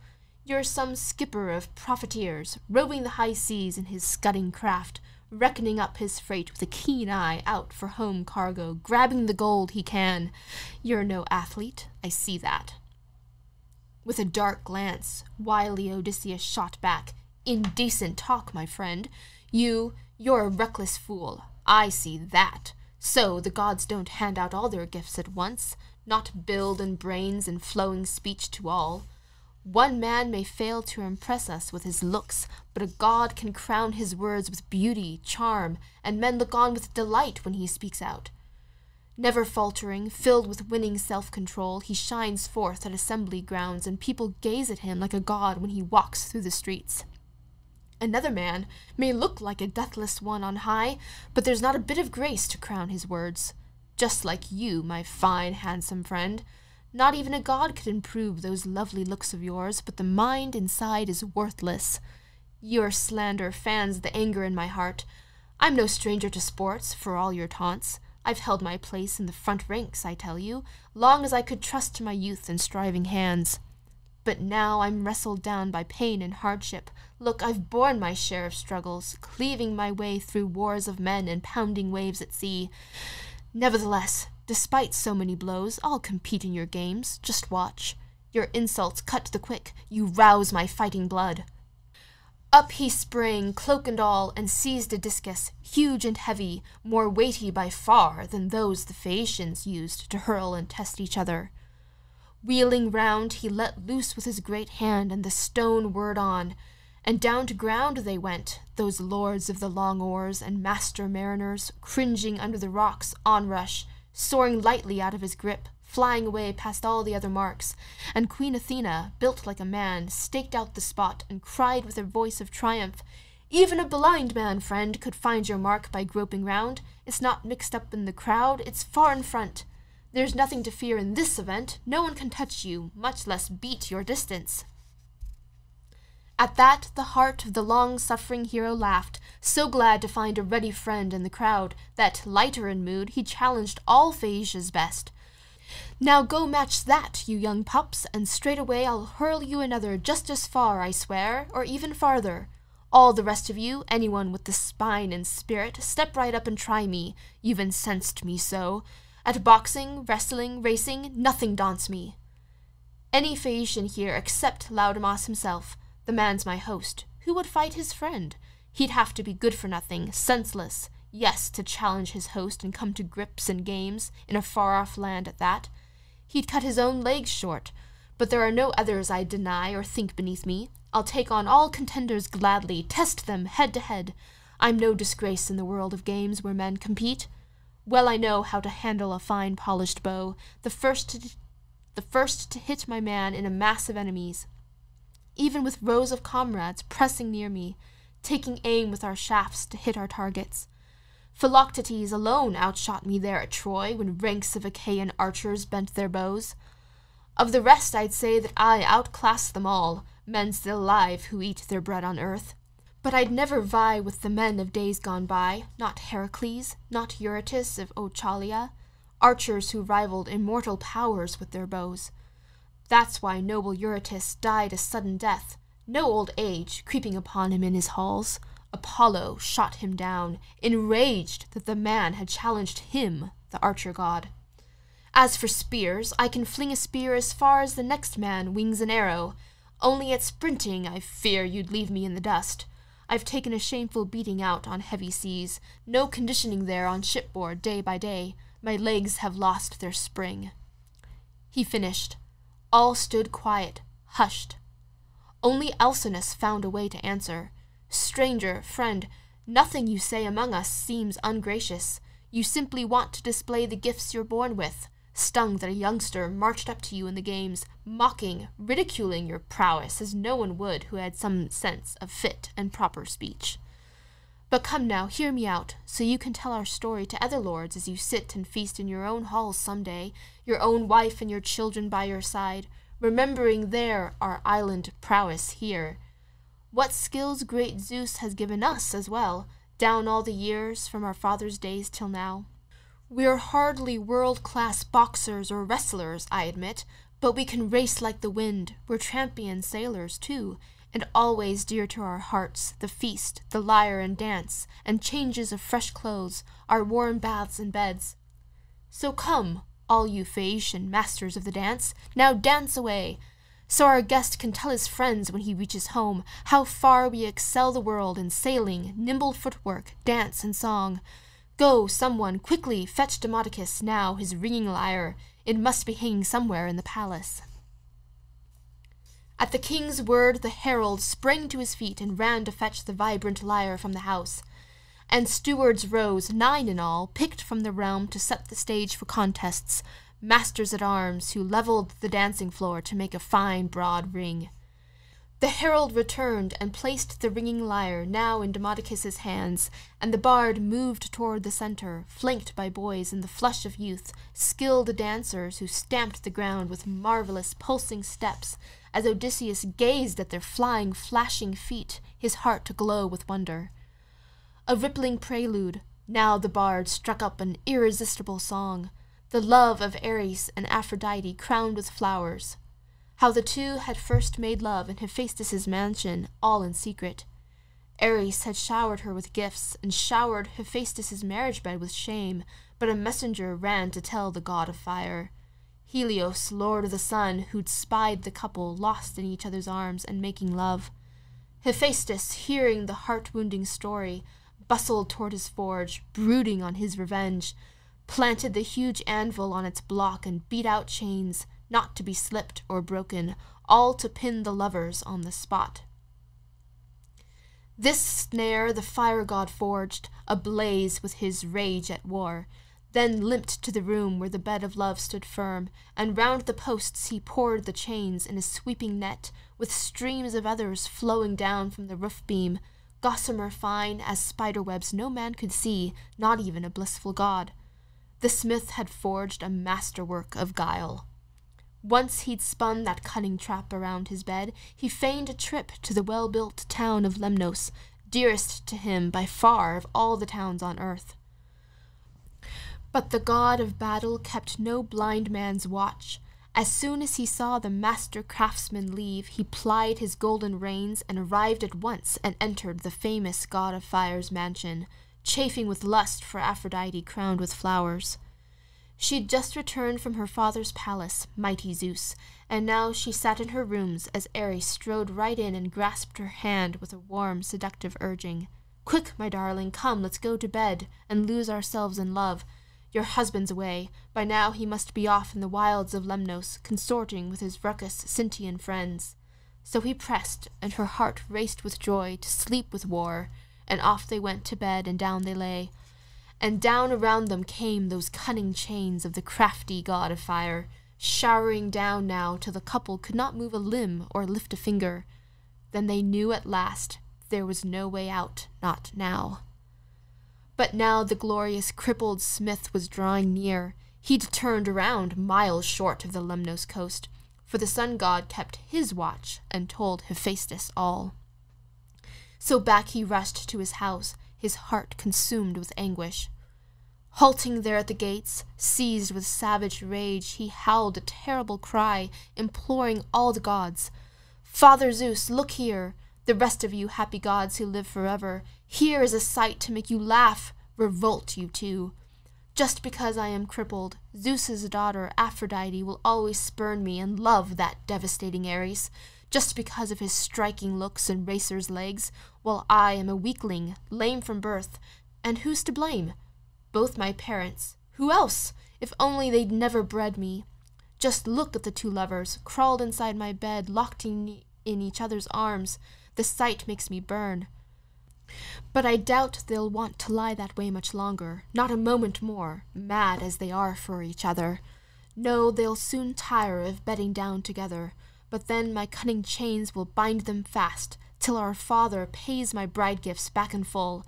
You're some skipper of profiteers, roving the high seas in his scudding craft, reckoning up his freight with a keen eye out for home cargo, grabbing the gold he can. You're no athlete, I see that. With a dark glance, wily Odysseus shot back. Indecent talk, my friend. You, you're a reckless fool. I see that. So the gods don't hand out all their gifts at once, not build and brains and flowing speech to all. One man may fail to impress us with his looks, but a god can crown his words with beauty, charm, and men look on with delight when he speaks out. Never faltering, filled with winning self control, he shines forth at assembly grounds, and people gaze at him like a god when he walks through the streets. Another man may look like a deathless one on high, but there's not a bit of grace to crown his words. Just like you, my fine, handsome friend. Not even a god could improve those lovely looks of yours, but the mind inside is worthless. Your slander fans the anger in my heart. I'm no stranger to sports, for all your taunts. I've held my place in the front ranks, I tell you, long as I could trust to my youth and striving hands. But now I'm wrestled down by pain and hardship. Look, I've borne my share of struggles, cleaving my way through wars of men and pounding waves at sea. Nevertheless, despite so many blows, I'll compete in your games. Just watch. Your insults cut to the quick. You rouse my fighting blood. Up he sprang, cloak and all, and seized a discus, huge and heavy, more weighty by far than those the Phaeacians used to hurl and test each other. Wheeling round, he let loose with his great hand, and the stone whirred on, and down to ground they went, those lords of the long oars and master mariners, cringing under the rocks' onrush, soaring lightly out of his grip, flying away past all the other marks, and Queen Athena, built like a man, staked out the spot and cried with a voice of triumph, Even a blind man, friend, could find your mark by groping round. It's not mixed up in the crowd, it's far in front. There's nothing to fear in this event. No one can touch you, much less beat your distance. At that, the heart of the long suffering hero laughed, so glad to find a ready friend in the crowd that, lighter in mood, he challenged all Phaeacia's best. Now go match that, you young pups, and straightway I'll hurl you another just as far, I swear, or even farther. All the rest of you, anyone with the spine and spirit, step right up and try me. You've incensed me so. At boxing, wrestling, racing, nothing daunts me. Any Phaeacian here except Laodamas himself. The man's my host. Who would fight his friend? He'd have to be good for nothing, senseless, yes, to challenge his host and come to grips and games, in a far off land at that. He'd cut his own legs short, but there are no others I deny or think beneath me. I'll take on all contenders gladly, test them head to head. I'm no disgrace in the world of games where men compete. Well I know how to handle a fine polished bow, the first to, the first to hit my man in a mass of enemies. Even with rows of comrades pressing near me, taking aim with our shafts to hit our targets. Philoctetes alone outshot me there at Troy when ranks of Achaean archers bent their bows. Of the rest I'd say that I outclass them all, men still alive who eat their bread on earth. But I'd never vie with the men of days gone by, not Heracles, not Eurytus of Oechalia, archers who rivaled immortal powers with their bows. That's why noble Eurytus died a sudden death, no old age creeping upon him in his halls. Apollo shot him down, enraged that the man had challenged him, the archer god. As for spears, I can fling a spear as far as the next man wings an arrow. Only at sprinting, I fear you'd leave me in the dust. I've taken a shameful beating out on heavy seas, no conditioning there on shipboard day by day. My legs have lost their spring. He finished. All stood quiet, hushed. Only Alcinous found a way to answer. Stranger, friend, nothing you say among us seems ungracious. You simply want to display the gifts you're born with. stung that a youngster marched up to you in the games, mocking, ridiculing your prowess as no one would who had some sense of fit and proper speech. But come now, hear me out, so you can tell our story to other lords as you sit and feast in your own halls some day, your own wife and your children by your side, remembering there our island prowess here. What skills great Zeus has given us as well, down all the years from our fathers' days till now. We are hardly world class boxers or wrestlers, I admit, but we can race like the wind. We're champion sailors, too, and always dear to our hearts the feast, the lyre and dance, and changes of fresh clothes, our warm baths and beds. So come, all you Phaeacian masters of the dance, now dance away, so our guest can tell his friends when he reaches home how far we excel the world in sailing, nimble footwork, dance, and song. Go, someone, quickly fetch Demodocus now his ringing lyre. It must be hanging somewhere in the palace. At the king's word, the herald sprang to his feet and ran to fetch the vibrant lyre from the house. And stewards rose, nine in all, picked from the realm to set the stage for contests, masters at arms who levelled the dancing floor to make a fine broad ring. The herald returned and placed the ringing lyre now in Demodocus's hands, and the bard moved toward the center, flanked by boys in the flush of youth, skilled dancers who stamped the ground with marvelous pulsing steps as Odysseus gazed at their flying, flashing feet, his heart aglow with wonder. A rippling prelude, now the bard struck up an irresistible song, the love of Ares and Aphrodite crowned with flowers. How the two had first made love in Hephaestus's mansion, all in secret. Ares had showered her with gifts, and showered Hephaestus's marriage bed with shame, but a messenger ran to tell the god of fire. Helios, lord of the sun, who'd spied the couple lost in each other's arms and making love. Hephaestus, hearing the heart wounding story, bustled toward his forge, brooding on his revenge, planted the huge anvil on its block and beat out chains, not to be slipped or broken, all to pin the lovers on the spot. This snare the fire god forged, ablaze with his rage at war, then limped to the room where the bed of love stood firm, and round the posts he poured the chains in a sweeping net, with streams of others flowing down from the roof beam, gossamer fine as spider webs no man could see, not even a blissful god. The smith had forged a masterwork of guile. Once he'd spun that cunning trap around his bed, he feigned a trip to the well built town of Lemnos, dearest to him by far of all the towns on earth. But the god of battle kept no blind man's watch. As soon as he saw the master craftsman leave, he plied his golden reins and arrived at once and entered the famous god of fire's mansion, chafing with lust for Aphrodite crowned with flowers. She'd just returned from her father's palace, mighty Zeus, and now she sat in her rooms as Ares strode right in and grasped her hand with a warm, seductive urging. Quick, my darling, come, let's go to bed and lose ourselves in love. Your husband's away. By now he must be off in the wilds of Lemnos, consorting with his ruckus Sintian friends. So he pressed, and her heart raced with joy to sleep with war, and off they went to bed, and down they lay. And down around them came those cunning chains of the crafty god of fire, showering down now till the couple could not move a limb or lift a finger. Then they knew at last there was no way out, not now. But now the glorious crippled smith was drawing near. He'd turned around miles short of the Lemnos coast, for the sun god kept his watch and told Hephaestus all. So back he rushed to his house, his heart consumed with anguish. Halting there at the gates, seized with savage rage, he howled a terrible cry, imploring all the gods. Father Zeus, look here! The rest of you happy gods who live forever, here is a sight to make you laugh, revolt you too. Just because I am crippled, Zeus's daughter Aphrodite will always spurn me and love that devastating Ares, just because of his striking looks and racer's legs, while I am a weakling, lame from birth. And who's to blame? Both my parents. Who else? If only they'd never bred me. Just look at the two lovers, crawled inside my bed, locked in, in each other's arms. The sight makes me burn. But I doubt they'll want to lie that way much longer, not a moment more, mad as they are for each other. No, they'll soon tire of bedding down together, but then my cunning chains will bind them fast, till our father pays my bride gifts back in full.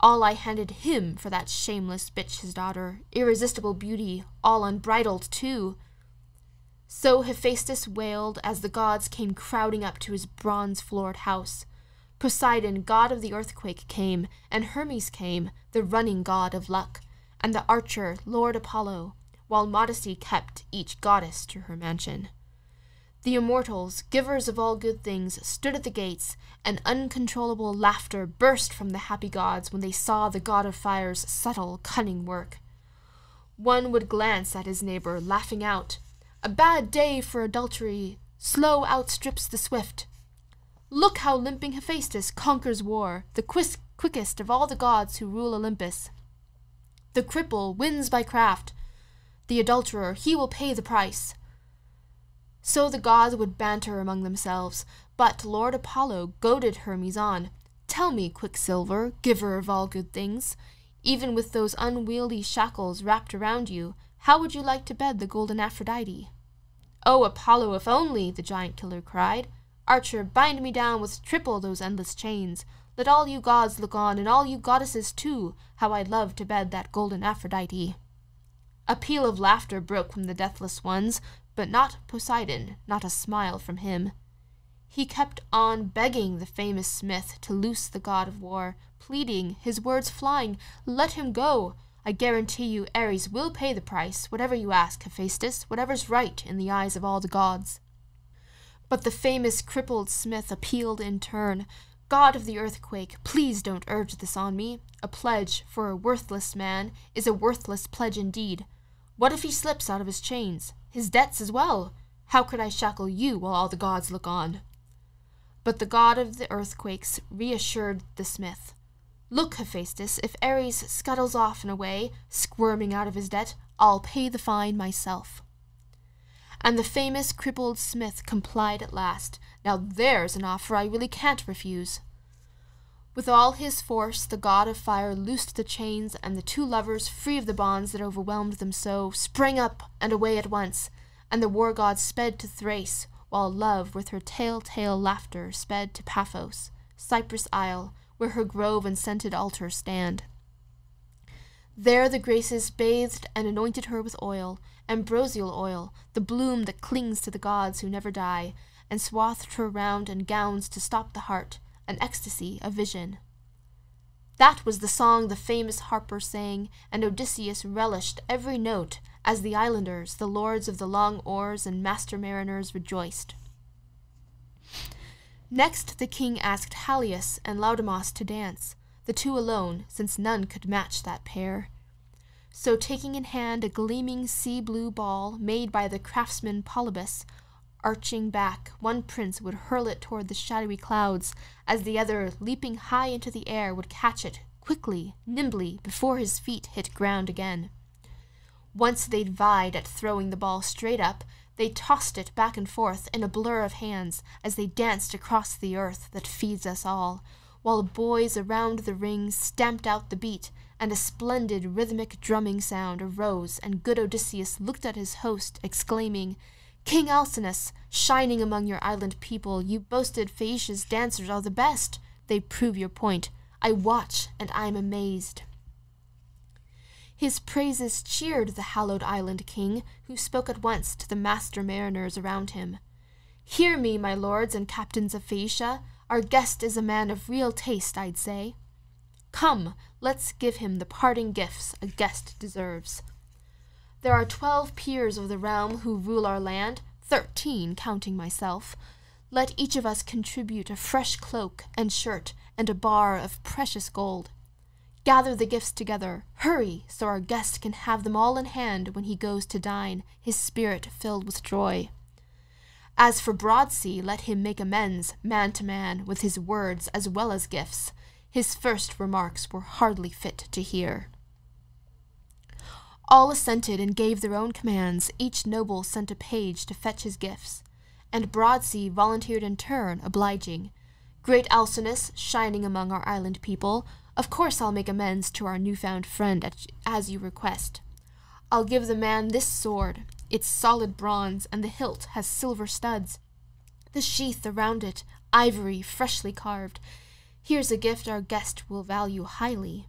All I handed him for that shameless bitch, his daughter, irresistible beauty, all unbridled too. So Hephaestus wailed as the gods came crowding up to his bronze floored house. Poseidon, god of the earthquake, came, and Hermes came, the running god of luck, and the archer, Lord Apollo, while modesty kept each goddess to her mansion. The immortals, givers of all good things, stood at the gates, and uncontrollable laughter burst from the happy gods when they saw the god of fire's subtle, cunning work. One would glance at his neighbor, laughing out, A bad day for adultery, slow outstrips the swift. Look how limping Hephaestus conquers war, the quis- quickest of all the gods who rule Olympus. The cripple wins by craft. The adulterer, he will pay the price. So the gods would banter among themselves, but Lord Apollo goaded Hermes on. Tell me, Quicksilver, giver of all good things, even with those unwieldy shackles wrapped around you, how would you like to bed the golden Aphrodite? Oh, Apollo, if only, the giant killer cried. Archer, bind me down with triple those endless chains. Let all you gods look on, and all you goddesses too, how I'd love to bed that golden Aphrodite. A peal of laughter broke from the deathless ones, but not Poseidon, not a smile from him. He kept on begging the famous smith to loose the god of war, pleading, his words flying, Let him go! I guarantee you Ares will pay the price, whatever you ask, Hephaestus, whatever's right in the eyes of all the gods. But the famous crippled smith appealed in turn, God of the earthquake, please don't urge this on me. A pledge for a worthless man is a worthless pledge indeed. What if he slips out of his chains? His debts as well? How could I shackle you while all the gods look on? But the god of the earthquakes reassured the smith. Look, Hephaestus, if Ares scuttles off and away, squirming out of his debt, I'll pay the fine myself. And the famous crippled smith complied at last. Now there's an offer I really can't refuse. With all his force, the god of fire loosed the chains, and the two lovers, free of the bonds that overwhelmed them so, sprang up and away at once, and the war god sped to Thrace, while love, with her tell-tale laughter, sped to Paphos, Cyprus Isle, where her grove and scented altar stand. There the Graces bathed and anointed her with oil, ambrosial oil, the bloom that clings to the gods who never die, and swathed her round in gowns to stop the heart, an ecstasy, a vision. That was the song the famous harper sang, and Odysseus relished every note as the islanders, the lords of the long oars and master mariners rejoiced. Next the king asked Halius and Laodamas to dance, the two alone, since none could match that pair. So taking in hand a gleaming sea blue ball made by the craftsman Polybus, arching back, one prince would hurl it toward the shadowy clouds, as the other, leaping high into the air, would catch it quickly, nimbly, before his feet hit ground again. Once they'd vied at throwing the ball straight up, they tossed it back and forth in a blur of hands as they danced across the earth that feeds us all, while boys around the ring stamped out the beat, and a splendid rhythmic drumming sound arose, and good Odysseus looked at his host, exclaiming, King Alcinous, shining among your island people, you boasted Phaeacia's dancers are the best. They prove your point. I watch, and I am amazed. His praises cheered the hallowed island king, who spoke at once to the master mariners around him. Hear me, my lords and captains of Phaeacia. Our guest is a man of real taste, I'd say. Come, let's give him the parting gifts a guest deserves. There are twelve peers of the realm who rule our land, thirteen counting myself. Let each of us contribute a fresh cloak and shirt and a bar of precious gold. Gather the gifts together, hurry, so our guest can have them all in hand when he goes to dine, his spirit filled with joy. As for Broadsea, let him make amends, man to man, with his words as well as gifts. His first remarks were hardly fit to hear. All assented and gave their own commands. Each noble sent a page to fetch his gifts. And Broadsea volunteered in turn, obliging. Great Alcinous, shining among our island people, of course I'll make amends to our newfound friend as you request. I'll give the man this sword. It's solid bronze, and the hilt has silver studs. The sheath around it, ivory, freshly carved. Here's a gift our guest will value highly.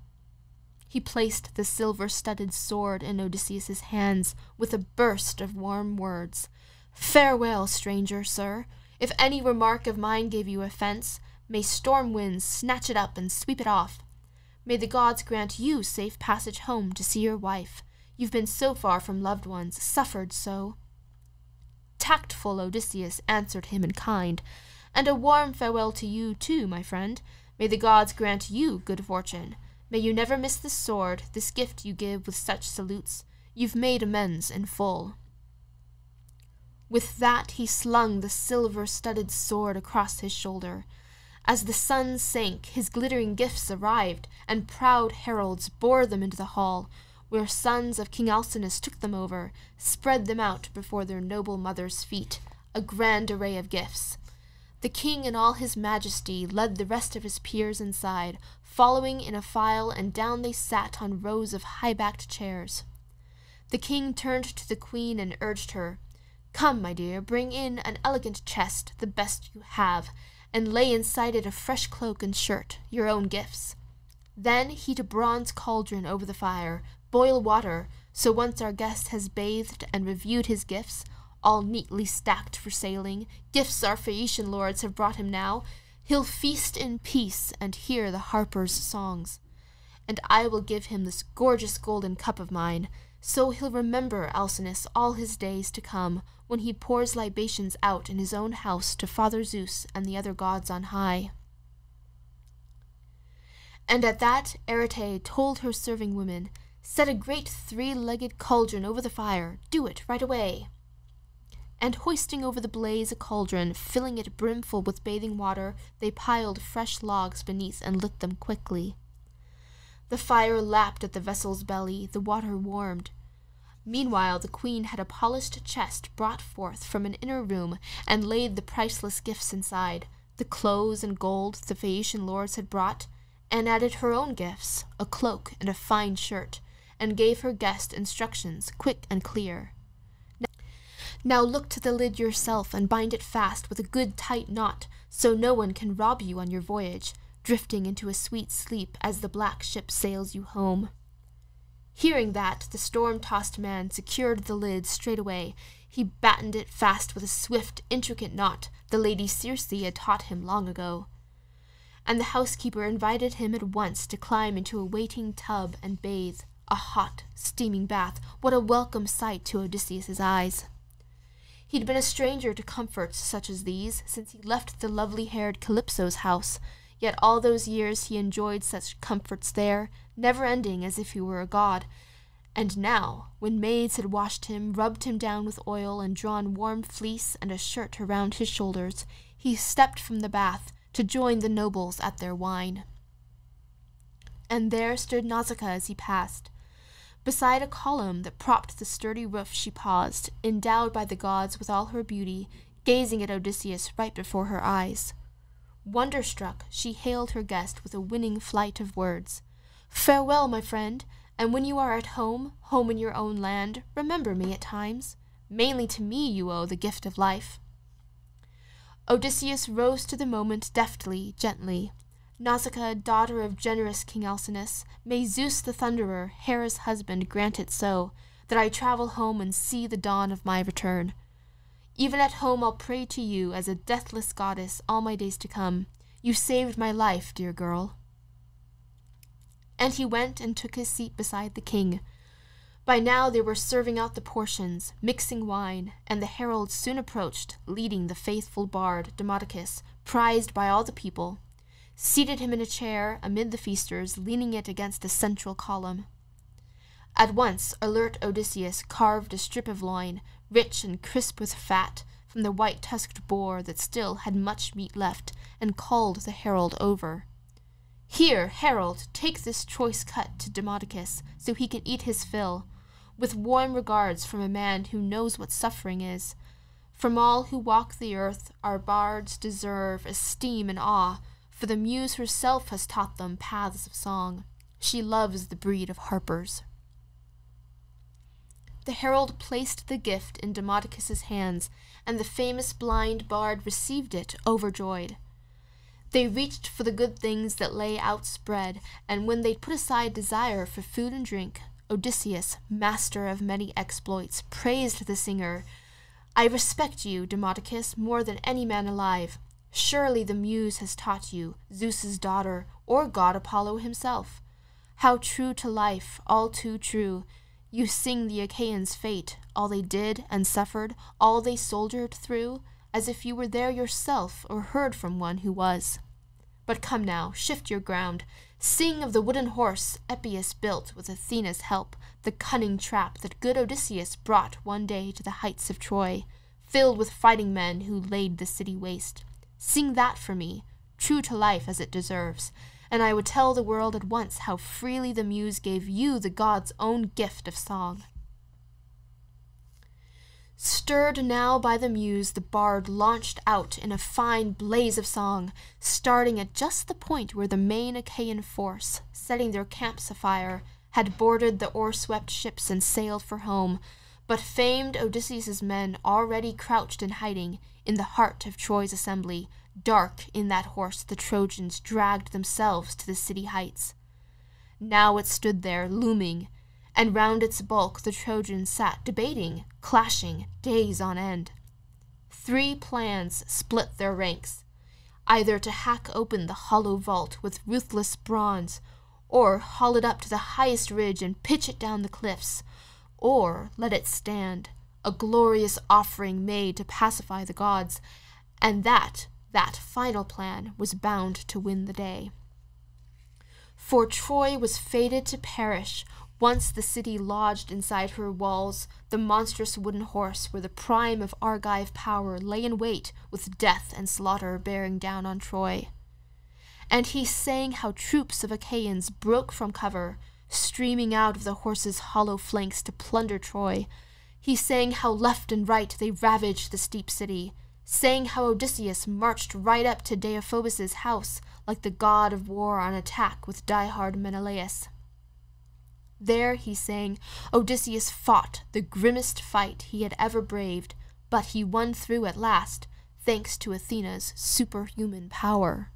He placed the silver studded sword in Odysseus's hands with a burst of warm words. Farewell, stranger, sir. If any remark of mine gave you offense, may storm winds snatch it up and sweep it off. May the gods grant you safe passage home to see your wife. You've been so far from loved ones, suffered so. Tactful Odysseus answered him in kind, and a warm farewell to you too, my friend. May the gods grant you good fortune. May you never miss this sword, this gift you give with such salutes. You've made amends in full. With that he slung the silver studded sword across his shoulder. As the sun sank, his glittering gifts arrived, and proud heralds bore them into the hall, where sons of King Alcinous took them over, spread them out before their noble mother's feet, a grand array of gifts. The king in all his majesty led the rest of his peers inside, following in a file, and down they sat on rows of high backed chairs. The king turned to the queen and urged her, Come, my dear, bring in an elegant chest, the best you have, and lay inside it a fresh cloak and shirt, your own gifts. Then heat a bronze cauldron over the fire, boil water, so once our guest has bathed and reviewed his gifts, all neatly stacked for sailing, gifts our Phaeacian lords have brought him now, he'll feast in peace and hear the harpers' songs. And I will give him this gorgeous golden cup of mine, so he'll remember Alcinous all his days to come, when he pours libations out in his own house to Father Zeus and the other gods on high. And at that Arete told her serving women, Set a great three legged cauldron over the fire, do it right away. And hoisting over the blaze a cauldron, filling it brimful with bathing water, they piled fresh logs beneath and lit them quickly. The fire lapped at the vessel's belly, the water warmed. Meanwhile, the queen had a polished chest brought forth from an inner room and laid the priceless gifts inside, the clothes and gold the Phaeacian lords had brought, and added her own gifts, a cloak and a fine shirt, and gave her guest instructions quick and clear. Now look to the lid yourself and bind it fast with a good tight knot, so no one can rob you on your voyage, drifting into a sweet sleep as the black ship sails you home. Hearing that, the storm tossed man secured the lid straightway. He battened it fast with a swift, intricate knot the lady Circe had taught him long ago. And the housekeeper invited him at once to climb into a waiting tub and bathe. A hot, steaming bath, what a welcome sight to Odysseus's eyes. He'd been a stranger to comforts such as these since he left the lovely haired Calypso's house, Yet all those years he enjoyed such comforts there, never ending as if he were a god. And now, when maids had washed him, rubbed him down with oil, and drawn warm fleece and a shirt around his shoulders, he stepped from the bath to join the nobles at their wine. And there stood Nausicaa as he passed. Beside a column that propped the sturdy roof she paused, endowed by the gods with all her beauty, gazing at Odysseus right before her eyes. Wonderstruck, she hailed her guest with a winning flight of words. Farewell, my friend, and when you are at home, home in your own land, remember me at times. Mainly to me you owe the gift of life. Odysseus rose to the moment deftly, gently. Nausicaa, daughter of generous King Alcinous, may Zeus the Thunderer, Hera's husband, grant it so, that I travel home and see the dawn of my return. Even at home I'll pray to you as a deathless goddess all my days to come. You saved my life, dear girl. And he went and took his seat beside the king. By now they were serving out the portions, mixing wine, and the herald soon approached, leading the faithful bard, Demodocus, prized by all the people, seated him in a chair amid the feasters, leaning it against the central column. At once alert Odysseus carved a strip of loin, rich and crisp with fat, from the white tusked boar that still had much meat left, and called the herald over. Here, herald, take this choice cut to Demodocus, so he can eat his fill, with warm regards from a man who knows what suffering is. From all who walk the earth, our bards deserve esteem and awe, for the muse herself has taught them paths of song. She loves the breed of harpers. the herald placed the gift in Demodocus's hands, and the famous blind bard received it, overjoyed. They reached for the good things that lay outspread, and when they'd put aside desire for food and drink, Odysseus, master of many exploits, praised the singer. I respect you, Demodocus, more than any man alive. Surely the muse has taught you, Zeus's daughter, or god Apollo himself. How true to life, all too true. You sing the Achaeans' fate, all they did and suffered, all they soldiered through, as if you were there yourself or heard from one who was. But come now, shift your ground. Sing of the wooden horse Epeius built with Athena's help, the cunning trap that good Odysseus brought one day to the heights of Troy, filled with fighting men who laid the city waste. Sing that for me, true to life as it deserves, and I would tell the world at once how freely the muse gave you the god's own gift of song. Stirred now by the muse, the bard launched out in a fine blaze of song, starting at just the point where the main Achaean force, setting their camps afire, had boarded the oar-swept ships and sailed for home, but famed Odysseus's men already crouched in hiding in the heart of Troy's assembly, dark in that horse the Trojans dragged themselves to the city heights. Now it stood there, looming, and round its bulk the Trojans sat debating, clashing, days on end. Three plans split their ranks either to hack open the hollow vault with ruthless bronze, or haul it up to the highest ridge and pitch it down the cliffs, or let it stand, a glorious offering made to pacify the gods, and that, that final plan, was bound to win the day. For Troy was fated to perish once the city lodged inside her walls, the monstrous wooden horse, where the prime of Argive power lay in wait with death and slaughter bearing down on Troy. And he sang how troops of Achaeans broke from cover, streaming out of the horse's hollow flanks to plunder Troy. He sang how left and right they ravaged the steep city, sang how Odysseus marched right up to Deiphobus's house like the god of war on attack with diehard Menelaus. There, he sang, Odysseus fought the grimmest fight he had ever braved, but he won through at last, thanks to Athena's superhuman power.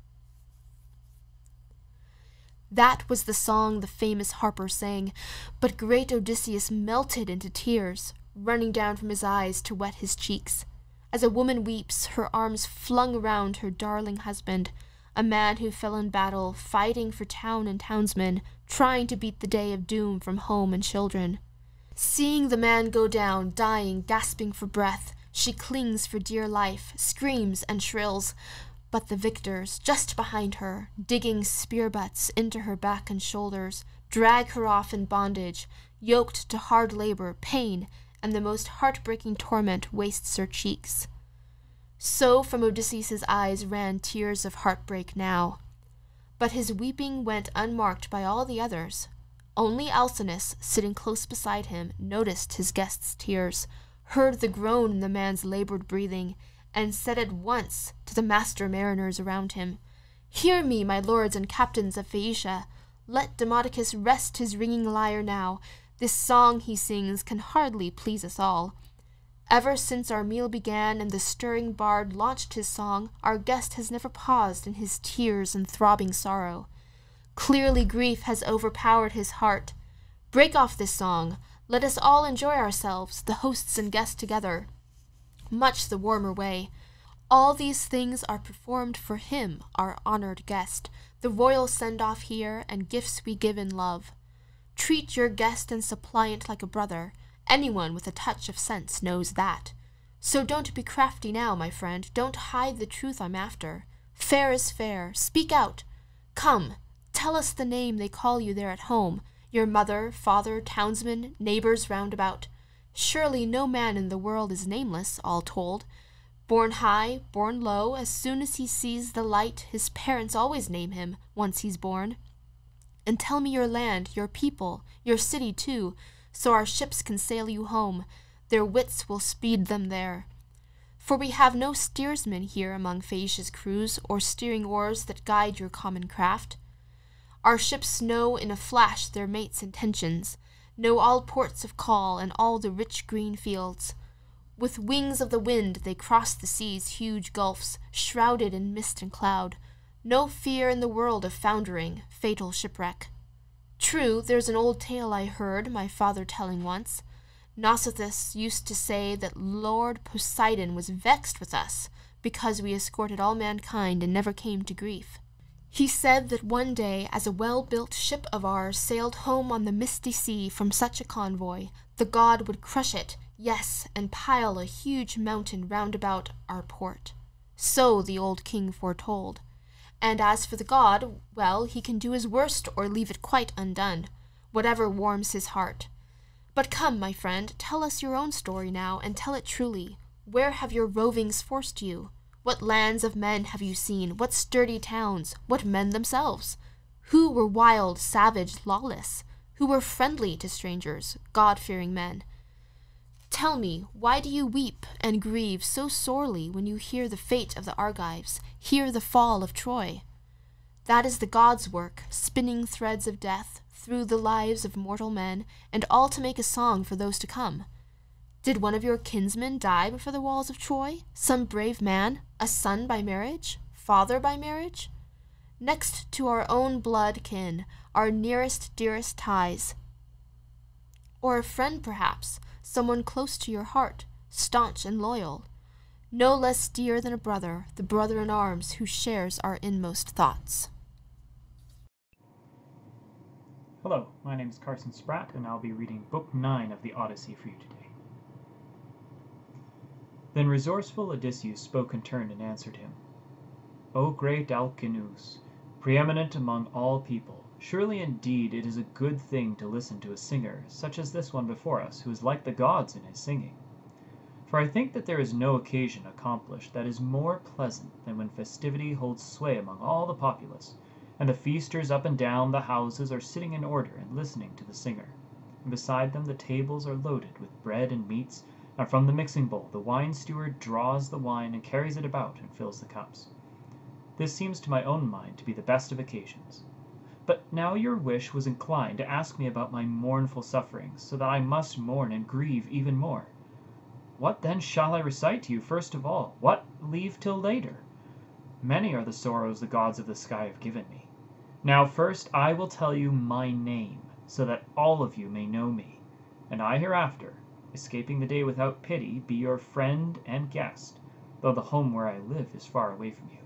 That was the song the famous harper sang, but great Odysseus melted into tears, running down from his eyes to wet his cheeks. As a woman weeps, her arms flung around her darling husband, a man who fell in battle, fighting for town and townsmen, trying to beat the day of doom from home and children. Seeing the man go down, dying, gasping for breath, she clings for dear life, screams and shrills. But the victors, just behind her, digging spear butts into her back and shoulders, drag her off in bondage, yoked to hard labor, pain, and the most heartbreaking torment wastes her cheeks. So from Odysseus's eyes ran tears of heartbreak now. But his weeping went unmarked by all the others. Only Alcinous, sitting close beside him, noticed his guest's tears, heard the groan in the man's labored breathing, and said at once to the master mariners around him, Hear me, my lords and captains of Phaeacia. Let Demodocus rest his ringing lyre now. This song he sings can hardly please us all. Ever since our meal began and the stirring bard launched his song, our guest has never paused in his tears and throbbing sorrow. Clearly grief has overpowered his heart. Break off this song. Let us all enjoy ourselves, the hosts and guests together. Much the warmer way. All these things are performed for him, our honored guest, the royal send-off here, and gifts we give in love. Treat your guest and suppliant like a brother, Anyone with a touch of sense knows that. So don't be crafty now, my friend. Don't hide the truth I'm after. Fair is fair. Speak out. Come, tell us the name they call you there at home, your mother, father, townsmen, neighbors round about. Surely no man in the world is nameless, all told. Born high, born low, as soon as he sees the light, his parents always name him, once he's born. And tell me your land, your people, your city too, so our ships can sail you home. Their wits will speed them there. For we have no steersmen here among Phaeacia's crews, or steering oars that guide your common craft. Our ships know in a flash their mates' intentions. know all ports of call and all the rich green fields. With wings of the wind they cross the sea's huge gulfs, shrouded in mist and cloud. No fear in the world of foundering, fatal shipwreck. True, there's an old tale I heard my father telling once. Nausithous used to say that Lord Poseidon was vexed with us because we escorted all mankind and never came to grief. He said that one day, as a well built ship of ours sailed home on the misty sea from such a convoy, the god would crush it, yes, and pile a huge mountain round about our port. So the old king foretold. And as for the god, well, he can do his worst or leave it quite undone, whatever warms his heart. But come, my friend, tell us your own story now, and tell it truly. Where have your rovings forced you? What lands of men have you seen? What sturdy towns? What men themselves? Who were wild, savage, lawless? Who were friendly to strangers, God fearing men? Tell me, why do you weep and grieve so sorely when you hear the fate of the Argives, hear the fall of Troy? That is the gods' work, spinning threads of death through the lives of mortal men, and all to make a song for those to come. Did one of your kinsmen die before the walls of Troy? Some brave man? A son by marriage? Father by marriage? Next to our own blood kin, our nearest, dearest ties. Or a friend, perhaps, someone close to your heart, staunch and loyal. No less dear than a brother, the brother in arms who shares our inmost thoughts. Hello, my name is Carson Spratt, and I'll be reading Book 9 of the Odyssey for you today. Then resourceful Odysseus spoke in turn and answered him. O great Alcinous, preeminent among all people, surely indeed it is a good thing to listen to a singer such as this one before us, who is like the gods in his singing. For I think that there is no occasion accomplished that is more pleasant than when festivity holds sway among all the populace, and the feasters up and down the houses are sitting in order and listening to the singer, and beside them the tables are loaded with bread and meats and from the mixing bowl the wine steward draws the wine and carries it about and fills the cups. This seems to my own mind to be the best of occasions. But now your wish was inclined to ask me about my mournful sufferings, so that I must mourn and grieve even more. What then shall I recite to you first of all? What leave till later? Many are the sorrows the gods of the sky have given me. Now first I will tell you my name, so that all of you may know me, and I hereafter escaping the day without pity, be your friend and guest, though the home where I live is far away from you.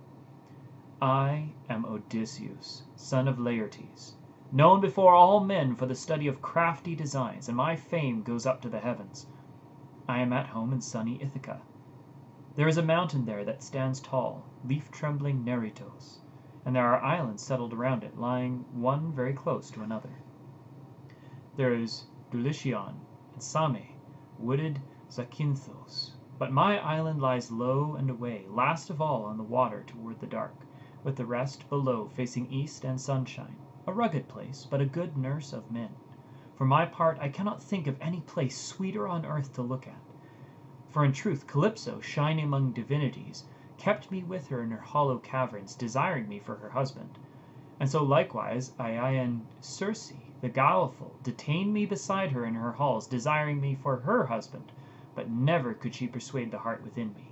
I am Odysseus, son of Laertes, known before all men for the study of crafty designs, and my fame goes up to the heavens. I am at home in sunny Ithaca. There is a mountain there that stands tall, leaf trembling Neritos, and there are islands settled around it, lying one very close to another. There is Dulichion and Same, wooded Zakynthos. But my island lies low and away, last of all on the water toward the dark, with the rest below facing east and sunshine, a rugged place, but a good nurse of men. For my part, I cannot think of any place sweeter on earth to look at. For in truth Calypso, shining among divinities, kept me with her in her hollow caverns, desiring me for her husband. And so likewise Aiaian Circe, the guileful, detained me beside her in her halls, desiring me for her husband, but never could she persuade the heart within me.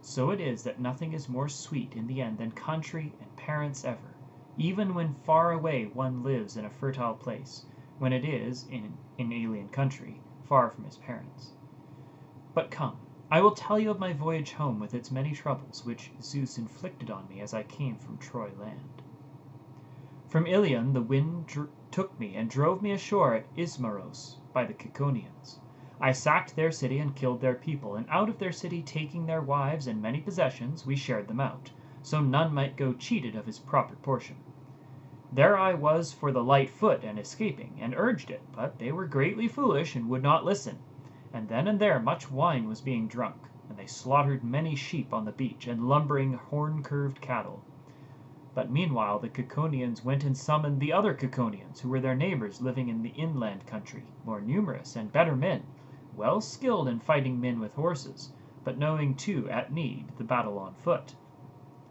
So it is that nothing is more sweet in the end than country and parents ever, even when far away one lives in a fertile place, when it is, in an alien country, far from his parents. But come, I will tell you of my voyage home with its many troubles, which Zeus inflicted on me as I came from Troy land. From Ilion the wind dr- took me and drove me ashore at Ismaros by the Ciconians. I sacked their city and killed their people, and out of their city taking their wives and many possessions, we shared them out, so none might go cheated of his proper portion. There I was for the light foot and escaping, and urged it, but they were greatly foolish and would not listen, and then and there much wine was being drunk, and they slaughtered many sheep on the beach, and lumbering horn curved cattle. But meanwhile the Ciconians went and summoned the other Ciconians, who were their neighbors living in the inland country, more numerous and better men, well skilled in fighting men with horses, but knowing too, at need, the battle on foot.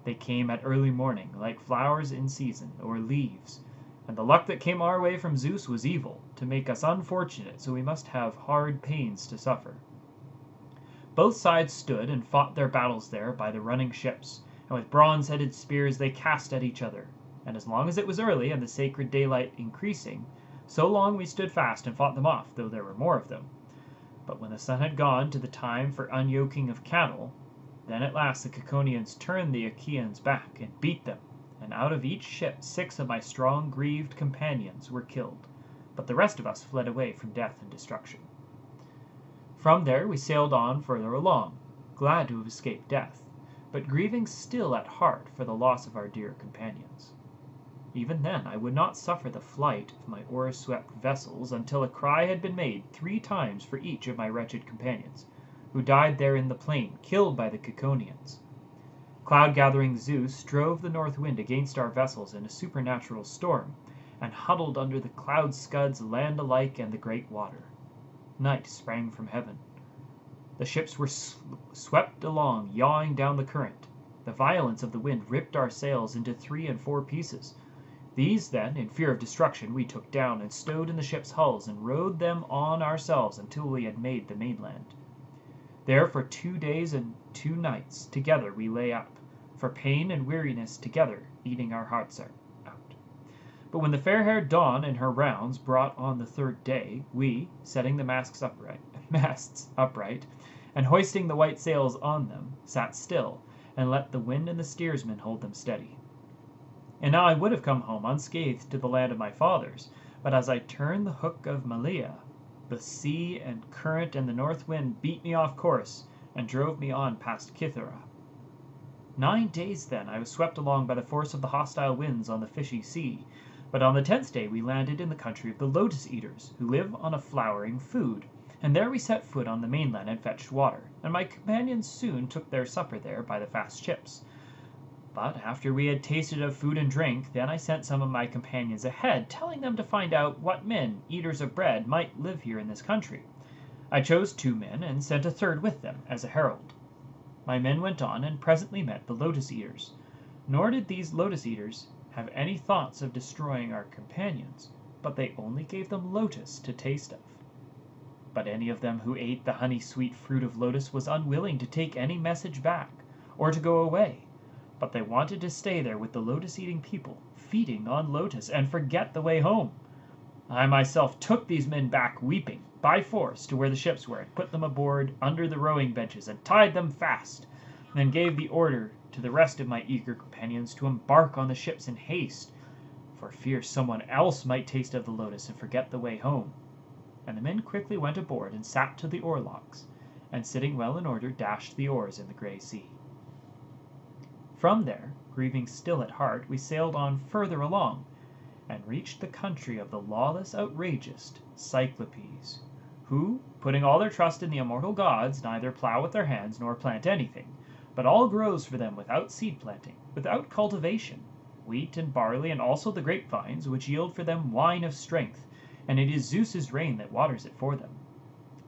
They came at early morning, like flowers in season, or leaves, And the luck that came our way from Zeus was evil, to make us unfortunate, so we must have hard pains to suffer. Both sides stood and fought their battles there by the running ships, and with bronze headed spears they cast at each other. And as long as it was early and the sacred daylight increasing, so long we stood fast and fought them off, though there were more of them. But when the sun had gone to the time for unyoking of cattle, then at last the Ciconians turned the Achaeans back and beat them, and out of each ship six of my strong greaved companions were killed, but the rest of us fled away from death and destruction. From there we sailed on further along, glad to have escaped death, but grieving still at heart for the loss of our dear companions. Even then I would not suffer the flight of my oar swept vessels until a cry had been made three times for each of my wretched companions, who died there in the plain, killed by the Ciconians. Cloud gathering Zeus drove the north wind against our vessels in a supernatural storm, and huddled under the cloud scuds land alike and the great water. Night sprang from heaven. The ships were swept along, yawing down the current. The violence of the wind ripped our sails into three and four pieces. These, then, in fear of destruction, we took down and stowed in the ships' hulls and rowed them on ourselves until we had made the mainland. There for two days and two nights together we lay up, for pain and weariness together eating our hearts out. But when the fair haired Dawn in her rounds brought on the third day, we, setting the masts upright, masts upright, and hoisting the white sails on them, sat still, and let the wind and the steersman hold them steady. And now I would have come home unscathed to the land of my fathers, but as I turned the hook of Malea, the sea and current and the north wind beat me off course and drove me on past Cythera. Nine days then I was swept along by the force of the hostile winds on the fishy sea, but on the tenth day we landed in the country of the Lotus eaters, who live on a flowering food, and there we set foot on the mainland and fetched water, and my companions soon took their supper there by the fast ships. But after we had tasted of food and drink, then I sent some of my companions ahead, telling them to find out what men, eaters of bread, might live here in this country. I chose two men, and sent a third with them, as a herald. My men went on, and presently met the Lotus eaters. Nor did these Lotus eaters have any thoughts of destroying our companions, but they only gave them lotus to taste of. But any of them who ate the honey sweet fruit of lotus was unwilling to take any message back, or to go away, but they wanted to stay there with the lotus eating people, feeding on lotus, and forget the way home. I myself took these men back weeping, by force, to where the ships were, and put them aboard under the rowing benches, and tied them fast, then gave the order to the rest of my eager companions to embark on the ships in haste, for fear some one else might taste of the lotus and forget the way home. And the men quickly went aboard and sat to the oarlocks, and sitting well in order, dashed the oars in the grey sea. From there, grieving still at heart, we sailed on further along, and reached the country of the lawless, outrageous Cyclopes, who, putting all their trust in the immortal gods, neither plough with their hands nor plant anything, but all grows for them without seed planting, without cultivation, wheat and barley, and also the grapevines, which yield for them wine of strength, and it is Zeus's rain that waters it for them.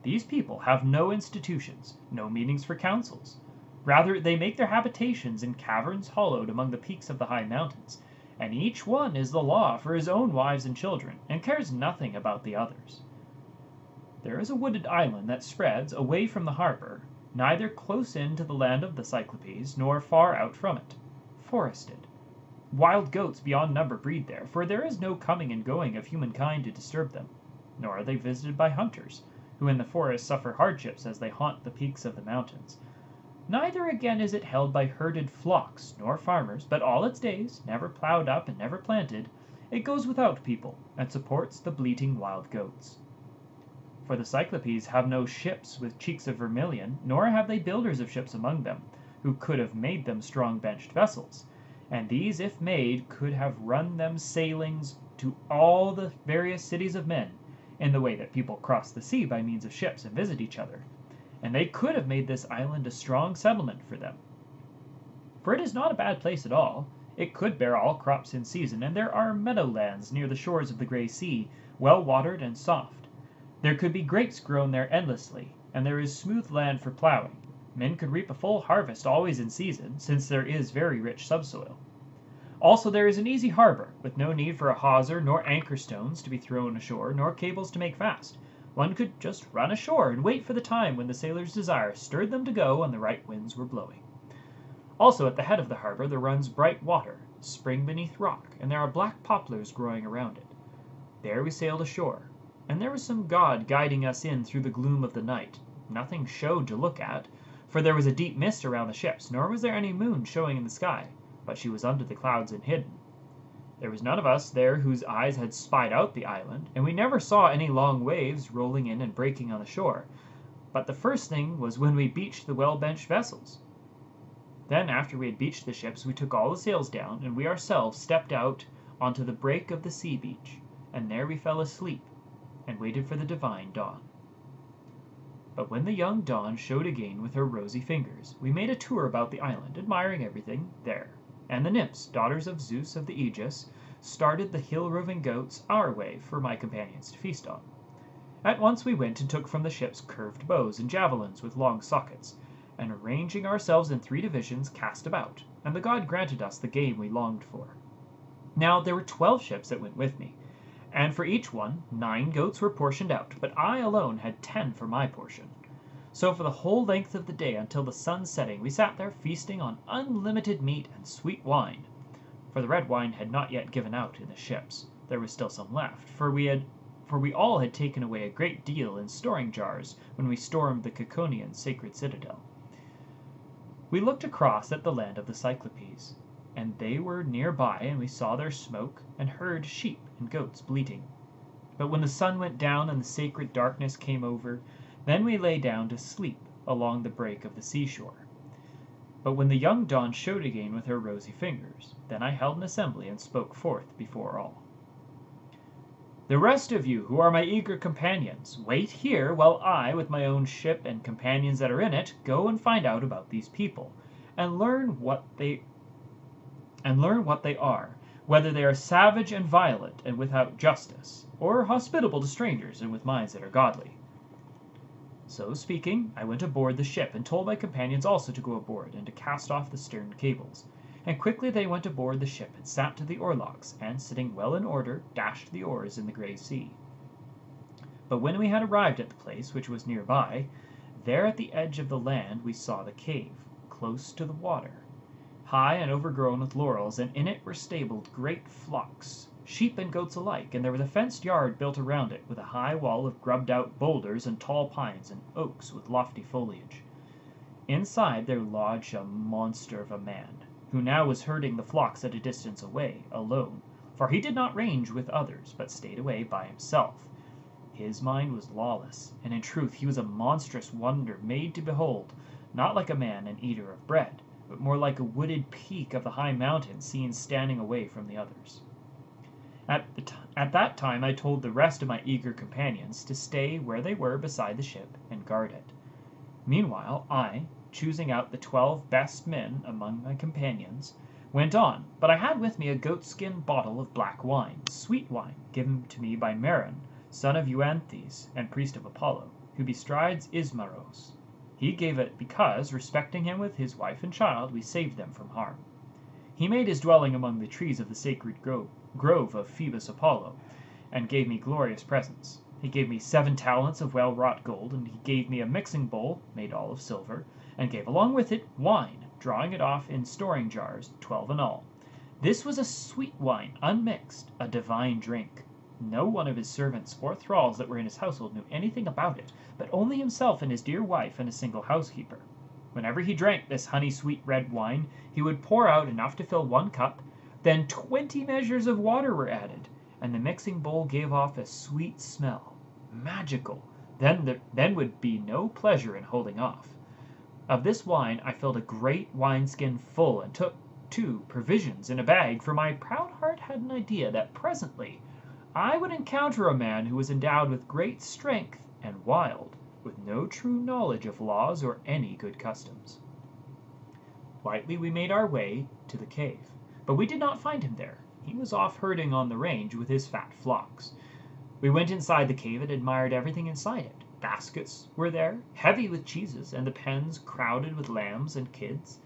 These people have no institutions, no meetings for councils. Rather, they make their habitations in caverns hollowed among the peaks of the high mountains, and each one is the law for his own wives and children, and cares nothing about the others. There is a wooded island that spreads away from the harbor, neither close in to the land of the Cyclopes, nor far out from it, forested. Wild goats beyond number breed there, for there is no coming and going of humankind to disturb them, nor are they visited by hunters, who in the forest suffer hardships as they haunt the peaks of the mountains. Neither again is it held by herded flocks, nor farmers, but all its days, never ploughed up and never planted, it goes without people, and supports the bleating wild goats. For the Cyclopes have no ships with cheeks of vermilion, nor have they builders of ships among them, who could have made them strong benched vessels, and these if made could have run them sailings to all the various cities of men, in the way that people cross the sea by means of ships and visit each other, and they could have made this island a strong settlement for them. For it is not a bad place at all. It could bear all crops in season, and there are meadowlands near the shores of the Grey Sea, well watered and soft. There could be grapes grown there endlessly, and there is smooth land for ploughing. Men could reap a full harvest always in season, since there is very rich subsoil. Also, there is an easy harbor, with no need for a hawser, nor anchor stones to be thrown ashore, nor cables to make fast. One could just run ashore and wait for the time when the sailor's desire stirred them to go and the right winds were blowing. Also, at the head of the harbor there runs bright water, spring beneath rock, and there are black poplars growing around it. There we sailed ashore, and there was some god guiding us in through the gloom of the night. Nothing showed to look at, for there was a deep mist around the ships, nor was there any moon showing in the sky, but she was under the clouds and hidden. There was none of us there whose eyes had spied out the island, and we never saw any long waves rolling in and breaking on the shore. But the first thing was when we beached the well benched vessels. Then, after we had beached the ships, we took all the sails down, and we ourselves stepped out onto the break of the sea beach, and there we fell asleep and waited for the divine dawn. But when the young dawn showed again with her rosy fingers, we made a tour about the island, admiring everything there and the nymphs, daughters of Zeus of the Aegis, started the hill roving goats our way for my companions to feast on. At once we went and took from the ships curved bows and javelins with long sockets, and arranging ourselves in three divisions, cast about, and the god granted us the game we longed for. Now there were twelve ships that went with me, and for each one nine goats were portioned out, but I alone had ten for my portion. So for the whole length of the day until the sun setting we sat there feasting on unlimited meat and sweet wine. For the red wine had not yet given out in the ships. There was still some left, for we had for we all had taken away a great deal in storing jars when we stormed the Ciconian sacred citadel. We looked across at the land of the Cyclopes, and they were near by, and we saw their smoke, and heard sheep and goats bleating. But when the sun went down and the sacred darkness came over, then we lay down to sleep along the break of the seashore. But when the young dawn showed again with her rosy fingers, then I held an assembly and spoke forth before all. The rest of you, who are my eager companions, wait here while I, with my own ship and companions that are in it, go and find out about these people, and learn what they and learn what they are, whether they are savage and violent and without justice, or hospitable to strangers and with minds that are godly. So speaking, I went aboard the ship, and told my companions also to go aboard, and to cast off the stern cables. And quickly they went aboard the ship, and sat to the oarlocks, and, sitting well in order, dashed the oars in the grey sea. But when we had arrived at the place, which was near by, there at the edge of the land we saw the cave, close to the water, high and overgrown with laurels, and in it were stabled great flocks sheep and goats alike, and there was a fenced yard built around it, with a high wall of grubbed out boulders and tall pines and oaks with lofty foliage. Inside there lodged a monster of a man, who now was herding the flocks at a distance away, alone, for he did not range with others, but stayed away by himself. His mind was lawless, and in truth he was a monstrous wonder made to behold, not like a man an eater of bread, but more like a wooded peak of the high mountain seen standing away from the others. At, t- at that time I told the rest of my eager companions to stay where they were beside the ship and guard it. Meanwhile, I, choosing out the twelve best men among my companions, went on, but I had with me a goatskin bottle of black wine, sweet wine, given to me by Maron, son of Euanthes and priest of Apollo, who bestrides Ismaros. He gave it because, respecting him with his wife and child, we saved them from harm. He made his dwelling among the trees of the sacred grove grove of Phoebus Apollo, and gave me glorious presents. He gave me seven talents of well wrought gold, and he gave me a mixing bowl made all of silver, and gave along with it wine, drawing it off in storing jars, twelve in all. This was a sweet wine, unmixed, a divine drink. No one of his servants or thralls that were in his household knew anything about it, but only himself and his dear wife and a single housekeeper. Whenever he drank this honey sweet red wine, he would pour out enough to fill one cup, then twenty measures of water were added, and the mixing bowl gave off a sweet smell. Magical! Then there then would be no pleasure in holding off. Of this wine I filled a great wineskin full, and took, too, provisions in a bag, for my proud heart had an idea that presently I would encounter a man who was endowed with great strength and wild, with no true knowledge of laws or any good customs. Lightly we made our way to the cave. But we did not find him there. He was off herding on the range with his fat flocks. We went inside the cave and admired everything inside it. Baskets were there, heavy with cheeses, and the pens crowded with lambs and kids.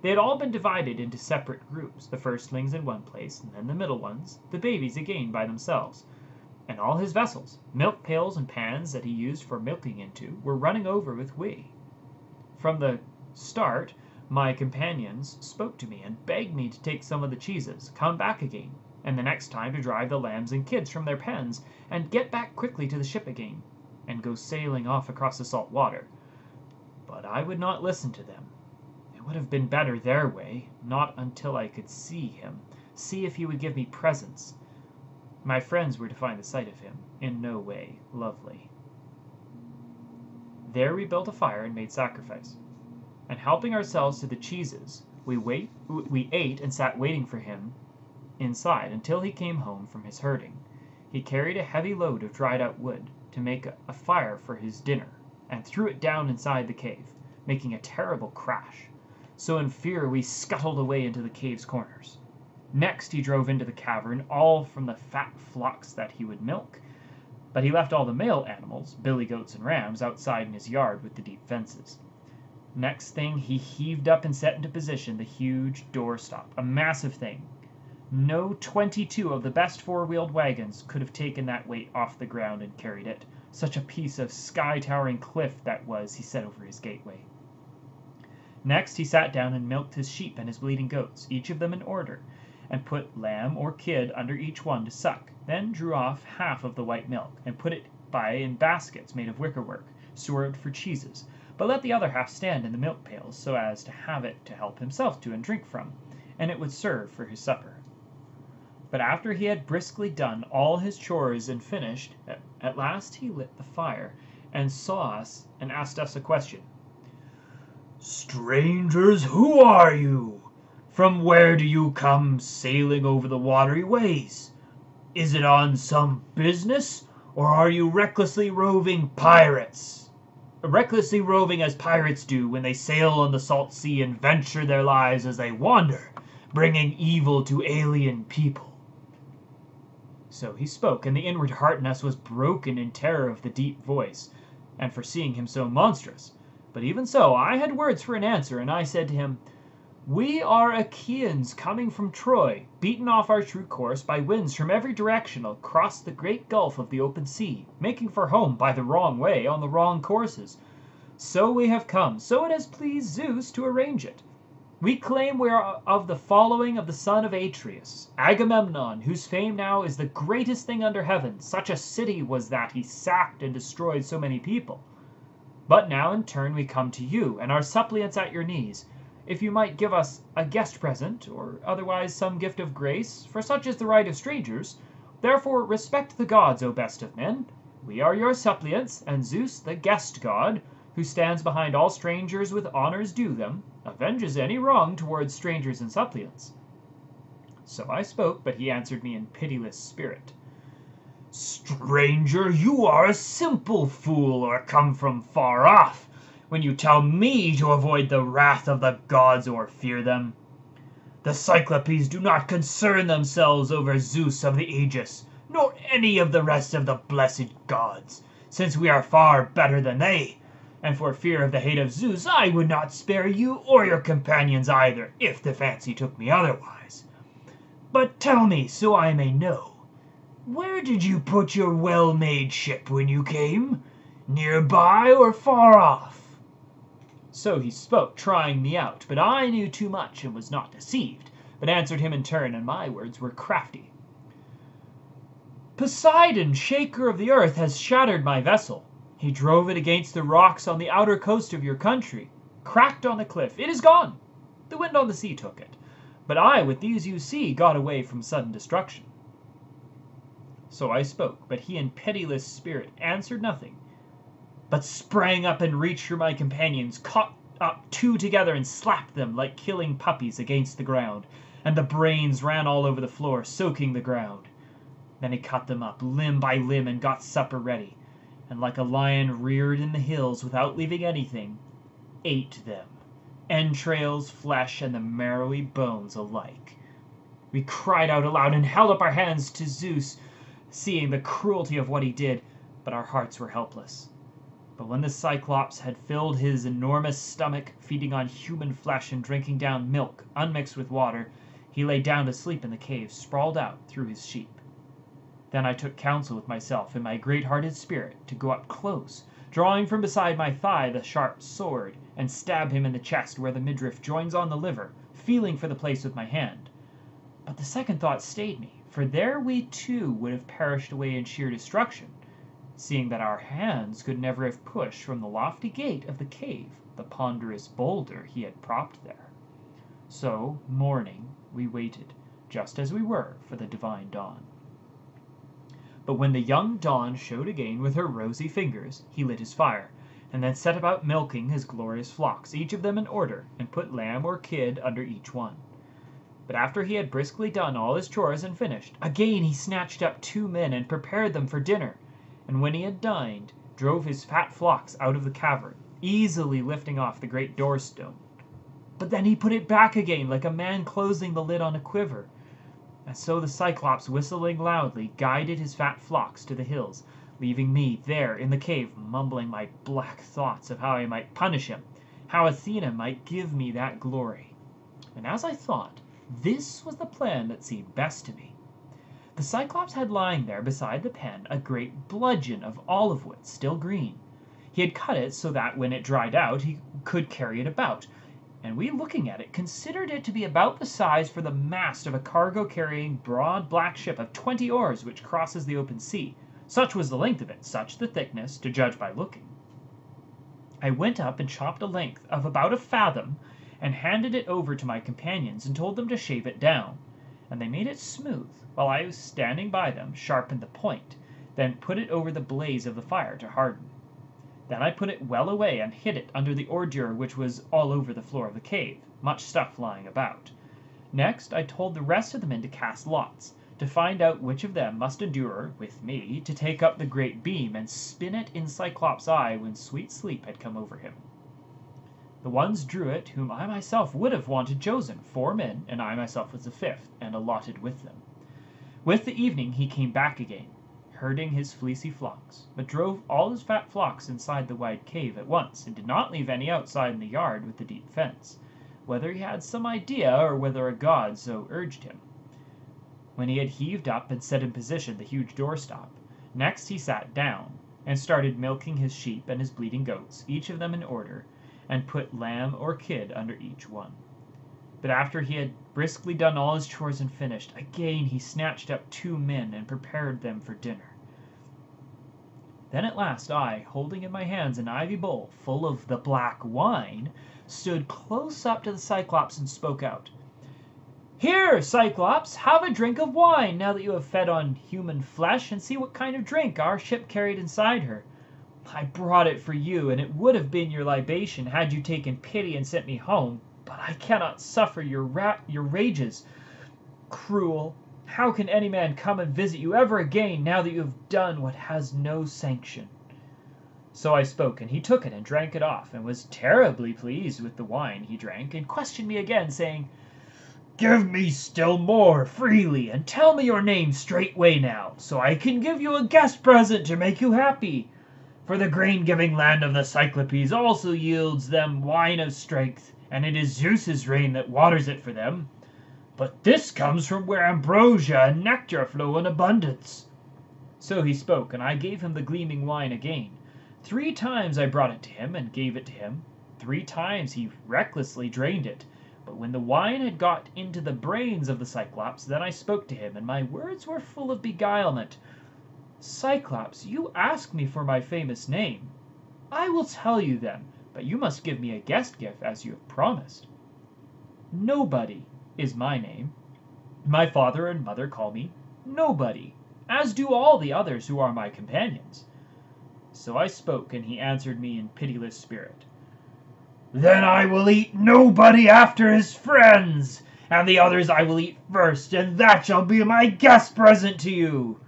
They had all been divided into separate groups, the firstlings in one place, and then the middle ones, the babies again by themselves. And all his vessels, milk pails and pans that he used for milking into, were running over with whey. From the start, my companions spoke to me and begged me to take some of the cheeses, come back again, and the next time to drive the lambs and kids from their pens, and get back quickly to the ship again, and go sailing off across the salt water. But I would not listen to them. It would have been better their way, not until I could see him, see if he would give me presents. My friends were to find the sight of him, in no way lovely. There we built a fire and made sacrifice. And helping ourselves to the cheeses, we wait we ate and sat waiting for him inside until he came home from his herding. He carried a heavy load of dried out wood to make a fire for his dinner, and threw it down inside the cave, making a terrible crash. So in fear we scuttled away into the cave's corners. Next he drove into the cavern, all from the fat flocks that he would milk, but he left all the male animals, billy goats and rams, outside in his yard with the deep fences. Next thing he heaved up and set into position the huge door stop, a massive thing. No twenty two of the best four wheeled wagons could have taken that weight off the ground and carried it. Such a piece of sky towering cliff that was he set over his gateway. Next he sat down and milked his sheep and his bleating goats, each of them in order, and put lamb or kid under each one to suck, then drew off half of the white milk, and put it by in baskets made of wickerwork, stored for cheeses, but let the other half stand in the milk pails, so as to have it to help himself to and drink from, and it would serve for his supper. But after he had briskly done all his chores and finished, at, last he lit the fire, and saw us, and asked us a question. Strangers, who are you? From where do you come sailing over the watery ways? Is it on some business, or are you recklessly roving pirates? Recklessly roving as pirates do when they sail on the salt sea and venture their lives as they wander, bringing evil to alien people. So he spoke, and the inward heart in us was broken in terror of the deep voice, and for seeing him so monstrous. But even so, I had words for an answer, and I said to him, we are Achaeans coming from Troy, beaten off our true course by winds from every direction across the great gulf of the open sea, making for home by the wrong way on the wrong courses. So we have come, so it has pleased Zeus to arrange it. We claim we are of the following of the son of Atreus, Agamemnon, whose fame now is the greatest thing under heaven. Such a city was that he sacked and destroyed so many people. But now in turn we come to you, and are suppliants at your knees if you might give us a guest present, or otherwise some gift of grace, for such is the right of strangers. Therefore respect the gods, O best of men. We are your suppliants, and Zeus, the guest god, who stands behind all strangers with honors due them, avenges any wrong towards strangers and suppliants. So I spoke, but he answered me in pitiless spirit. Stranger, you are a simple fool, or come from far off when you tell me to avoid the wrath of the gods or fear them. The Cyclopes do not concern themselves over Zeus of the Aegis, nor any of the rest of the blessed gods, since we are far better than they, and for fear of the hate of Zeus I would not spare you or your companions either, if the fancy took me otherwise. But tell me, so I may know, where did you put your well-made ship when you came? Near by or far off? So he spoke, trying me out, but I knew too much and was not deceived, but answered him in turn, and my words were crafty. Poseidon, shaker of the earth, has shattered my vessel. He drove it against the rocks on the outer coast of your country, cracked on the cliff. It is gone. The wind on the sea took it. But I, with these you see, got away from sudden destruction. So I spoke, but he in pitiless spirit answered nothing, but sprang up and reached for my companions, caught up two together and slapped them like killing puppies against the ground, and the brains ran all over the floor, soaking the ground. Then he cut them up, limb by limb, and got supper ready, and like a lion reared in the hills without leaving anything, ate them, entrails, flesh, and the marrowy bones alike. We cried out aloud and held up our hands to Zeus, seeing the cruelty of what he did, but our hearts were helpless. But when the Cyclops had filled his enormous stomach, feeding on human flesh and drinking down milk unmixed with water, he lay down to sleep in the cave, sprawled out through his sheep. Then I took counsel with myself in my great hearted spirit to go up close, drawing from beside my thigh the sharp sword, and stab him in the chest where the midriff joins on the liver, feeling for the place with my hand. But the second thought stayed me, for there we too would have perished away in sheer destruction, seeing that our hands could never have pushed from the lofty gate of the cave the ponderous boulder he had propped there. So, mourning, we waited, just as we were, for the divine dawn. But when the young dawn showed again with her rosy fingers, he lit his fire, and then set about milking his glorious flocks, each of them in order, and put lamb or kid under each one. But after he had briskly done all his chores and finished, again he snatched up two men and prepared them for dinner, and when he had dined, drove his fat flocks out of the cavern, easily lifting off the great door stone. But then he put it back again like a man closing the lid on a quiver. And so the Cyclops, whistling loudly, guided his fat flocks to the hills, leaving me there in the cave mumbling my black thoughts of how I might punish him, how Athena might give me that glory. And as I thought, this was the plan that seemed best to me. The Cyclops had lying there beside the pen a great bludgeon of olive wood, still green. He had cut it so that when it dried out he could carry it about, and we looking at it considered it to be about the size for the mast of a cargo carrying broad black ship of twenty oars which crosses the open sea. Such was the length of it, such the thickness, to judge by looking. I went up and chopped a length of about a fathom, and handed it over to my companions and told them to shave it down. And they made it smooth, while I was standing by them, sharpened the point, then put it over the blaze of the fire to harden. Then I put it well away and hid it under the ordure which was all over the floor of the cave, much stuff lying about. Next I told the rest of the men to cast lots, to find out which of them must endure, with me, to take up the great beam and spin it in Cyclops' eye when sweet sleep had come over him. The ones drew it whom I myself would have wanted chosen, four men, and I myself was the fifth, and allotted with them. With the evening he came back again, herding his fleecy flocks, but drove all his fat flocks inside the wide cave at once, and did not leave any outside in the yard with the deep fence, whether he had some idea or whether a god so urged him. When he had heaved up and set in position the huge doorstop, next he sat down, and started milking his sheep and his bleating goats, each of them in order, and put lamb or kid under each one. But after he had briskly done all his chores and finished, again he snatched up two men and prepared them for dinner. Then at last I, holding in my hands an ivy bowl full of the black wine, stood close up to the Cyclops and spoke out. Here, Cyclops, have a drink of wine now that you have fed on human flesh, and see what kind of drink our ship carried inside her. I brought it for you, and it would have been your libation had you taken pity and sent me home, but I cannot suffer your ra- your rages. Cruel, how can any man come and visit you ever again now that you have done what has no sanction? So I spoke, and he took it and drank it off, and was terribly pleased with the wine he drank, and questioned me again, saying, Give me still more freely, and tell me your name straightway now, so I can give you a guest present to make you happy. For the grain giving land of the Cyclopes also yields them wine of strength, and it is Zeus's rain that waters it for them. But this comes from where ambrosia and nectar flow in abundance. So he spoke, and I gave him the gleaming wine again. Three times I brought it to him and gave it to him. Three times he recklessly drained it. But when the wine had got into the brains of the Cyclops, then I spoke to him, and my words were full of beguilement. Cyclops, you ask me for my famous name. I will tell you then, but you must give me a guest gift as you have promised. Nobody is my name. My father and mother call me Nobody, as do all the others who are my companions. So I spoke, and he answered me in pitiless spirit. Then I will eat nobody after his friends, and the others I will eat first, and that shall be my guest present to you.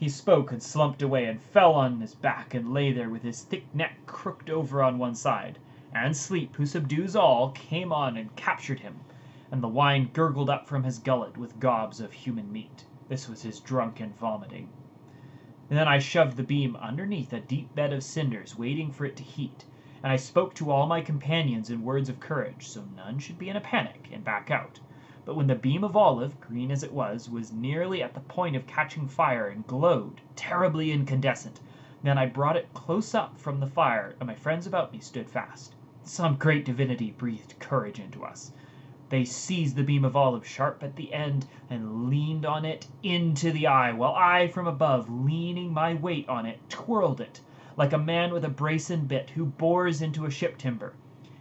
He spoke and slumped away and fell on his back and lay there with his thick neck crooked over on one side, and Sleep, who subdues all, came on and captured him, and the wine gurgled up from his gullet with gobs of human meat. This was his drunken vomiting. And then I shoved the beam underneath a deep bed of cinders, waiting for it to heat. And I spoke to all my companions in words of courage, so none should be in a panic and back out. But when the beam of olive, green as it was, was nearly at the point of catching fire and glowed, terribly incandescent, then I brought it close up from the fire, and my friends about me stood fast. Some great divinity breathed courage into us. They seized the beam of olive sharp at the end and leaned on it into the eye, while I from above, leaning my weight on it, twirled it, like a man with a brace and bit who bores into a ship timber,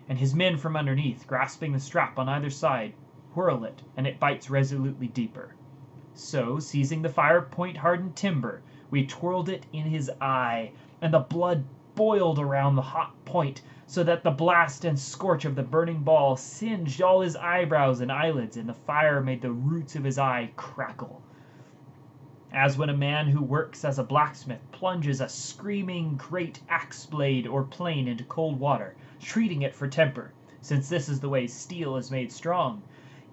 and his men from underneath, grasping the strap on either side, whirl it, and it bites resolutely deeper. So, seizing the fire point hardened timber, we twirled it in his eye, and the blood boiled around the hot point, so that the blast and scorch of the burning ball singed all his eyebrows and eyelids, and the fire made the roots of his eye crackle. As when a man who works as a blacksmith plunges a screaming great axe blade or plane into cold water, treating it for temper, since this is the way steel is made strong,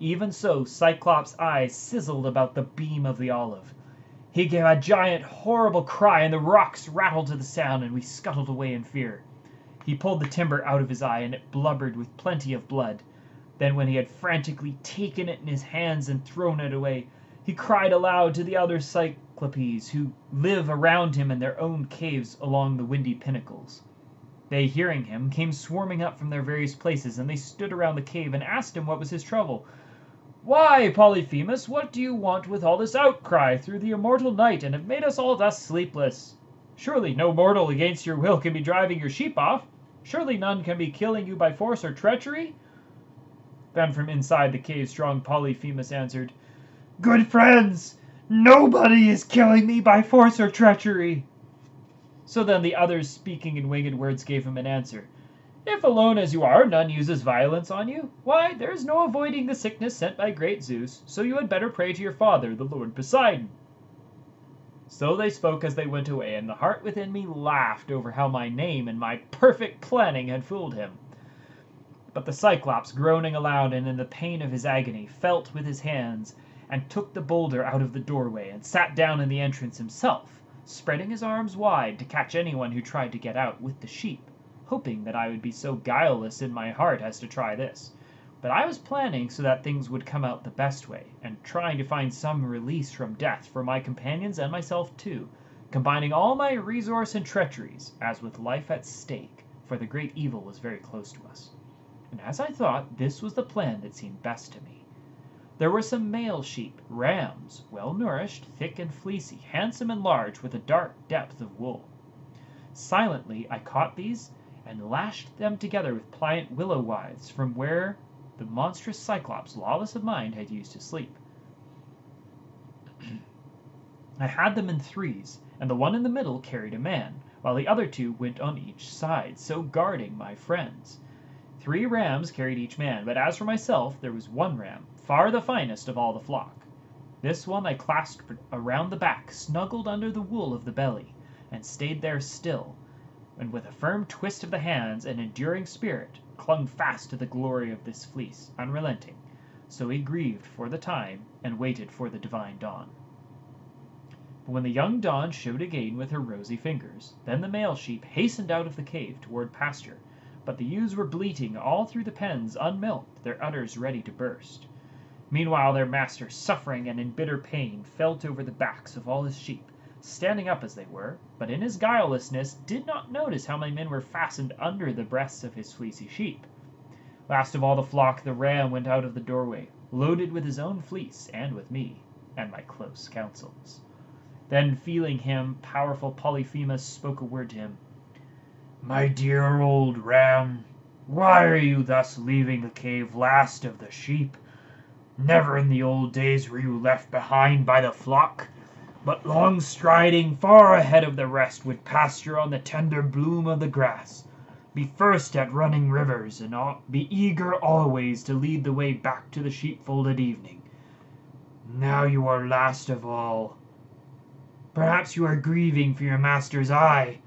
even so Cyclops' eyes sizzled about the beam of the olive. He gave a giant, horrible cry, and the rocks rattled to the sound, and we scuttled away in fear. He pulled the timber out of his eye, and it blubbered with plenty of blood. Then, when he had frantically taken it in his hands and thrown it away, he cried aloud to the other Cyclopes, who live around him in their own caves along the windy pinnacles. They, hearing him, came swarming up from their various places, and they stood around the cave and asked him what was his trouble. Why, Polyphemus, what do you want with all this outcry through the immortal night, and have made us all thus sleepless? Surely no mortal against your will can be driving your sheep off. Surely none can be killing you by force or treachery? Then from inside the cave strong Polyphemus answered, Good friends, nobody is killing me by force or treachery. So then the others, speaking in winged words, gave him an answer. If alone as you are, none uses violence on you, why, there is no avoiding the sickness sent by great Zeus, so you had better pray to your father, the Lord Poseidon. So they spoke as they went away, and the heart within me laughed over how my name and my perfect planning had fooled him. But the Cyclops, groaning aloud and in the pain of his agony, felt with his hands, and took the boulder out of the doorway, and sat down in the entrance himself, spreading his arms wide to catch anyone who tried to get out with the sheep, hoping that I would be so guileless in my heart as to try this. But I was planning so that things would come out the best way, and trying to find some release from death for my companions and myself too, combining all my resource and treacheries, as with life at stake, for the great evil was very close to us. And as I thought, this was the plan that seemed best to me. There were some male sheep, rams, well nourished, thick and fleecy, handsome and large, with a dark depth of wool. Silently I caught these and lashed them together with pliant willow withes from where the monstrous Cyclops, lawless of mind, had used to sleep. I had them in threes, and the one in the middle carried a man, while the other two went on each side, so guarding my friends. Three rams carried each man, but as for myself, there was one ram, far the finest of all the flock. This one I clasped around the back, snuggled under the wool of the belly, and stayed there still, and with a firm twist of the hands and enduring spirit, clung fast to the glory of this fleece, unrelenting. So he grieved for the time, and waited for the divine dawn. But when the young dawn showed again with her rosy fingers, then the male sheep hastened out of the cave toward pasture, but the ewes were bleating all through the pens unmilked, their udders ready to burst. Meanwhile their master, suffering and in bitter pain, felt over the backs of all his sheep, standing up as they were, but in his guilelessness did not notice how many men were fastened under the breasts of his fleecy sheep. Last of all the flock the ram went out of the doorway, loaded with his own fleece and with me and my close counsels. Then feeling him, powerful Polyphemus spoke a word to him. My dear old ram, why are you thus leaving the cave last of the sheep? Never in the old days were you left behind by the flock, but long striding far ahead of the rest would pasture on the tender bloom of the grass, be first at running rivers, and be eager always to lead the way back to the sheepfold at evening. Now you are last of all. Perhaps you are grieving for your master's eye,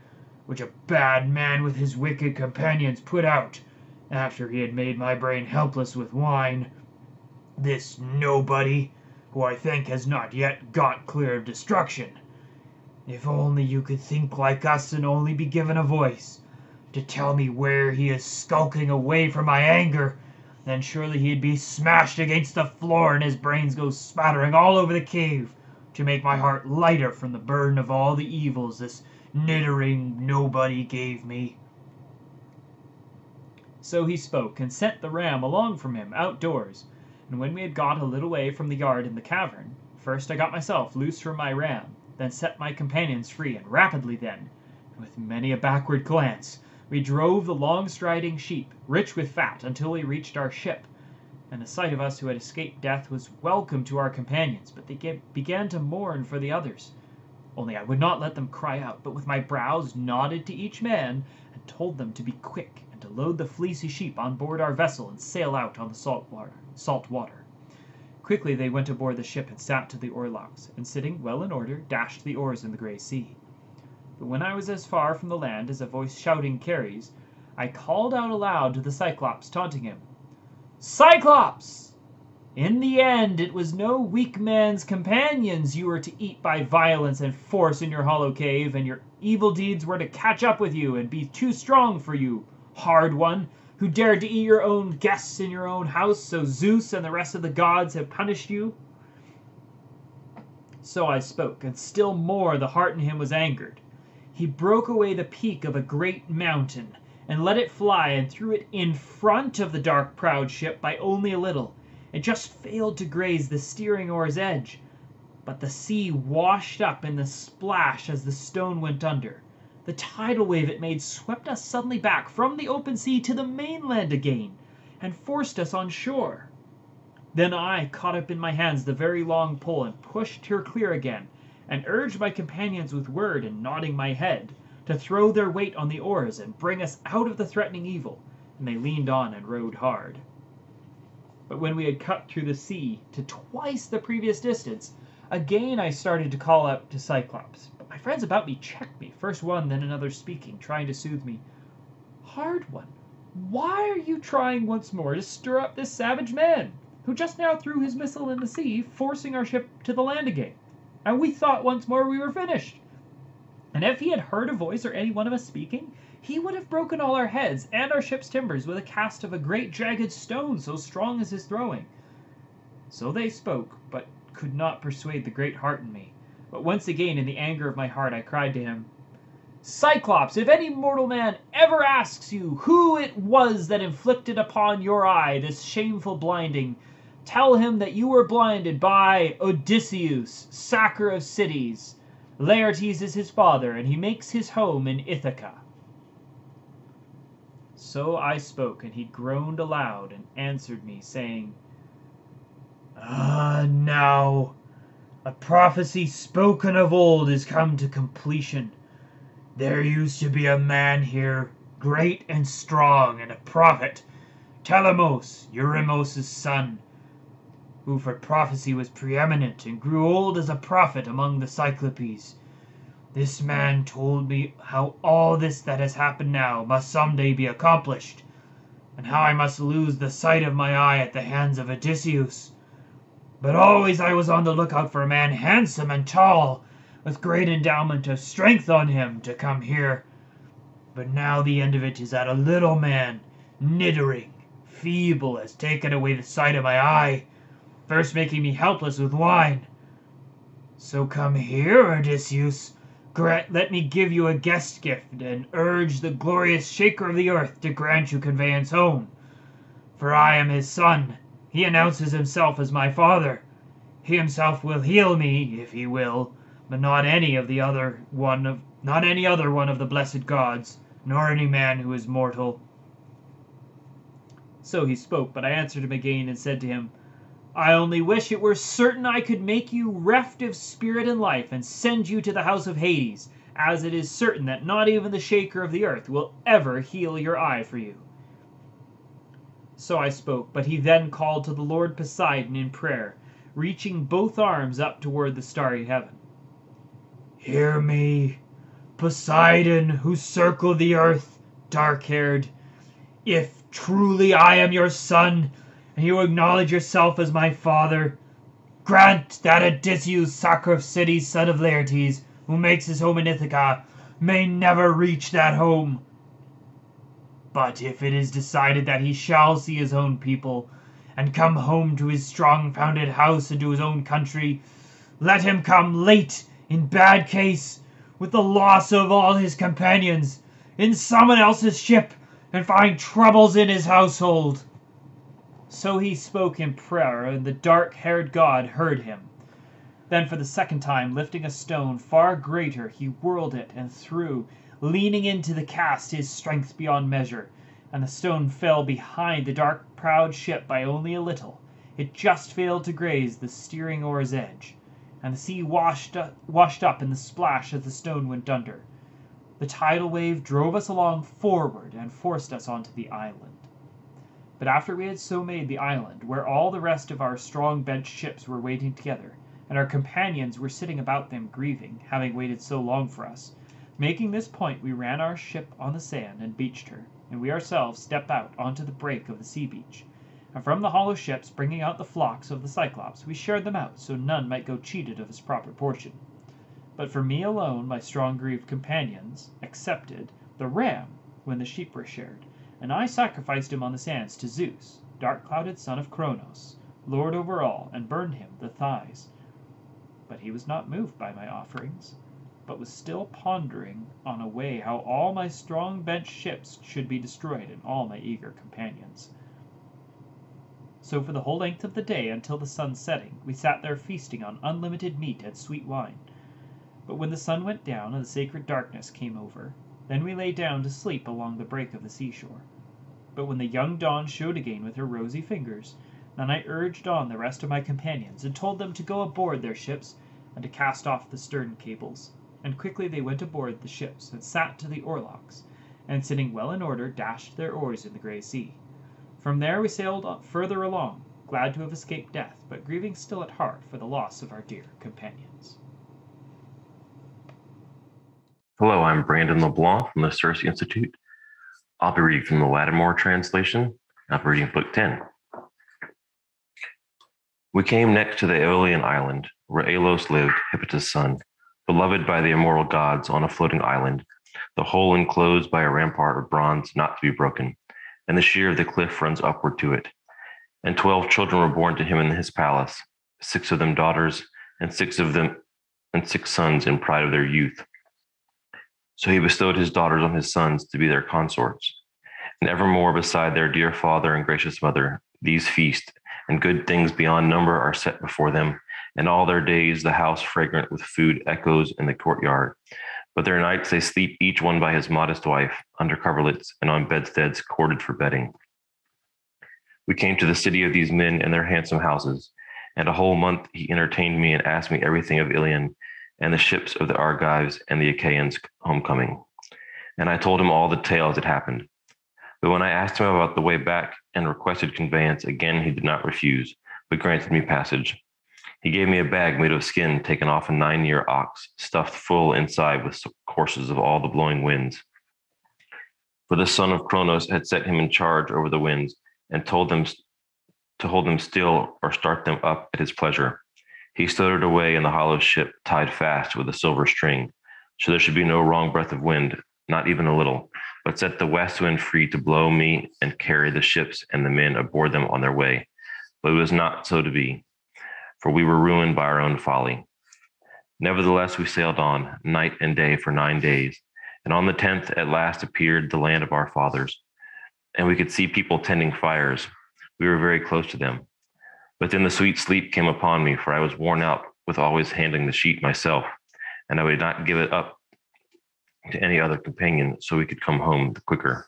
which a bad man with his wicked companions put out after he had made my brain helpless with wine. This nobody, who I think has not yet got clear of destruction, If only you could think like us and only be given a voice to tell me where he is skulking away from my anger, then surely he'd be smashed against the floor and his brains go spattering all over the cave to make my heart lighter from the burden of all the evils this niddering nobody gave me. So he spoke, and sent the ram along from him outdoors. And when we had got a little way from the yard in the cavern, first I got myself loose from my ram, then set my companions free, and rapidly then, with many a backward glance, we drove the long striding sheep, rich with fat, until we reached our ship. And the sight of us who had escaped death was welcome to our companions, but they ge- began to mourn for the others. Only I would not let them cry out, but with my brows nodded to each man, and told them to be quick, and to load the fleecy sheep on board our vessel and sail out on the salt water. Salt water. Quickly they went aboard the ship and sat to the oarlocks, and sitting well in order, dashed the oars in the grey sea. But when I was as far from the land as a voice shouting carries, I called out aloud to the Cyclops, taunting him, Cyclops! In the end, it was no weak man's companions you were to eat by violence and force in your hollow cave, and your evil deeds were to catch up with you and be too strong for you, hard one, who dared to eat your own guests in your own house, so Zeus and the rest of the gods have punished you. So I spoke, and still more the heart in him was angered. He broke away the peak of a great mountain, and let it fly, and threw it in front of the dark proud ship by only a little. It just failed to graze the steering oar's edge, but the sea washed up in the splash as the stone went under. The tidal wave it made swept us suddenly back from the open sea to the mainland again, and forced us on shore. Then I caught up in my hands the very long pole and pushed her clear again, and urged my companions with word and nodding my head to throw their weight on the oars and bring us out of the threatening evil, and they leaned on and rowed hard. But when we had cut through the sea to twice the previous distance, again I started to call out to Cyclops. My friends about me checked me, first one, then another speaking, trying to soothe me. Hard one, why are you trying once more to stir up this savage man, who just now threw his missile in the sea, forcing our ship to the land again? And we thought once more we were finished. And if he had heard a voice or any one of us speaking, he would have broken all our heads and our ship's timbers with a cast of a great jagged stone so strong as his throwing. So they spoke, but could not persuade the great heart in me. But once again, in the anger of my heart, I cried to him, Cyclops, if any mortal man ever asks you who it was that inflicted upon your eye this shameful blinding, tell him that you were blinded by Odysseus, sacker of cities. Laertes is his father, and he makes his home in Ithaca. So I spoke, and he groaned aloud and answered me, saying, Ah, now a prophecy spoken of old is come to completion. There used to be a man here, great and strong, and a prophet, Telemos, Eurymos' son, who for prophecy was preeminent and grew old as a prophet among the Cyclopes. This man told me how all this that has happened now must some day be accomplished, and how I must lose the sight of my eye at the hands of Odysseus. But always I was on the lookout for a man handsome and tall, with great endowment of strength on him, to come here. But now the end of it is that a little man, niddering, feeble, has taken away the sight of my eye, first making me helpless with wine. So come here, Odysseus, grant, let me give you a guest gift, and urge the glorious Shaker of the Earth to grant you conveyance home. For I am his son. He announces himself as my father. He himself will heal me, if he will, but not any of the other one of not any other one of the blessed gods, nor any man who is mortal. So he spoke, but I answered him again and said to him, I only wish it were certain I could make you reft of spirit and life and send you to the house of Hades, as it is certain that not even the shaker of the earth will ever heal your eye for you. So I spoke, but he then called to the Lord Poseidon in prayer, reaching both arms up toward the starry heaven. Hear me, Poseidon, who circle the earth, dark haired. If truly I am your son, and you acknowledge yourself as my father, grant that Odysseus, cities, son of Laertes, who makes his home in Ithaca may never reach that home. But if it is decided that he shall see his own people, and come home to his strong founded house and to his own country, let him come late in bad case, with the loss of all his companions, in someone else's ship, and find troubles in his household. So he spoke in prayer, and the dark haired god heard him. Then for the second time, lifting a stone far greater, he whirled it and threw, leaning into the cast his strength beyond measure, and the stone fell behind the dark prowed ship by only a little. It just failed to graze the steering oar's edge, and the sea washed up, washed up in the splash as the stone went under. The tidal wave drove us along forward and forced us onto the island. But after we had so made the island, where all the rest of our strong bent ships were waiting together, and our companions were sitting about them grieving, having waited so long for us, making this point we ran our ship on the sand and beached her, and we ourselves stepped out onto the break of the sea beach. And from the hollow ships, bringing out the flocks of the Cyclops, we shared them out, so none might go cheated of his proper portion. But for me alone my strong grieved companions accepted the ram when the sheep were shared, and I sacrificed him on the sands to Zeus, dark clouded son of Cronos, lord over all, and burned him the thighs. But he was not moved by my offerings, but was still pondering on a way how all my strong bent ships should be destroyed and all my eager companions. So for the whole length of the day until the sun setting, we sat there feasting on unlimited meat and sweet wine. But when the sun went down and the sacred darkness came over, then we lay down to sleep along the break of the seashore. But when the young dawn showed again with her rosy fingers, then I urged on the rest of my companions and told them to go aboard their ships and to cast off the stern cables. And quickly they went aboard the ships and sat to the oarlocks, and sitting well in order dashed their oars in the grey sea. From there we sailed further along, glad to have escaped death, but grieving still at heart for the loss of our dear companions. Hello, I'm Brandon LeBlanc from the Circe Institute. I'll be reading from the Lattimore translation. I'll be reading Book 10. We came next to the Aeolian island, where Aeolus lived, Hippotas' son, beloved by the immortal gods on a floating island, the whole enclosed by a rampart of bronze not to be broken, and the sheer of the cliff runs upward to it. And twelve children were born to him in his palace, six of them daughters, and six of them and six sons in pride of their youth. So he bestowed his daughters on his sons to be their consorts. And evermore beside their dear father and gracious mother, these feast, and good things beyond number are set before them. And all their days the house fragrant with food echoes in the courtyard. But their nights they sleep each one by his modest wife, under coverlets and on bedsteads corded for bedding. We came to the city of these men and their handsome houses, and a whole month he entertained me and asked me everything of Ilion and the ships of the Argives and the Achaeans' homecoming. And I told him all the tales that happened. But when I asked him about the way back and requested conveyance, again he did not refuse, but granted me passage. He gave me a bag made of skin taken off a nine year ox, stuffed full inside with courses of all the blowing winds. For the son of Cronos had set him in charge over the winds and told them to hold them still or start them up at his pleasure. He stowed it away in the hollow ship, tied fast with a silver string, so there should be no wrong breath of wind, not even a little, but set the west wind free to blow me and carry the ships and the men aboard them on their way. But it was not so to be, for we were ruined by our own folly. Nevertheless, we sailed on, night and day, for nine days, and on the tenth at last appeared the land of our fathers, and we could see people tending fires. We were very close to them. But then the sweet sleep came upon me, for I was worn out with always handling the sheet myself, and I would not give it up to any other companion so we could come home the quicker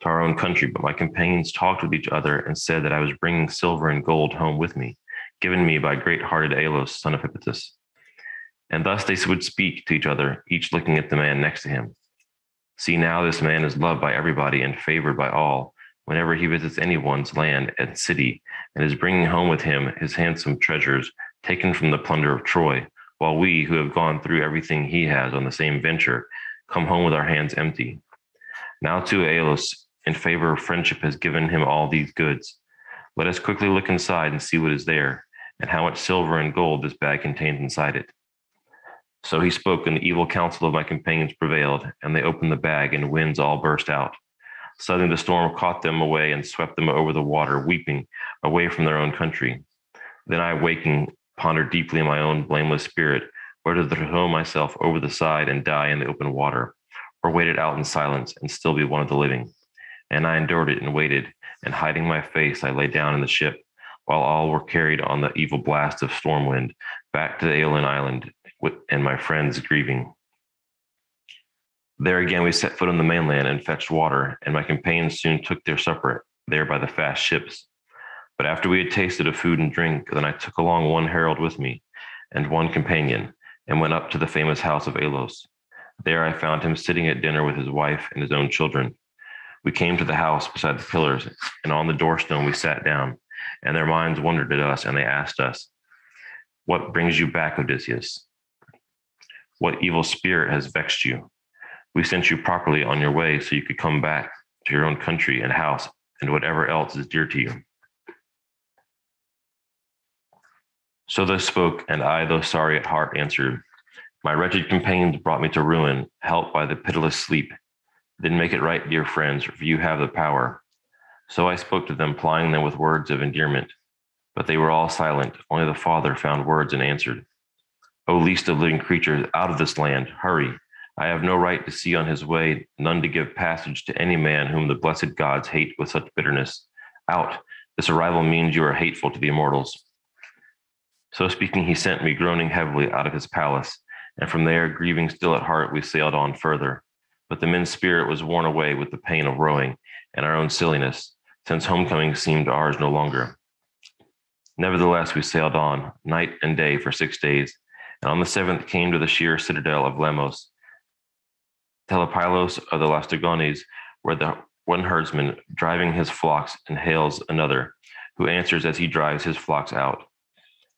to our own country. But my companions talked with each other and said that I was bringing silver and gold home with me, given me by great hearted Aeolus, son of Hippotas. And thus they would speak to each other, each looking at the man next to him. See now, this man is loved by everybody and favored by all whenever he visits anyone's land and city, and is bringing home with him his handsome treasures taken from the plunder of Troy, while we, who have gone through everything he has on the same venture, come home with our hands empty. Now too Aeolus, in favor of friendship, has given him all these goods. Let us quickly look inside and see what is there, and how much silver and gold this bag contained inside it. So he spoke, and the evil counsel of my companions prevailed, and they opened the bag, and winds all burst out. Suddenly the storm caught them away and swept them over the water, weeping, away from their own country. Then I, waking, pondered deeply in my own blameless spirit whether to throw myself over the side and die in the open water, or wait it out in silence and still be one of the living. And I endured it and waited, and hiding my face, I lay down in the ship, while all were carried on the evil blast of storm wind back to the Aeolian island, and my friends grieving. There again we set foot on the mainland and fetched water, and my companions soon took their supper there by the fast ships. But after we had tasted of food and drink, then I took along one herald with me, and one companion, and went up to the famous house of Aeolus. There I found him sitting at dinner with his wife and his own children. We came to the house beside the pillars, and on the doorstone we sat down, and their minds wondered at us, and they asked us, What brings you back, Odysseus? What evil spirit has vexed you? We sent you properly on your way so you could come back to your own country and house and whatever else is dear to you. So they spoke, and I, though sorry at heart, answered, My wretched companions brought me to ruin, helped by the pitiless sleep. Then make it right, dear friends, for you have the power. So I spoke to them, plying them with words of endearment. But they were all silent. Only the Father found words and answered, O least of living creatures, out of this land, hurry. I have no right to see on his way, none to give passage to any man whom the blessed gods hate with such bitterness. Out. This arrival means you are hateful to the immortals. So speaking, he sent me, groaning heavily, out of his palace. And from there, grieving still at heart, we sailed on further. But the men's spirit was worn away with the pain of rowing and our own silliness, since homecoming seemed ours no longer. Nevertheless, we sailed on, night and day, for six days, and on the seventh came to the sheer citadel of Lamos, Telepylos of the Laestrygones, where the one herdsman driving his flocks and hails another, who answers as he drives his flocks out.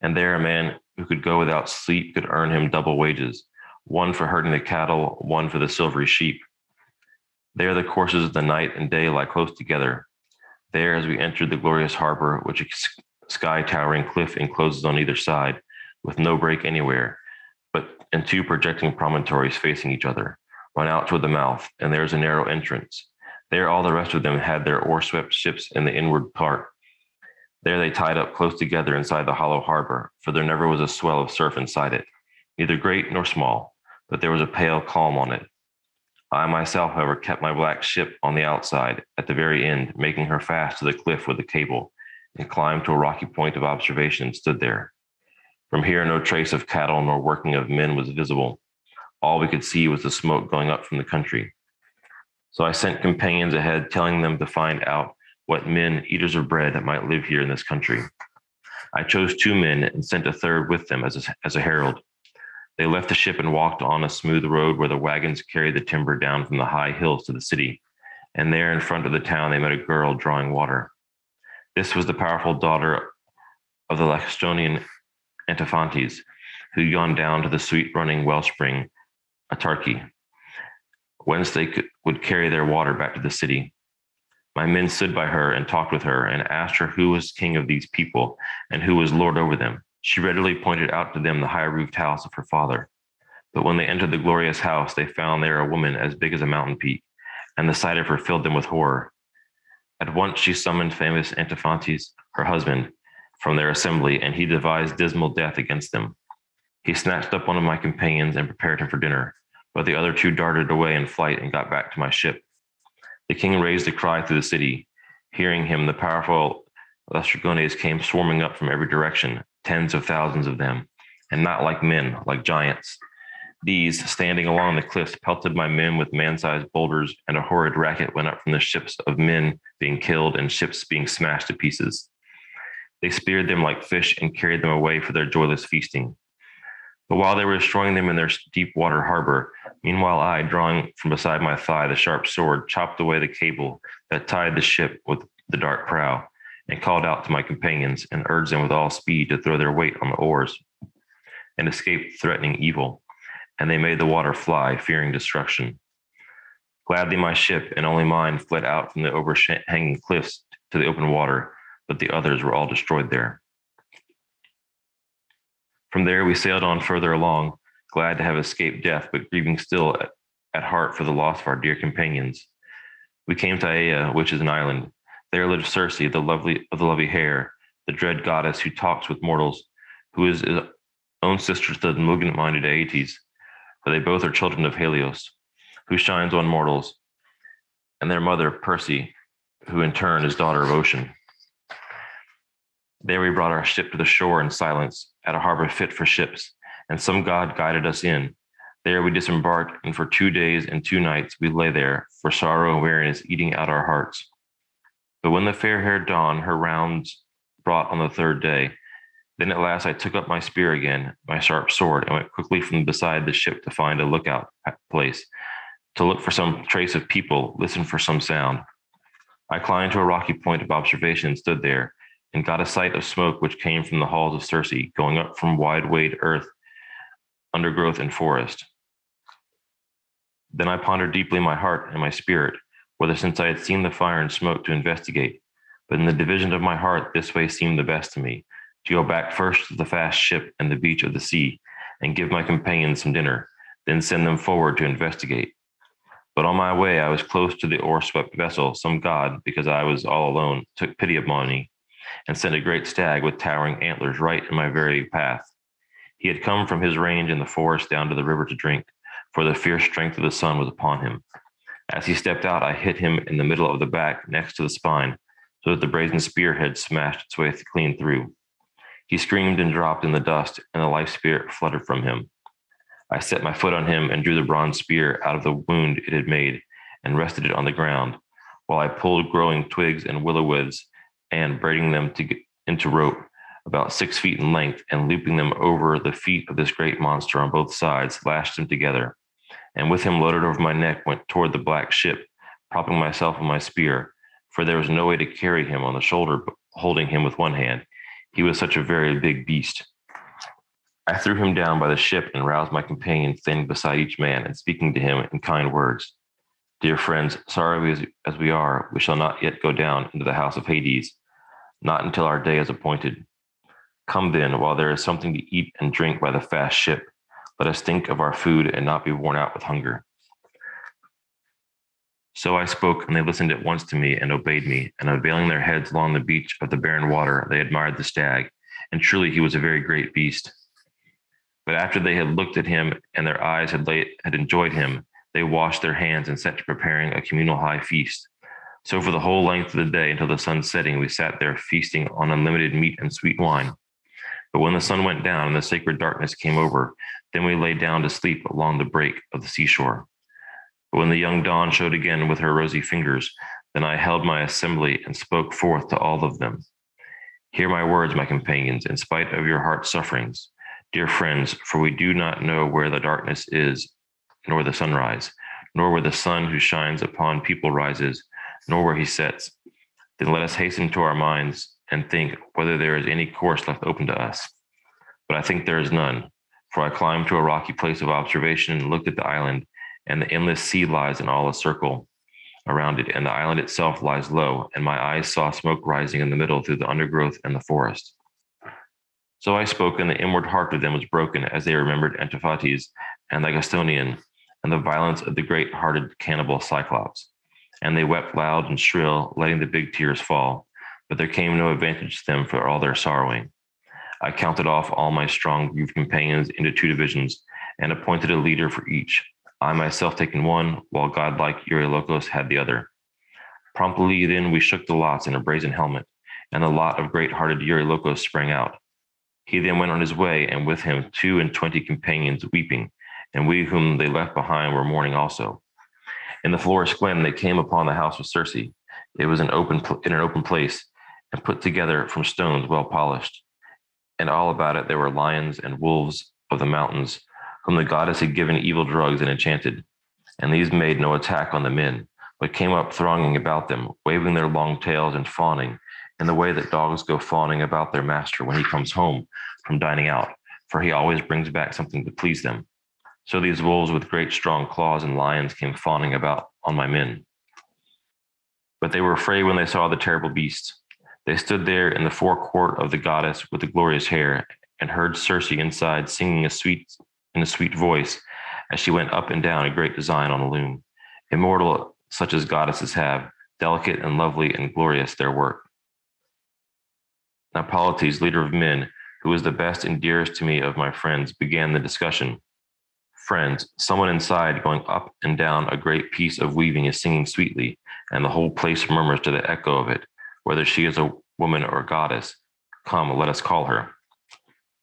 And there a man who could go without sleep could earn him double wages, one for herding the cattle, one for the silvery sheep. There the courses of the night and day lie close together. There, as we entered the glorious harbor, which a sky towering cliff encloses on either side, with no break anywhere, but and two projecting promontories facing each other run out toward the mouth, and there is a narrow entrance. There, all the rest of them had their oar swept ships in the inward part. There they tied up close together inside the hollow harbor, for there never was a swell of surf inside it, neither great nor small, but there was a pale calm on it. I myself, however, kept my black ship on the outside, at the very end, making her fast to the cliff with a cable, and climbed to a rocky point of observation and stood there. From here, no trace of cattle nor working of men was visible all we could see was the smoke going up from the country. So I sent companions ahead, telling them to find out what men, eaters of bread, that might live here in this country. I chose two men and sent a third with them as a, as a herald. They left the ship and walked on a smooth road where the wagons carried the timber down from the high hills to the city. And there in front of the town, they met a girl drawing water. This was the powerful daughter of the Laestrygonian Antiphates, who'd gone down to the sweet running wellspring Artakie, whence they could, would carry their water back to the city. My men stood by her and talked with her and asked her who was king of these people and who was lord over them. She readily pointed out to them the high roofed house of her father. But when they entered the glorious house, they found there a woman as big as a mountain peak, and the sight of her filled them with horror. At once she summoned famous Antiphates, her husband, from their assembly, and he devised dismal death against them. He snatched up one of my companions and prepared him for dinner but the other two darted away in flight and got back to my ship. The king raised a cry through the city. Hearing him, the powerful Laestrygones came swarming up from every direction, tens of thousands of them, and not like men, like giants. These, standing along the cliffs, pelted my men with man sized boulders, and a horrid racket went up from the ships of men being killed and ships being smashed to pieces. They speared them like fish and carried them away for their joyless feasting. But while they were destroying them in their deep water harbor, meanwhile I, drawing from beside my thigh the sharp sword, chopped away the cable that tied the ship with the dark prow, and called out to my companions and urged them with all speed to throw their weight on the oars and escape threatening evil. And they made the water fly, fearing destruction. Gladly my ship and only mine fled out from the overhanging cliffs to the open water, but the others were all destroyed there. From there, we sailed on further along, glad to have escaped death, but grieving still at, heart for the loss of our dear companions. We came to Aea, which is an island. There lived Circe, the lovely of the lovely hair, the dread goddess who talks with mortals, who is his own sister to the malignant-minded Aeetes, for they both are children of Helios, who shines on mortals, and their mother Perse, who in turn is daughter of Ocean. There we brought our ship to the shore in silence, at a harbor fit for ships, and some god guided us in. There we disembarked, and for two days and two nights we lay there, for sorrow and weariness eating out our hearts. But when the fair haired dawn her rounds brought on the third day, then at last I took up my spear again, my sharp sword, and went quickly from beside the ship to find a lookout place, to look for some trace of people, listen for some sound. I climbed to a rocky point of observation and stood there, and got a sight of smoke which came from the halls of Circe, going up from wide wade earth, undergrowth, and forest. Then I pondered deeply my heart and my spirit, whether since I had seen the fire and smoke to investigate, but in the division of my heart, this way seemed the best to me to go back first to the fast ship and the beach of the sea, and give my companions some dinner, then send them forward to investigate. But on my way, I was close to the oar swept vessel. Some god, because I was all alone, took pity upon me and sent a great stag with towering antlers right in my very path. He had come from his range in the forest down to the river to drink, for the fierce strength of the sun was upon him. As he stepped out, I hit him in the middle of the back, next to the spine, so that the brazen spearhead smashed its way clean through. He screamed and dropped in the dust, and the life spirit fluttered from him. I set my foot on him and drew the bronze spear out of the wound it had made and rested it on the ground, while I pulled growing twigs and willow withes and braiding them to into rope about six feet in length and looping them over the feet of this great monster on both sides, lashed them together. And with him loaded over my neck, went toward the black ship, propping myself on my spear, for there was no way to carry him on the shoulder, but holding him with one hand. He was such a very big beast. I threw him down by the ship and roused my companion, standing beside each man and speaking to him in kind words. Dear friends, sorry as, as we are, we shall not yet go down into the house of Hades, not until our day is appointed. Come then, while there is something to eat and drink by the fast ship. Let us think of our food and not be worn out with hunger. So I spoke, and they listened at once to me and obeyed me. And unveiling their heads along the beach of the barren water, they admired the stag. And truly, he was a very great beast. But after they had looked at him and their eyes had, laid, had enjoyed him, they washed their hands and set to preparing a communal high feast. So for the whole length of the day until the sun setting, we sat there feasting on unlimited meat and sweet wine. But when the sun went down and the sacred darkness came over, then we lay down to sleep along the break of the seashore. But when the young dawn showed again with her rosy fingers, then I held my assembly and spoke forth to all of them. Hear my words, my companions, in spite of your heart sufferings, dear friends, for we do not know where the darkness is, nor the sunrise, nor where the sun who shines upon people rises, nor where he sets. Then let us hasten to our minds and think whether there is any course left open to us. But I think there is none, for I climbed to a rocky place of observation and looked at the island, and the endless sea lies in all a circle around it, and the island itself lies low, and my eyes saw smoke rising in the middle through the undergrowth and the forest. So I spoke, and the inward heart of them was broken as they remembered Antiphates and the Laestrygonian and the violence of the great hearted cannibal Cyclops. And they wept loud and shrill, letting the big tears fall but there came no advantage to them for all their sorrowing. I counted off all my strong grieved companions into two divisions and appointed a leader for each. I myself taking one, while godlike Eurylochus had the other. Promptly then we shook the lots in a brazen helmet, and the lot of great hearted Eurylochus sprang out. He then went on his way, and with him two and twenty companions weeping, and we whom they left behind were mourning also. In the forest glen they came upon the house of Circe. It was an open in an open place, and put together from stones well polished. And all about it there were lions and wolves of the mountains, whom the goddess had given evil drugs and enchanted. And these made no attack on the men, but came up thronging about them, waving their long tails and fawning, in the way that dogs go fawning about their master when he comes home from dining out, for he always brings back something to please them. So these wolves with great strong claws and lions came fawning about on my men. But they were afraid when they saw the terrible beasts they stood there in the forecourt of the goddess with the glorious hair, and heard Circe inside singing a sweet in a sweet voice as she went up and down a great design on a loom. Immortal such as goddesses have, delicate and lovely and glorious their work. Now Polites, leader of men, who was the best and dearest to me of my friends, began the discussion. Friends, someone inside going up and down a great piece of weaving is singing sweetly, and the whole place murmurs to the echo of it, whether she is a woman or a goddess. Come, let us call her.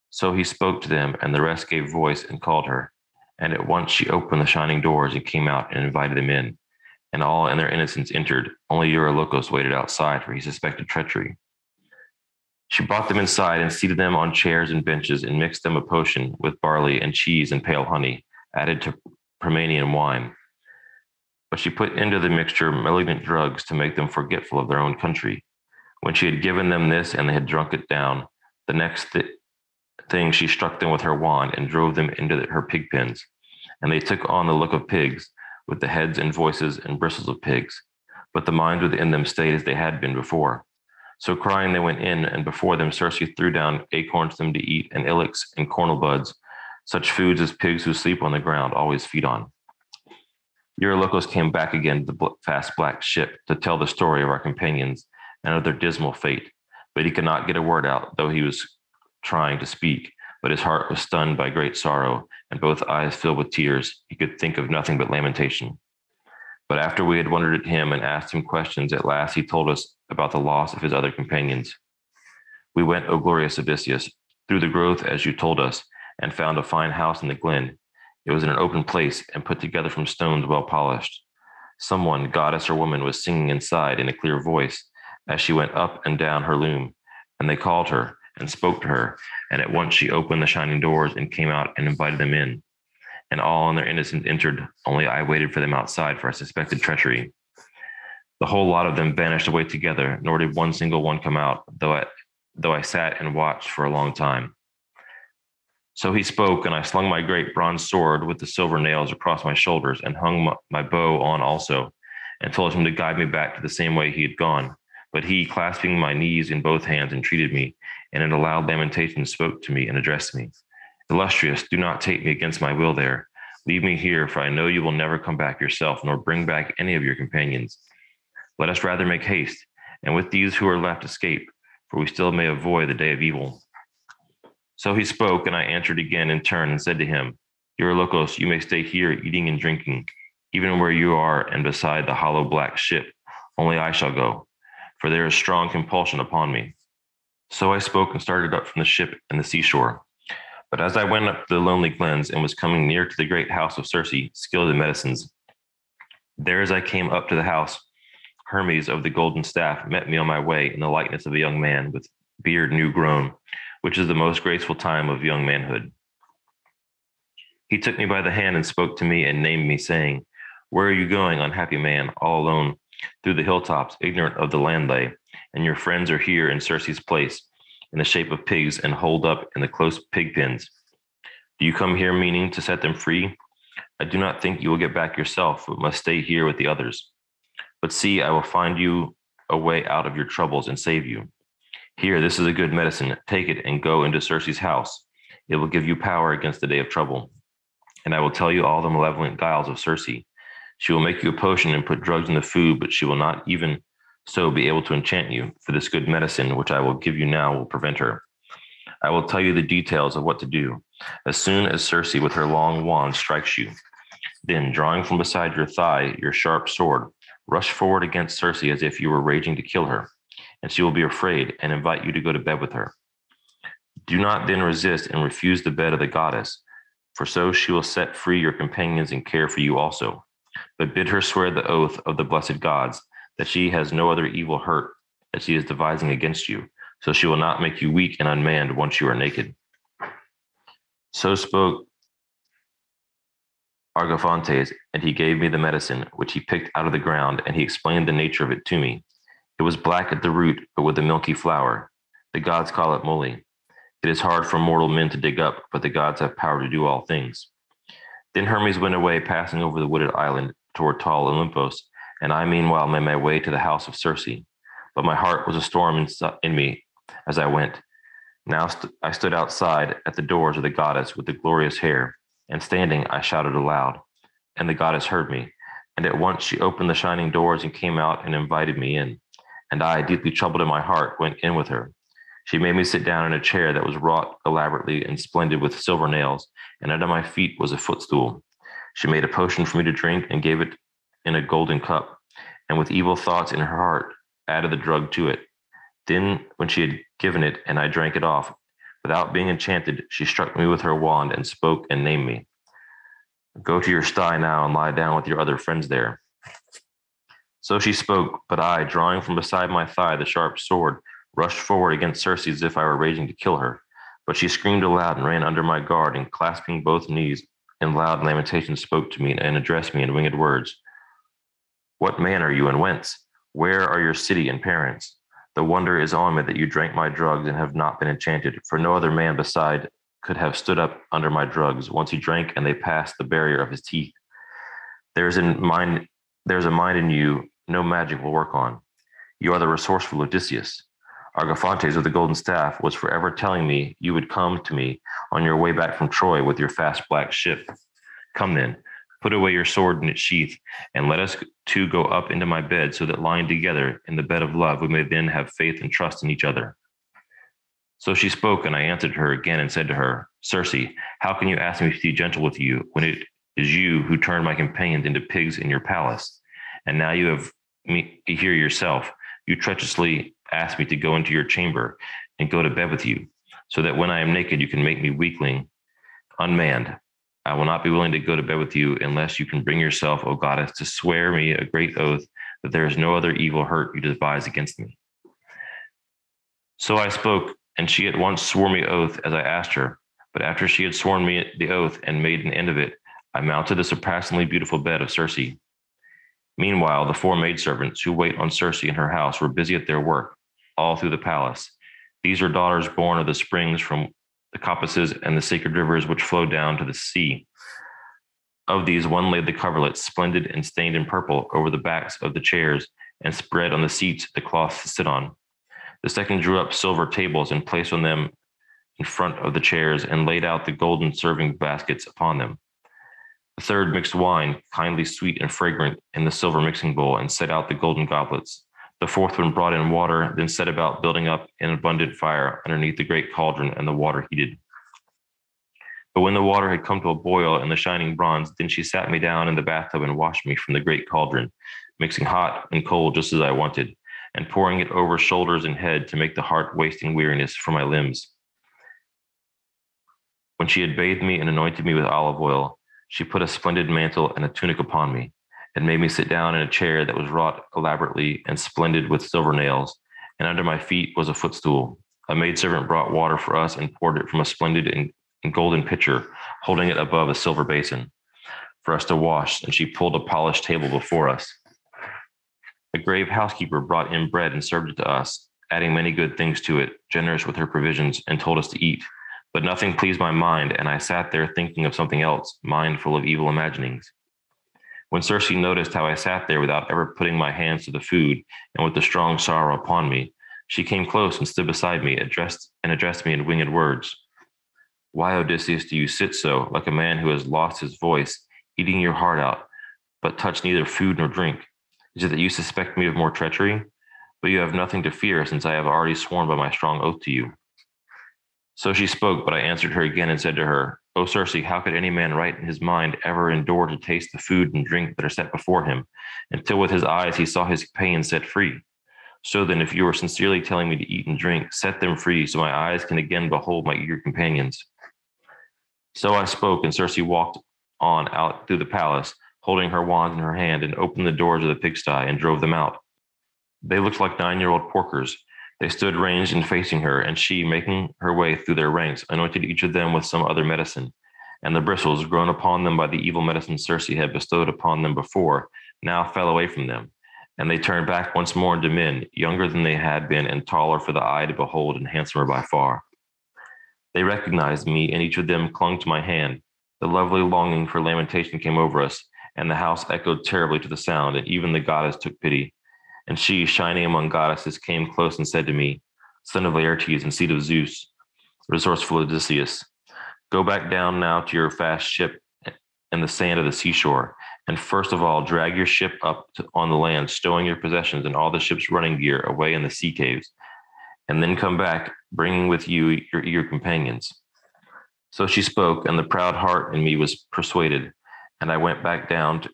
So he spoke to them, and the rest gave voice and called her. And at once she opened the shining doors and came out and invited them in. And all in their innocence entered. Only Eurylochus waited outside, for he suspected treachery. She brought them inside and seated them on chairs and benches and mixed them a potion with barley and cheese and pale honey, added to Pramnian wine. But she put into the mixture malignant drugs to make them forgetful of their own country. When she had given them this and they had drunk it down, the next th- thing she struck them with her wand and drove them into the, her pig pens. And they took on the look of pigs, with the heads and voices and bristles of pigs. But the minds within them stayed as they had been before. So crying, they went in, and before them Circe threw down acorns to them to eat, and ilex and cornel buds, such foods as pigs who sleep on the ground always feed on. Eurylochus came back again to the fast black ship to tell the story of our companions and of their dismal fate, but he could not get a word out, though he was trying to speak. But his heart was stunned by great sorrow, and both eyes filled with tears. He could think of nothing but lamentation. But after we had wondered at him and asked him questions, at last he told us about the loss of his other companions. We went, O glorious Odysseus, through the growth as you told us, and found a fine house in the glen. It was in an open place and put together from stones well polished. Someone, goddess or woman, was singing inside in a clear voice as she went up and down her loom, and they called her and spoke to her, and at once she opened the shining doors and came out and invited them in and all in their innocence entered. Only I waited for them outside, for I suspected treachery. The whole lot of them vanished away together, nor did one single one come out, though I, though I sat and watched for a long time. So he spoke, and I slung my great bronze sword with the silver nails across my shoulders, and hung my, my bow on also, and told him to guide me back to the same way he had gone. But he, clasping my knees in both hands, entreated me, and in a loud lamentation spoke to me and addressed me. Illustrious, do not take me against my will there. Leave me here, for I know you will never come back yourself, nor bring back any of your companions. Let us rather make haste, and with these who are left escape, for we still may avoid the day of evil. So he spoke, and I answered again in turn and said to him, Eurylochus, you may stay here eating and drinking, even where you are and beside the hollow black ship. Only I shall go, for there is strong compulsion upon me. So I spoke and started up from the ship and the seashore. But as I went up the lonely glens and was coming near to the great house of Circe, skilled in medicines, there as I came up to the house, Hermes of the golden staff met me on my way in the likeness of a young man with beard new grown, which is the most graceful time of young manhood. He took me by the hand and spoke to me and named me, saying, Where are you going, unhappy man, all alone, through the hilltops, ignorant of the land lay, and your friends are here in Circe's place, in the shape of pigs and holed up in the close pig pens. Do you come here meaning to set them free? I do not think you will get back yourself, but must stay here with the others. But see, I will find you a way out of your troubles and save you. Here, this is a good medicine. Take it and go into Circe's house. It will give you power against the day of trouble. And I will tell you all the malevolent guiles of Circe. She will make you a potion and put drugs in the food, but she will not even so be able to enchant you, for this good medicine which I will give you now will prevent her. I will tell you the details of what to do. As soon as Circe with her long wand strikes you, then drawing from beside your thigh your sharp sword, rush forward against Circe as if you were raging to kill her, and she will be afraid and invite you to go to bed with her. Do not then resist and refuse the bed of the goddess, for so she will set free your companions and care for you also. But bid her swear the oath of the blessed gods that she has no other evil hurt that she is devising against you, so she will not make you weak and unmanned once you are naked. So spoke Argeiphontes, and he gave me the medicine, which he picked out of the ground, and he explained the nature of it to me. It was black at the root, but with a milky flower. The gods call it moly. It is hard for mortal men to dig up, but the gods have power to do all things. Then Hermes went away, passing over the wooded island toward tall Olympos, and I meanwhile made my way to the house of Circe. But my heart was a storm in, in me as I went. Now st- I stood outside at the doors of the goddess with the glorious hair, and standing, I shouted aloud. And the goddess heard me. And at once she opened the shining doors and came out and invited me in. And I, deeply troubled in my heart, went in with her. She made me sit down in a chair that was wrought elaborately and splendid with silver nails, and under my feet was a footstool. She made a potion for me to drink and gave it in a golden cup, and with evil thoughts in her heart, added the drug to it. Then, when she had given it and I drank it off, without being enchanted, she struck me with her wand and spoke and named me. Go to your sty now and lie down with your other friends there. So she spoke, but I, drawing from beside my thigh the sharp sword, rushed forward against Circe as if I were raging to kill her. But she screamed aloud and ran under my guard, and clasping both knees in loud lamentation, spoke to me and addressed me in winged words. What man are you and whence? Where are your city and parents? The wonder is on me that you drank my drugs and have not been enchanted, for no other man beside could have stood up under my drugs once he drank and they passed the barrier of his teeth. There's in mind there's a mind in you no magic will work on. You are the resourceful Odysseus. Argeiphontes of the golden staff was forever telling me you would come to me on your way back from Troy with your fast black ship. Come then, put away your sword in its sheath, and let us two go up into my bed, so that lying together in the bed of love, we may then have faith and trust in each other. So she spoke, and I answered her again and said to her, Circe, how can you ask me to be gentle with you when it is you who turned my companions into pigs in your palace? And now you have me here yourself. You treacherously ask me to go into your chamber and go to bed with you, so that when I am naked, you can make me weakling, unmanned. I will not be willing to go to bed with you unless you can bring yourself, O goddess, to swear me a great oath that there is no other evil hurt you devise against me. So I spoke, and she at once swore me oath as I asked her. But after she had sworn me the oath and made an end of it, I mounted the surpassingly beautiful bed of Circe. Meanwhile, the four maidservants who wait on Circe in her house were busy at their work, all through the palace. These are daughters born of the springs from the coppices and the sacred rivers which flow down to the sea. Of these, one laid the coverlets, splendid and stained in purple, over the backs of the chairs and spread on the seats the cloth to sit on. The second drew up silver tables and placed on them in front of the chairs and laid out the golden serving baskets upon them. The third mixed wine, kindly sweet and fragrant, in the silver mixing bowl and set out the golden goblets. The fourth one brought in water, then set about building up an abundant fire underneath the great cauldron, and the water heated. But when the water had come to a boil in the shining bronze, then she sat me down in the bathtub and washed me from the great cauldron, mixing hot and cold just as I wanted, and pouring it over shoulders and head to make the heart wasting weariness for my limbs. When she had bathed me and anointed me with olive oil, she put a splendid mantle and a tunic upon me and made me sit down in a chair that was wrought elaborately and splendid with silver nails, and under my feet was a footstool. A maidservant brought water for us and poured it from a splendid and, golden pitcher, holding it above a silver basin for us to wash, and she pulled a polished table before us. A grave housekeeper brought in bread and served it to us, adding many good things to it, generous with her provisions, and told us to eat. But nothing pleased my mind, and I sat there thinking of something else, mind full of evil imaginings. When Circe noticed how I sat there without ever putting my hands to the food and with the strong sorrow upon me, she came close and stood beside me, addressed and addressed me in winged words. Why, Odysseus, do you sit so, like a man who has lost his voice, eating your heart out, but touch neither food nor drink? Is it that you suspect me of more treachery? But you have nothing to fear, since I have already sworn by my strong oath to you. So she spoke, but I answered her again and said to her, Oh, o Circe, how could any man right in his mind ever endure to taste the food and drink that are set before him, until with his eyes he saw his pain set free? So then, if you are sincerely telling me to eat and drink, set them free, so my eyes can again behold my eager companions. So I spoke, and Circe walked on out through the palace, holding her wand in her hand, and opened the doors of the pigsty and drove them out. They looked like nine year old porkers they stood ranged and facing her, and she, making her way through their ranks, anointed each of them with some other medicine. And the bristles, grown upon them by the evil medicine Circe had bestowed upon them before, now fell away from them. And they turned back once more into men, younger than they had been, and taller for the eye to behold, and handsomer by far. They recognized me, and each of them clung to my hand. The lovely longing for lamentation came over us, and the house echoed terribly to the sound, and even the goddess took pity. And she, shining among goddesses, came close and said to me, Son of Laertes and seed of Zeus, resourceful Odysseus, Go back down now to your fast ship in the sand of the seashore, and first of all, drag your ship up to, on the land, stowing your possessions and all the ship's running gear away in the sea caves, and then come back, bringing with you your eager companions. So she spoke, and the proud heart in me was persuaded, and I went back down to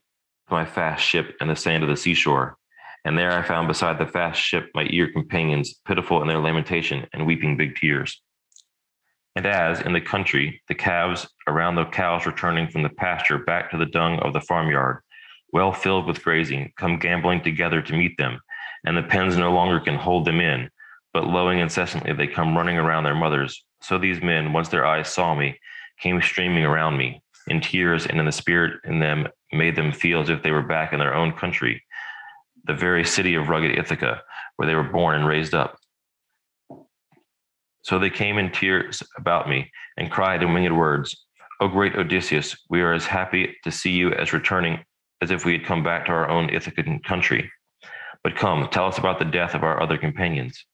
my fast ship in the sand of the seashore. And there I found beside the fast ship my eager companions, pitiful in their lamentation and weeping big tears. And as in the country, the calves around the cows returning from the pasture back to the dung of the farmyard, well filled with grazing, come gambling together to meet them, and the pens no longer can hold them in, but lowing incessantly, they come running around their mothers. So these men, once their eyes saw me, came streaming around me, in tears and in the spirit in them made them feel as if they were back in their own country, the very city of rugged Ithaca, where they were born and raised up. So they came in tears about me and cried in winged words, O great Odysseus, we are as happy to see you as returning as if we had come back to our own Ithacan country. But come, tell us about the death of our other companions.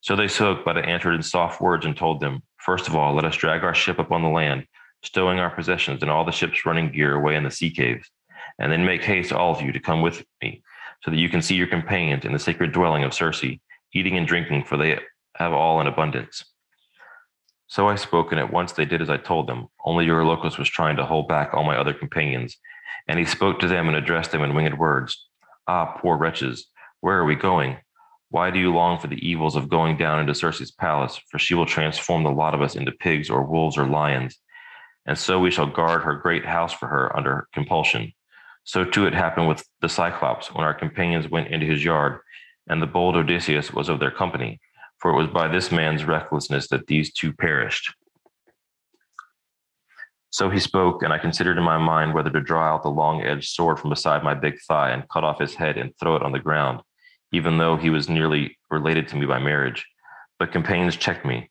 So they spoke, but I answered in soft words and told them, First of all, let us drag our ship up on the land, stowing our possessions and all the ship's running gear away in the sea caves, and then make haste, all of you, to come with me, so that you can see your companions in the sacred dwelling of Circe, eating and drinking, for they have all in abundance. So I spoke, and at once they did as I told them. Only Eurylochus was trying to hold back all my other companions. And he spoke to them and addressed them in winged words Ah, poor wretches, where are we going? Why do you long for the evils of going down into Circe's palace? For she will transform the lot of us into pigs or wolves or lions. And so we shall guard her great house for her under compulsion. So too it happened with the Cyclops when our companions went into his yard, and the bold Odysseus was of their company for it was by this man's recklessness that these two perished. So he spoke, and I considered in my mind whether to draw out the long edged sword from beside my big thigh and cut off his head and throw it on the ground, even though he was nearly related to me by marriage. But companions checked me,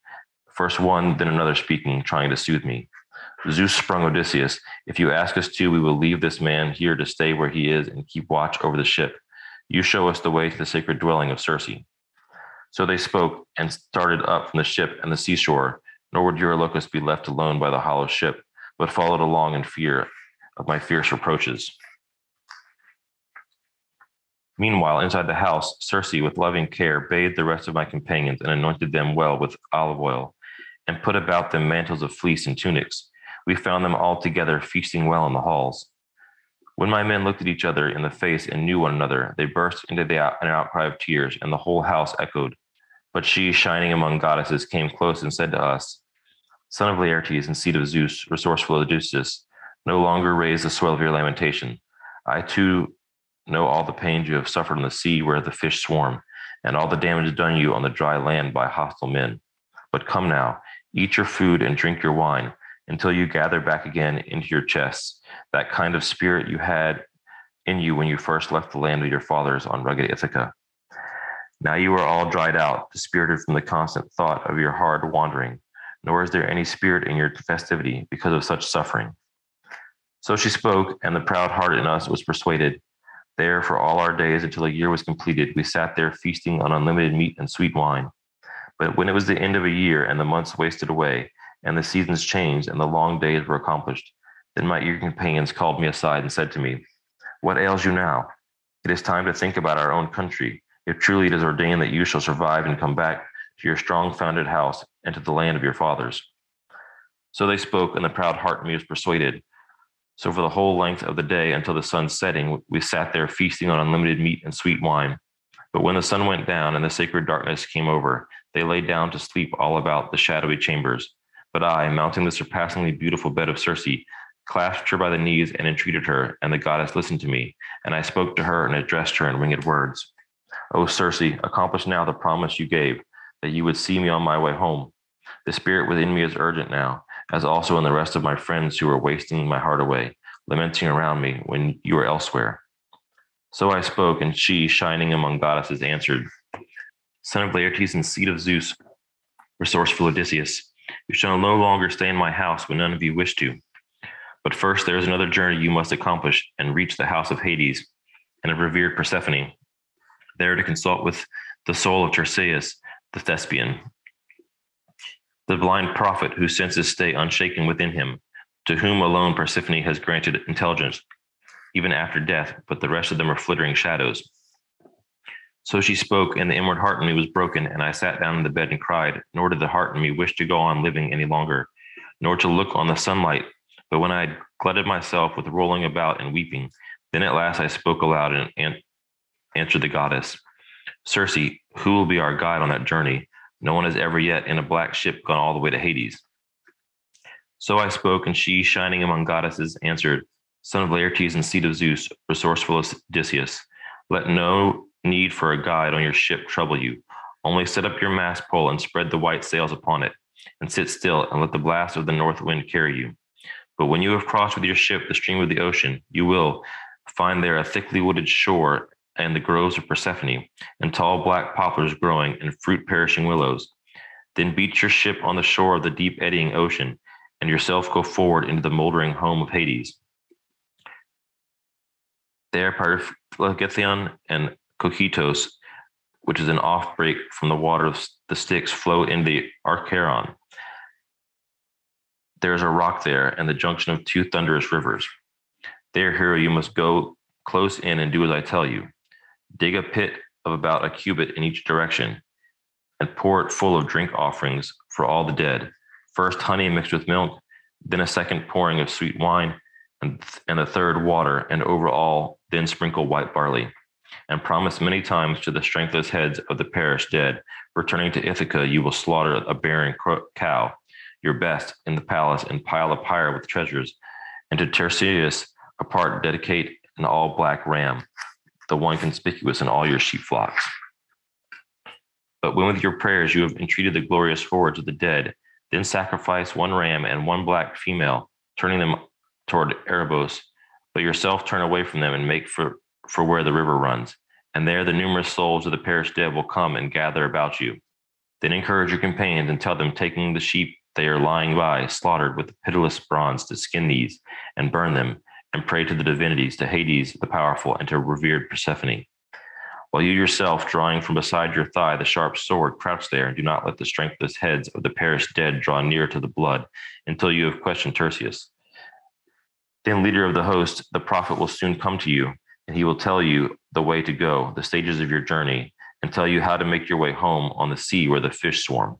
first one, then another speaking, trying to soothe me. Zeus sprung Odysseus, If you ask us to, we will leave this man here to stay where he is and keep watch over the ship. You show us the way to the sacred dwelling of Circe. So they spoke and started up from the ship and the seashore, nor would Eurylochus be left alone by the hollow ship, but followed along in fear of my fierce reproaches. Meanwhile, inside the house, Circe, with loving care, bathed the rest of my companions and anointed them well with olive oil, and put about them mantles of fleece and tunics. We found them all together feasting well in the halls. When my men looked at each other in the face and knew one another, they burst into the out, an outcry of tears, and the whole house echoed. But she, shining among goddesses, came close and said to us, Son of Laertes and seed of Zeus, resourceful Odysseus, no longer raise the swell of your lamentation. I too know all the pains you have suffered on the sea where the fish swarm, and all the damage done you on the dry land by hostile men. But come now, eat your food and drink your wine until you gather back again into your chests that kind of spirit you had in you when you first left the land of your fathers on rugged Ithaca. Now you are all dried out, dispirited from the constant thought of your hard wandering, nor is there any spirit in your festivity because of such suffering. So she spoke, and the proud heart in us was persuaded. There, for all our days until a year was completed, we sat there feasting on unlimited meat and sweet wine. But when it was the end of a year and the months wasted away, and the seasons changed and the long days were accomplished. Then my eager companions called me aside and said to me, What ails you now? It is time to think about our own country, if truly it is ordained that you shall survive and come back to your strong founded house and to the land of your fathers. So they spoke, and the proud heart me was persuaded. So for the whole length of the day until the sun's setting, we sat there feasting on unlimited meat and sweet wine. But when the sun went down and the sacred darkness came over, they lay down to sleep all about the shadowy chambers. But I, mounting the surpassingly beautiful bed of Circe, clasped her by the knees and entreated her, and the goddess listened to me. And I spoke to her and addressed her in winged words. O Circe, accomplish now the promise you gave, that you would see me on my way home. The spirit within me is urgent now, as also in the rest of my friends who are wasting my heart away, lamenting around me when you are elsewhere. So I spoke, and she, shining among goddesses, answered, Son of Laertes and seed of Zeus, resourceful Odysseus, you shall no longer stay in my house when none of you wish to. But first, there is another journey you must accomplish and reach the house of Hades and of revered Persephone, there to consult with the soul of Tiresias, the Theban. the blind prophet whose senses stay unshaken within him, to whom alone Persephone has granted intelligence, even after death, but the rest of them are flittering shadows. So she spoke, and the inward heart in me was broken, and I sat down in the bed and cried, nor did the heart in me wish to go on living any longer, nor to look on the sunlight. But when I had glutted myself with rolling about and weeping, then at last I spoke aloud and, and answered the goddess, Circe, who will be our guide on that journey? No one has ever yet in a black ship gone all the way to Hades. So I spoke, and she, shining among goddesses, answered, Son of Laertes and seed of Zeus, resourceful Odysseus, let no need for a guide on your ship trouble you. Only set up your mast pole and spread the white sails upon it, and sit still, and let the blast of the north wind carry you. But when you have crossed with your ship the stream of the ocean, you will find there a thickly wooded shore and the groves of Persephone, and tall black poplars growing, and fruit perishing willows. Then beat your ship on the shore of the deep eddying ocean, and yourself go forward into the moldering home of Hades. There, Pyriphlegethon and Cocytus, which is an off break from the water of the Styx, flow in the Acheron. There is a rock there, and the junction of two thunderous rivers. There, hero, you must go close in and do as I tell you. Dig a pit of about a cubit in each direction, and pour it full of drink offerings for all the dead. First honey mixed with milk, then a second pouring of sweet wine, and, and a third water, and over all, then sprinkle white barley. And promise many times to the strengthless heads of the perished dead, returning to Ithaca, you will slaughter a barren cow, your best, in the palace, and pile a pyre with treasures. And to Tiresias, apart dedicate an all black ram, the one conspicuous in all your sheep flocks. But when with your prayers you have entreated the glorious hordes of the dead, then sacrifice one ram and one black female, turning them toward Erebos, but yourself turn away from them and make for, for where the river runs. And there the numerous souls of the perished dead will come and gather about you. Then encourage your companions and tell them, taking the sheep they are lying by, slaughtered with the pitiless bronze, to skin these and burn them, and pray to the divinities, to Hades the powerful, and to revered Persephone. While you yourself, drawing from beside your thigh the sharp sword, crouch there and do not let the strengthless heads of the perished dead draw near to the blood until you have questioned Tiresias. Then, leader of the host, the prophet will soon come to you, and he will tell you the way to go, the stages of your journey, and tell you how to make your way home on the sea where the fish swarm.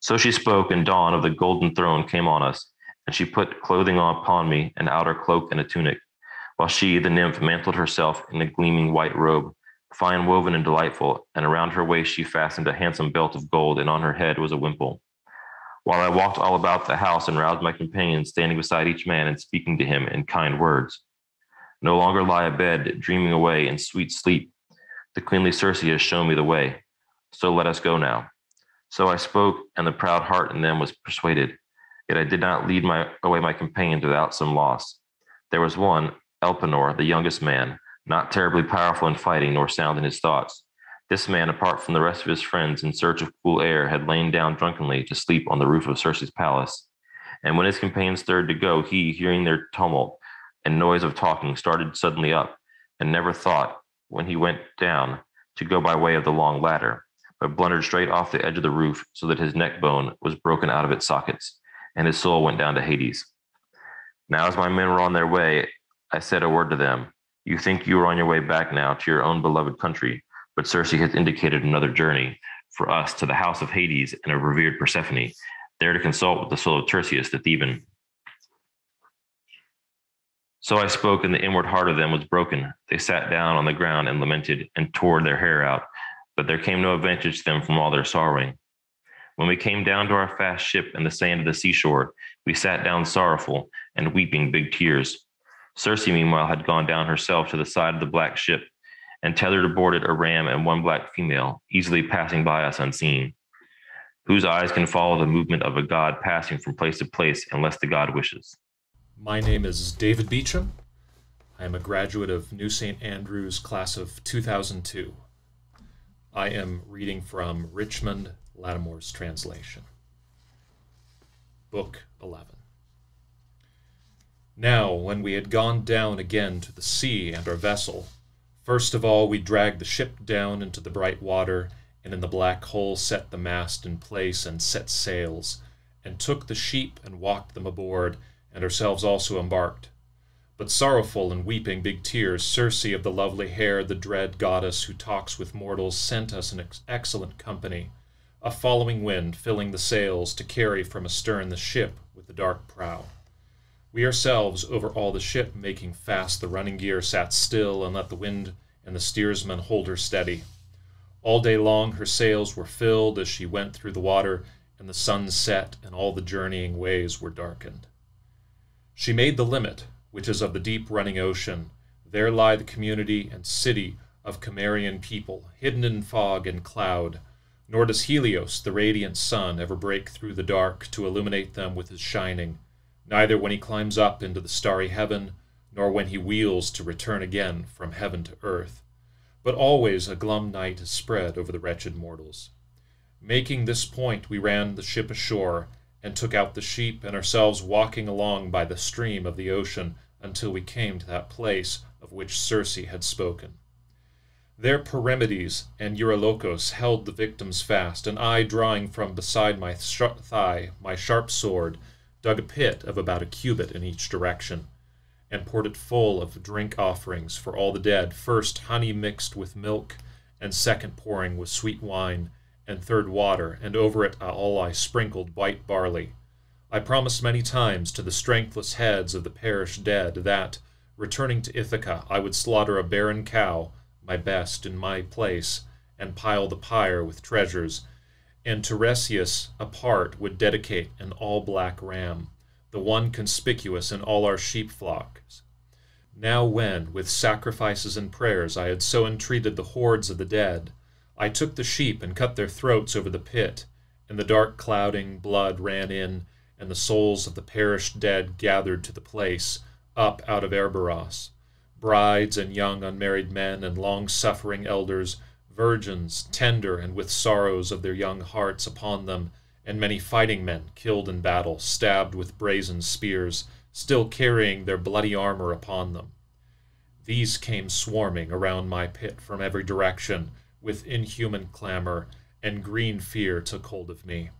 So she spoke, and dawn of the golden throne came on us and she put clothing upon me, an outer cloak and a tunic, while she, the nymph, mantled herself in a gleaming white robe, fine woven and delightful, and around her waist she fastened a handsome belt of gold, and on her head was a wimple. While I walked all about the house and roused my companions, standing beside each man and speaking to him in kind words. No longer lie abed, dreaming away in sweet sleep. The queenly Circe has shown me the way. So let us go now. So I spoke, and the proud heart in them was persuaded. Yet I did not lead my, away my companions without some loss. There was one, Elpenor, the youngest man, not terribly powerful in fighting nor sound in his thoughts. This man, apart from the rest of his friends in search of cool air, had lain down drunkenly to sleep on the roof of Circe's palace. And when his companions stirred to go, he, hearing their tumult and noise of talking, started suddenly up, and never thought, when he went down, to go by way of the long ladder, but blundered straight off the edge of the roof, so that his neck bone was broken out of its sockets and his soul went down to Hades. Now, as my men were on their way, I said a word to them. You think you are on your way back now to your own beloved country, but Circe has indicated another journey for us to the house of Hades and of revered Persephone, there to consult with the soul of Tiresias the Theban. So I spoke, and the inward heart of them was broken. They sat down on the ground and lamented and tore their hair out, but there came no advantage to them from all their sorrowing. When we came down to our fast ship in the sand of the seashore, we sat down sorrowful and weeping big tears. Circe, meanwhile, had gone down herself to the side of the black ship and tethered aboard it a ram and one black female, easily passing by us unseen. Whose eyes can follow the movement of a god passing from place to place unless the god wishes? My name is David Beecham. I am a graduate of New St. Andrews class of 2002. I am reading from Richmond Lattimore's translation. Book 11. Now, when we had gone down again to the sea and our vessel, first of all we dragged the ship down into the bright water and in the black hole set the mast in place and set sails, and took the sheep and walked them aboard, and ourselves also embarked. But sorrowful and weeping big tears, Circe of the lovely hair, the dread goddess who talks with mortals, sent us an ex- excellent company, a following wind filling the sails to carry from astern the ship with the dark prow. We ourselves over all the ship, making fast the running gear, sat still and let the wind and the steersman hold her steady. All day long her sails were filled as she went through the water, and the sun set, and all the journeying ways were darkened. She made the limit, which is of the deep running ocean. There lie the community and city of Cimmerian people, hidden in fog and cloud. Nor does Helios, the radiant sun, ever break through the dark to illuminate them with his shining, neither when he climbs up into the starry heaven, nor when he wheels to return again from heaven to earth. But always a glum night is spread over the wretched mortals. Making this point, we ran the ship ashore, and took out the sheep, and ourselves walking along by the stream of the ocean until we came to that place of which Circe had spoken. There Perimedes and Eurylochus held the victims fast, and I, drawing from beside my thigh my sharp sword, dug a pit of about a cubit in each direction, and poured it full of drink offerings for all the dead, first honey mixed with milk, and second pouring with sweet wine, and third water, and over it all I sprinkled white barley. I promised many times to the strengthless heads of the perished dead that, returning to Ithaca, I would slaughter a barren cow, my best, in my place, and pile the pyre with treasures, and Tiresias apart would dedicate an all black ram, the one conspicuous in all our sheep flocks. Now, when, with sacrifices and prayers, I had so entreated the hordes of the dead, I took the sheep and cut their throats over the pit, and the dark clouding blood ran in, and the souls of the perished dead gathered to the place, up out of Erebos. Brides and young unmarried men and long suffering elders, virgins, tender and with sorrows of their young hearts upon them, and many fighting men killed in battle, stabbed with brazen spears, still carrying their bloody armor upon them. These came swarming around my pit from every direction with inhuman clamor, and green fear took hold of me.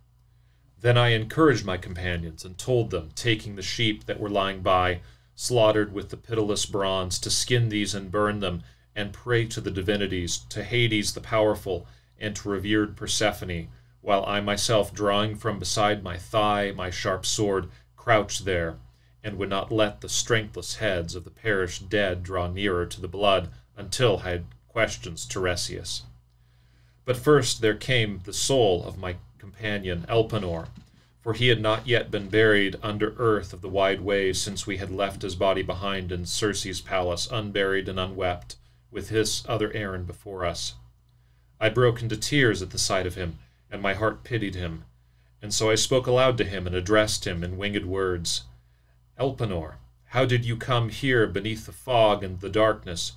Then I encouraged my companions and told them, taking the sheep that were lying by, slaughtered with the pitiless bronze, to skin these and burn them, and pray to the divinities, to Hades the powerful, and to revered Persephone, while I myself, drawing from beside my thigh my sharp sword, crouched there, and would not let the strengthless heads of the perished dead draw nearer to the blood until I had questioned Tiresias. But first there came the soul of my companion Elpenor, for he had not yet been buried under earth of the wide ways since we had left his body behind in Circe's palace, unburied and unwept, with his other errand before us. I broke into tears at the sight of him, and my heart pitied him, and so I spoke aloud to him and addressed him in winged words. Elpenor, how did you come here beneath the fog and the darkness?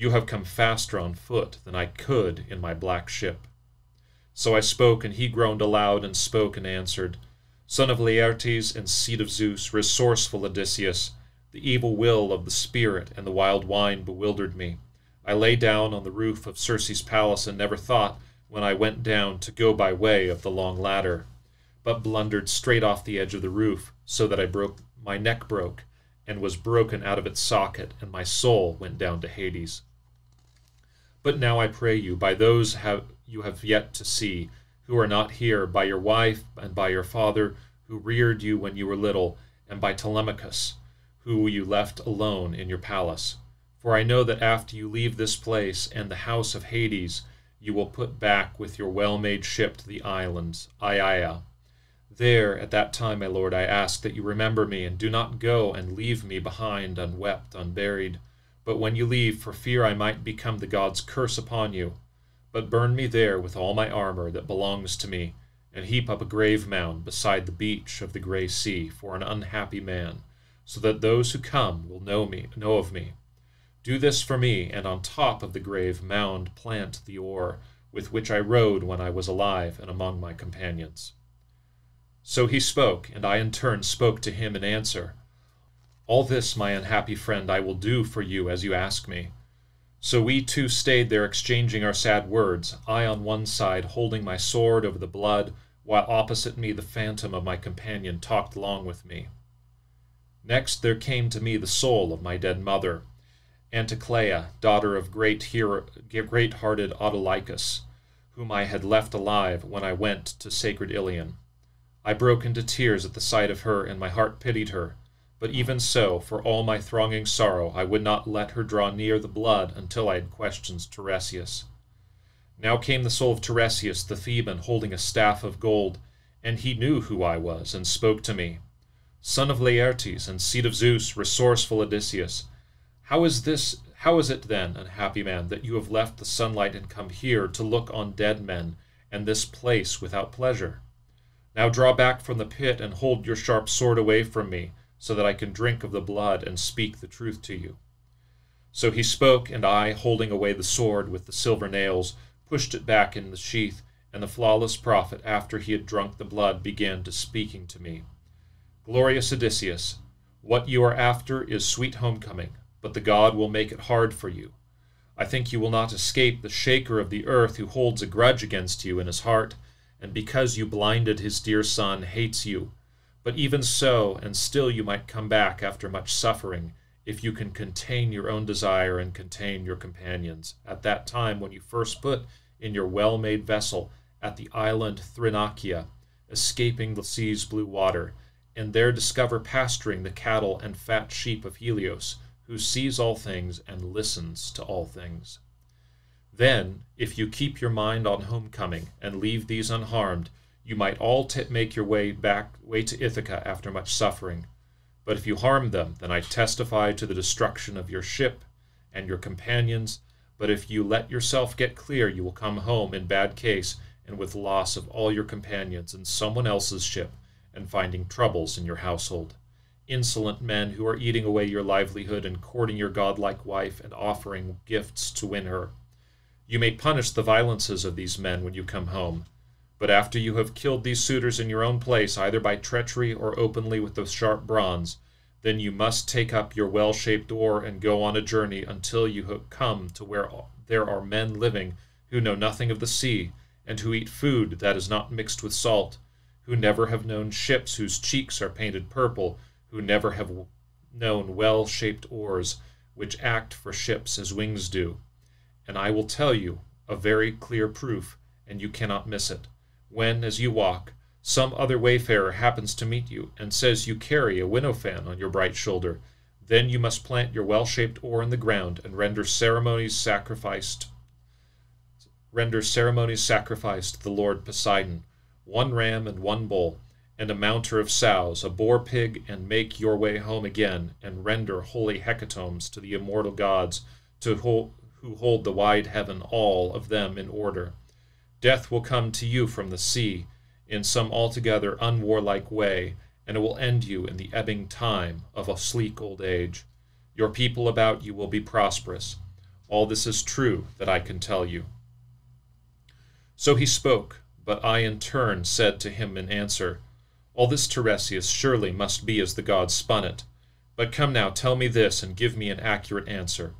You have come faster on foot than I could in my black ship. So I spoke, and he groaned aloud and spoke and answered, Son of Laertes and seed of Zeus, resourceful Odysseus, the evil will of the spirit and the wild wine bewildered me. I lay down on the roof of Circe's palace and never thought, when I went down, to go by way of the long ladder, but blundered straight off the edge of the roof, so that I broke my neck broke, and was broken out of its socket, and my soul went down to Hades. But now I pray you, by those have you have yet to see, who are not here, by your wife and by your father, who reared you when you were little, and by Telemachus, who you left alone in your palace. For I know that after you leave this place and the house of Hades, you will put back with your well made ship to the islands, Aiaia. There, at that time, my lord, I ask that you remember me, and do not go and leave me behind, unwept, unburied. But when you leave, for fear I might become the god's curse upon you, but burn me there with all my armor that belongs to me, and heap up a grave mound beside the beach of the gray sea for an unhappy man, so that those who come will know me, know of me. Do this for me, and on top of the grave mound plant the oar with which I rowed when I was alive and among my companions. So he spoke, and I in turn spoke to him in answer. All this, my unhappy friend, I will do for you as you ask me. So we two stayed there exchanging our sad words, I on one side holding my sword over the blood, while opposite me the phantom of my companion talked long with me. Next there came to me the soul of my dead mother, Anticlea, daughter of great hero, great-hearted Autolycus, whom I had left alive when I went to sacred Ilion. I broke into tears at the sight of her, and my heart pitied her. But even so, for all my thronging sorrow, I would not let her draw near the blood until I had questioned Tiresias. Now came the soul of Tiresias the Theban, holding a staff of gold, and he knew who I was, and spoke to me. Son of Laertes, and seed of Zeus, resourceful Odysseus, how is this how is it then, unhappy man, that you have left the sunlight and come here to look on dead men, and this place without pleasure? Now draw back from the pit and hold your sharp sword away from me, so that I can drink of the blood and speak the truth to you. So he spoke, and I, holding away the sword with the silver nails, pushed it back in the sheath, and the flawless prophet, after he had drunk the blood, began to speaking to me. Glorious Odysseus, what you are after is sweet homecoming, but the god will make it hard for you. I think you will not escape the shaker of the earth who holds a grudge against you in his heart, and because you blinded his dear son, hates you but even so, and still you might come back after much suffering, if you can contain your own desire and contain your companions. At that time, when you first put in your well made vessel at the island Thrinacia, escaping the sea's blue water, and there discover pasturing the cattle and fat sheep of Helios, who sees all things and listens to all things. Then, if you keep your mind on homecoming and leave these unharmed, you might all t- make your way back way to Ithaca after much suffering. But if you harm them, then I testify to the destruction of your ship and your companions. But if you let yourself get clear, you will come home in bad case and with loss of all your companions in someone else's ship and finding troubles in your household. Insolent men who are eating away your livelihood and courting your godlike wife and offering gifts to win her. You may punish the violences of these men when you come home but after you have killed these suitors in your own place, either by treachery or openly with the sharp bronze, then you must take up your well shaped oar and go on a journey until you have come to where there are men living who know nothing of the sea, and who eat food that is not mixed with salt, who never have known ships whose cheeks are painted purple, who never have known well shaped oars, which act for ships as wings do. And I will tell you a very clear proof, and you cannot miss it when, as you walk, some other wayfarer happens to meet you and says you carry a winnow fan on your bright shoulder, then you must plant your well-shaped oar in the ground and render ceremonies sacrificed render ceremonies sacrificed to the Lord Poseidon, one ram and one bull, and a mounter of sows, a boar pig, and make your way home again, and render holy hecatombs to the immortal gods to who hold the wide heaven, all of them in order. Death will come to you from the sea in some altogether unwarlike way, and it will end you in the ebbing time of a sleek old age. Your people about you will be prosperous. All this is true that I can tell you. So he spoke, but I in turn said to him in answer, All this, Tiresias, surely must be as the gods spun it. But come now, tell me this, and give me an accurate answer.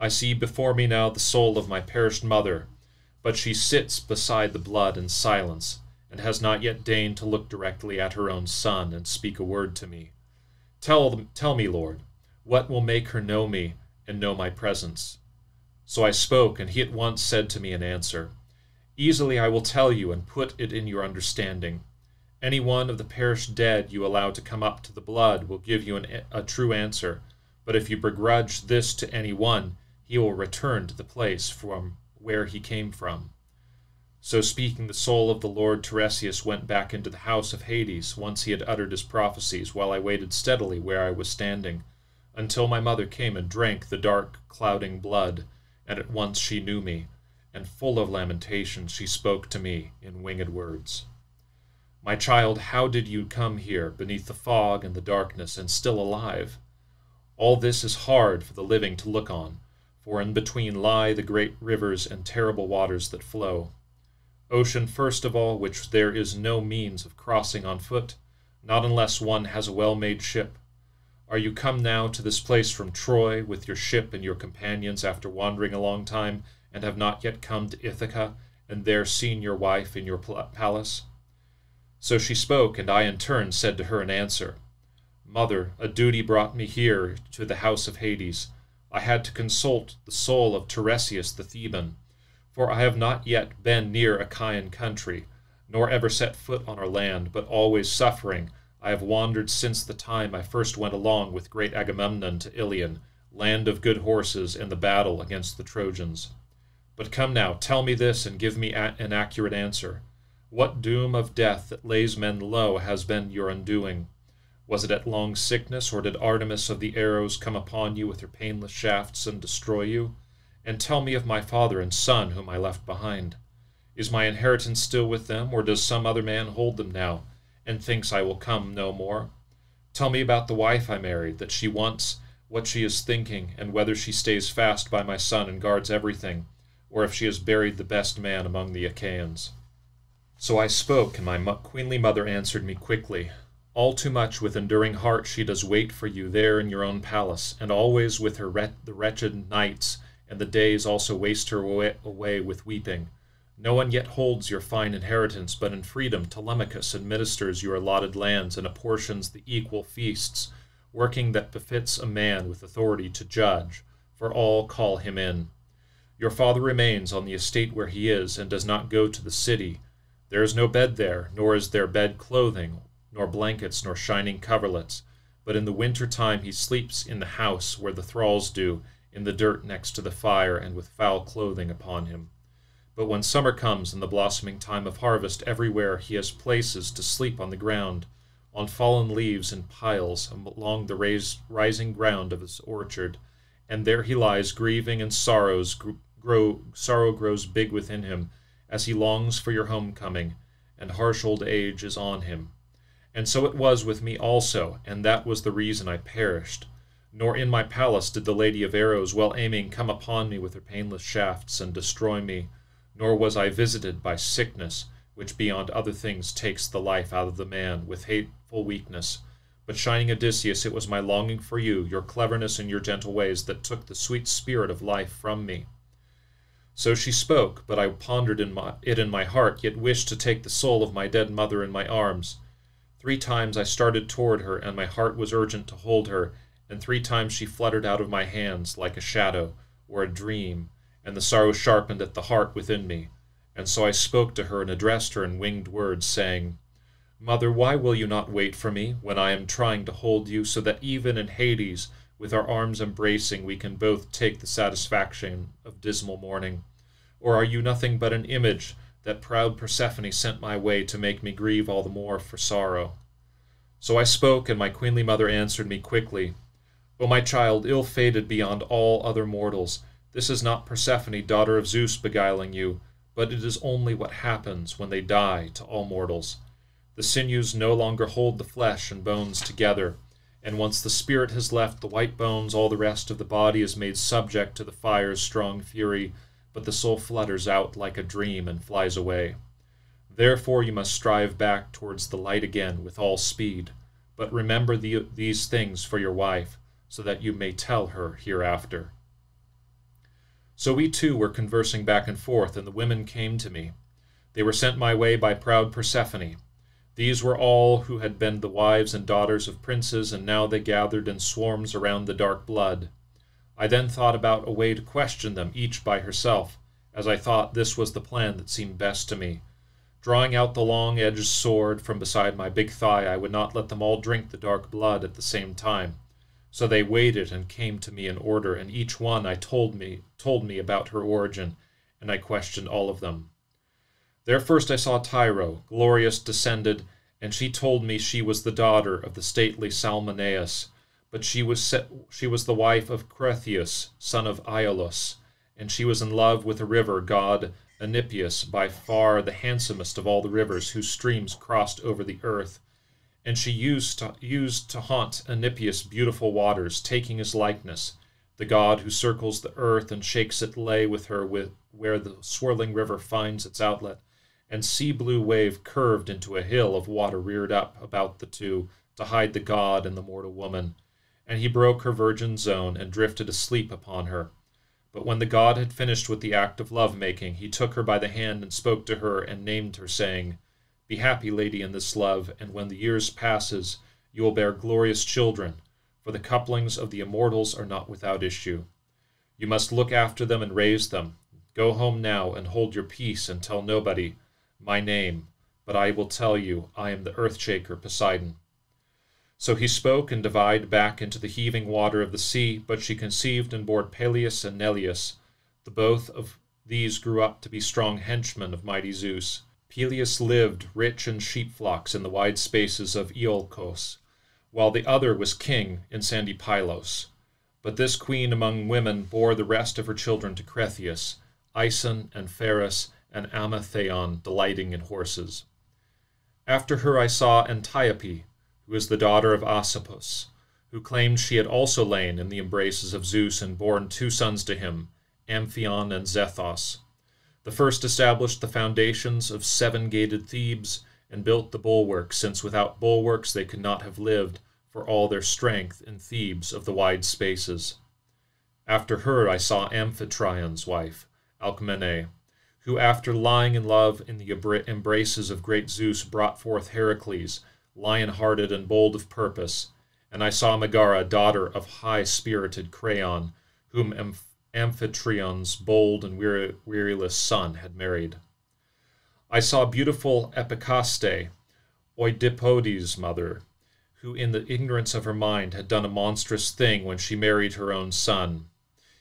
I see before me now the soul of my perished mother, but she sits beside the blood in silence, and has not yet deigned to look directly at her own son and speak a word to me. Tell, tell me, Lord, what will make her know me and know my presence? So I spoke, and he at once said to me in answer, Easily I will tell you and put it in your understanding. Any one of the perished dead you allow to come up to the blood will give you an, a true answer, but if you begrudge this to any one, he will return to the place from where he came from. So speaking, the soul of the Lord Tiresias went back into the house of Hades, once he had uttered his prophecies, while I waited steadily where I was standing, until my mother came and drank the dark, clouding blood, and at once she knew me, and full of lamentation she spoke to me in winged words. My child, how did you come here, beneath the fog and the darkness, and still alive? All this is hard for the living to look on, for in between lie the great rivers and terrible waters that flow. Ocean, first of all, which there is no means of crossing on foot, not unless one has a well made ship. Are you come now to this place from Troy with your ship and your companions after wandering a long time, and have not yet come to Ithaca, and there seen your wife in your palace? So she spoke, and I in turn said to her in answer, Mother, a duty brought me here to the house of Hades. I had to consult the soul of Tiresias the Theban, for I have not yet been near Achaean country, nor ever set foot on our land, but always suffering I have wandered since the time I first went along with great Agamemnon to Ilion, land of good horses, and the battle against the Trojans. But come now, tell me this, and give me an accurate answer. What doom of death that lays men low has been your undoing? Was it at long sickness, or did Artemis of the arrows come upon you with her painless shafts and destroy you? And tell me of my father and son whom I left behind. Is my inheritance still with them, or does some other man hold them now? and thinks I will come no more? Tell me about the wife I married, that she wants, what she is thinking, and whether she stays fast by my son and guards everything, or if she has buried the best man among the Achaeans. So I spoke, and my queenly mother answered me quickly. All too much with enduring heart she does wait for you there in your own palace, and always with her the wretched nights and the days also waste her away, with weeping. No one yet holds your fine inheritance, but in freedom Telemachus administers your allotted lands and apportions the equal feasts, working that befits a man with authority to judge, for all call him in. Your father remains on the estate where he is, and does not go to the city. There is no bed there, nor is there bed clothing, nor blankets, nor shining coverlets, but in the winter time he sleeps in the house where the thralls do, in the dirt next to the fire, and with foul clothing upon him. But when summer comes and the blossoming time of harvest, everywhere he has places to sleep on the ground, on fallen leaves in piles along the raised, rising ground of his orchard, and there he lies grieving, and sorrows grow sorrow grows big within him as he longs for your homecoming, and harsh old age is on him. And so it was with me also, and that was the reason I perished. Nor in my palace did the Lady of Arrows, well aiming, come upon me with her painless shafts and destroy me nor was I visited by sickness, which beyond other things takes the life out of the man with hateful weakness. But shining Odysseus, it was my longing for you, your cleverness and your gentle ways, that took the sweet spirit of life from me. So she spoke, but I pondered in my, it in my heart, yet wished to take the soul of my dead mother in my arms. Three times I started toward her, and my heart was urgent to hold her, and three times she fluttered out of my hands like a shadow or a dream, and the sorrow sharpened at the heart within me. And so I spoke to her and addressed her in winged words, saying, Mother, why will you not wait for me when I am trying to hold you, so that even in Hades, with our arms embracing, we can both take the satisfaction of dismal mourning? Or are you nothing but an image that proud Persephone sent my way to make me grieve all the more for sorrow? So I spoke, and my queenly mother answered me quickly, O my child, ill fated beyond all other mortals, this is not Persephone, daughter of Zeus, beguiling you, but it is only what happens when they die to all mortals. The sinews no longer hold the flesh and bones together, and once the spirit has left the white bones, all the rest of the body is made subject to the fire's strong fury, but the soul flutters out like a dream and flies away. Therefore you must strive back towards the light again with all speed, but remember the, these things for your wife, so that you may tell her hereafter. So we two were conversing back and forth, and the women came to me. They were sent my way by proud Persephone. These were all who had been the wives and daughters of princes, and now they gathered in swarms around the dark blood. I then thought about a way to question them, each by herself, as I thought this was the plan that seemed best to me. Drawing out the long edged sword from beside my big thigh, I would not let them all drink the dark blood at the same time. So they waited and came to me in order, and each one I told me told me about her origin, and I questioned all of them. There first I saw Tyro, glorious descended, and she told me she was the daughter of the stately Salmoneus, but she was set, she was the wife of Cretheus, son of Aeolus, and she was in love with a river god Enipeus, by far the handsomest of all the rivers whose streams crossed over the earth and she used to, used to haunt Enipeus' beautiful waters, taking his likeness. The god who circles the earth and shakes it lay with her with, where the swirling river finds its outlet, and sea blue wave curved into a hill of water reared up about the two to hide the god and the mortal woman. And he broke her virgin zone and drifted asleep upon her. But when the god had finished with the act of love making, he took her by the hand and spoke to her and named her, saying, Be happy, lady, in this love, and when the years passes, you will bear glorious children, for the couplings of the immortals are not without issue. You must look after them and raise them. Go home now and hold your peace and tell nobody my name, but I will tell you, I am the Earthshaker Poseidon. So he spoke and divided back into the heaving water of the sea, but she conceived and bore Pelias and Neleus. The both of these grew up to be strong henchmen of mighty Zeus. Pelias lived rich in sheep flocks in the wide spaces of Iolcos, while the other was king in sandy Pylos. But this queen among women bore the rest of her children to Cretheus, Aeson and Pheres and Amythaon, delighting in horses. After her I saw Antiope, who was the daughter of Asopus, who claimed she had also lain in the embraces of Zeus and borne two sons to him, Amphion and Zethos. The first established the foundations of seven gated Thebes and built the bulwarks, since without bulwarks they could not have lived for all their strength in Thebes of the wide spaces. After her I saw Amphitryon's wife, Alcmene, who after lying in love in the embraces of great Zeus brought forth Heracles, lion hearted and bold of purpose, and I saw Megara, daughter of high spirited Creon, whom Amph- Amphitryon's bold and weariless son had married. I saw beautiful Epicaste, Oedipodes' mother, who in the ignorance of her mind had done a monstrous thing when she married her own son.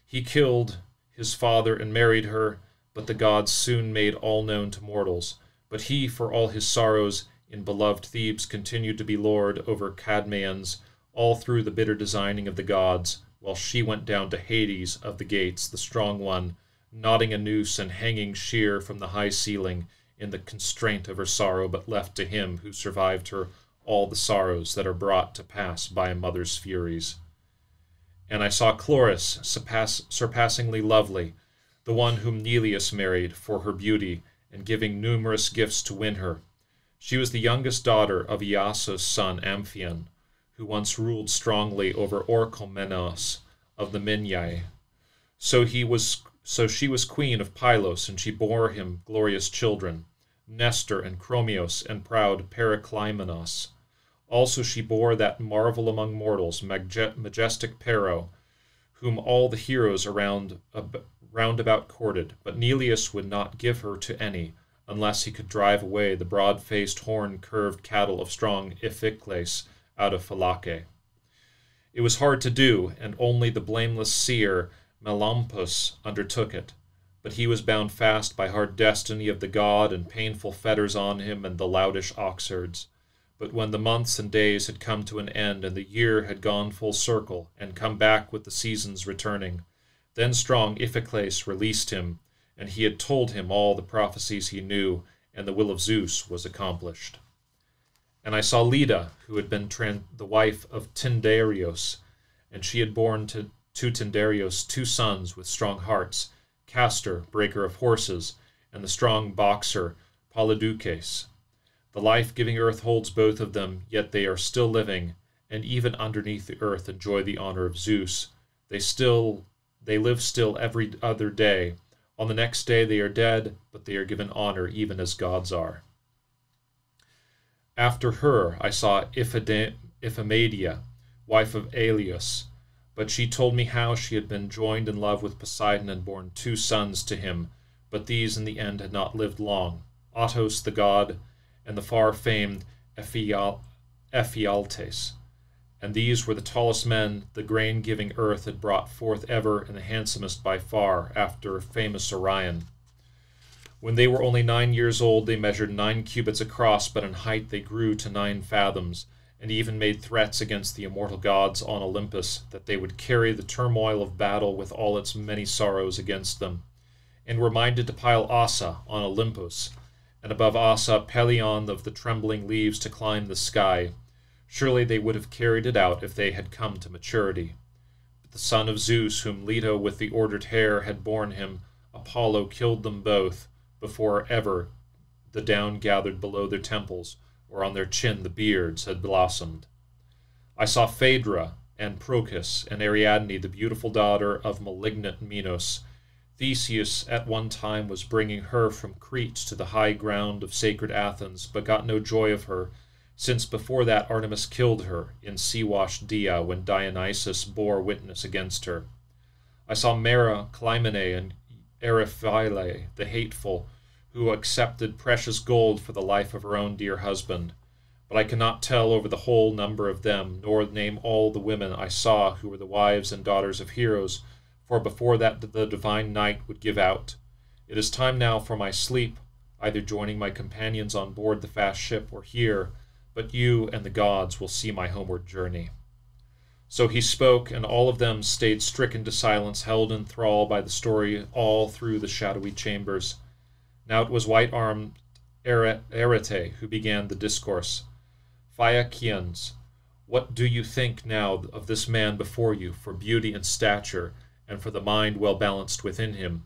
He killed his father and married her, but the gods soon made all known to mortals. But he, for all his sorrows, in beloved Thebes continued to be lord over Cadmeans all through the bitter designing of the gods, while she went down to Hades of the gates, the strong one, knotting a noose and hanging sheer from the high ceiling in the constraint of her sorrow, but left to him who survived her all the sorrows that are brought to pass by a mother's furies. And I saw Chloris, surpass, surpassingly lovely, the one whom Neleus married for her beauty, and giving numerous gifts to win her, she was the youngest daughter of Iaso's son Amphion, who once ruled strongly over Orchomenos of the Minyae. So he was so she was queen of Pylos, and she bore him glorious children, Nestor and Chromios and proud Periclymenos. Also she bore that marvel among mortals, majestic Pero, whom all the heroes around, round about courted, but Neleus would not give her to any, unless he could drive away the broad faced, horn curved cattle of strong Iphicles out of Phylake. It was hard to do, and only the blameless seer Melampus undertook it. But he was bound fast by hard destiny of the god, and painful fetters on him and the loutish oxherds. But when the months and days had come to an end, and the year had gone full circle, and come back with the seasons returning, then strong Iphicles released him, and he had told him all the prophecies he knew, and the will of Zeus was accomplished. And I saw Leda, who had been the wife of Tyndareus, and she had borne to, to Tyndareus two sons with strong hearts, Castor, breaker of horses, and the strong boxer Polydeuces. The life giving earth holds both of them, yet they are still living, and even underneath the earth enjoy the honor of Zeus. They still they live still every other day, on the next day they are dead, but they are given honor even as gods are. After her I saw Iphimedia, wife of Aeolus, but she told me how she had been joined in love with Poseidon and borne two sons to him, but these in the end had not lived long, Otos the god, and the far famed Ephialtes and these were the tallest men the grain giving earth had brought forth ever, and the handsomest by far, after famous Orion. When they were only nine years old, they measured nine cubits across, but in height they grew to nine fathoms, and even made threats against the immortal gods on Olympus that they would carry the turmoil of battle with all its many sorrows against them, and were minded to pile Ossa on Olympus, and above Ossa Pelion of the trembling leaves to climb the sky, Surely they would have carried it out if they had come to maturity. But the son of Zeus, whom Leto with the ordered hair had borne him, Apollo killed them both before ever the down gathered below their temples, or on their chin the beards had blossomed. I saw Phaedra, and Procris, and Ariadne, the beautiful daughter of malignant Minos. Theseus at one time was bringing her from Crete to the high ground of sacred Athens, but got no joy of her, since before that Artemis killed her in sea washed Dia when Dionysus bore witness against her. I saw Maera, Clymene, and Eriphyle, the hateful, who accepted precious gold for the life of her own dear husband. But I cannot tell over the whole number of them, nor name all the women I saw who were the wives and daughters of heroes, for before that the divine night would give out. It is time now for my sleep, either joining my companions on board the fast ship or here, but you and the gods will see my homeward journey. So he spoke, and all of them stayed stricken to silence, held in thrall by the story all through the shadowy chambers. Now it was white armed Arete who began the discourse. Phaeacians, what do you think now of this man before you for beauty and stature, and for the mind well balanced within him?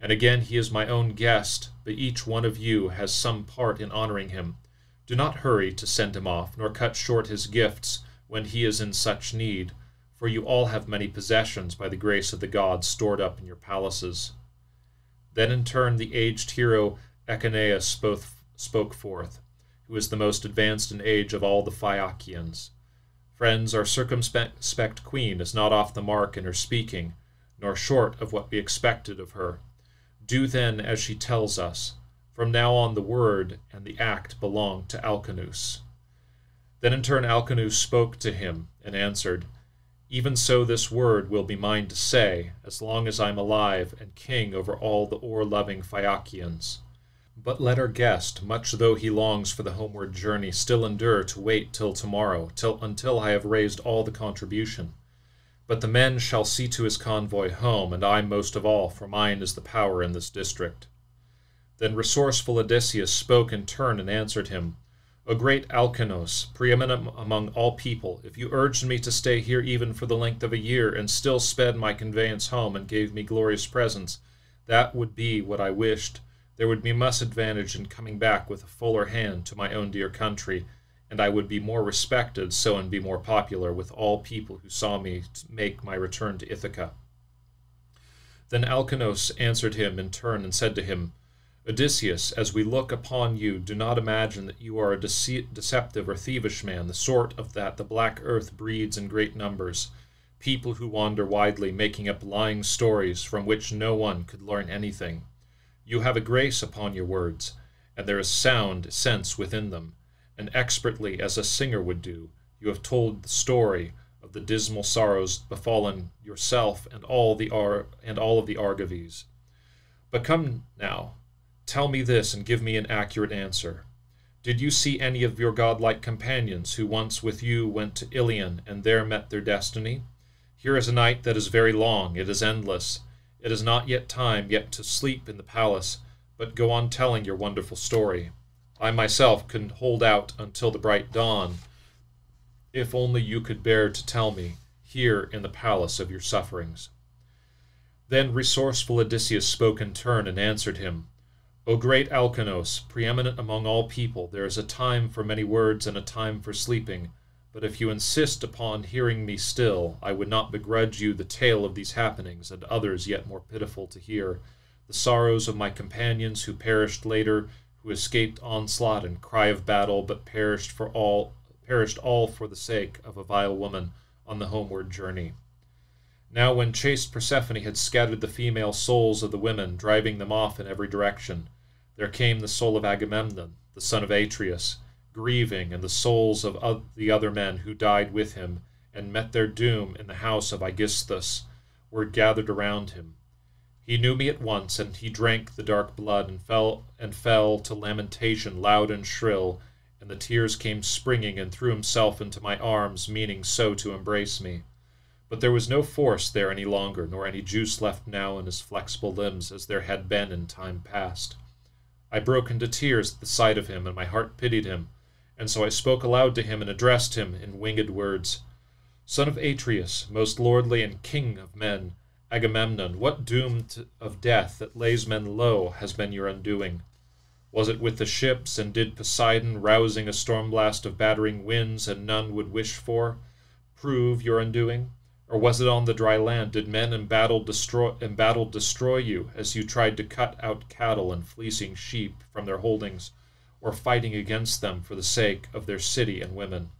And again he is my own guest, but each one of you has some part in honoring him. Do not hurry to send him off, nor cut short his gifts when he is in such need, for you all have many possessions by the grace of the gods stored up in your palaces. Then in turn the aged hero Echeneus spoke forth who is the most advanced in age of all the Phaeacians. Friends, our circumspect queen is not off the mark in her speaking, nor short of what we expected of her. Do then as she tells us. From now on the word and the act belong to Alcinous. Then in turn Alcinous spoke to him and answered, Even so this word will be mine to say, as long as I am alive and king over all the oar-loving Phaeacians. But let our guest, much though he longs for the homeward journey, still endure to wait till tomorrow, till until I have raised all the contribution. But the men shall see to his convoy home, and I most of all, for mine is the power in this district. Then resourceful Odysseus spoke in turn and answered him, O great Alcinous, preeminent among all people, if you urged me to stay here even for the length of a year, and still sped my conveyance home and gave me glorious presents, that would be what I wished there would be much advantage in coming back with a fuller hand to my own dear country, and I would be more respected, so and be more popular with all people who saw me make my return to Ithaca. Then Alcinous answered him in turn and said to him, Odysseus, as we look upon you, do not imagine that you are a dece- deceptive or thievish man, the sort of that the black earth breeds in great numbers, people who wander widely, making up lying stories from which no one could learn anything. You have a grace upon your words, and there is sound sense within them, and expertly as a singer would do, you have told the story of the dismal sorrows befallen yourself and all the Ar- and all of the Argives. But come now, tell me this and give me an accurate answer. Did you see any of your godlike companions who once with you went to Ilion and there met their destiny? Here is a night that is very long, it is endless, it is not yet time yet to sleep in the palace, but go on telling your wonderful story. I myself can hold out until the bright dawn, if only you could bear to tell me, here in the palace of your sufferings. Then resourceful Odysseus spoke in turn and answered him, O great Alcinous, preeminent among all people, there is a time for many words and a time for sleeping. But if you insist upon hearing me still, I would not begrudge you the tale of these happenings, and others yet more pitiful to hear, the sorrows of my companions who perished later, who escaped onslaught and cry of battle, but perished for all perished all for the sake of a vile woman on the homeward journey. Now when chaste Persephone had scattered the female souls of the women, driving them off in every direction, there came the soul of Agamemnon, the son of Atreus, grieving, and the souls of the other men who died with him and met their doom in the house of Aegisthus were gathered around him. He knew me at once, and he drank the dark blood and fell and fell to lamentation loud and shrill, and the tears came springing and threw himself into my arms, meaning so to embrace me. But there was no force there any longer, nor any juice left now in his flexible limbs as there had been in time past. I broke into tears at the sight of him, and my heart pitied him, and so I spoke aloud to him and addressed him in winged words. Son of Atreus, most lordly and king of men, Agamemnon, what doom of death that lays men low has been your undoing? Was it with the ships, and did Poseidon, rousing a storm blast of battering winds and none would wish for, prove your undoing? Or was it on the dry land? Did men in battle destroy, in battle destroy you as you tried to cut out cattle and fleecing sheep from their holdings, or fighting against them for the sake of their city and women?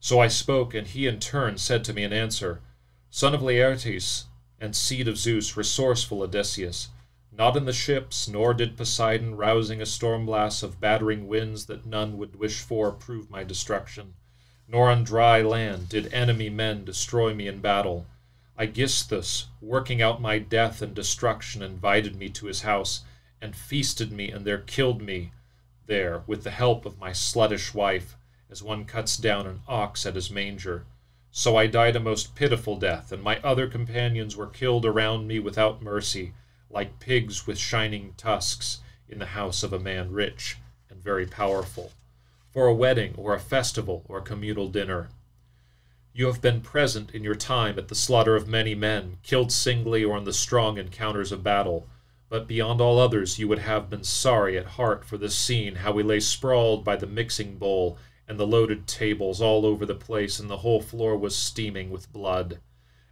So I spoke, and he in turn said to me in answer, Son of Laertes, and seed of Zeus, resourceful Odysseus, not in the ships, nor did Poseidon, rousing a storm blast of battering winds that none would wish for, prove my destruction nor on dry land did enemy men destroy me in battle. Aegisthus, working out my death and destruction, invited me to his house, and feasted me, and there killed me there with the help of my sluttish wife, as one cuts down an ox at his manger. So I died a most pitiful death, and my other companions were killed around me without mercy, like pigs with shining tusks, in the house of a man rich and very powerful for a wedding or a festival or a communal dinner. You have been present in your time at the slaughter of many men, killed singly or in the strong encounters of battle, but beyond all others you would have been sorry at heart for this scene, how we lay sprawled by the mixing bowl and the loaded tables all over the place, and the whole floor was steaming with blood.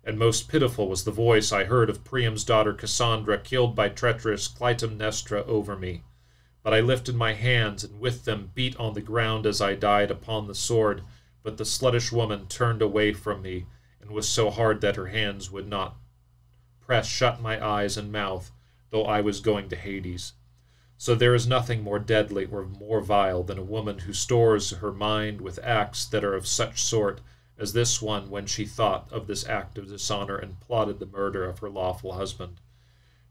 And most pitiful was the voice I heard of Priam's daughter Cassandra, killed by treacherous Clytemnestra over me. But I lifted my hands, and with them beat on the ground as I died upon the sword. But the sluttish woman turned away from me, and was so hard that her hands would not press shut my eyes and mouth, though I was going to Hades. So there is nothing more deadly or more vile than a woman who stores her mind with acts that are of such sort as this one when she thought of this act of dishonor and plotted the murder of her lawful husband.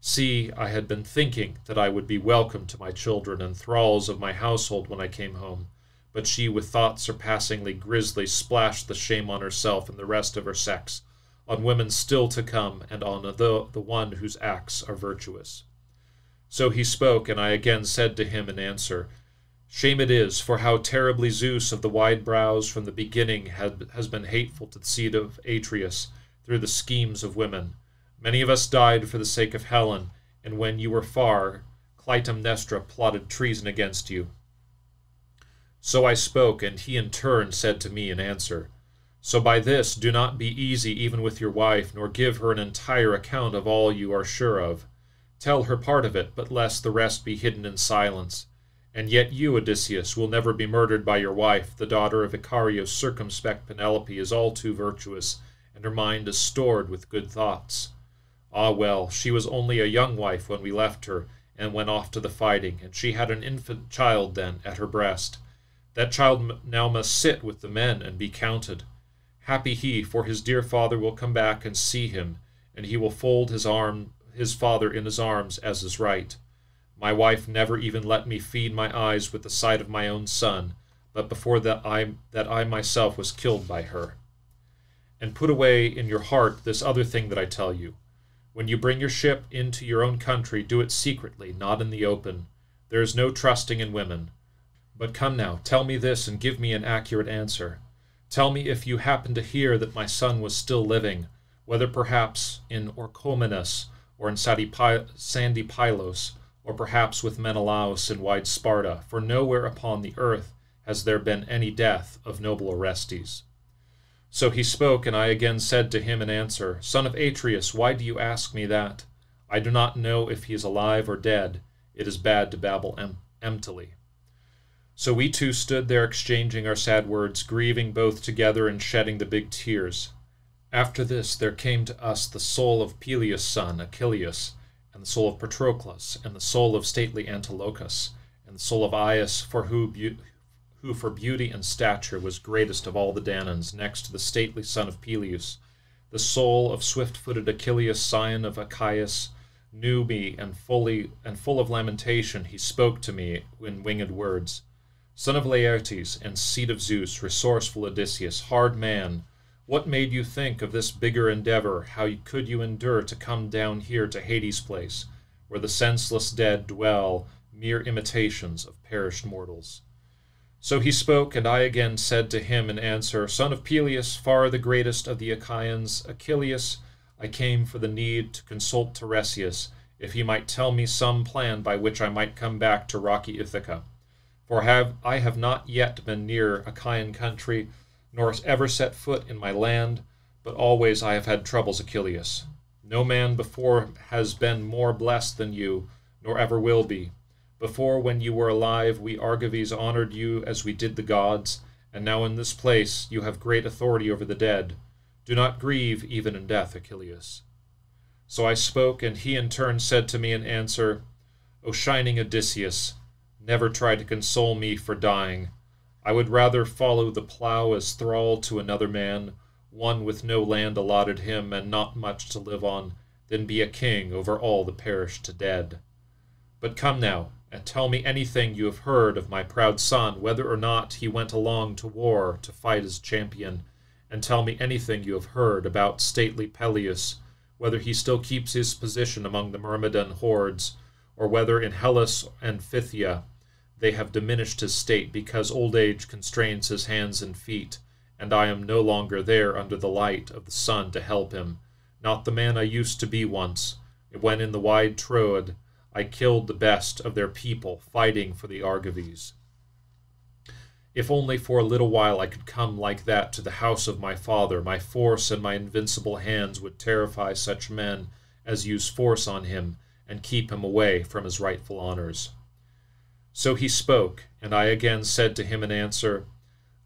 See, I had been thinking that I would be welcome to my children and thralls of my household when I came home, but she with thoughts surpassingly grisly splashed the shame on herself and the rest of her sex, on women still to come, and on the, the one whose acts are virtuous. So he spoke, and I again said to him in answer, Shame it is, for how terribly Zeus of the wide brows from the beginning had, has been hateful to the seed of Atreus through the schemes of women. Many of us died for the sake of Helen, and when you were far, Clytemnestra plotted treason against you. So I spoke, and he in turn said to me in answer, So by this do not be easy even with your wife, nor give her an entire account of all you are sure of. Tell her part of it, but lest the rest be hidden in silence. And yet you, Odysseus, will never be murdered by your wife. The daughter of Icarius circumspect Penelope is all too virtuous, and her mind is stored with good thoughts. Ah, well, she was only a young wife when we left her and went off to the fighting, and she had an infant child then at her breast. That child now must sit with the men and be counted. Happy he, for his dear father will come back and see him, and he will fold his arm his father in his arms as is right. My wife never even let me feed my eyes with the sight of my own son, but before that I that I myself was killed by her. And put away in your heart this other thing that I tell you. When you bring your ship into your own country, do it secretly, not in the open. There is no trusting in women. But come now, tell me this and give me an accurate answer. Tell me if you happen to hear that my son was still living, whether perhaps in Orchomenus or in sandy Pylos, or perhaps with Menelaus in wide Sparta, for nowhere upon the earth has there been any death of noble Orestes. So he spoke, and I again said to him in answer, Son of Atreus, why do you ask me that? I do not know if he is alive or dead. It is bad to babble em- emptily. So we two stood there exchanging our sad words, grieving both together and shedding the big tears. After this there came to us the soul of Peleus' son, Achilles, and the soul of Patroclus, and the soul of stately Antilochus, and the soul of Aias, for who, who for beauty and stature was greatest of all the Danaans, next to the stately son of Peleus. The soul of swift-footed Achilles, scion of Aeacus, knew me, and fully and full of lamentation he spoke to me in winged words. Son of Laertes, and seed of Zeus, resourceful Odysseus, hard man, what made you think of this bigger endeavor? How could you endure to come down here to Hades' place, where the senseless dead dwell, mere imitations of perished mortals? So he spoke, and I again said to him in answer, Son of Peleus, far the greatest of the Achaeans, Achilles, I came for the need to consult Tiresias, if he might tell me some plan by which I might come back to rocky Ithaca. For have I have not yet been near Achaean country, nor ever set foot in my land, but always I have had troubles, Achilles. No man before has been more blessed than you, nor ever will be. Before, when you were alive, we Argives honored you as we did the gods, and now in this place you have great authority over the dead. Do not grieve even in death, Achilles. So I spoke, and he in turn said to me in answer, O shining Odysseus, never try to console me for dying. I would rather follow the plough as thrall to another man, one with no land allotted him and not much to live on, than be a king over all the perished to dead. But come now, and tell me anything you have heard of my proud son, whether or not he went along to war to fight as champion, and tell me anything you have heard about stately Peleus, whether he still keeps his position among the Myrmidon hordes, or whether in Hellas and Phthia they have diminished his state because old age constrains his hands and feet, and I am no longer there under the light of the sun to help him, not the man I used to be once, when in the wide Troad I killed the best of their people fighting for the Argives. If only for a little while I could come like that to the house of my father, my force and my invincible hands would terrify such men as use force on him and keep him away from his rightful honors. So he spoke, and I again said to him in answer,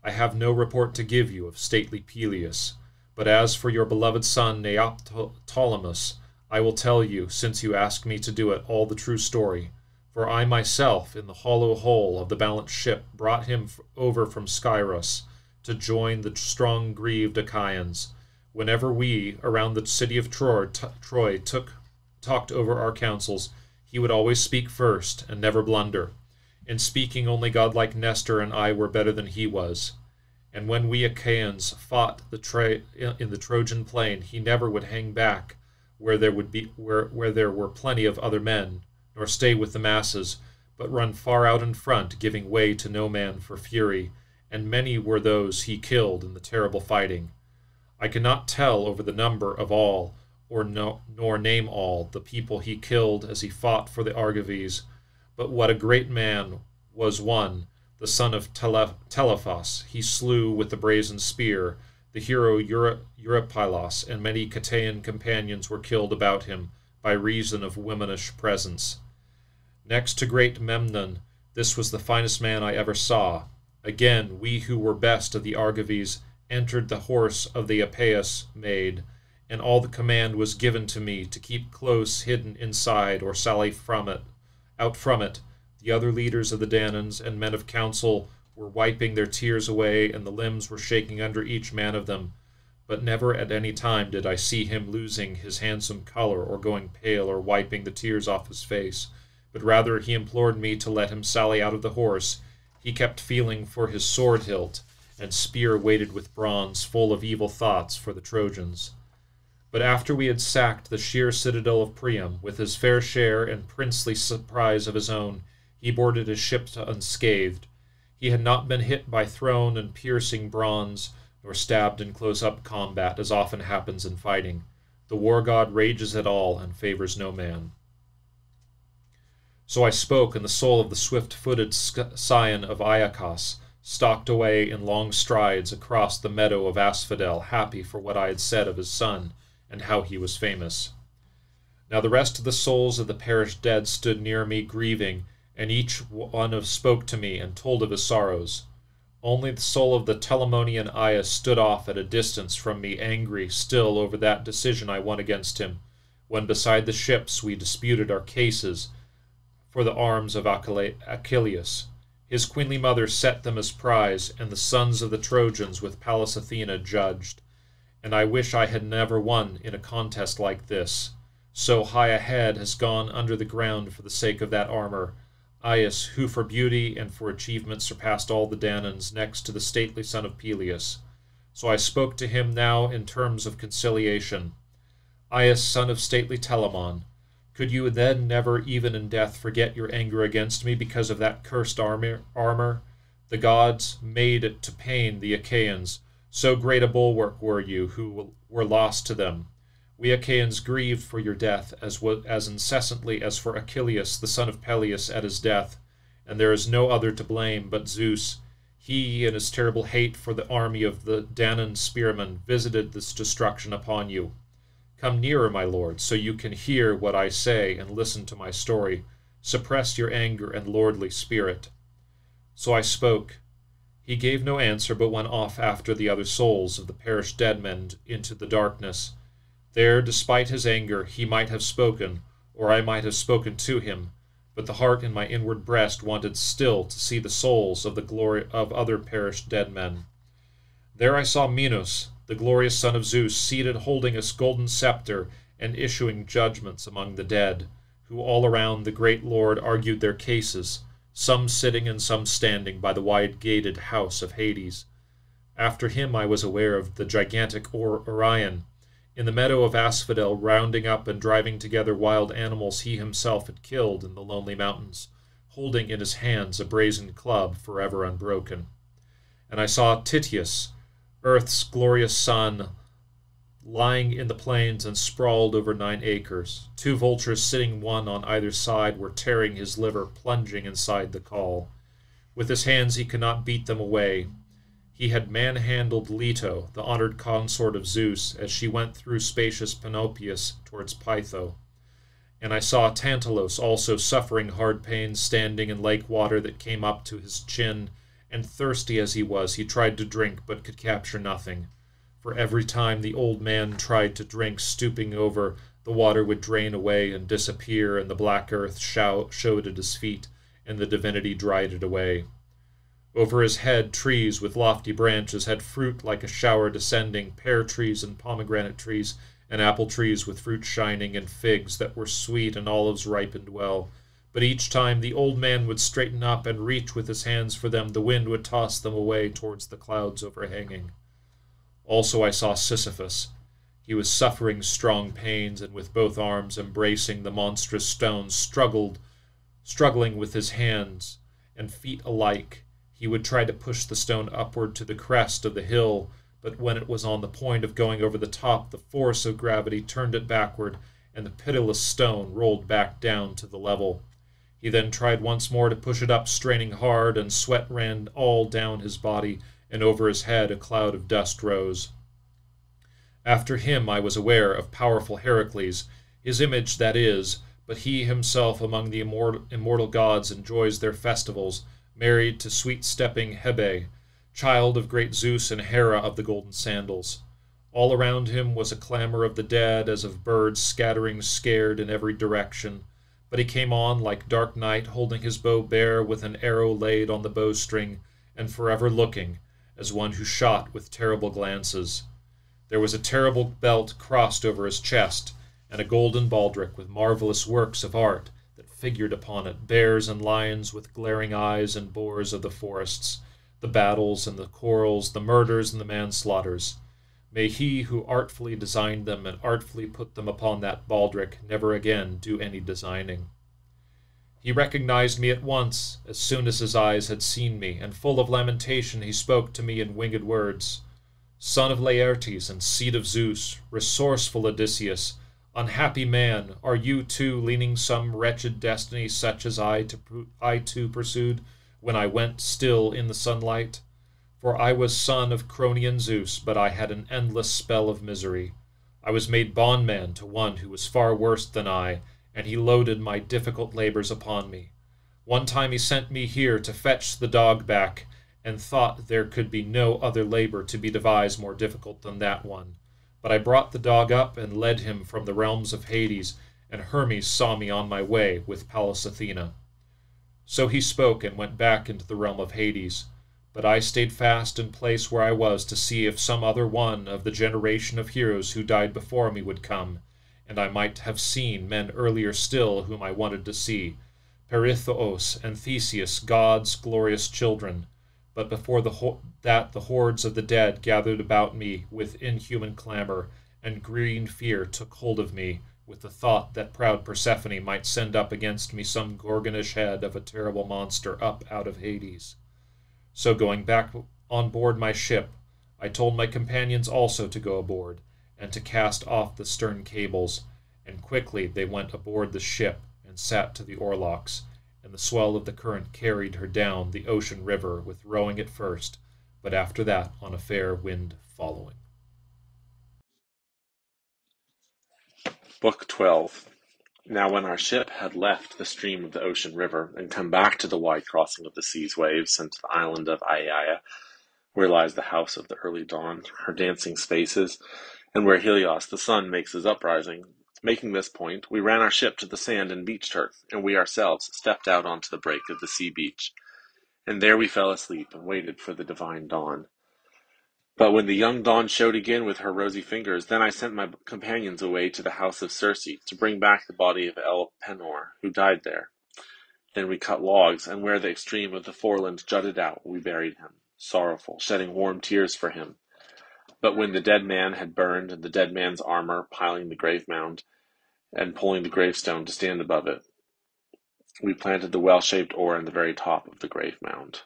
I have no report to give you of stately Peleus, but as for your beloved son Neoptolemus, I will tell you, since you ask me to do it, all the true story. For I myself, in the hollow hull of the balanced ship, brought him over from Scyros to join the strong greaved Achaeans. Whenever we, around the city of Troy, Troy took, talked over our counsels, he would always speak first and never blunder. In speaking, only godlike Nestor and I were better than he was. And when we Achaeans fought the in the Trojan plain, he never would hang back where there would be where, where there were plenty of other men, nor stay with the masses, but run far out in front, giving way to no man for fury, and many were those he killed in the terrible fighting. I cannot tell over the number of all, or no, nor name all, the people he killed as he fought for the Argives, but what a great man was one, the son of Tele- Telephos, he slew with the brazen spear. The hero Eurypylos and many Cataean companions were killed about him by reason of womanish presence. Next to great Memnon, this was the finest man I ever saw. Again, we who were best of the Argives entered the horse of the Epeius made, and all the command was given to me to keep close hidden inside or sally from it out from it, the other leaders of the Danaans and men of council were wiping their tears away, and the limbs were shaking under each man of them. But never at any time did I see him losing his handsome color, or going pale, or wiping the tears off his face. But rather he implored me to let him sally out of the horse. He kept feeling for his sword hilt, and spear weighted with bronze, full of evil thoughts for the Trojans. But after we had sacked the sheer citadel of Priam, with his fair share and princely surprise of his own, he boarded his ship unscathed. He had not been hit by thrown and piercing bronze, nor stabbed in close up combat, as often happens in fighting. The war god rages at all and favors no man. So I spoke, and the soul of the swift footed scion of Aeacus stalked away in long strides across the meadow of Asphodel, happy for what I had said of his son and how he was famous. Now the rest of the souls of the perished dead stood near me, grieving, and each one of spoke to me and told of his sorrows. Only the soul of the Telamonian Aias stood off at a distance from me, angry still over that decision I won against him, when beside the ships we disputed our cases for the arms of Achilles. His queenly mother set them as prize, and the sons of the Trojans with Pallas Athena judged and I wish I had never won in a contest like this. So high a head has gone under the ground for the sake of that armor. Aias, who for beauty and for achievement surpassed all the Danaans, next to the stately son of Peleus. So I spoke to him now in terms of conciliation. Aias, son of stately Telamon, could you then never, even in death, forget your anger against me because of that cursed armor? armor? The gods made it to pain the Achaeans, so great a bulwark were you, who were lost to them. We Achaeans grieved for your death as, as incessantly as for Achilles, the son of Peleus, at his death, and there is no other to blame but Zeus. He in his terrible hate for the army of the Danaan spearmen visited this destruction upon you. Come nearer, my lord, so you can hear what I say and listen to my story. Suppress your anger and lordly spirit. So I spoke. He gave no answer, but went off after the other souls of the perished dead men into the darkness. There, despite his anger, he might have spoken, or I might have spoken to him, but the heart in my inward breast wanted still to see the souls of the glory of other perished dead men. There I saw Minos, the glorious son of Zeus, seated holding a golden scepter and issuing judgments among the dead, who all around the great lord argued their cases, some sitting and some standing by the wide gated house of Hades. After him I was aware of the gigantic or Orion, in the meadow of Asphodel, rounding up and driving together wild animals he himself had killed in the lonely mountains, holding in his hands a brazen club forever unbroken. And I saw Tityus, Earth's glorious son, lying in the plains and sprawled over nine acres. Two vultures sitting one on either side were tearing his liver, plunging inside the caul. With his hands he could not beat them away, he had manhandled Leto, the honored consort of Zeus, as she went through spacious Panopeus towards Pytho. And I saw Tantalos also suffering hard pains standing in lake water that came up to his chin, and thirsty as he was, he tried to drink but could capture nothing. For every time the old man tried to drink, stooping over, the water would drain away and disappear, and the black earth show showed at his feet, and the divinity dried it away. Over his head, trees with lofty branches had fruit like a shower descending, pear trees and pomegranate trees, and apple trees with fruit shining, and figs that were sweet, and olives ripened well. But each time the old man would straighten up and reach with his hands for them, the wind would toss them away towards the clouds overhanging. Also I saw Sisyphus. He was suffering strong pains, and with both arms embracing the monstrous stones, struggled, struggling with his hands and feet alike he would try to push the stone upward to the crest of the hill, but when it was on the point of going over the top, the force of gravity turned it backward, and the pitiless stone rolled back down to the level. He then tried once more to push it up, straining hard, and sweat ran all down his body, and over his head a cloud of dust rose. After him I was aware of powerful Heracles, his image that is, but he himself among the immortal, gods enjoys their festivals, married to sweet stepping Hebe, child of great Zeus and Hera of the golden sandals. All around him was a clamor of the dead, as of birds scattering scared in every direction. But he came on like dark night, holding his bow bare with an arrow laid on the bowstring, and forever looking, as one who shot with terrible glances. There was a terrible belt crossed over his chest, and a golden baldric with marvelous works of art, figured upon it bears and lions with glaring eyes and boars of the forests, the battles and the quarrels, the murders and the manslaughters. May he who artfully designed them and artfully put them upon that baldric never again do any designing. He recognized me at once, as soon as his eyes had seen me, and full of lamentation he spoke to me in winged words. Son of Laertes and seed of Zeus, resourceful Odysseus, Unhappy man, are you too leaning some wretched destiny such as I to I too pursued when I went still in the sunlight? For I was son of Cronian Zeus, but I had an endless spell of misery. I was made bondman to one who was far worse than I, and he loaded my difficult labors upon me. One time he sent me here to fetch the dog back, and thought there could be no other labor to be devised more difficult than that one. But I brought the dog up and led him from the realms of Hades, and Hermes saw me on my way with Pallas Athena. So he spoke and went back into the realm of Hades. But I stayed fast in place where I was to see if some other one of the generation of heroes who died before me would come, and I might have seen men earlier still whom I wanted to see Peirithous and Theseus, God's glorious children, but before the ho- that the hordes of the dead gathered about me with inhuman clamor, and green fear took hold of me, with the thought that proud Persephone might send up against me some Gorgonish head of a terrible monster up out of Hades. So going back on board my ship, I told my companions also to go aboard, and to cast off the stern cables, and quickly they went aboard the ship and sat to the oarlocks, and the swell of the current carried her down the ocean river with rowing at first, but after that on a fair wind following. Book 12 Now when our ship had left the stream of the ocean river, and come back to the wide crossing of the sea's waves, and to the island of Aiaia, where lies the house of the early dawn, her dancing spaces, and where Helios the sun makes his uprising, making this point, we ran our ship to the sand and beached her, and we ourselves stepped out onto the break of the sea beach. And there we fell asleep and waited for the divine dawn. But when the young dawn showed again with her rosy fingers, then I sent my companions away to the house of Circe to bring back the body of Elpenor, who died there. Then we cut logs, and where the extreme of the foreland jutted out, we buried him, sorrowful, shedding warm tears for him. But when the dead man had burned, and the dead man's armor piling the grave mound, and pulling the gravestone to stand above it, we planted the well-shaped oar in the very top of the grave mound.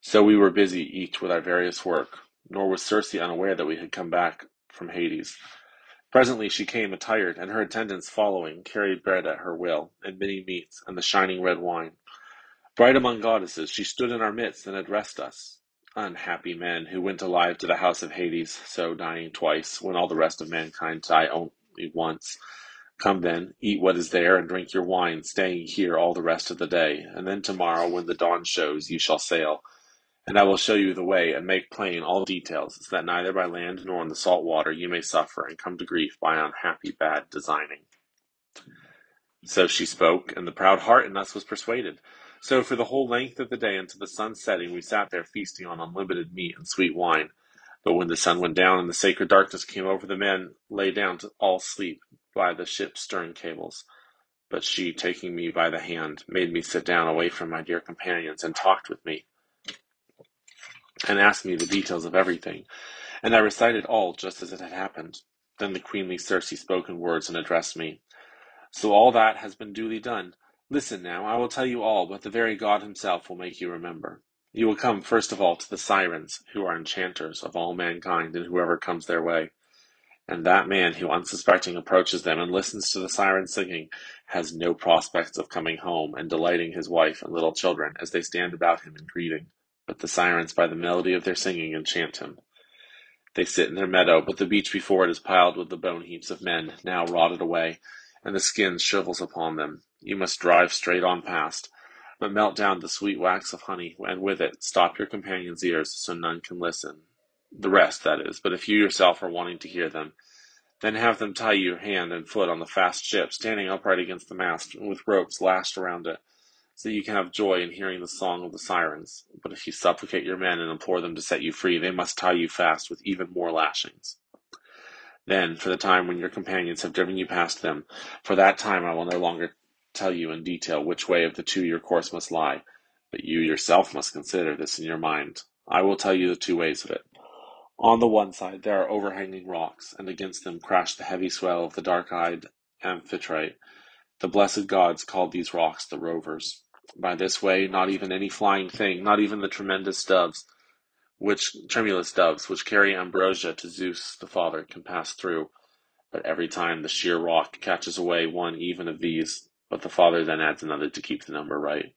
So we were busy each with our various work, nor was Circe unaware that we had come back from Hades. Presently she came attired, and her attendants following carried bread at her will, and many meats, and the shining red wine. Bright among goddesses, she stood in our midst and addressed us. Unhappy men, who went alive to the house of Hades, so dying twice, when all the rest of mankind die only once. Come then, eat what is there, and drink your wine, staying here all the rest of the day, and then tomorrow, when the dawn shows, you shall sail. And I will show you the way, and make plain all details, so that neither by land nor in the salt water you may suffer and come to grief by unhappy bad designing. So she spoke, and the proud heart in us was persuaded. So for the whole length of the day until the sun setting, we sat there feasting on unlimited meat and sweet wine. But when the sun went down and the sacred darkness came over, the men lay down to all sleep by the ship's stern cables. But she, taking me by the hand, made me sit down away from my dear companions and talked with me, and asked me the details of everything. And I recited all just as it had happened. Then the queenly Circe spoke in words and addressed me. So all that has been duly done. Listen now, I will tell you all, but the very God himself will make you remember. You will come first of all to the sirens, who are enchanters of all mankind and whoever comes their way. And that man who unsuspecting approaches them and listens to the siren singing has no prospects of coming home and delighting his wife and little children as they stand about him in greeting. But the sirens by the melody of their singing enchant him. They sit in their meadow, but the beach before it is piled with the bone heaps of men, now rotted away, and the skin shrivels upon them. You must drive straight on past, but melt down the sweet wax of honey, and with it stop your companions' ears so none can listen. The rest, that is, but if you yourself are wanting to hear them, then have them tie your hand and foot on the fast ship, standing upright against the mast, with ropes lashed around it, so you can have joy in hearing the song of the sirens. But if you supplicate your men and implore them to set you free, they must tie you fast with even more lashings. Then, for the time when your companions have driven you past them, for that time I will no longer tell you in detail which way of the two your course must lie, but you yourself must consider this in your mind. I will tell you the two ways of it. On the one side there are overhanging rocks, and against them crash the heavy swell of the dark-eyed Amphitrite. The blessed gods called these rocks the Rovers. By this way, not even any flying thing, not even the tremendous doves, which tremulous doves which carry ambrosia to Zeus the Father can pass through, but every time the sheer rock catches away one even of these, but the Father then adds another to keep the number right.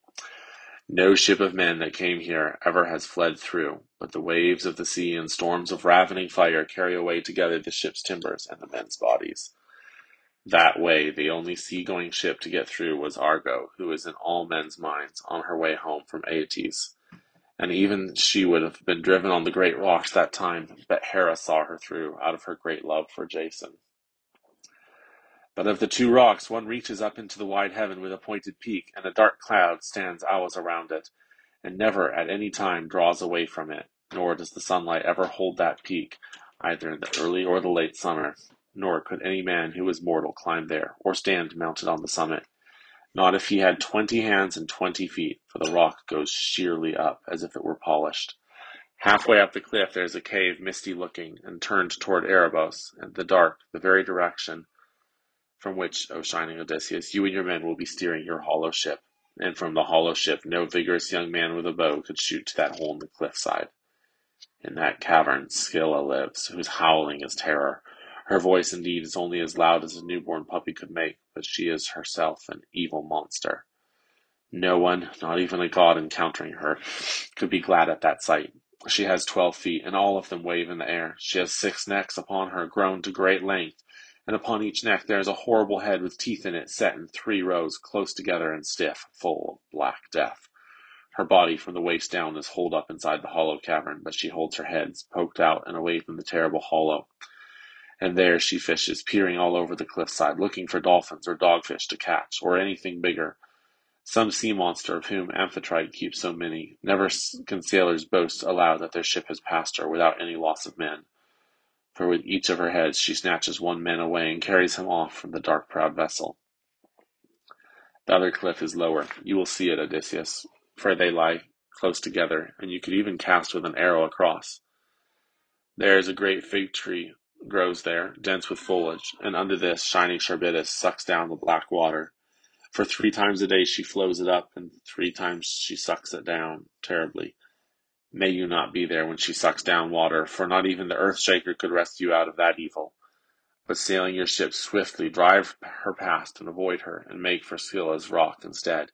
No ship of men that came here ever has fled through, but the waves of the sea and storms of ravening fire carry away together the ship's timbers and the men's bodies. That way, the only sea-going ship to get through was Argo, who is in all men's minds on her way home from Aeetes and even she would have been driven on the great rocks that time, but Hera saw her through out of her great love for Jason. But of the two rocks, one reaches up into the wide heaven with a pointed peak, and a dark cloud stands hours around it, and never at any time draws away from it, nor does the sunlight ever hold that peak, either in the early or the late summer, nor could any man who is mortal climb there, or stand mounted on the summit. Not if he had twenty hands and twenty feet, for the rock goes sheerly up, as if it were polished. Halfway up the cliff there is a cave, misty looking, and turned toward Erebos, and the dark, the very direction from which, O shining Odysseus, you and your men will be steering your hollow ship. And from the hollow ship no vigorous young man with a bow could shoot to that hole in the cliffside. In that cavern Scylla lives, whose howling is terror. Her voice indeed is only as loud as a newborn puppy could make, but she is herself an evil monster. No one, not even a god encountering her, could be glad at that sight. She has twelve feet, and all of them wave in the air. She has six necks upon her, grown to great length, and upon each neck there is a horrible head with teeth in it, set in three rows, close together and stiff, full of black death. Her body from the waist down is holed up inside the hollow cavern, but she holds her head poked out and away from the terrible hollow. And there she fishes, peering all over the cliffside, looking for dolphins or dogfish to catch, or anything bigger. Some sea monster of whom Amphitrite keeps so many. Never can sailors boast aloud that their ship has passed her without any loss of men. For with each of her heads she snatches one man away and carries him off from the dark proud vessel. The other cliff is lower. You will see it, Odysseus for they lie close together, and you could even cast with an arrow across. There is a great fig tree grows there, dense with foliage, and under this shining Charybdis sucks down the black water. For three times a day she flows it up, and three times she sucks it down terribly. May you not be there when she sucks down water, for not even the earth shaker could rescue out of that evil. But sailing your ship swiftly, drive her past and avoid her, and make for Scylla's rock instead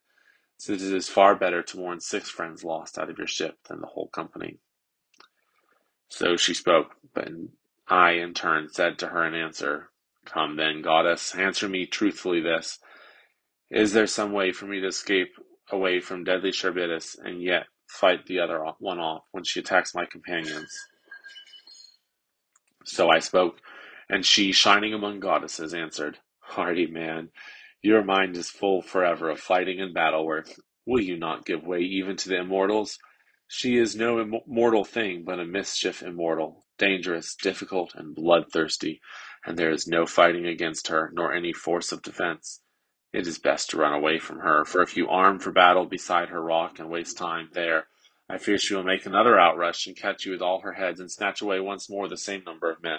since it is far better to mourn six friends lost out of your ship than the whole company. So she spoke, but I in turn said to her in answer, Come then, goddess, answer me truthfully this. Is there some way for me to escape away from deadly Charybdis and yet fight the other one off when she attacks my companions? So I spoke, and she, shining among goddesses, answered, Hardy man, your mind is full forever of fighting and battle worth. Will you not give way even to the immortals? She is no immortal thing, but a mischief immortal, dangerous, difficult, and bloodthirsty, and there is no fighting against her, nor any force of defense. It is best to run away from her, for if you arm for battle beside her rock and waste time there, I fear she will make another outrush and catch you with all her heads and snatch away once more the same number of men.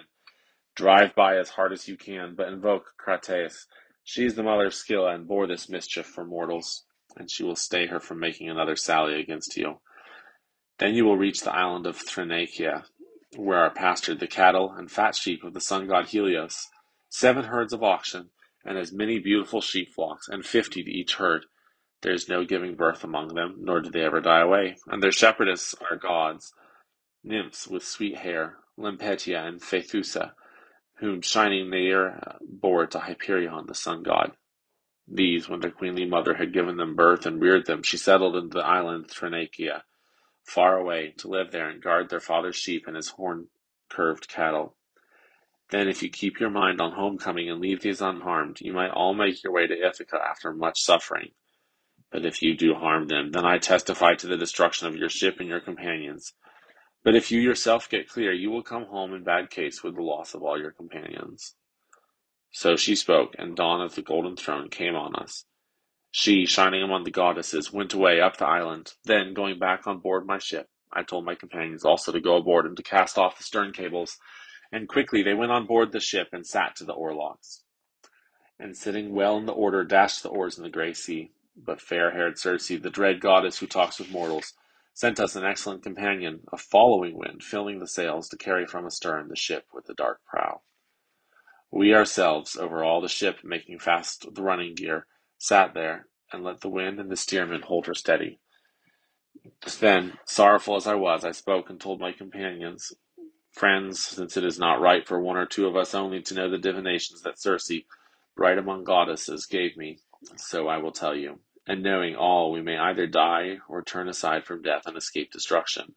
Drive by as hard as you can, but invoke Cratais, she is the mother of Scylla, and bore this mischief for mortals, and she will stay her from making another sally against you. Then you will reach the island of Thrinacia, where are pastured the cattle and fat sheep of the sun god Helios, seven herds of oxen, and as many beautiful sheep flocks, and fifty to each herd. There is no giving birth among them, nor do they ever die away, and their shepherdesses are gods, nymphs with sweet hair, Lampetia and Phaethusa, whom shining Neaera bore to Hyperion the sun god. These, when their queenly mother had given them birth and reared them, she settled in the island Thrinacia, far away, to live there and guard their father's sheep and his horn-curved cattle. Then, if you keep your mind on homecoming and leave these unharmed, you might all make your way to Ithaca after much suffering. But if you do harm them, then I testify to the destruction of your ship and your companions. But if you yourself get clear, you will come home in bad case with the loss of all your companions. So she spoke, and dawn of the golden throne came on us. She, shining among the goddesses, went away up the island. Then, going back on board my ship, I told my companions also to go aboard and to cast off the stern cables, and quickly they went on board the ship and sat to the oarlocks. And sitting well in the order, dashed the oars in the grey sea. But fair-haired Circe, the dread goddess who talks with mortals, sent us an excellent companion, a following wind, filling the sails to carry from astern the ship with the dark prow. We ourselves, over all the ship, making fast the running gear, sat there, and let the wind and the steersman hold her steady. Then, sorrowful as I was, I spoke and told my companions, Friends, since it is not right for one or two of us only to know the divinations that Circe, bright among goddesses, gave me, so I will tell you and knowing all, we may either die or turn aside from death and escape destruction.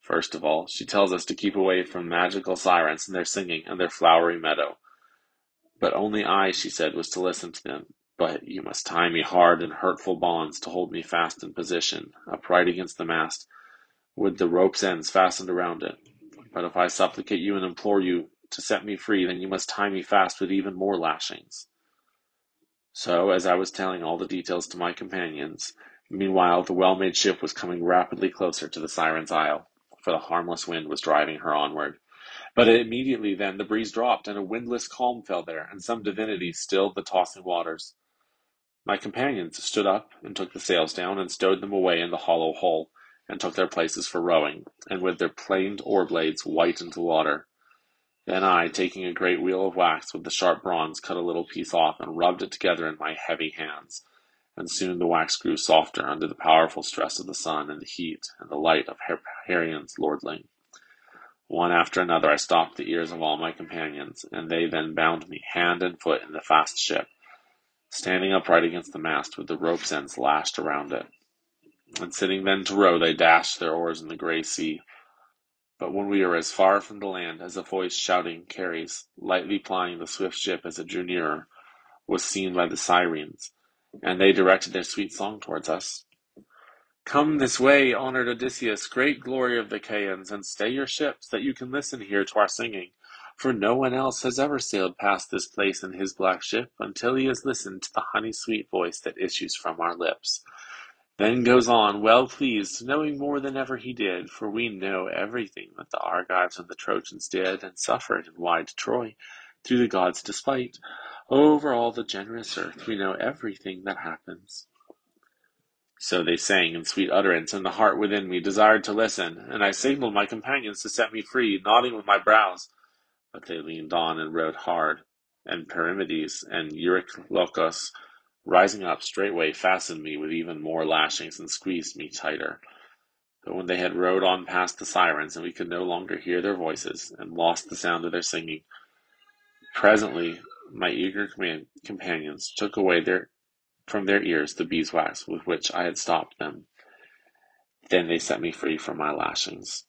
First of all, she tells us to keep away from magical sirens and their singing and their flowery meadow. But only I, she said, was to listen to them. But you must tie me hard in hurtful bonds to hold me fast in position, upright against the mast, with the rope's ends fastened around it. But if I supplicate you and implore you to set me free, then you must tie me fast with even more lashings. So, as I was telling all the details to my companions, meanwhile the well-made ship was coming rapidly closer to the Siren's Isle, for the harmless wind was driving her onward. But immediately then the breeze dropped, and a windless calm fell there, and some divinity stilled the tossing waters. My companions stood up and took the sails down, and stowed them away in the hollow hull, and took their places for rowing, and with their planed oar blades whitened the water. Then I, taking a great wheel of wax with the sharp bronze, cut a little piece off and rubbed it together in my heavy hands, and soon the wax grew softer under the powerful stress of the sun and the heat and the light of Hyperion's lordling. One after another I stopped the ears of all my companions, and they then bound me hand and foot in the fast ship, standing upright against the mast with the rope's ends lashed around it. And sitting then to row, they dashed their oars in the grey sea. But when we were as far from the land as a voice shouting carries, lightly plying the swift ship as it drew nearer, was seen by the Sirens, and they directed their sweet song towards us. Come this way, honored Odysseus, great glory of the Achaeans, and stay your ships, that you can listen here to our singing. For no one else has ever sailed past this place in his black ship until he has listened to the honey sweet voice that issues from our lips. Then goes on, well pleased, knowing more than ever he did, for we know everything that the Argives and the Trojans did and suffered in wide Troy, through the gods' despite. Over all the generous earth we know everything that happens. So they sang in sweet utterance, and the heart within me desired to listen, and I signaled my companions to set me free, nodding with my brows. But they leaned on and rowed hard, and Perimedes and Eurylochus, rising up straightway, fastened me with even more lashings and squeezed me tighter. But when they had rowed on past the sirens, and we could no longer hear their voices, and lost the sound of their singing, presently my eager companions took away their from their ears the beeswax with which I had stopped them. Then they set me free from my lashings.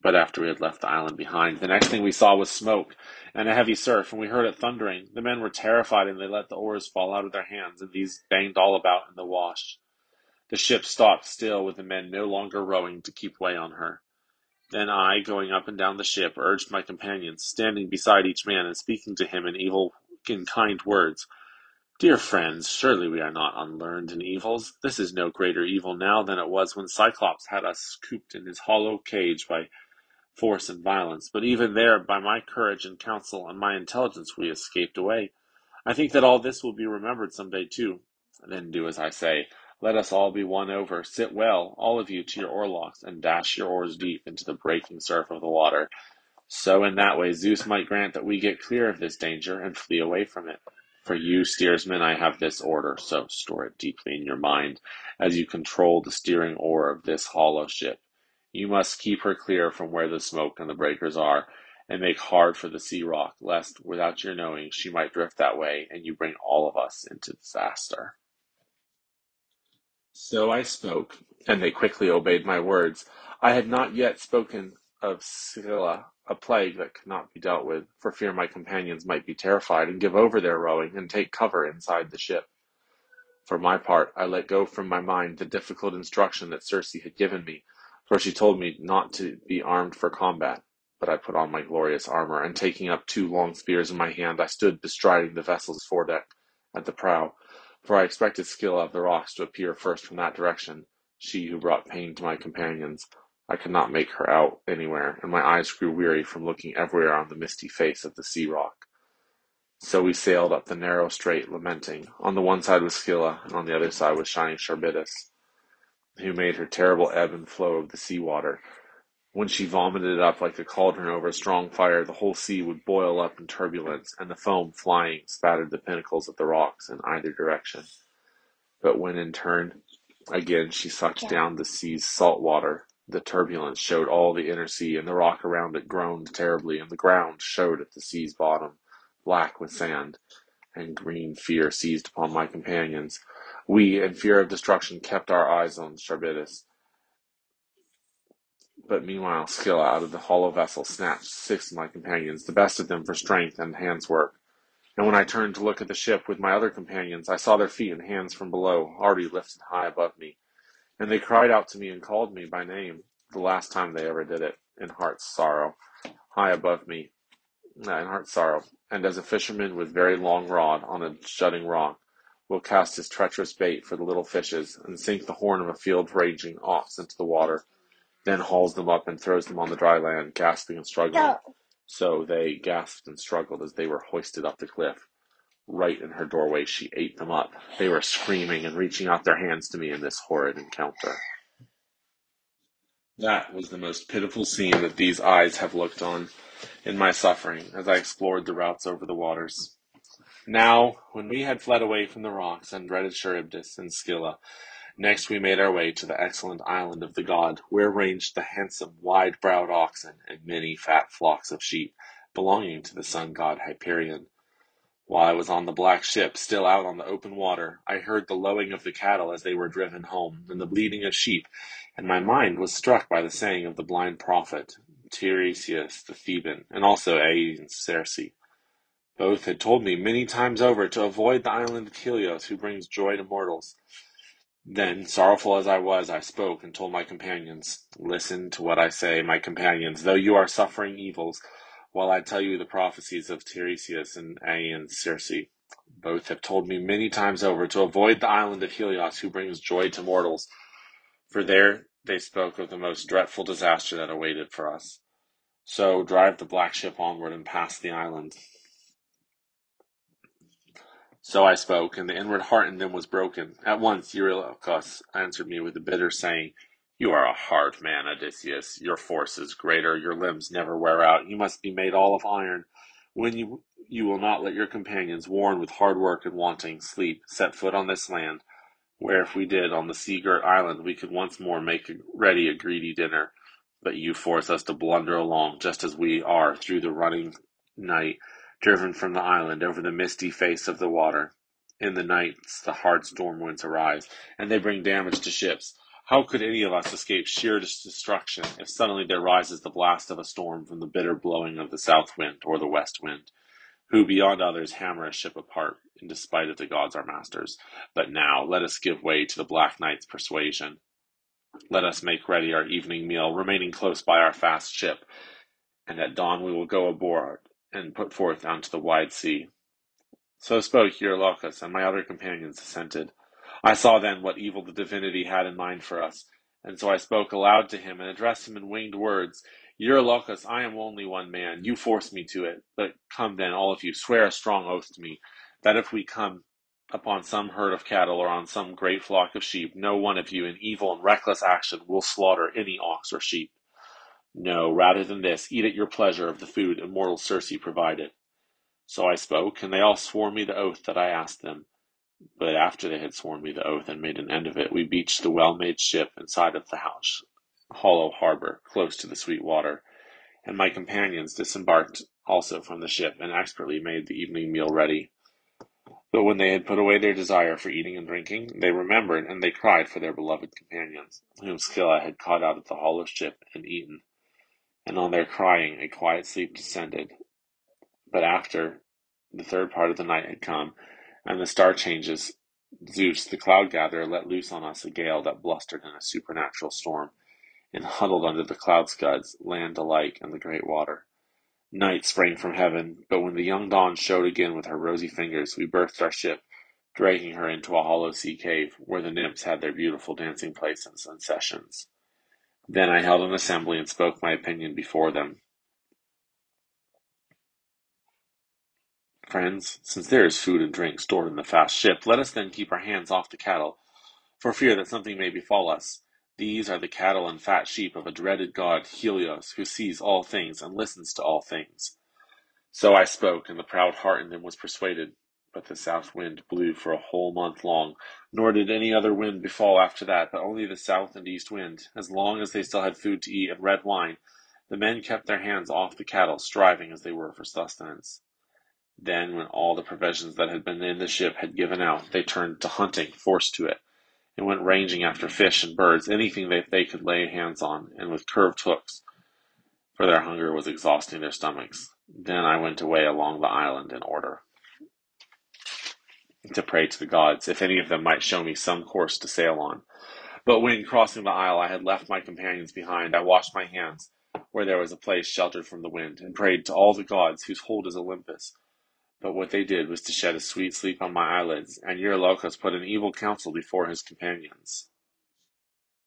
But after we had left the island behind, the next thing we saw was smoke and a heavy surf, and we heard it thundering. The men were terrified, and they let the oars fall out of their hands, and these banged all about in the wash. The ship stopped still, with the men no longer rowing to keep way on her. Then I, going up and down the ship, urged my companions, standing beside each man and speaking to him in evil in kind words, Dear friends, surely we are not unlearned in evils. This is no greater evil now than it was when Cyclops had us cooped in his hollow cage by force and violence. But even there, by my courage and counsel and my intelligence, we escaped away. I think that all this will be remembered some day too. Then do as I say. Let us all be won over. Sit well, all of you, to your oarlocks, and dash your oars deep into the breaking surf of the water. So in that way Zeus might grant that we get clear of this danger and flee away from it. For you, steersman, I have this order, so store it deeply in your mind as you control the steering oar of this hollow ship. You must keep her clear from where the smoke and the breakers are, and make hard for the sea rock, lest, without your knowing, she might drift that way, and you bring all of us into disaster. So I spoke, and they quickly obeyed my words. I had not yet spoken of Scylla, a plague that could not be dealt with, for fear my companions might be terrified and give over their rowing and take cover inside the ship. For my part, I let go from my mind the difficult instruction that Circe had given me, for she told me not to be armed for combat. But I put on my glorious armor, and taking up two long spears in my hand, I stood bestriding the vessel's foredeck at the prow, for I expected Scylla of the rocks to appear first from that direction, she who brought pain to my companions. I could not make her out anywhere, and my eyes grew weary from looking everywhere on the misty face of the sea rock. So we sailed up the narrow strait, lamenting. On the one side was Scylla, and on the other side was shining Charybdis, who made her terrible ebb and flow of the sea water. When she vomited it up like a cauldron over a strong fire, the whole sea would boil up in turbulence, and the foam flying spattered the pinnacles of the rocks in either direction. But when in turn again she sucked down the sea's salt water, the turbulence showed all the inner sea, and the rock around it groaned terribly, and the ground showed at the sea's bottom, black with sand, and green fear seized upon my companions. We, in fear of destruction, kept our eyes on Charybdis. But meanwhile, Scylla out of the hollow vessel snatched six of my companions, the best of them for strength and hands work. And when I turned to look at the ship with my other companions, I saw their feet and hands from below, already lifted high above me. And they cried out to me and called me by name, the last time they ever did it, in heart's sorrow, high above me, in heart's sorrow. And as a fisherman with very long rod on a jutting rock will cast his treacherous bait for the little fishes, and sink the horn of a field ranging ox into the water, then hauls them up and throws them on the dry land, gasping and struggling. So they gasped and struggled as they were hoisted up the cliff right in her doorway, she ate them up. They were screaming and reaching out their hands to me in this horrid encounter. That was the most pitiful scene that these eyes have looked on in my suffering as I explored the routes over the waters. Now, when we had fled away from the rocks and dreaded Charybdis and Scylla, next we made our way to the excellent island of the god, where ranged the handsome, wide-browed oxen and many fat flocks of sheep, belonging to the sun god Hyperion. While I was on the black ship, still out on the open water, I heard the lowing of the cattle as they were driven home, and the bleating of sheep, and my mind was struck by the saying of the blind prophet, Tiresias the Theban, and also Aiaian Circe. Both had told me many times over to avoid the island of Helios, who brings joy to mortals. Then, sorrowful as I was, I spoke and told my companions, Listen to what I say, my companions, though you are suffering evils, while I tell you the prophecies of Tiresias and Aiaian Circe. Both have told me many times over to avoid the island of Helios, who brings joy to mortals, for there they spoke of the most dreadful disaster that awaited for us. So drive the black ship onward and pass the island. So I spoke, and the inward heart in them was broken. At once Eurylochus answered me with a bitter saying, You are a hard man, Odysseus. Your force is greater, your limbs never wear out. You must be made all of iron. When you, you will not let your companions, worn with hard work and wanting sleep, set foot on this land, where if we did on the sea-girt island, we could once more make ready a greedy dinner. But you force us to blunder along, just as we are through the running night driven from the island over the misty face of the water. In the nights the hard storm winds arise, and they bring damage to ships. How could any of us escape sheer destruction if suddenly there rises the blast of a storm from the bitter blowing of the south wind or the west wind, who beyond others hammer a ship apart in despite of the gods our masters? But now let us give way to the black night's persuasion. Let us make ready our evening meal, remaining close by our fast ship, and at dawn we will go aboard and put forth unto the wide sea. So spoke Eurylochus, and my other companions assented. I saw then what evil the divinity had in mind for us, and so I spoke aloud to him and addressed him in winged words. Eurylochus, I am only one man. You force me to it. But come then, all of you, swear a strong oath to me, that if we come upon some herd of cattle or on some great flock of sheep, no one of you in evil and reckless action will slaughter any ox or sheep. No, rather than this, eat at your pleasure of the food immortal Circe provided. So I spoke, and they all swore me the oath that I asked them. But after they had sworn me the oath and made an end of it, we beached the well-made ship inside of the house, hollow harbor, close to the sweet water, and my companions disembarked also from the ship and expertly made the evening meal ready. But when they had put away their desire for eating and drinking, they remembered, and they cried for their beloved companions, whom Scylla had caught out of the hollow ship and eaten and on their crying a quiet sleep descended. But after the third part of the night had come, and the star changes, Zeus, the cloud gatherer, let loose on us a gale that blustered in a supernatural storm, and huddled under the cloud scuds, land alike, and the great water. Night sprang from heaven, but when the young dawn showed again with her rosy fingers, we berthed our ship, dragging her into a hollow sea cave, where the nymphs had their beautiful dancing places and sessions. Then I held an assembly and spoke my opinion before them. Friends, since there is food and drink stored in the fast ship, let us then keep our hands off the cattle, for fear that something may befall us. These are the cattle and fat sheep of a dreaded god, Helios, who sees all things and listens to all things. So I spoke, and the proud heart in them was persuaded. But the south wind blew for a whole month long, nor did any other wind befall after that, but only the south and east wind. As long as they still had food to eat and red wine, the men kept their hands off the cattle, striving as they were for sustenance. Then, when all the provisions that had been in the ship had given out, they turned to hunting, forced to it, and went ranging after fish and birds, anything that they could lay hands on, and with curved hooks, for their hunger was exhausting their stomachs. Then I went away along the island in order to pray to the gods, if any of them might show me some course to sail on. But when crossing the isle I had left my companions behind, I washed my hands, where there was a place sheltered from the wind, and prayed to all the gods whose hold is Olympus. But what they did was to shed a sweet sleep on my eyelids, and Eurylochus put an evil counsel before his companions.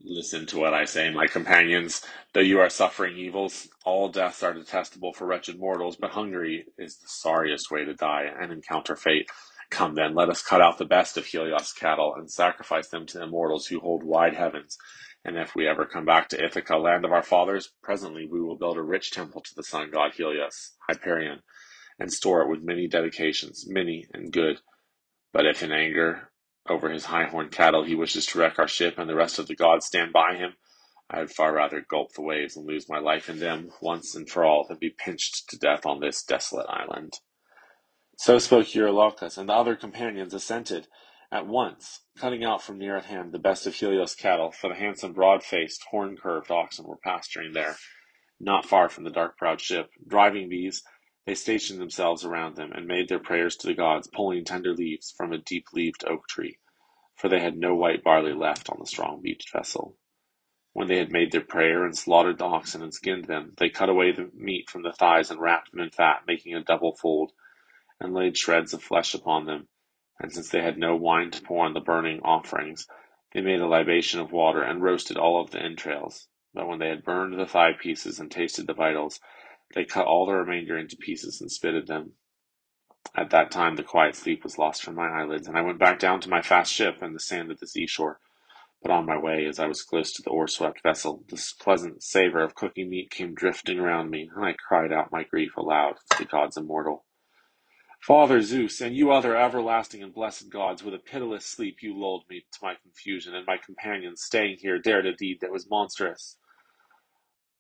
Listen to what I say, my companions. Though you are suffering evils, all deaths are detestable for wretched mortals, but hungry is the sorriest way to die and encounter fate. Come then, let us cut out the best of Helios' cattle and sacrifice them to the immortals who hold wide heavens. And if we ever come back to Ithaca, land of our fathers, presently we will build a rich temple to the sun god Helios, Hyperion, and store it with many dedications, many and good. But if in anger over his high horned cattle he wishes to wreck our ship and the rest of the gods stand by him, I had far rather gulp the waves and lose my life in them once and for all than be pinched to death on this desolate island. So spoke Eurylochus, and the other companions assented at once, cutting out from near at hand the best of Helios' cattle, for the handsome, broad-faced, horn-curved oxen were pasturing there, not far from the dark-prowed ship. Driving these, they stationed themselves around them, and made their prayers to the gods, pulling tender leaves from a deep-leaved oak tree, for they had no white barley left on the strong-beached vessel. When they had made their prayer and slaughtered the oxen and skinned them, they cut away the meat from the thighs and wrapped them in fat, making a double fold, and laid shreds of flesh upon them. And since they had no wine to pour on the burning offerings, they made a libation of water, and roasted all of the entrails. But when they had burned the thigh pieces and tasted the vitals, they cut all the remainder into pieces and spitted them. At that time the quiet sleep was lost from my eyelids, and I went back down to my fast ship and the sand of the seashore. But on my way, as I was close to the oar-swept vessel, this pleasant savour of cooking meat came drifting around me, and I cried out my grief aloud to the gods immortal. Father Zeus, and you other everlasting and blessed gods, with a pitiless sleep you lulled me to my confusion, and my companions, staying here, dared a deed that was monstrous.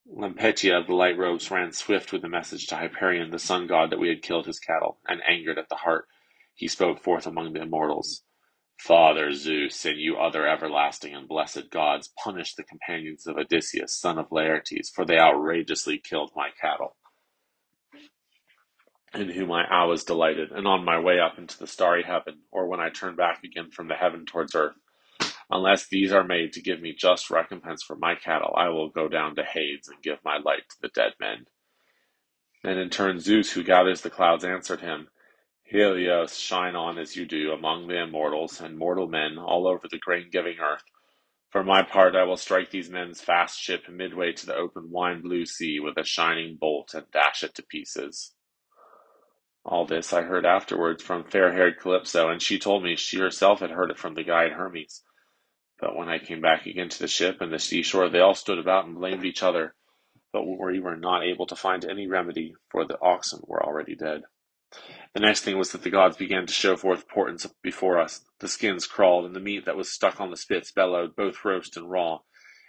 Lampetia of the light robes ran swift with the message to Hyperion, the sun god, that we had killed his cattle, and angered at the heart, he spoke forth among the immortals. Father Zeus, and you other everlasting and blessed gods, punish the companions of Odysseus, son of Laertes, for they outrageously killed my cattle, in whom I was delighted, and on my way up into the starry heaven, or when I turn back again from the heaven towards earth. Unless these are made to give me just recompense for my cattle, I will go down to Hades and give my light to the dead men. And in turn Zeus, who gathers the clouds, answered him, Helios, shine on as you do among the immortals and mortal men all over the grain-giving earth. For my part, I will strike these men's fast ship midway to the open wine-blue sea with a shining bolt and dash it to pieces. All this I heard afterwards from fair-haired Calypso, and she told me she herself had heard it from the guide Hermes. But when I came back again to the ship and the seashore, they all stood about and blamed each other, but we were not able to find any remedy, for the oxen were already dead. The next thing was that the gods began to show forth portents before us. The skins crawled, and the meat that was stuck on the spits bellowed, both roast and raw,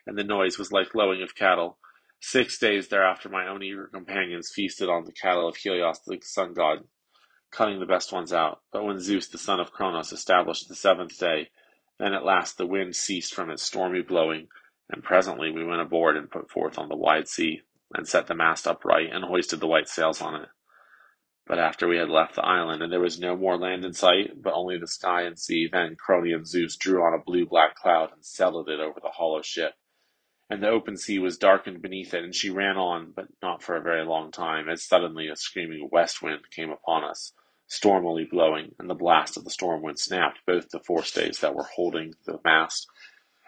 and the noise was like lowing of cattle. Six days thereafter my own eager companions feasted on the cattle of Helios the sun god, cutting the best ones out. But when Zeus the son of Cronos established the seventh day, then at last the wind ceased from its stormy blowing, and presently we went aboard and put forth on the wide sea, and set the mast upright, and hoisted the white sails on it. But after we had left the island, and there was no more land in sight, but only the sky and sea, then Cronian Zeus drew on a blue-black cloud and settled it over the hollow ship. And the open sea was darkened beneath it, and she ran on, but not for a very long time, as suddenly a screaming west wind came upon us, stormily blowing, and the blast of the storm wind snapped both the forestays that were holding the mast,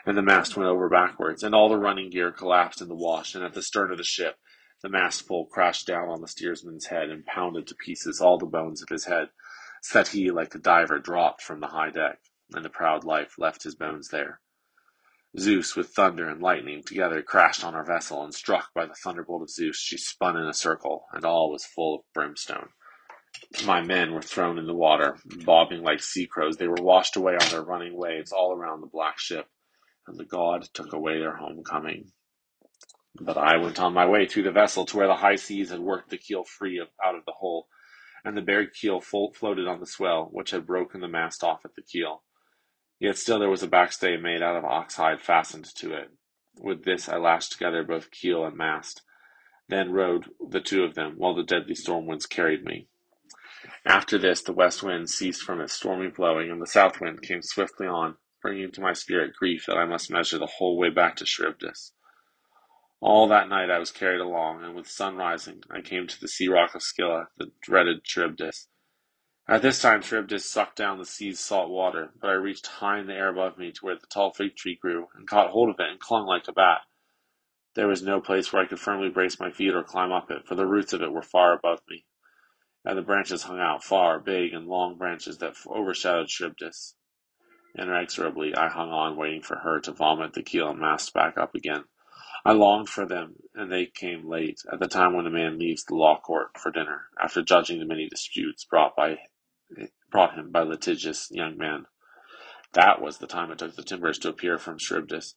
and the mast went over backwards, and all the running gear collapsed in the wash, and at the stern of the ship the mast pole crashed down on the steersman's head and pounded to pieces all the bones of his head, so that he, like a diver, dropped from the high deck, and the proud life left his bones there. Zeus, with thunder and lightning together, crashed on our vessel, and struck by the thunderbolt of Zeus, she spun in a circle, and all was full of brimstone. My men were thrown in the water, bobbing like sea crows. They were washed away on their running waves all around the black ship, and the god took away their homecoming. But I went on my way through the vessel to where the high seas had worked the keel free of, out of the hull, and the bare keel floated on the swell, which had broken the mast off at the keel. Yet still there was a backstay made out of ox hide fastened to it. With this I lashed together both keel and mast, then rowed the two of them, while the deadly storm winds carried me. After this the west wind ceased from its stormy blowing, and the south wind came swiftly on, bringing to my spirit grief that I must measure the whole way back to Charybdis. All that night I was carried along, and with sun rising I came to the sea rock of Scylla, the dreaded Charybdis. At this time Charybdis sucked down the sea's salt water, but I reached high in the air above me to where the tall fig tree grew, and caught hold of it and clung like a bat. There was no place where I could firmly brace my feet or climb up it, for the roots of it were far above me, and the branches hung out far, big and long branches that overshadowed Charybdis. Inexorably I hung on, waiting for her to vomit the keel and mast back up again. I longed for them, and they came late, at the time when a man leaves the law court for dinner, after judging the many disputes brought by brought him by litigious young men. That was the time it took the timbers to appear from Charybdis.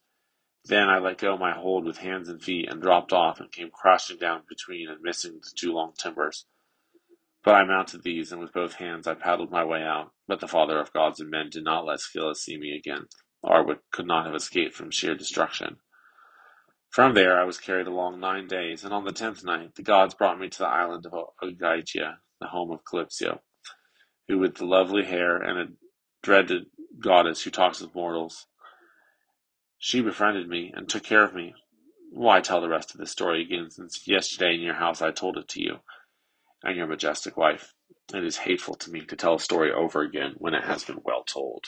Then I let go my hold with hands and feet, and dropped off, and came crashing down between and missing the two long timbers. But I mounted these, and with both hands I paddled my way out. But the Father of gods and men did not let Scylla see me again, or would, could not have escaped from sheer destruction. From there I was carried along nine days, and on the tenth night the gods brought me to the island of Ogygia, the home of Calypso, who with the lovely hair and a dreaded goddess who talks with mortals. She befriended me and took care of me. Why tell the rest of the story again, since yesterday in your house I told it to you and your majestic wife. It is hateful to me to tell a story over again when it has been well told.